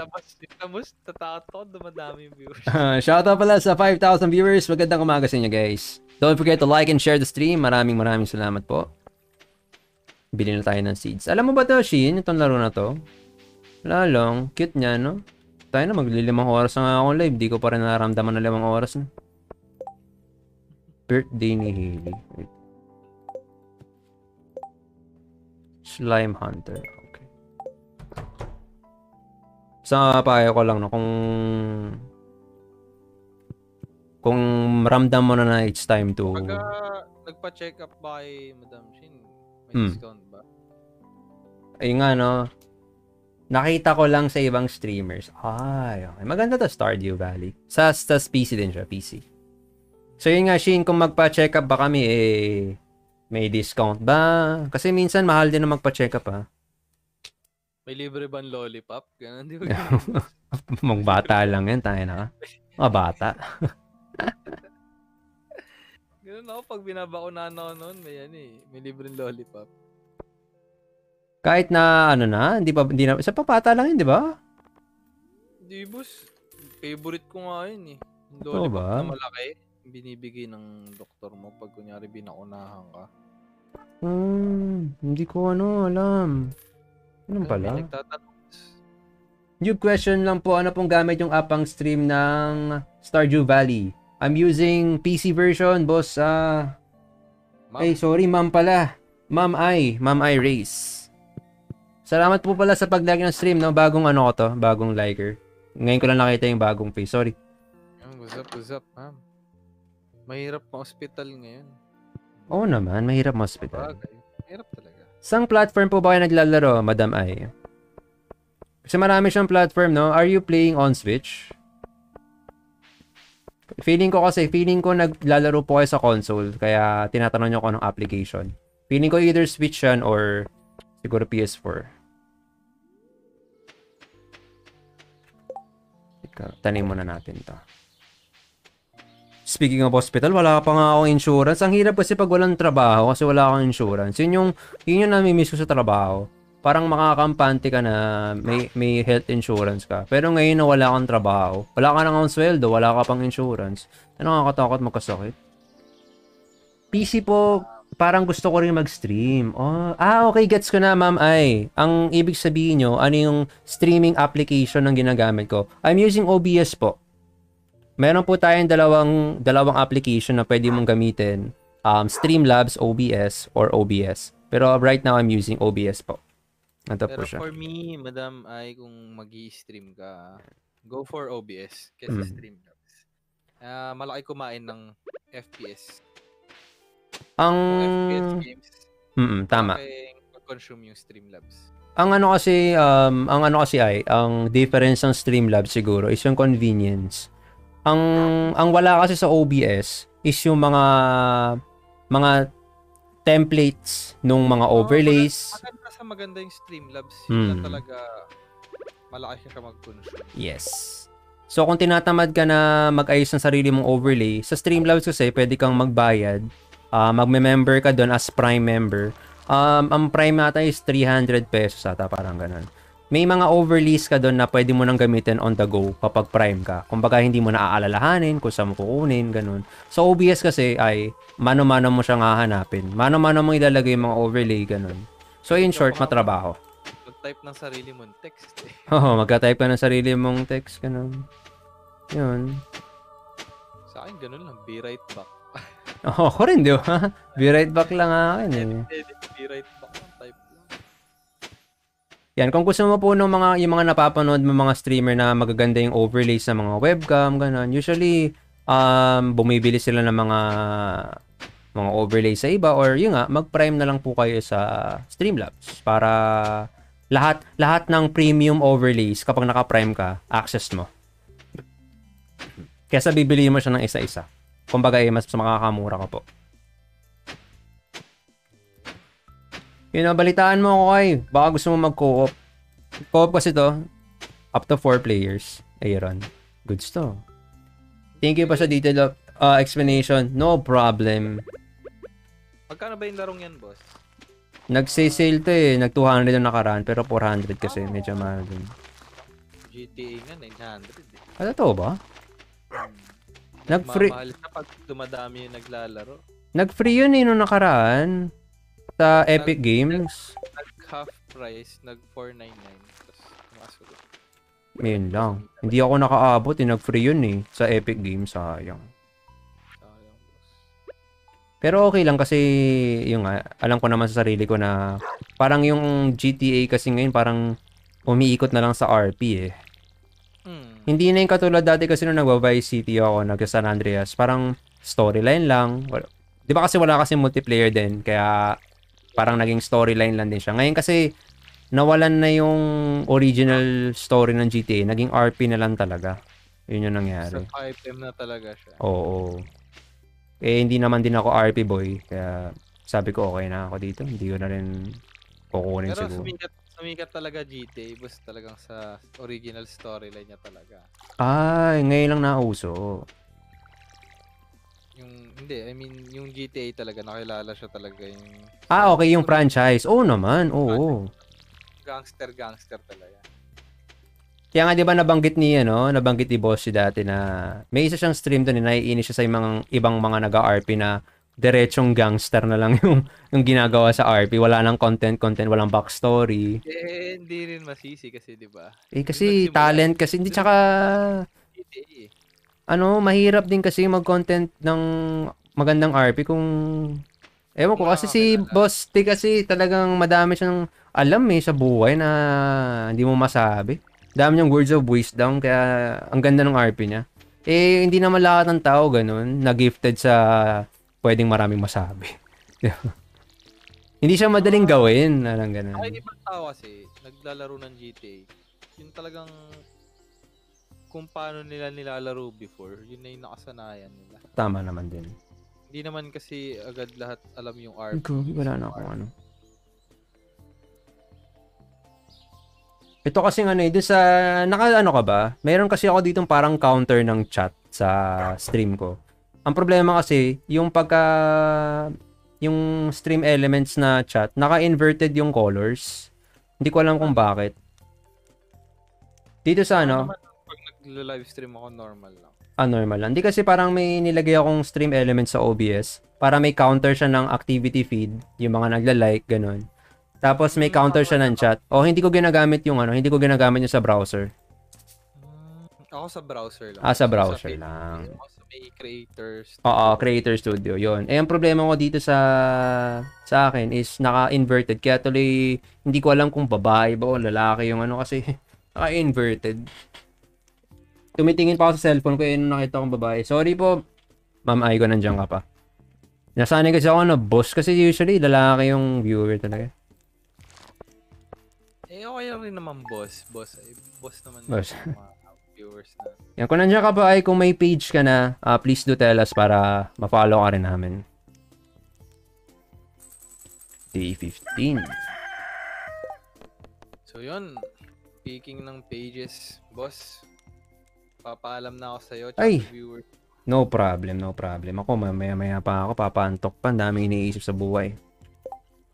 Tapos, tapos, tatakot ako, dumadami yung viewers. Shoutout pala sa 5,000 viewers. Magandang umaga sa inyo guys. Don't forget to like and share the stream. Maraming maraming salamat po. Bili na tayo ng seeds. Alam mo ba to, Shin? Itong laro na to? Wala lang. Cute niya, no? Tayo na, maglilimang oras na nga ako live. Di ko pa rin nararamdaman na limang oras na. Birthday ni Hailey. Wait. Slime Hunter. Okay. Sa payo ko lang no, kung kung ramdam mo na na it's time to Pagka nagpa-check up kay Madam Shin, may Hmm. discount ba? ayun nga no nakita ko lang sa ibang streamers ay okay. maganda to Stardew Valley sa, sa PC din siya PC so yun nga Shin kung magpa-check up ba kami eh may discount ba kasi minsan mahal din na magpa-check up ha May libre ba ang lollipop? Ganun, di ba? Mga bata lang yan, tayo na. Mga bata. Ganun ako, pag binabakunahan ako noon, may yan eh. May libreng lollipop. Kahit na, ano na, hindi pa, hindi na, sa papata lang yun, di ba? Di, boss. Favorite ko nga yun eh. Yung lollipop ba? na malaki, binibigay ng doktor mo pag kunyari binakunahan ka. Hmm, hindi ko ano, alam. Ano pala? New question lang po, ano pong gamit yung app ang stream ng Stardew Valley? I'm using PC version, boss. Ah, Ma'am, ay, sorry, ma'am pala. Ma'am I, ma'am I Race. Salamat po pala sa pag-like ng stream, no? Bagong ano ko to, bagong liker. Ngayon ko lang nakita yung bagong face. Sorry. What's up, what's up, ma'am? Mahirap ma-hospital ngayon. Oo naman, mahirap hospital. Bagay. Mahirap talaga. Sang platform po ba kayo naglalaro, Madam I? Kasi marami siyang platform, no? Are you playing on Switch? Feeling ko kasi, feeling ko naglalaro po kayo sa console, kaya tinatanong nyo ko anong application. Feeling ko either Switch yan or siguro PS4. Ika, tanim muna natin to. Speaking of hospital, wala pa nga akong insurance. Ang hirap kasi pag walang trabaho kasi wala akong insurance. Yun yung, yun yung namimiss ko sa trabaho. Parang makakampante ka na may, may health insurance ka. Pero ngayon na wala kang trabaho, wala ka nang sweldo, wala ka pang insurance, ano nakakatakot magkasakit? PC po, parang gusto ko rin mag-stream. Oh, ah, okay, gets ko na, ma'am. Ay, ang ibig sabihin nyo, ano yung streaming application ng ginagamit ko? I'm using OBS po. Meron po tayong dalawang, dalawang application na pwede mong gamitin. Um, Streamlabs OBS or OBS. Pero right now, I'm using OBS po. Ito po Pero siya. for me, madam, ay kung mag stream ka, go for OBS kesa Mm. Streamlabs. Ah, malaki kumain ng FPS. Ang... Kung FPS games, Mm, tama. consume yung Streamlabs. Ang ano kasi, um, ang ano kasi ay, ang difference ng Streamlabs siguro is yung convenience. Ang, ang wala kasi sa OBS is yung mga, mga templates nung mga Oo, overlays. Maganda sa maganda yung Streamlabs. Yun lang Mm. talaga malaki siya mag-consume. Yes. So kung tinatamad ka na mag-ayos ng sarili mong overlay, sa Streamlabs kasi pwede kang magbayad. Ah, magme-member ka doon as Prime member. Um, ang Prime ata is 300 pesos ata, parang ganun. May mga overlays ka doon na pwede mo nang gamitin on the go kapag Prime ka. Kumbaga hindi mo na aalalahanin kung saan mo kukunin, ganun. Sa OBS kasi ay mano-mano mo siyang hahanapin. Mano-mano mo ilalagay yung mga overlay, ganun. So in short, matrabaho. Mag-type ng sarili mong text eh. Oo, magka-type ka ng sarili mong text, ganun. Yun. Sa akin, ganun lang. Be right back. Oo, ako rin, di ba? Be right back lang akin eh. Edit, edit, be right Yan, kung gusto mo po ng mga, yung mga napapanood mo mga streamer na magaganda yung overlays sa mga webcam, ganun. Usually, um, bumibili sila ng mga mga overlays sa iba or yun nga, mag-prime na lang po kayo sa Streamlabs para lahat lahat ng premium overlays kapag naka-prime ka, access mo. Kesa bibili mo siya ng isa-isa. Kumbaga, eh, mas makakamura ka po. Yun, balitaan mo ako kay. Baka gusto mo mag-co-op. Co-op kasi to. Up to 4 players. Aaron. Goods to. Thank you pa sa detailed uh, explanation. No problem. Magkano ba yung larong yan, boss? Nagse-sale to eh. Nag 200 yung nakaraan. Pero 400 kasi. Medyo mahal din. GTA nga, 900 eh. Ano to ba? Nag-free, Mamahal siya pag dumadami yung naglalaro. nag-free yun eh nung nakaraan. Sa Epic Games. Nag half price, nag 499. Tapos makasulot. Yun lang. Hindi ako nakaabot eh. Nag-free yun eh. Sa Epic Games. Sayang. Sayang, boss. Pero okay lang kasi yung nga, alam ko naman sa sarili ko na parang yung GTA kasi ngayon parang umiikot na lang sa RP eh. Hmm. Hindi na yung katulad dati kasi nung nagwa-Vice City ako, nag San Andreas, parang storyline lang. Di ba kasi wala kasi multiplayer din, kaya parang naging storyline lang din siya. Ngayon kasi nawalan na yung original story ng GTA, naging RP na lang talaga. Yun yung Sa nangyari. 5M na talaga siya. Oo. Eh, hindi naman din ako RP boy. Kaya sabi ko okay na ako dito. Hindi ko na rin kukunin Pero siguro. sumikat, sumikat talaga GTA, boss talagang sa original storyline niya talaga. Ay, ngayon lang nauso. Yung, hindi, I mean, yung GTA talaga, nakilala siya talaga yung Ah, okay, yung franchise. Oo naman, oo. gangster-gangster talaga. Kaya nga 'di ba nabanggit ni ano, nabanggit ni Boss si dati na may isa siyang stream doon na naiinis siya sa mga ibang mga naga-RP na diretsong gangster na lang yung yung ginagawa sa RP, wala nang content content, walang backstory. Eh, hindi rin masisi kasi, di ba? Eh kasi Nagsimula- talent kasi hindi tsaka GTA eh. Ano, mahirap din kasi mag-content ng magandang RP kung Ewan ko kasi si. Boss T kasi talagang madami siyang alam eh sa buhay na hindi mo masabi. Dami niyang words of wisdom kaya ang ganda ng RP niya. Eh hindi naman lahat ng tao ganun na gifted sa pwedeng maraming masabi. Hindi siya madaling gawin, parang ganun. Ay, ibang tao kasi, naglalaro ng GTA, yung talagang kung paano nila nilalaro before, yun na yung nakasanayan nila. Tama naman din. Hindi naman kasi agad lahat alam yung RP. Ikaw, wala na akong ano. Ito kasi ano eh, sa, naka ano ka ba? Meron kasi ako ditong parang counter ng chat sa stream ko. Ang problema kasi, yung pagka, yung stream elements na chat, naka-inverted yung colors. Hindi ko alam kung bakit. Dito sa ano, pag nag-livestream ako, normal lang. ah, normal lang. Hindi kasi parang may nilagay akong stream elements sa OBS para may counter siya ng activity feed, yung mga nagla-like, ganun. Tapos may Hmm, counter siya ng chat. O hindi ko ginagamit yung ano, hindi ko ginagamit yung sa browser. Mm, ako sa browser lang. Ah, sa browser Facebook, lang. Ako sa may creators. Oo, Creator Studio, yon. Eh, ang problema ko dito sa sa akin is naka-inverted. Kaya tuloy, hindi ko alam kung babae ba o lalaki yung ano kasi naka-inverted. Tumitingin pa ako sa cellphone ko, eh, nung nakita kong babae. Sorry po, ma'am Aiko, nandiyan ka pa. Nasanay kasi ako na boss kasi usually lalaki yung viewer talaga. Eh, okay lang rin naman, boss. Boss, eh, boss naman Boss. yung mga viewers na. Yan, kung nandiyan ka pa ay kung may page ka na, ah, please do tell us para ma-follow ka rin namin. Day 15. So, yun. Speaking ng pages, boss, papaalam na ako sa'yo, Ay. sa viewers. No problem, no problem. Ako, mamaya-maya pa ako, papantok pa. Ang daming iniisip sa buhay.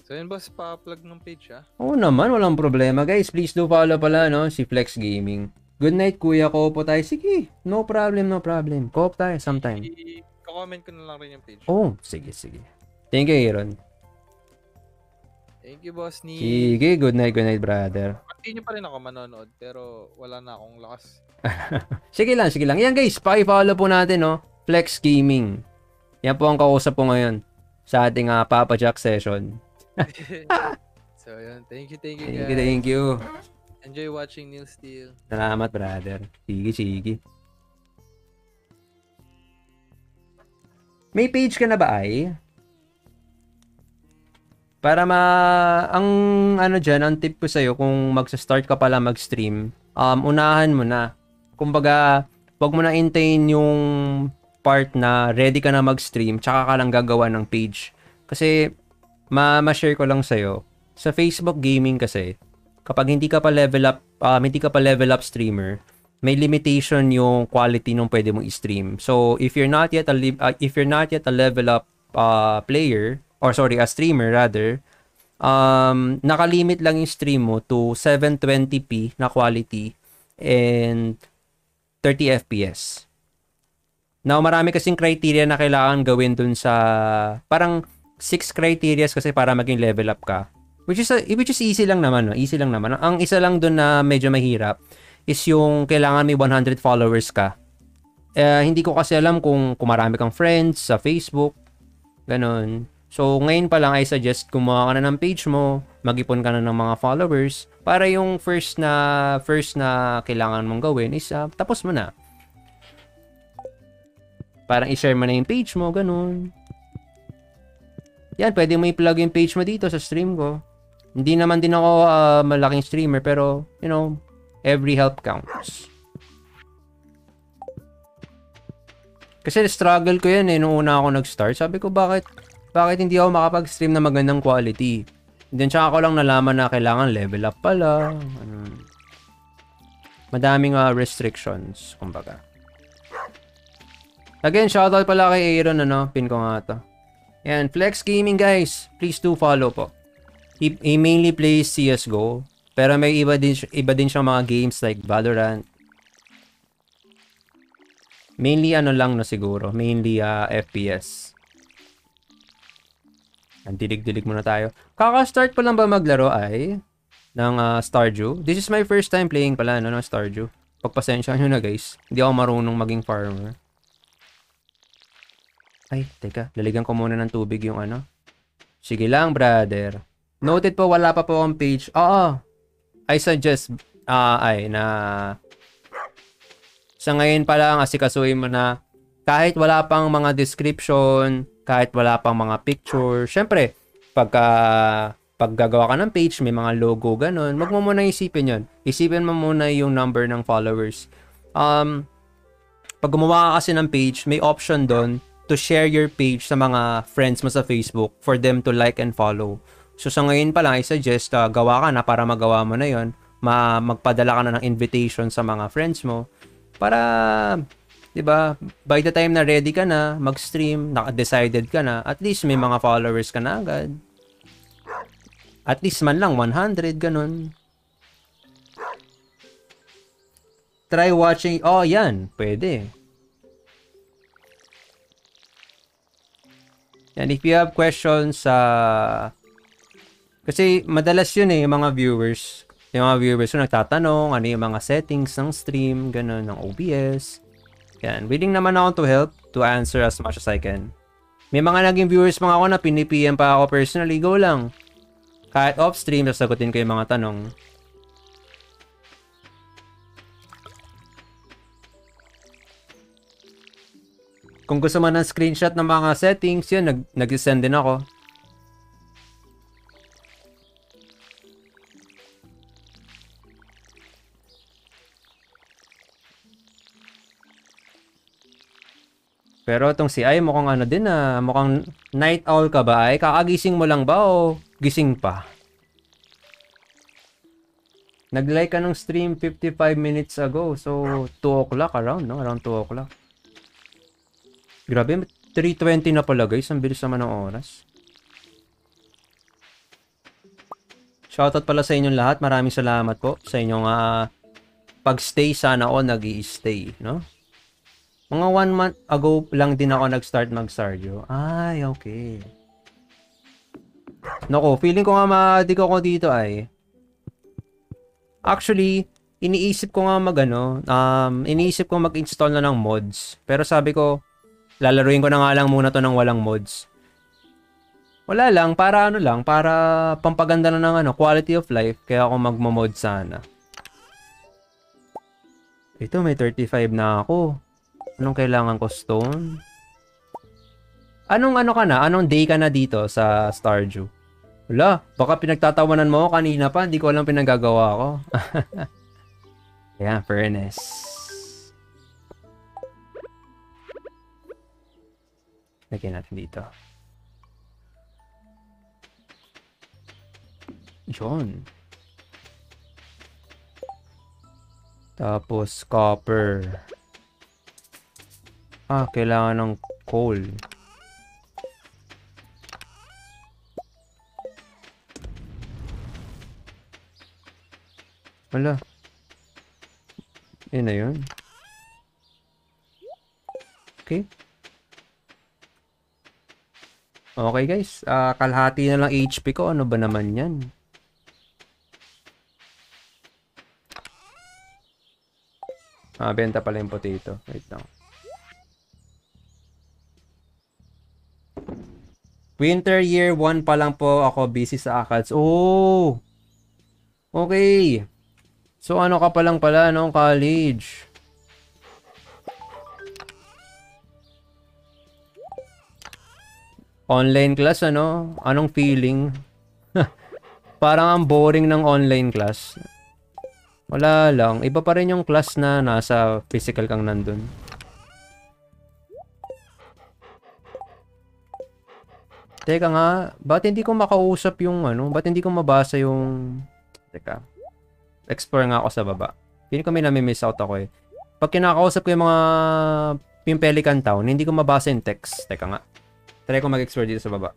So, yun, boss, pa-plug ng page, ha? Oo naman, walang problema. Guys, please do follow pala, no? Si Flex Gaming. Good night, kuya. Kopo tayo. Sige, no problem, no problem. Koop tayo sometime. I-comment ko na lang rin yung page. Oh, sige, sige. Thank you, Aaron. Thank you, boss, ni... Sige, good night, good night, brother. Continue pa rin ako manonood, pero wala na akong lakas. Sige lang, sige lang. Yan guys, paki-follow po natin, no? Flex Gaming. Yan po ang kausap po ngayon sa ating uh, Papa Jack session. so, yun. Thank you, thank you, Thank guys. you, thank you. Enjoy watching Neil Steel. Salamat, brother. Sige, sige. May page ka na ba, ay? Para ma... Ang ano dyan, ang tip ko sa'yo, kung magsa-start ka pala mag-stream, um, unahan mo na. Kumbaga, wag mo na intayin yung part na ready ka na mag-stream, tsaka ka lang gagawa ng page. Kasi, ma- ma-share ko lang sa'yo, sa Facebook gaming kasi, kapag hindi ka pa level up, um, hindi ka pa level up streamer, may limitation yung quality nung pwede mong i-stream. So, if you're not yet a li- uh, if you're not yet a level up uh, player or sorry, a streamer rather, um nakalimit lang yung stream mo to 720p na quality and 30 FPS. Now, marami kasing criteria na kailangan gawin dun sa parang six criteria kasi para maging level up ka. Which is a, which is easy lang naman, no? Easy lang naman. Ang isa lang dun na medyo mahirap is yung kailangan may 100 followers ka. Eh, hindi ko kasi alam kung, kung marami kang friends sa Facebook. Ganon. So, ngayon pa lang, I suggest gumawa ka na ng page mo, mag-ipon ka na ng mga followers, para yung first na, first na kailangan mong gawin is, uh, tapos mo na. Parang i-share mo na yung page mo, ganun. Yan, pwede mo i-plug yung page mo dito sa stream ko. Hindi naman din ako uh, malaking streamer, pero, you know, every help counts. Kasi struggle ko yan eh, nung una ako nag-start. Sabi ko, bakit, bakit hindi ako makapag-stream na magandang quality? Then, tsaka ko lang nalaman na kailangan level up pala. Ano. Madaming uh, restrictions, kumbaga. Again, shoutout pala kay Aaron, ano, pin ko nga to. Yan, Flex Gaming guys, please do follow po. He, he mainly plays CSGO, pero may iba din, iba din siyang mga games like Valorant. Mainly ano lang no siguro, mainly uh, FPS. Ang dilig-dilig muna tayo. Kaka-start pa lang ba maglaro ay ng uh, Stardew? This is my first time playing pala no, ng Stardew. Pagpasensya nyo na guys, hindi ako marunong maging farmer. Ay, teka. Laligan ko muna ng tubig yung ano. Sige lang, brother. Noted po, wala pa po akong page. Oo. I suggest, uh, ay, na sa ngayon pa lang, asikasuhin mo na kahit wala pang mga description, kahit wala pang mga picture, syempre, pagka pag gagawa ka ng page, may mga logo, ganun, wag mo muna isipin yon Isipin mo muna yung number ng followers. Um, pag gumawa ka kasi ng page, may option doon to share your page sa mga friends mo sa Facebook for them to like and follow. So sa ngayon pa lang, I suggest uh, gawa ka na para magawa mo na yon ma magpadala ka na ng invitation sa mga friends mo para 'di ba by the time na ready ka na mag-stream naka-decided ka na at least may mga followers ka na agad at least man lang 100 ganun try watching oh yan pwede And if you have questions sa... Uh, kasi madalas yun eh, mga viewers. Yung mga viewers yung nagtatanong, ano yung mga settings ng stream, ganun, ng OBS. Yan, willing naman ako to help, to answer as much as I can. May mga naging viewers mga ako na pinipm pa ako personally, go lang. Kahit off-stream, sasagutin ko yung mga tanong. Kung gusto mo ng screenshot ng mga settings, yun, nag nag-send din ako. Pero itong si Ay mukhang ano din ah, mukhang night owl ka ba ay? Kakagising mo lang ba o gising pa? Nag-like ka ng stream 55 minutes ago. So, 2 o'clock around, no? Around 2 o'clock. Grabe, 3.20 na pala guys. Ang bilis naman ng oras. Shoutout pala sa inyong lahat. Maraming salamat po sa inyong uh, pag-stay. Sana all nag stay no? Mga one month ago lang din ako nag-start mag-Stardew. Ay, okay. Nako, feeling ko nga ma-addict ako dito ay. Actually, iniisip ko nga mag ano, um, iniisip ko mag-install na ng mods. Pero sabi ko, lalaruin ko na nga lang muna to ng walang mods. Wala lang, para ano lang, para pampaganda na ng ano, quality of life. Kaya ako magmo-mod sana. Ito, may 35 na ako. Anong kailangan ko? Stone? Anong ano ka na? Anong day ka na dito sa Stardew? Wala, baka pinagtatawanan mo kanina pa. Hindi ko alam pinagagawa ko. yeah, furnace. Lagyan natin dito. Yun. Tapos, copper. Ah, kailangan ng coal. Wala. Yun na yun. Okay. Okay guys, Ah, kalahati na lang HP ko. Ano ba naman yan? Ah, benta pala yung potato. Wait lang. Winter year 1 pa lang po ako busy sa ACADS. Oh! Okay. So ano ka pa lang pala nung college? Online class ano? Anong feeling? Parang ang boring ng online class. Wala lang. Iba pa rin yung class na nasa physical kang nandun. Teka nga, ba't hindi ko makausap yung ano? Ba't hindi ko mabasa yung... Teka. Explore nga ako sa baba. Feeling ko may nami-miss out ako eh. Pag kinakausap ko yung mga... Yung Pelican Town, hindi ko mabasa yung text. Teka nga. Try ko mag-explore dito sa baba.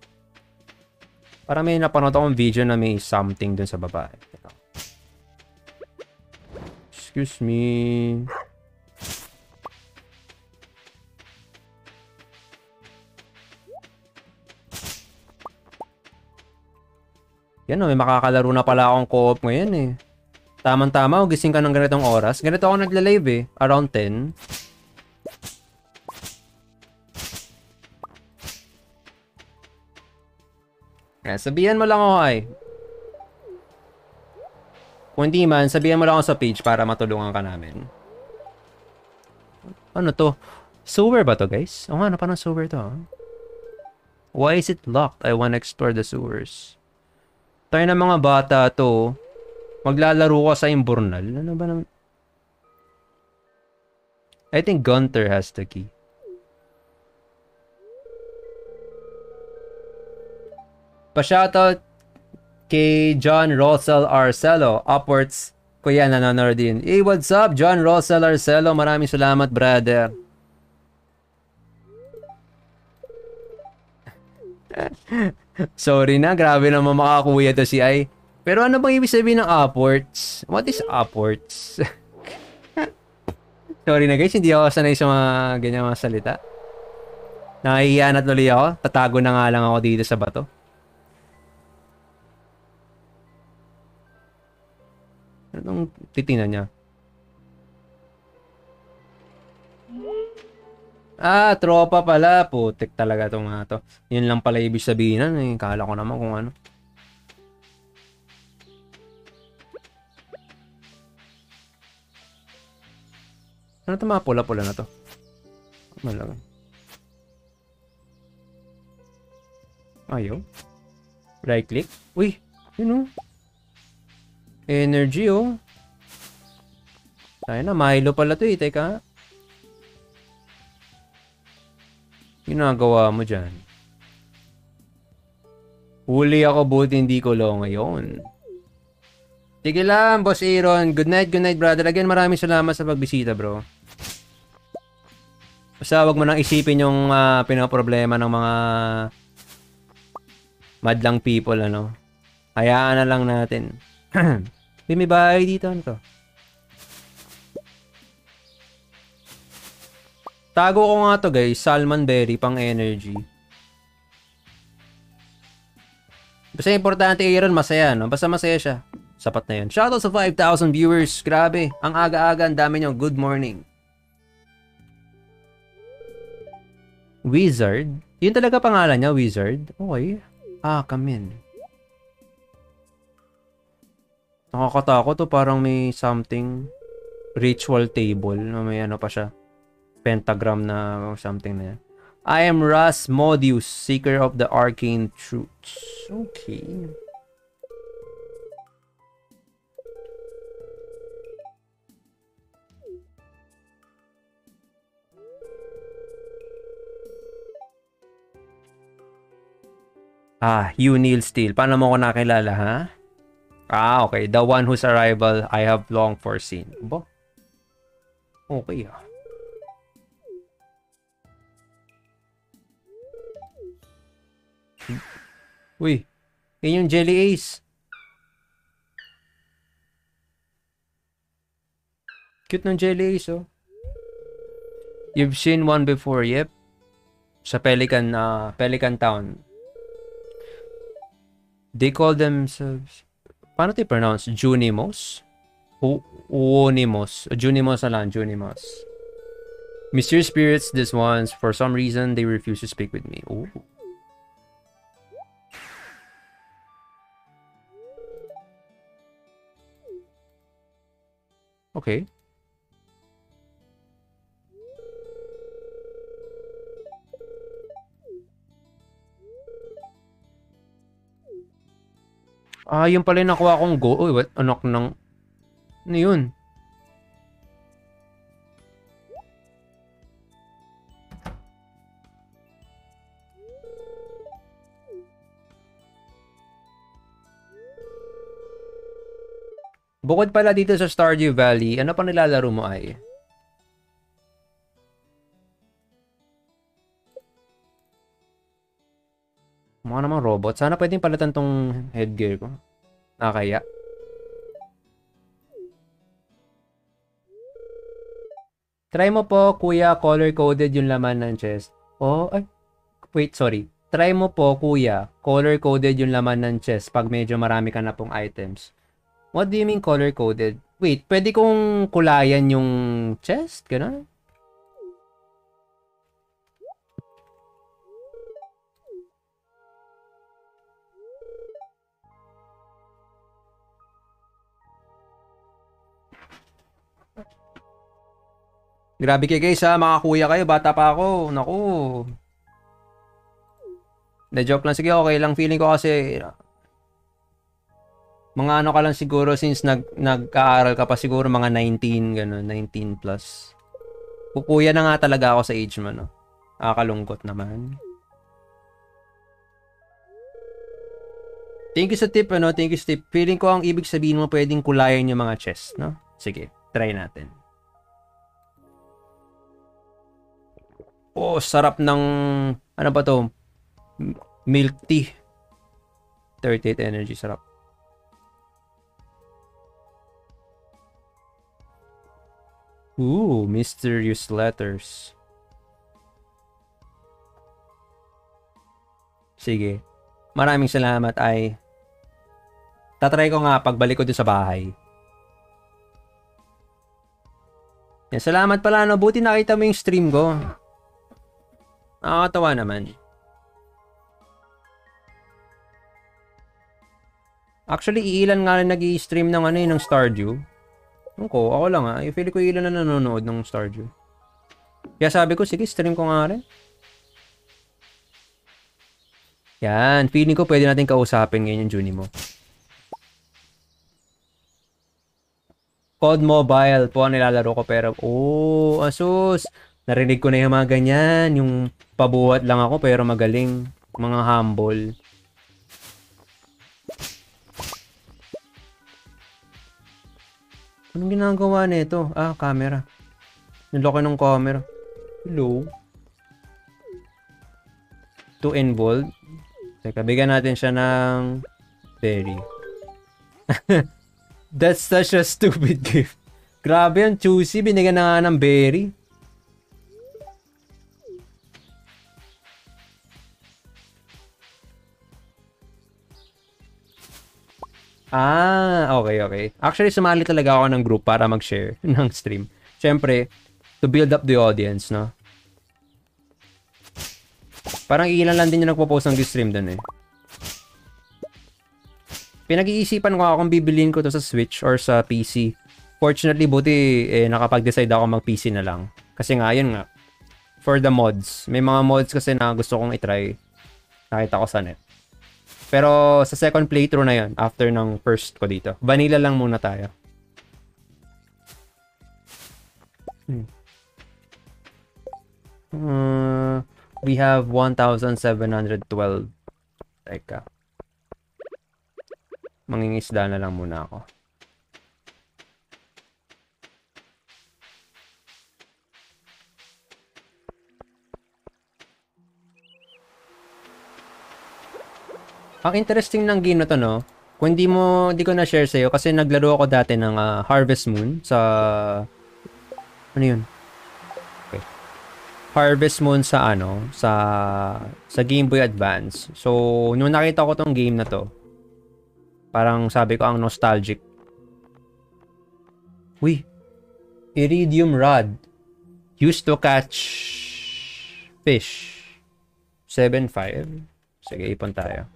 Parang may napanood akong video na may something dun sa baba. eh. Teka. Excuse me. Yan o, may makakalaro na pala akong co-op ngayon eh. Tamang-tama, gising ka ng ganitong oras. Ganito ako nagla-live eh, around 10. Kaya sabihan mo lang ako ay. Kung hindi man, sabihan mo lang ako sa page para matulungan ka namin. Ano to? Sewer ba to guys? O nga, ano pa ng sewer to? ah? Why is it locked? I wanna explore the sewers. Tayo ng mga bata to. Maglalaro ka sa Imbornal. Ano ba naman? I think Gunter has the key. Pa-shoutout kay John Rosel Arcelo. Upwards. Kuya, nanonood din. Hey, what's up? John Rosel Arcelo. Maraming salamat, brother. Sorry na, grabe naman makakuya to si Ay. Pero ano bang ibig sabihin ng upwards? What is upwards? Sorry na guys, hindi ako sanay sa mga ganyan mga salita. Nahihiya na tuloy ako. Tatago na nga lang ako dito sa bato. Anong titingnan niya? Ah, tropa pala. Putik talaga itong mga to. Yun lang pala ibig sabihin nun. Eh. Kala ko naman kung ano. Ano to mga pula-pula na to? Malaga. Ayaw. Right click. Uy, yun oh. Energy oh. Tayo na, Milo pala to eh. Teka. Ginagawa mo dyan. Huli ako buti hindi ko lo ngayon. Sige lang, Boss Aaron. Good night, good night, brother. Again, maraming salamat sa pagbisita, bro. Basta wag mo nang isipin yung uh, pinaproblema ng mga madlang people, ano. Hayaan na lang natin. Bahay dito, ano to? Tago ko nga to guys, salmon berry pang energy. Basta importante Aaron, masaya, no? Basta masaya siya. Sapat na yun. Shoutout sa 5,000 viewers. Grabe. Ang aga-aga, ang dami nyo. Good morning. Wizard? Yun talaga pangalan niya, Wizard? Okay. Ah, come in. Nakakatakot to. Parang may something ritual table na may ano pa siya. Pentagram na something na yan. I am Ras Modius, seeker of the arcane truths. Okay. Ah, you Neil Steele. Paano mo ko nakilala, ha? Ah, okay. The one whose arrival I have long foreseen. Bo? Okay ah. Uy, yun yung Jelly Ace. Cute ng Jelly Ace, oh. You've seen one before, yep. Sa Pelican, uh, Pelican Town. They call themselves... Paano tayo pronounce? Junimos? Uonimos. Junimos na lang, Junimos. Mysterious spirits, these ones, for some reason, they refuse to speak with me. Ooh. Okay. Ah, yun pala yung nakuha kong go. Uy, what? Anak ng... Ano yun? Bukod pala dito sa Stardew Valley, ano pa nilalaro mo ay? Mukha namang robot. Sana pwedeng palitan tong headgear ko. Nakakaya. Try mo po, kuya, color-coded yung laman ng chest. Oh, ay. Wait, sorry. Try mo po, kuya, color-coded yung laman ng chest pag medyo marami ka na pong items. What do you mean color-coded? Wait, pwede kong kulayan yung chest? Ganun? Grabe kayo guys ha, mga kuya kayo, bata pa ako. Naku. Na joke lang. Sige, okay lang. Feeling ko kasi mga ano ka lang siguro since nag nag-aaral ka pa siguro mga 19 ganun, 19 plus. Kukuya na nga talaga ako sa age mo, no. Nakakalungkot naman. Thank you sa tip, ano? Thank you sa tip. Feeling ko ang ibig sabihin mo pwedeng kulayan yung mga chest, no? Sige, try natin. Oh, sarap ng ano ba to? Milk tea. 38 energy sarap. Ooh, mysterious letters. Sige. Maraming salamat ay tatry ko nga pagbalik ko dun sa bahay. Yan, salamat pala no. Buti nakita mo yung stream ko. Nakakatawa naman. Actually, ilan nga rin nag stream ng ano yun, ng Stardew. Ano ko, ako lang ah. I feel ko ilan na nanonood ng Stardew. Kaya sabi ko, sige, stream ko nga rin. Yan, feeling ko pwede natin kausapin ngayon yung Junimo. COD Mobile po ang nilalaro ko pero, oh, asus. Narinig ko na yung mga ganyan, yung pabuhat lang ako pero magaling. Mga humble. Anong ginagawa nito? Ah, camera. Niloko ng camera. Hello? To involve. Teka, bigyan natin siya ng berry. That's such a stupid gift. Grabe yan, choosy. Binigyan na nga ng berry. Ah, okay, okay. Actually, sumali talaga ako ng group para mag-share ng stream. Siyempre, to build up the audience, no? Parang ilan lang din yung nagpo-post ng stream dun eh. Pinag-iisipan ko akong bibilin ko to sa Switch or sa PC. Fortunately, buti eh, nakapag-decide ako mag-PC na lang. Kasi nga, yun nga. For the mods. May mga mods kasi na gusto kong itry. Nakita ko sa net. Pero sa second playthrough na yon after ng first ko dito. Vanilla lang muna tayo. Hmm. Uh, we have 1,712. Teka. Mangingisda na lang muna ako. Ang interesting ng game na to, no? Kung hindi mo, hindi ko na-share sa'yo kasi naglaro ako dati ng ah, Harvest Moon sa... Ano yun? Okay. Harvest Moon sa ano, sa sa Game Boy Advance. So, nung nakita ko tong game na to, parang sabi ko ang nostalgic. Uy, Iridium Rod. Used to catch fish. 7.5. Sige, ipon tayo.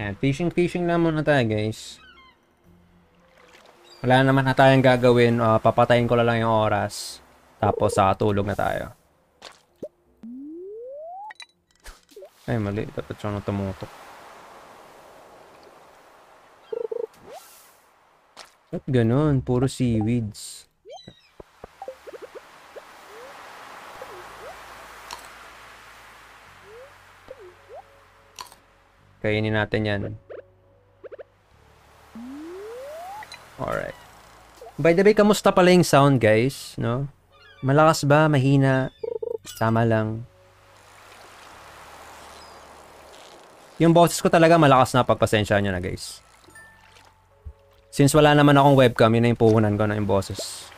Yan, fishing fishing na muna tayo guys. Wala naman na tayong gagawin, ah, papatayin ko lang yung oras. Tapos sa tulog na tayo. Ay, mali. Dapat siya na tumutok. Ba't ganun? Puro seaweeds. Kainin natin yan. Alright. By the way, kamusta pala yung sound, guys? No? Malakas ba? Mahina? Tama lang. Yung boses ko talaga malakas na pagpasensya nyo na, guys. Since wala naman akong webcam, yun na yung puhunan ko na yung boses.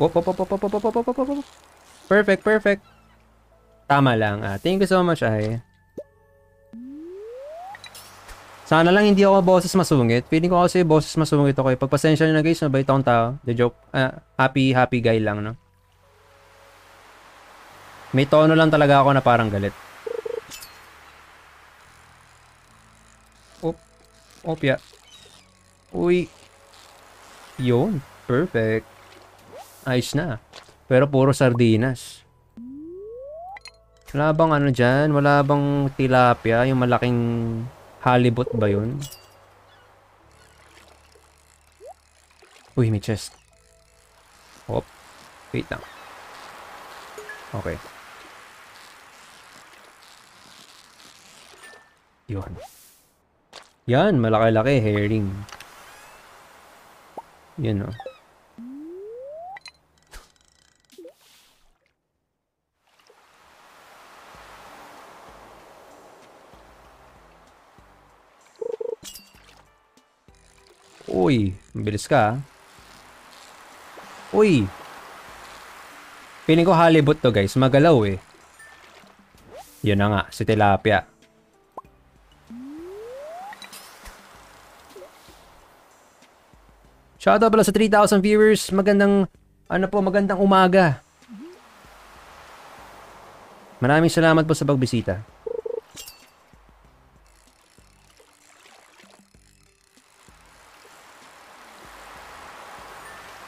Wop, wop, wop, wop, wop, wop, wop, wop, wop. Perfect, perfect. Tama lang. Ah, thank you so much, ay. Sana lang hindi ako boses masungit. Feeling ko kasi boses masungit ako. eh. Pagpasensya nyo na guys, mabait akong tao. The joke. Ah, happy, happy guy lang, no? May tono lang talaga ako na parang galit. Op. Opya. Uy. Yun. Perfect. Ayos na. Pero puro sardinas. Wala bang ano dyan? Wala bang tilapia? Yung malaking halibut ba yun? Uy, may chest. Hop. Wait lang. Okay. Yun. Yan, malaki-laki. Herring. Yan o. Uy, mabilis ka. ah. Uy. Feeling ko halibut to guys, magalaw eh. Yun na nga, si tilapia. Shoutout pala sa 3,000 viewers. Magandang, ano po, magandang umaga. Maraming salamat po sa pagbisita.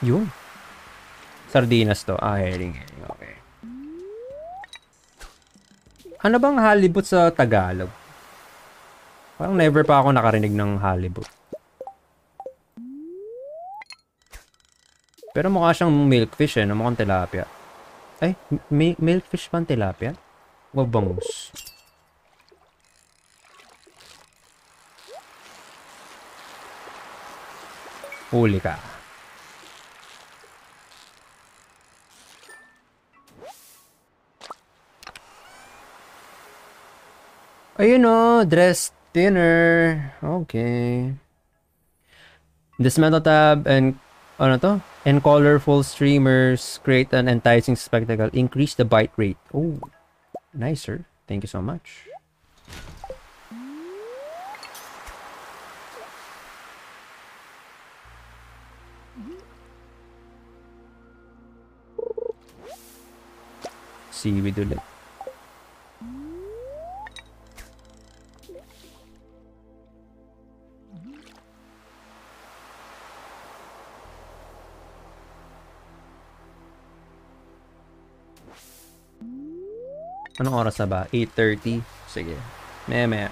Yun. Sardinas to. Ah, herring. Okay. Ano bang halibut sa Tagalog? Parang never pa ako nakarinig ng halibut. Pero mukha siyang milkfish eh, mukhang tilapia. Ay, mi- milkfish pa tilapia? O bangus? Huli ka. Ayun o, dress dinner. Okay. Dismantle tab and ano to? And colorful streamers create an enticing spectacle. Increase the bite rate. Oh, nicer. Thank you so much. Seaweed ulit. Anong oras na ba? 8.30? Sige. Maya maya.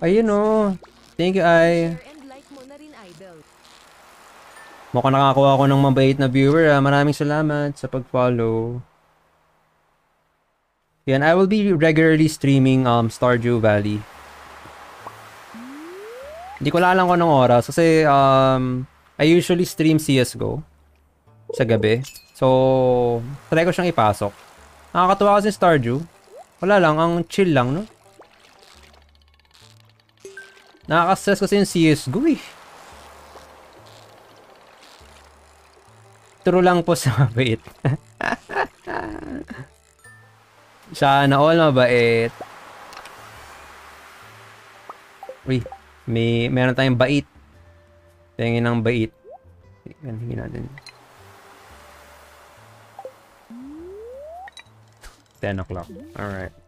Ayun oh. Thank you, Idol. Mukhang nakakuha ako ng mabait na viewer. Ah. Maraming salamat sa pag-follow. Yan, I will be regularly streaming um Stardew Valley. Hindi ko lang alam kung anong oras kasi um I usually stream CSGO sa gabi. So, try ko siyang ipasok. Nakakatuwa kasi Stardew. Wala lang, ang chill lang, no? Nakaka-stress kasi yung CSGO eh. True lang po sa mabait. Sana all mabait. Uy, may meron tayong bait. Tingin ng bait. Yan, hingin natin. 10 o'clock. Alright.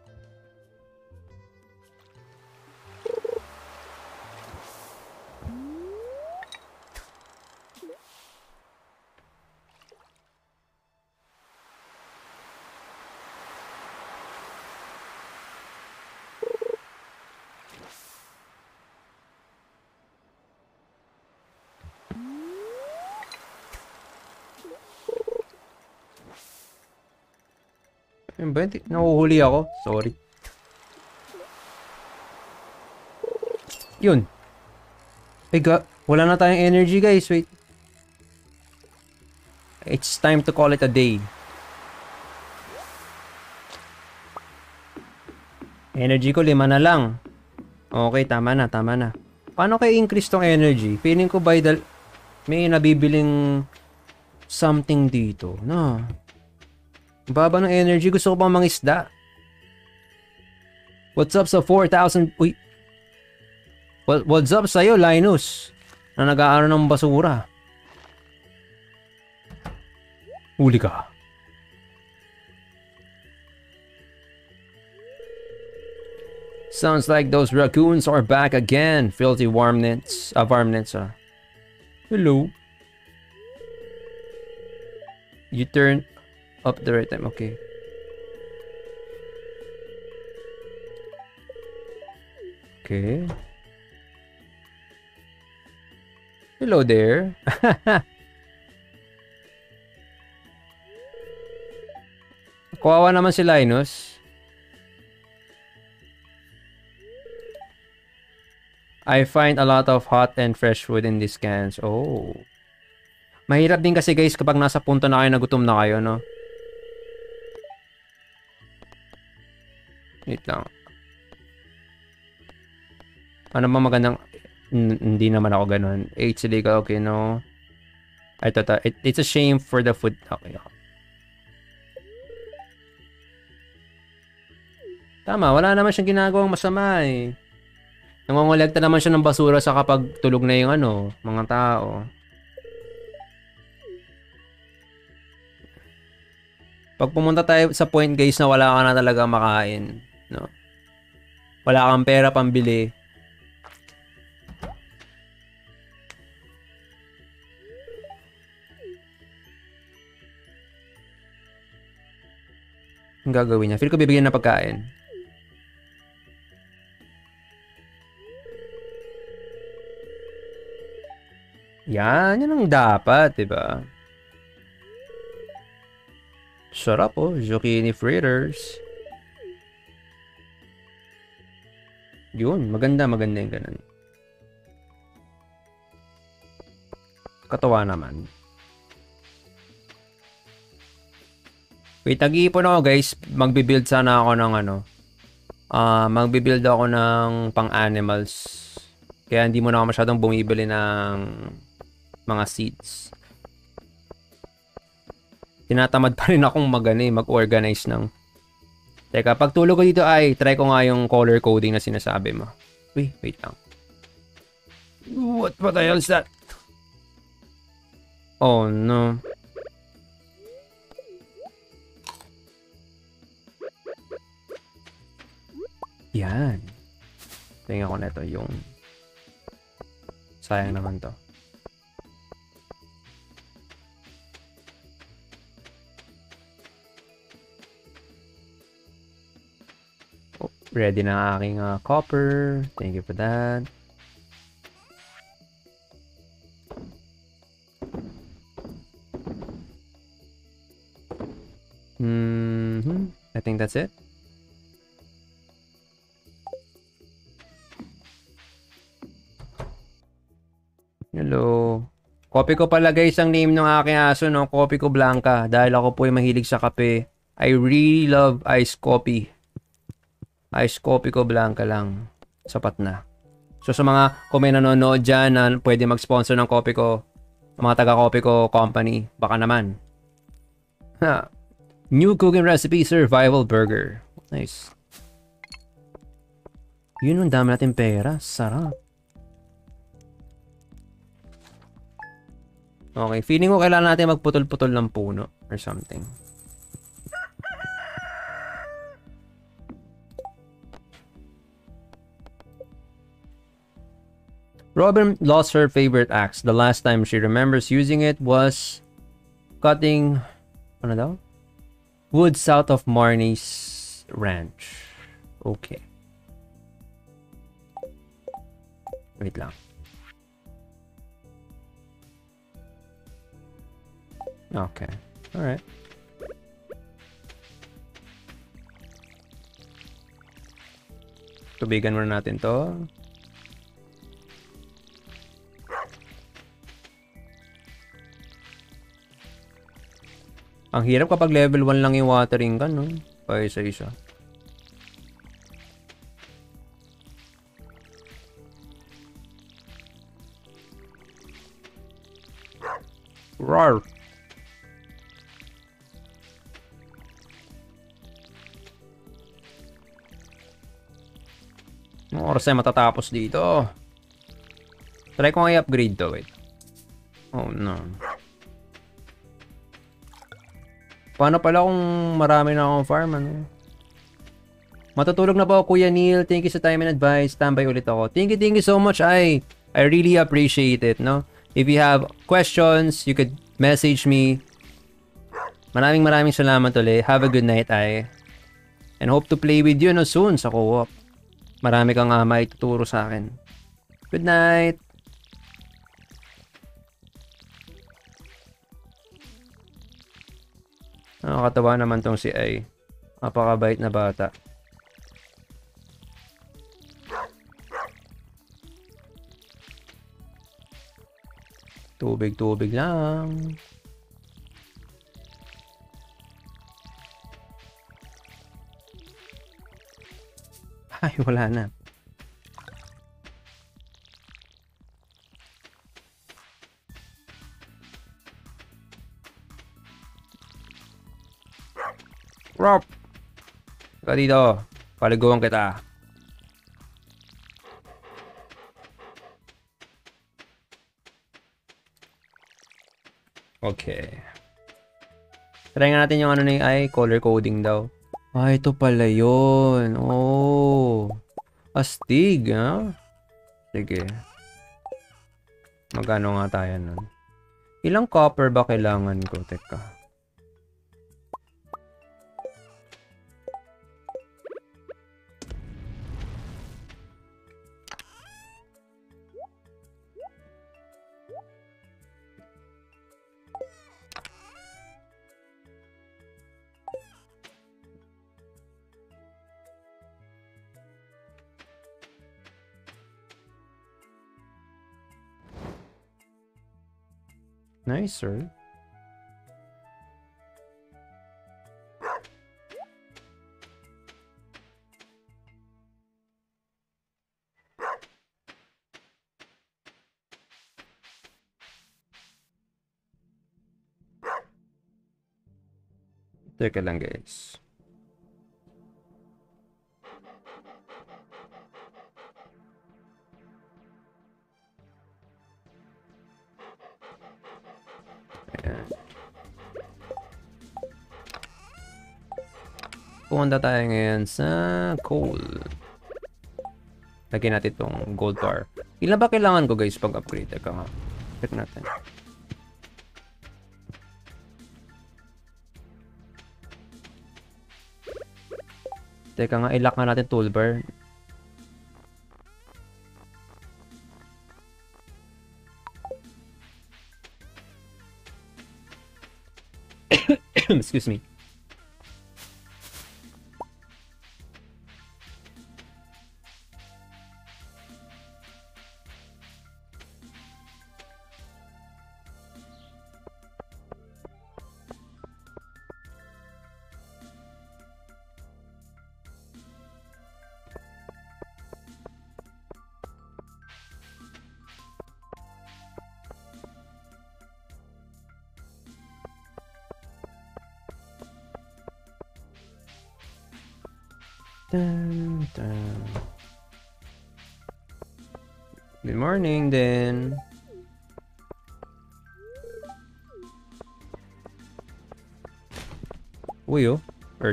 Ayun ba? Nahuhuli ako. Sorry. Yun. Ay, ga- wala na tayong energy, guys. Wait. It's time to call it a day. Energy ko, lima na lang. Okay, tama na, tama na. Paano kayo increase tong energy? Feeling ko by the... May nabibiling something dito. No. Baba ng energy. Gusto ko pang mangisda. What's up sa 4,000... Uy. What, what's up sa'yo, Linus? Na nag-aaral ng basura. Huli ka. Sounds like those raccoons are back again. Filthy varmints. Uh, varmints, ah. Hello. You turn up the right time. Okay. Okay. Hello there. Kawawa naman si Linus. I find a lot of hot and fresh food in these cans. Oh. Mahirap din kasi guys kapag nasa punto na kayo na gutom na kayo, no? Wait lang. Ano ba magandang... Hindi naman ako ganun. It's illegal, okay, no? Ito, ito. It, it's a shame for the food. Okay, okay. Tama, wala naman siyang ginagawang masama eh. Nangongolekta naman siya ng basura sa kapag tulog na yung ano, mga tao. Pag pumunta tayo sa point guys na wala ka na talaga makain, no? Wala kang pera pambili. Ang gagawin niya? Feel ko bibigyan ng pagkain. Yan, yan ang dapat, di ba? Sarap oh, zucchini fritters. Yun, maganda, maganda yung ganun. Katawa naman. Wait, nag-iipon ako guys. Magbibuild sana ako ng ano. Ah, magbibuild ako ng pang-animals. Kaya hindi mo na ako masyadong bumibili ng mga seeds. Tinatamad pa rin akong mag, eh, mag-organize ng Teka, pag tulog ko dito ay, try ko nga yung color coding na sinasabi mo. Wait, wait lang. What, what the hell is that? Oh no. Yan. Tingnan ko na ito yung sayang naman to. Ready na aking uh, copper. Thank you for that. hmm I think that's it. Hello. Copy ko pala guys ang name ng aking aso, no? Copy ko Blanca. Dahil ako po ay mahilig sa kape. I really love iced coffee. Iced coffee ko Blanca lang. Sapat na. So sa mga kung may nanonood dyan na pwede mag-sponsor ng coffee ko, mga taga-coffee ko company, baka naman. Ha. New cooking recipe survival burger. Nice. Yun, ang dami natin pera. Sarap. Okay, feeling ko kailangan natin magputol-putol ng puno or something. Robin lost her favorite axe. The last time she remembers using it was cutting ano daw? Wood south of Marnie's ranch. Okay. Wait lang. Okay. Alright. Tubigan muna natin to. Ang hirap kapag level 1 lang yung watering gun, no? Pa isa-isa. Rar. Anong oras ay matatapos dito? Try ko nga i-upgrade to, wait. Oh no. Paano pala kung marami na akong farm, ano? Matutulog na po Kuya Neil. Thank you sa time and advice. Standby ulit ako. Thank you, thank you so much. I, I really appreciate it, no? If you have questions, you could message me. Maraming maraming salamat ulit. Have a good night, I. And hope to play with you no soon sa co-op. Marami kang uh, maituturo sa akin. Good night! Nakakatawa naman tong si Ay. Napakabait na bata. Tubig-tubig lang. Ay, wala na. Rob! Ka dito. Paliguan kita. Okay. Try nga natin yung ano yung ay, color coding daw. Ah, ito pala yun. Oh. Astig, ha? Sige. Magkano nga tayo nun? Ilang copper ba kailangan ko? Teka. Nice, sir. Teka lang guys. Pumunta tayo ngayon sa coal. Lagyan natin itong gold bar. Ilan ba kailangan ko guys pag upgrade? Teka nga. Check natin. Teka nga, ilock nga natin toolbar. Excuse me.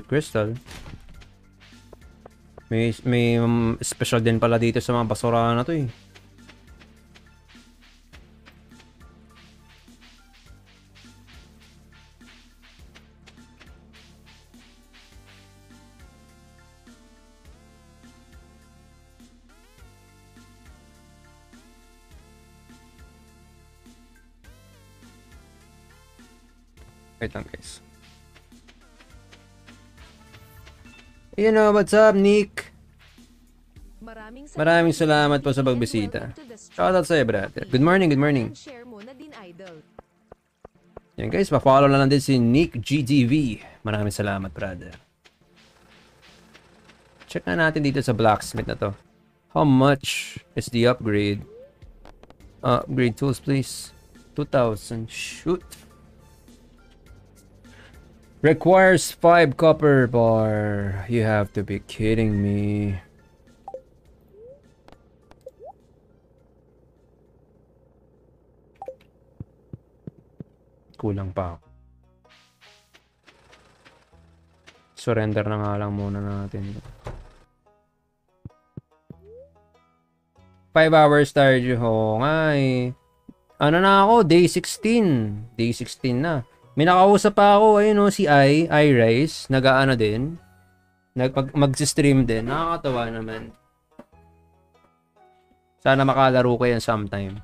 Crystal. May, may um, special din pala dito sa mga basura na to eh. You know, what's up, Nick? Maraming Maraming salamat po sa pagbisita. Shoutout sa'yo, brother. Good morning, good morning. Yan guys, pa-follow na lang din si Nick GTV. Maraming salamat, brother. Check na natin dito sa blacksmith na to. How much is the upgrade? Uh, upgrade tools, please. 2,000. Shoot. Requires 5 copper bar. You have to be kidding me. Kulang pa ako. Surrender na nga lang muna natin. 5 hours tayo. Oo nga eh. Ano na ako? Day 16. Day 16 na. May nakausap pa ako. Ayun o, si I. iRice. Nag-ano din. Nag mag- mag-stream din. Nakakatawa naman. Sana makalaro ko yan sometime.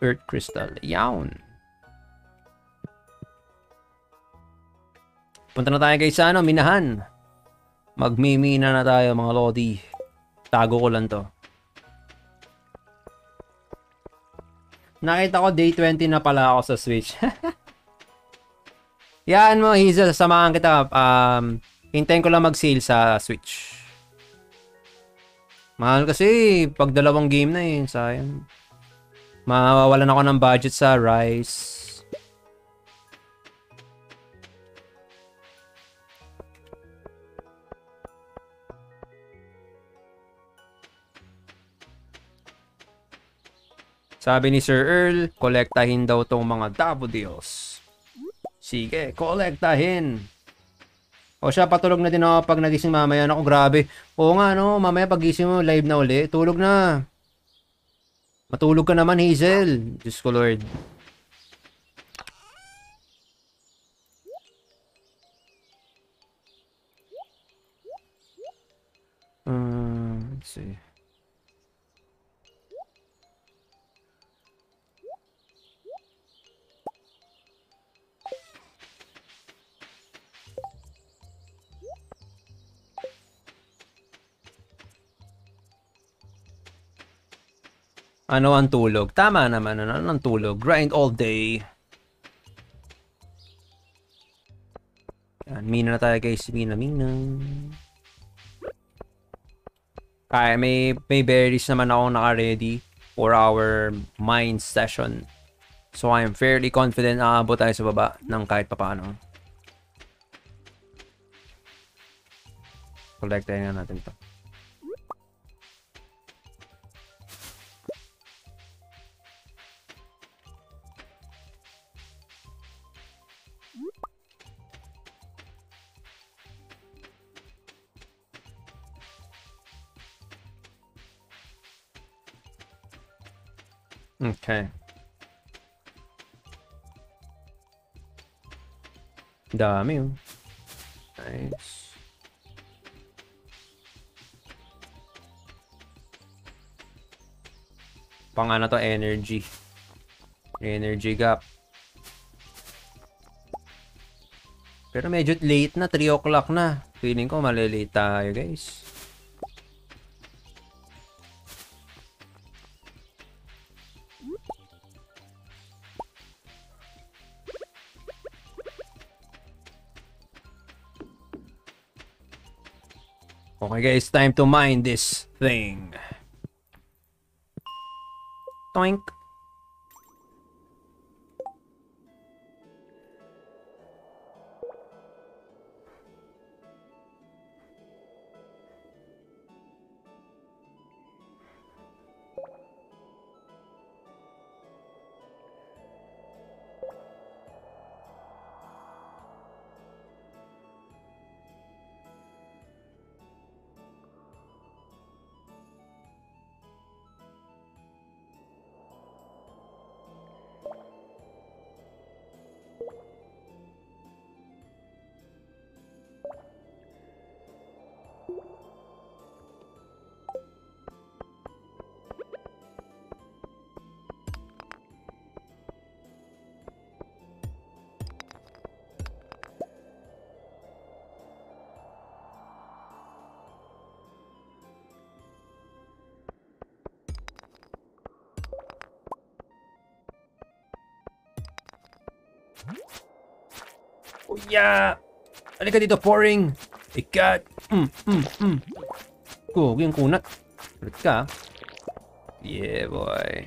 Earth Crystal. Yawn. Punta na tayo guys sa ano, minahan. Magmimina na tayo mga lodi. Tago ko lang to. Nakita ko day 20 na pala ako sa Switch. Yan mo, Hazel, samahan kita. Um, hintayin ko lang mag-sale sa Switch. Mahal kasi, pag dalawang game na eh, sayang. Mawawalan ako ng budget sa rice. Sabi ni Sir Earl, kolektahin daw tong mga daffodils. Sige, kolektahin. O siya, patulog na din ako pag nagising mamaya. Naku, grabe. Oo nga, no. Mamaya pagising mo, live na uli. Tulog na. Matulog ka naman, Hazel. Diyos ko, Lord. Um, let's see. Ano ang tulog? Tama naman. Ano ang tulog? Grind all day. Yan, mina na tayo guys. Mina, mina. Kaya may, may berries naman ako naka-ready for our mine session. So I'm fairly confident aabot tayo sa baba ng kahit papano. Collect na natin to. Okay. Dami oh. Nice. Pang ano to, energy. Energy gap. Pero medyo late na, 3 o'clock na. Feeling ko malilate tayo guys. Okay guys, time to mine this thing. Toink. Kuya! Halika dito, pouring! Ikat! Mm, mm, mm. Kugi yung kunat. Ulit ka. ah. Yeah, boy.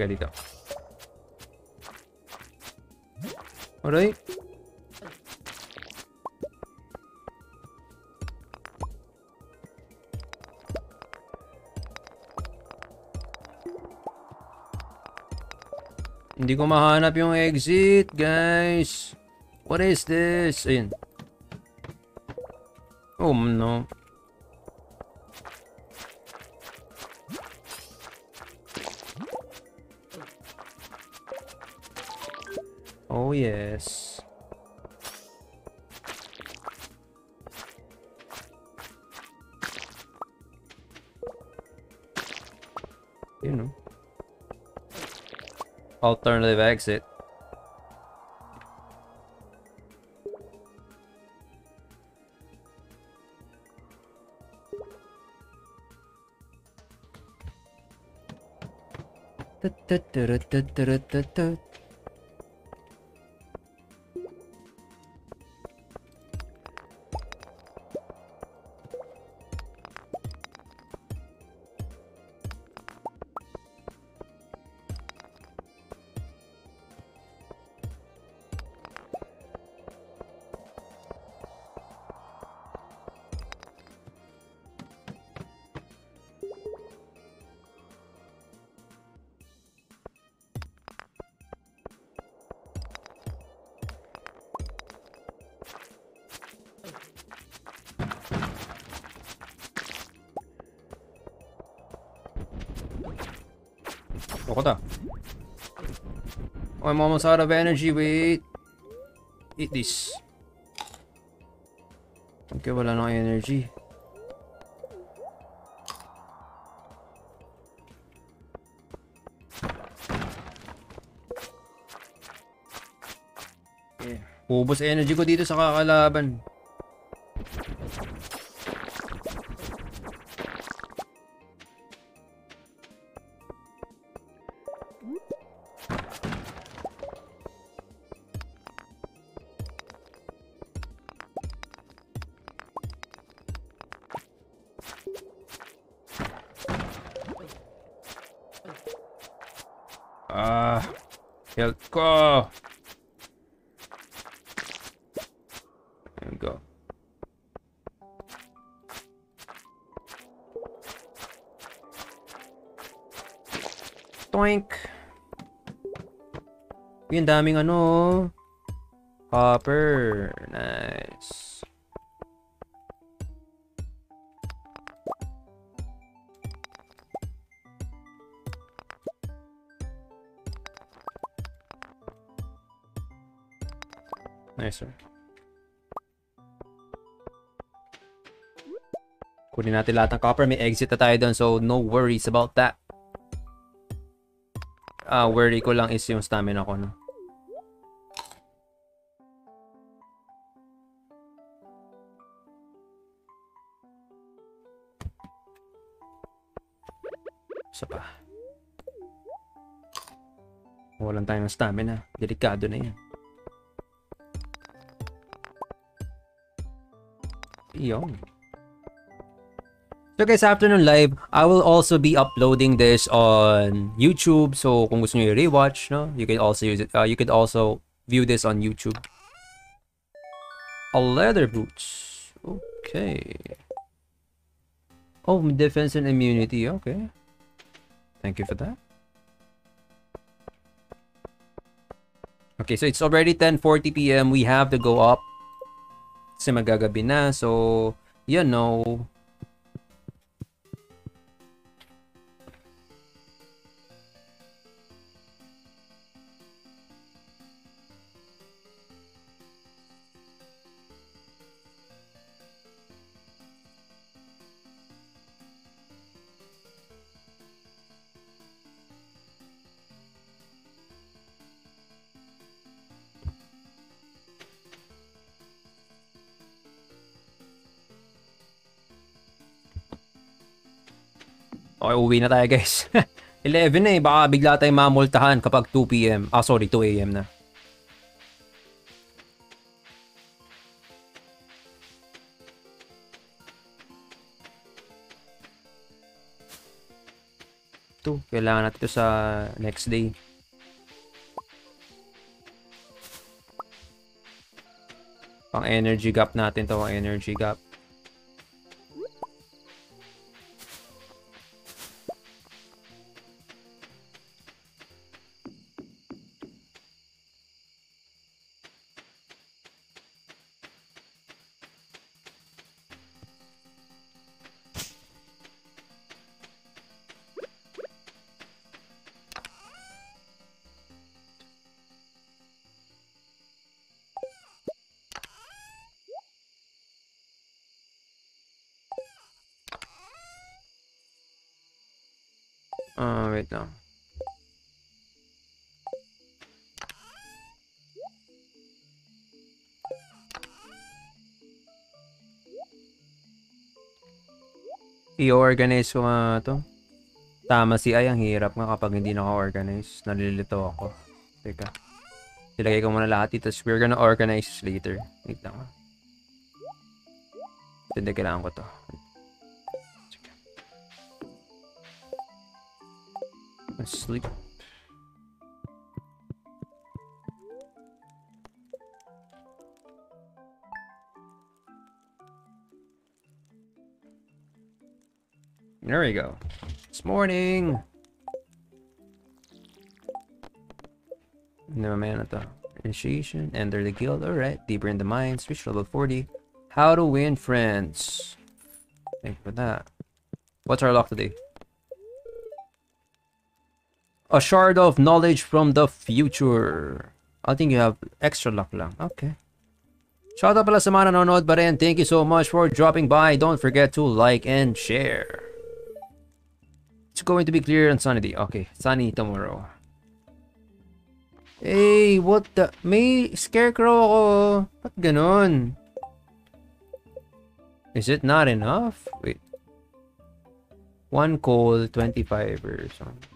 Teka dito. Alright. Hindi ko mahanap yung exit, guys. What is this? Ayun. Oh, no. Yes. You know. Alternative exit. Tut-tut-tut-tut-tut-tut. Ako almost out of energy. Wait. Eat this. Okay, wala nang energy. Ubus energy ko dito sa kakalaban. Ang daming ano. oh. Copper. Nice. Nice, sir. Kunin natin lahat ng copper. May exit na tayo doon, so no worries about that. Ah, worry ko lang is yung stamina ko, no? Tayo ng stamina. Delikado na yan. So guys, after live, I will also be uploading this on YouTube. So kung gusto niyo i-rewatch, no, you can also use it. Uh, you could also view this on YouTube. A leather boots. Okay. Oh, defense and immunity. Okay. Thank you for that. Okay, so it's already 10:40 p.m. We have to go up. Kasi magagabi na. So, you know, uwi na tayo guys. 11 na eh, baka bigla tayong mamultahan kapag 2 p.m. Ah, sorry, 2 a.m. na. Ito, kailangan natin ito sa next day. Pang energy gap natin to, pang energy gap. Wait. I-organize ko nga to. Tama si Ay, ang hirap nga kapag hindi naka-organize. Nalilito ako. Teka. Ilagay ko muna lahat tapos We're gonna organize later. Wait lang. Hindi, kailangan ko to. Let's sleep. There we go. It's morning. No man at the initiation. Enter the guild. Alright. Deeper in the mines. Reach level 40. How to win friends. Thank you for that. What's our luck today? A shard of knowledge from the future. I think you have extra luck lang. Okay. Shout out pala sa mga nanonood pa rin. Thank you so much for dropping by. Don't forget to like and share. It's going to be clear on sunny. Okay, sunny tomorrow. Hey, what the? May scarecrow ako. Ba't ganon? Is it not enough? Wait. One coal, 25 or something.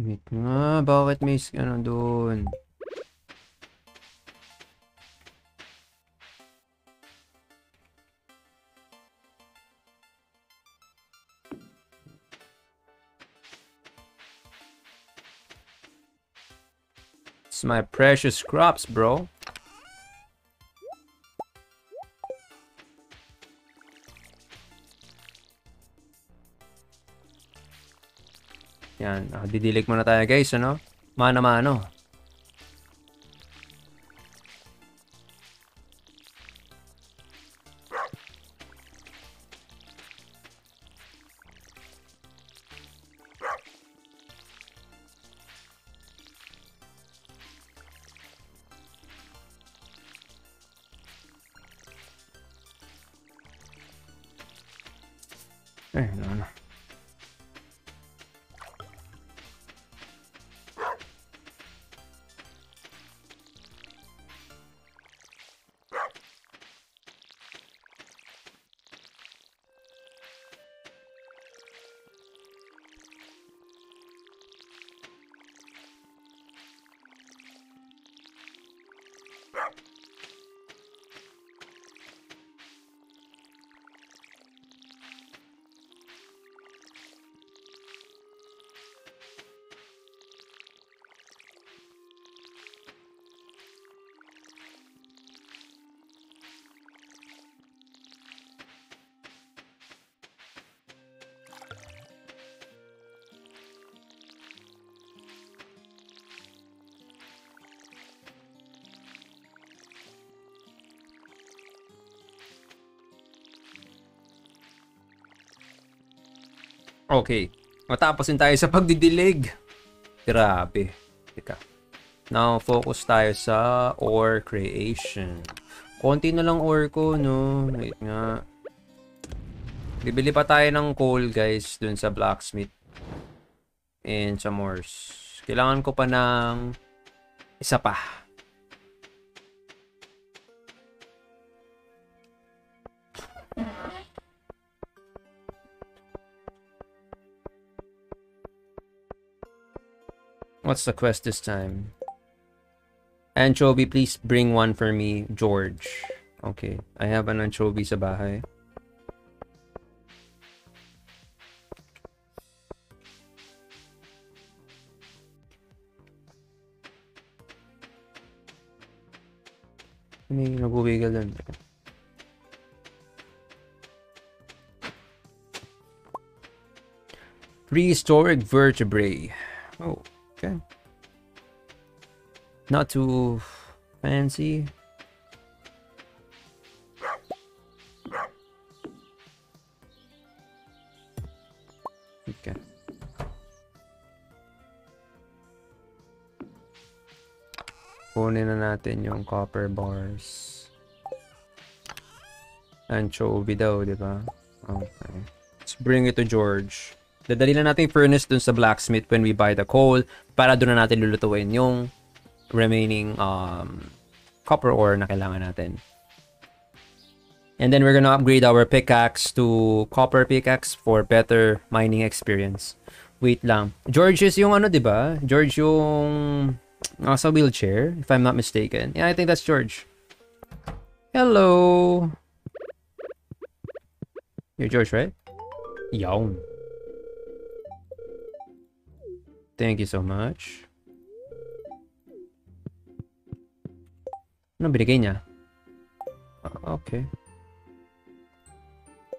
Wait nga, bakit may ano doon? It's my precious crops, bro. Yan, ah, didilig muna tayo guys, ano? Mano-mano. Okay. Matapos din tayo sa pagdidilig. Grabe. Teka. Now, focus tayo sa ore creation. Konti na lang ore ko, no? Wait nga. Bibili pa tayo ng coal, guys, dun sa blacksmith. And some ores. Kailangan ko pa ng isa pa. What's the quest this time? Anchovy, please bring one for me, George. Okay, I have an anchovy sa bahay. May nagwawiggle dun. Prehistoric vertebrae. Not too fancy. Okay. Kunin na natin yung copper bars. Anchovy daw, di ba? Okay. Let's bring it to George. Dadali na natin furnace dun sa blacksmith when we buy the coal para doon na natin lulutuin yung remaining um, copper ore na kailangan natin. And then we're gonna upgrade our pickaxe to copper pickaxe for better mining experience. Wait lang. George is yung ano, di ba? George yung nasa wheelchair, if I'm not mistaken. Yeah, I think that's George. Hello! You're George, right? Yawn. Thank you so much. Ano binigay niya? Ah, okay.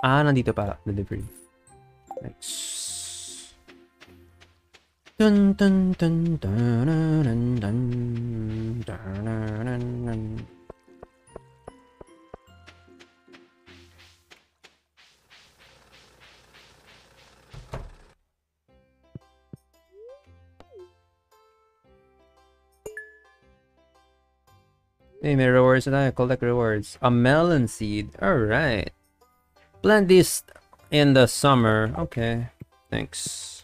Ah, nandito pa. Delivery. Next. Dun dun dun dun dun dun dun dun dun. Hey, may rewards na tayo. Collect rewards. A melon seed. Alright. Plant this in the summer. Okay. Thanks.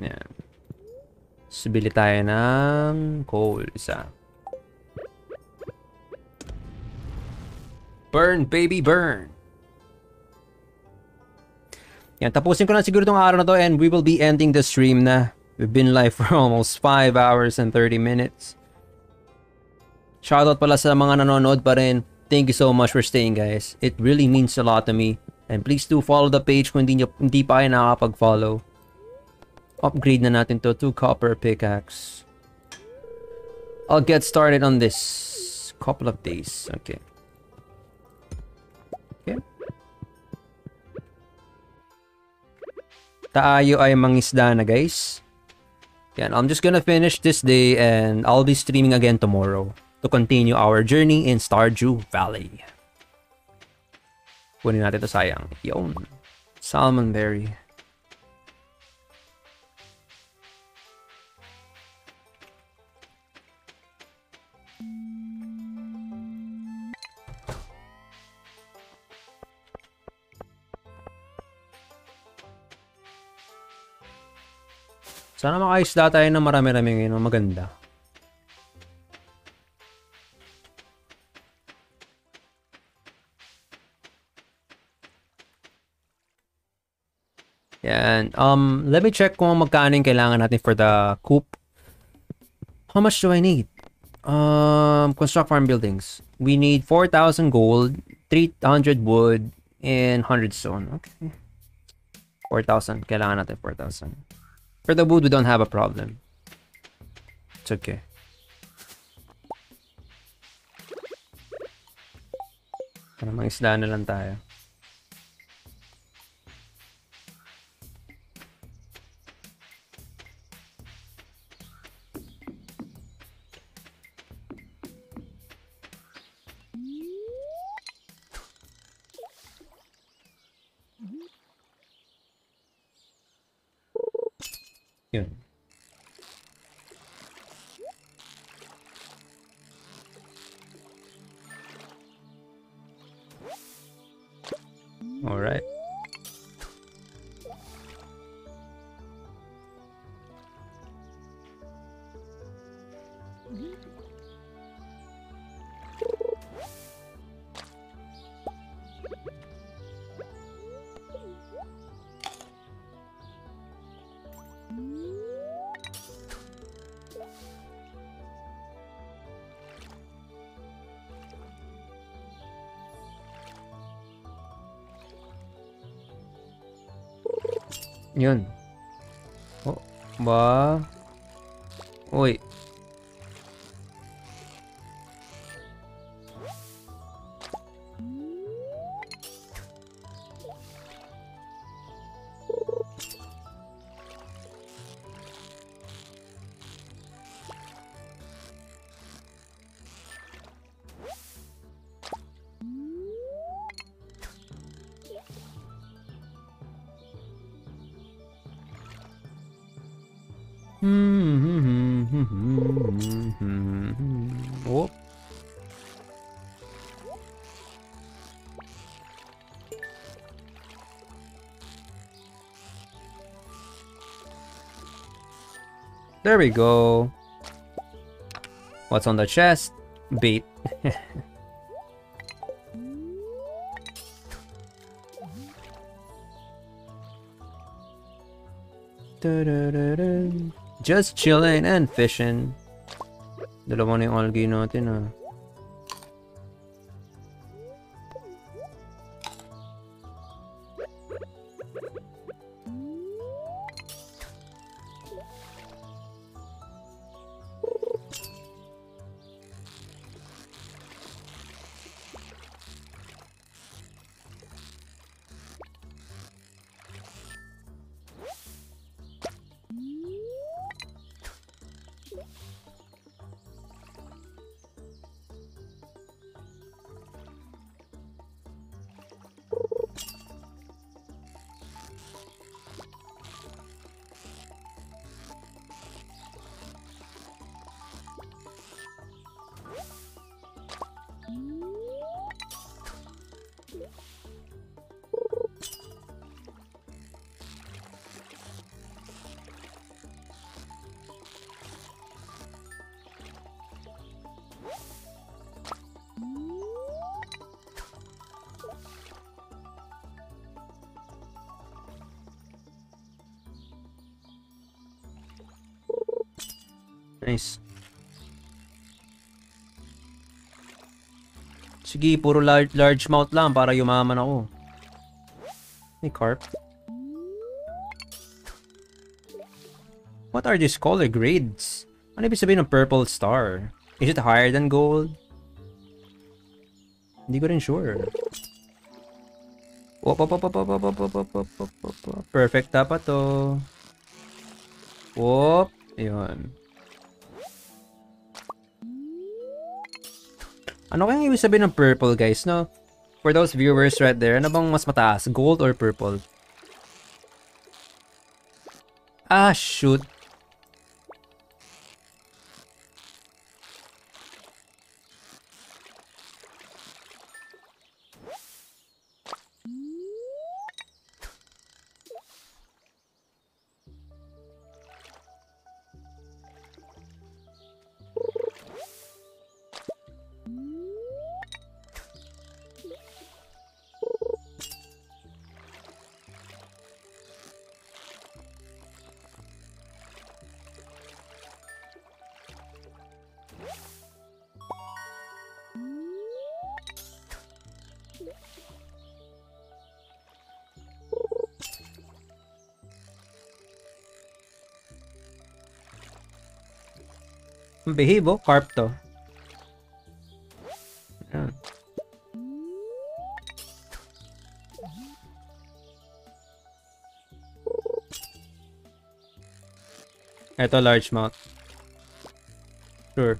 Yan. So, bili tayo ng coal. Isa. Burn, baby, burn! Yan, tapusin ko na siguro tong araw na to and we will be ending the stream na. We've been live for almost 5 hours and 30 minutes. Shoutout pala sa mga nanonood pa rin. Thank you so much for staying guys. It really means a lot to me And please do follow the page kung hindi, nyo, hindi pa kayo nakakapag-follow. Upgrade na natin to to copper pickaxe. I'll get started on this couple of days. Okay. Okay. Taayo ay mangisda na guys. Yan, I'm just gonna finish this day and I'll be streaming again tomorrow to continue our journey in Stardew Valley. Kunin natin ito sayang. Yun. Salmon berry. Sana makaisda tayo ng marami-rami ngayon. Maganda. Yan. Um, let me check kung magkano yung kailangan natin for the coop. How much do I need? Um, construct farm buildings. We need 4,000 gold, 300 wood, and 100 stone. Okay. 4,000. Kailangan natin 4,000. For the wood, we don't have a problem. It's okay. Para isda na lang tayo. All right. Yun. Oh, ba? Uy. Oh. There we go. What's on the chest? Bait. Da-da-da-da. Just chilling and fishing. Dalawa na yung algae natin ah. Sige, puro large, large mouth lang para yumaman ako. May carp. What are these color grades? Ano ibig sabihin ng purple star? Is it higher than gold? Hindi ko rin sure. Wop, wop, wop, wop, wop, wop, wop, wop, wop, wop, wop. Perfect pa to. Wop. Ayun. Ano kayang ibig sabihin ng purple, guys, no? For those viewers right there, ano bang mas mataas? Gold or purple? Ah, shoot. Behave, oh. Carp to. Ayan. Ito, largemouth. Sure.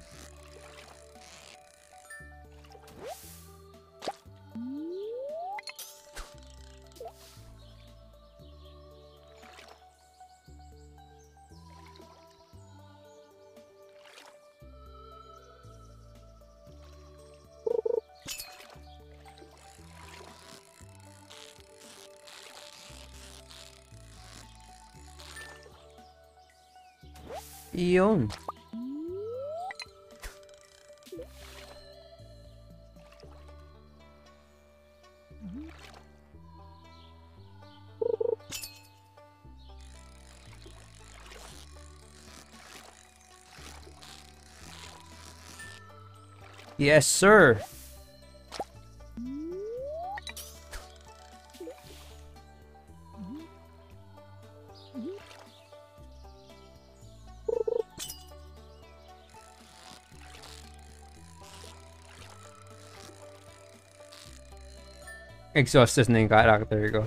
Yes, sir. Exhausted na yung character ko.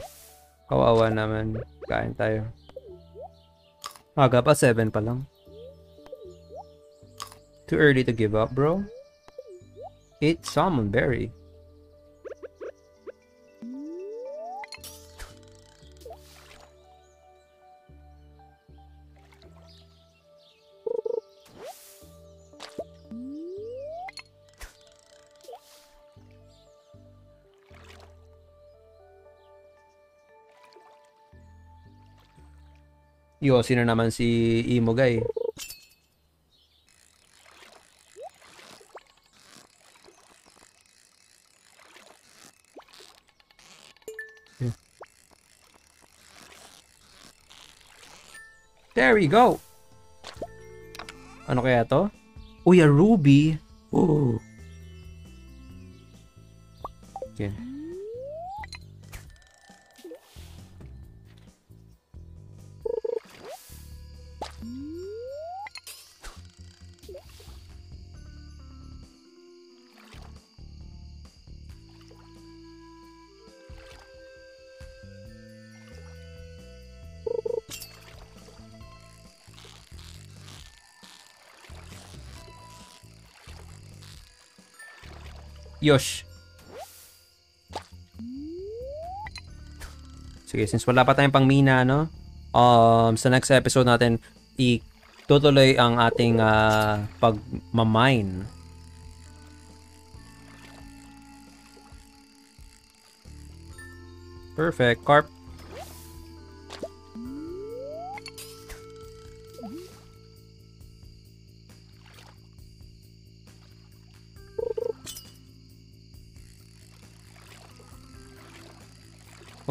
Kawawa naman. Kain tayo. Aga pa, 7 pa lang. Too early to give up, bro. Eat salmon berry. Yo, sino naman si Imo guy? We go. Ano kaya to? Uy, a ruby. Oh. Okay. Yosh. Sige, since wala pa tayong pang mina, no? Um, sa next episode natin, itutuloy ang ating uh, pagmamine. Perfect. Carp.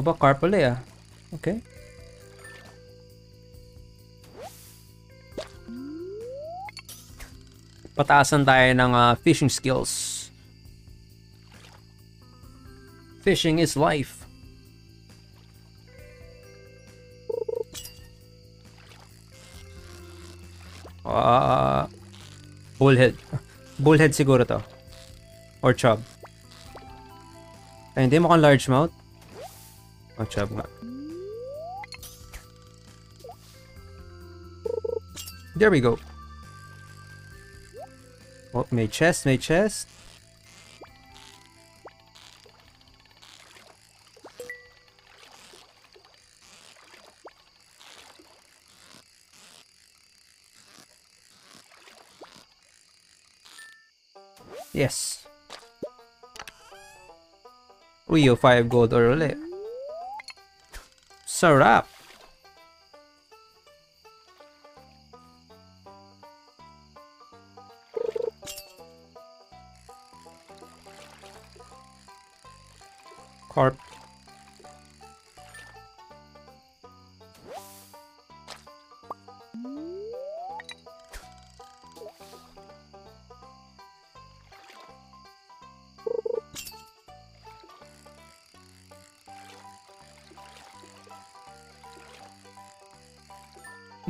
about Carpalea? Ah. Okay. Pataasan tayo ng uh, fishing skills. Fishing is life. Uh, bullhead. Bullhead siguro to. Or chub. Ay, hindi mukhang largemouth. Oh, chub nga. There we go. Oh, may chest, may chest. Yes. Rio 5 gold or ulit. Sarap! Carp.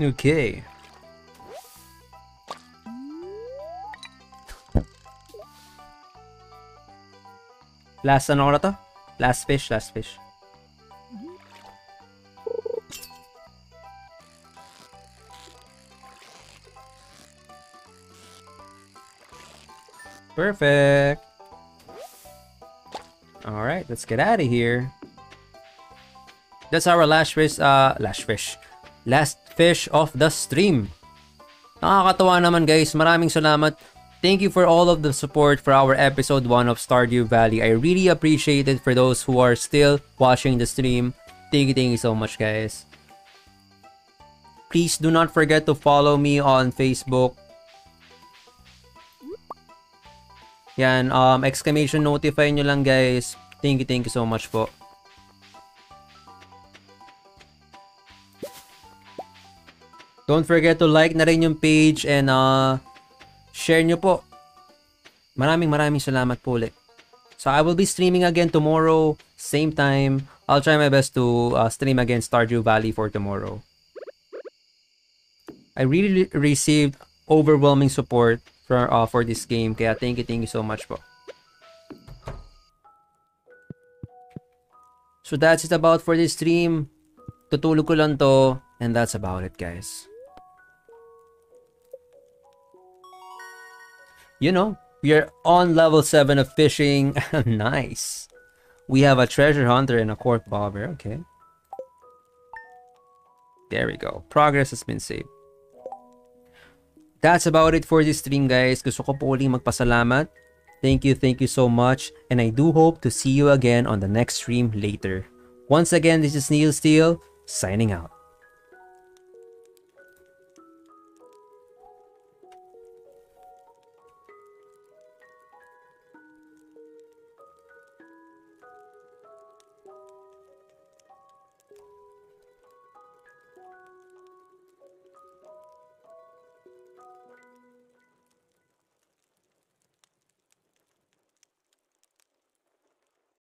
Okay. Last ano ko to? Last fish, last fish. Perfect. All right, let's get out of here. That's our last fish, uh, last fish. Last fish of the stream. Nakakatawa naman guys, maraming salamat. Thank you for all of the support for our episode 1 of Stardew Valley. I really appreciate it for those who are still watching the stream. Thank you, thank you so much guys. Please do not forget to follow me on Facebook. Yan, um, exclamation notify nyo lang guys. Thank you, thank you so much po. Don't forget to like na rin yung page and uh, share nyo po. Maraming maraming salamat po ulit. So I will be streaming again tomorrow, same time. I'll try my best to uh, stream again Stardew Valley for tomorrow. I really received overwhelming support for uh, for this game. Kaya thank you, thank you so much po. So that's it about for this stream. Tutulog ko lang to and that's about it guys. You know, we are on level 7 of fishing. nice. We have a treasure hunter and a cork bobber. Okay. There we go. Progress has been saved. That's about it for this stream guys. Gusto ko po uling magpasalamat. Thank you, thank you so much. And I do hope to see you again on the next stream later. Once again, this is Neil Steele, signing out.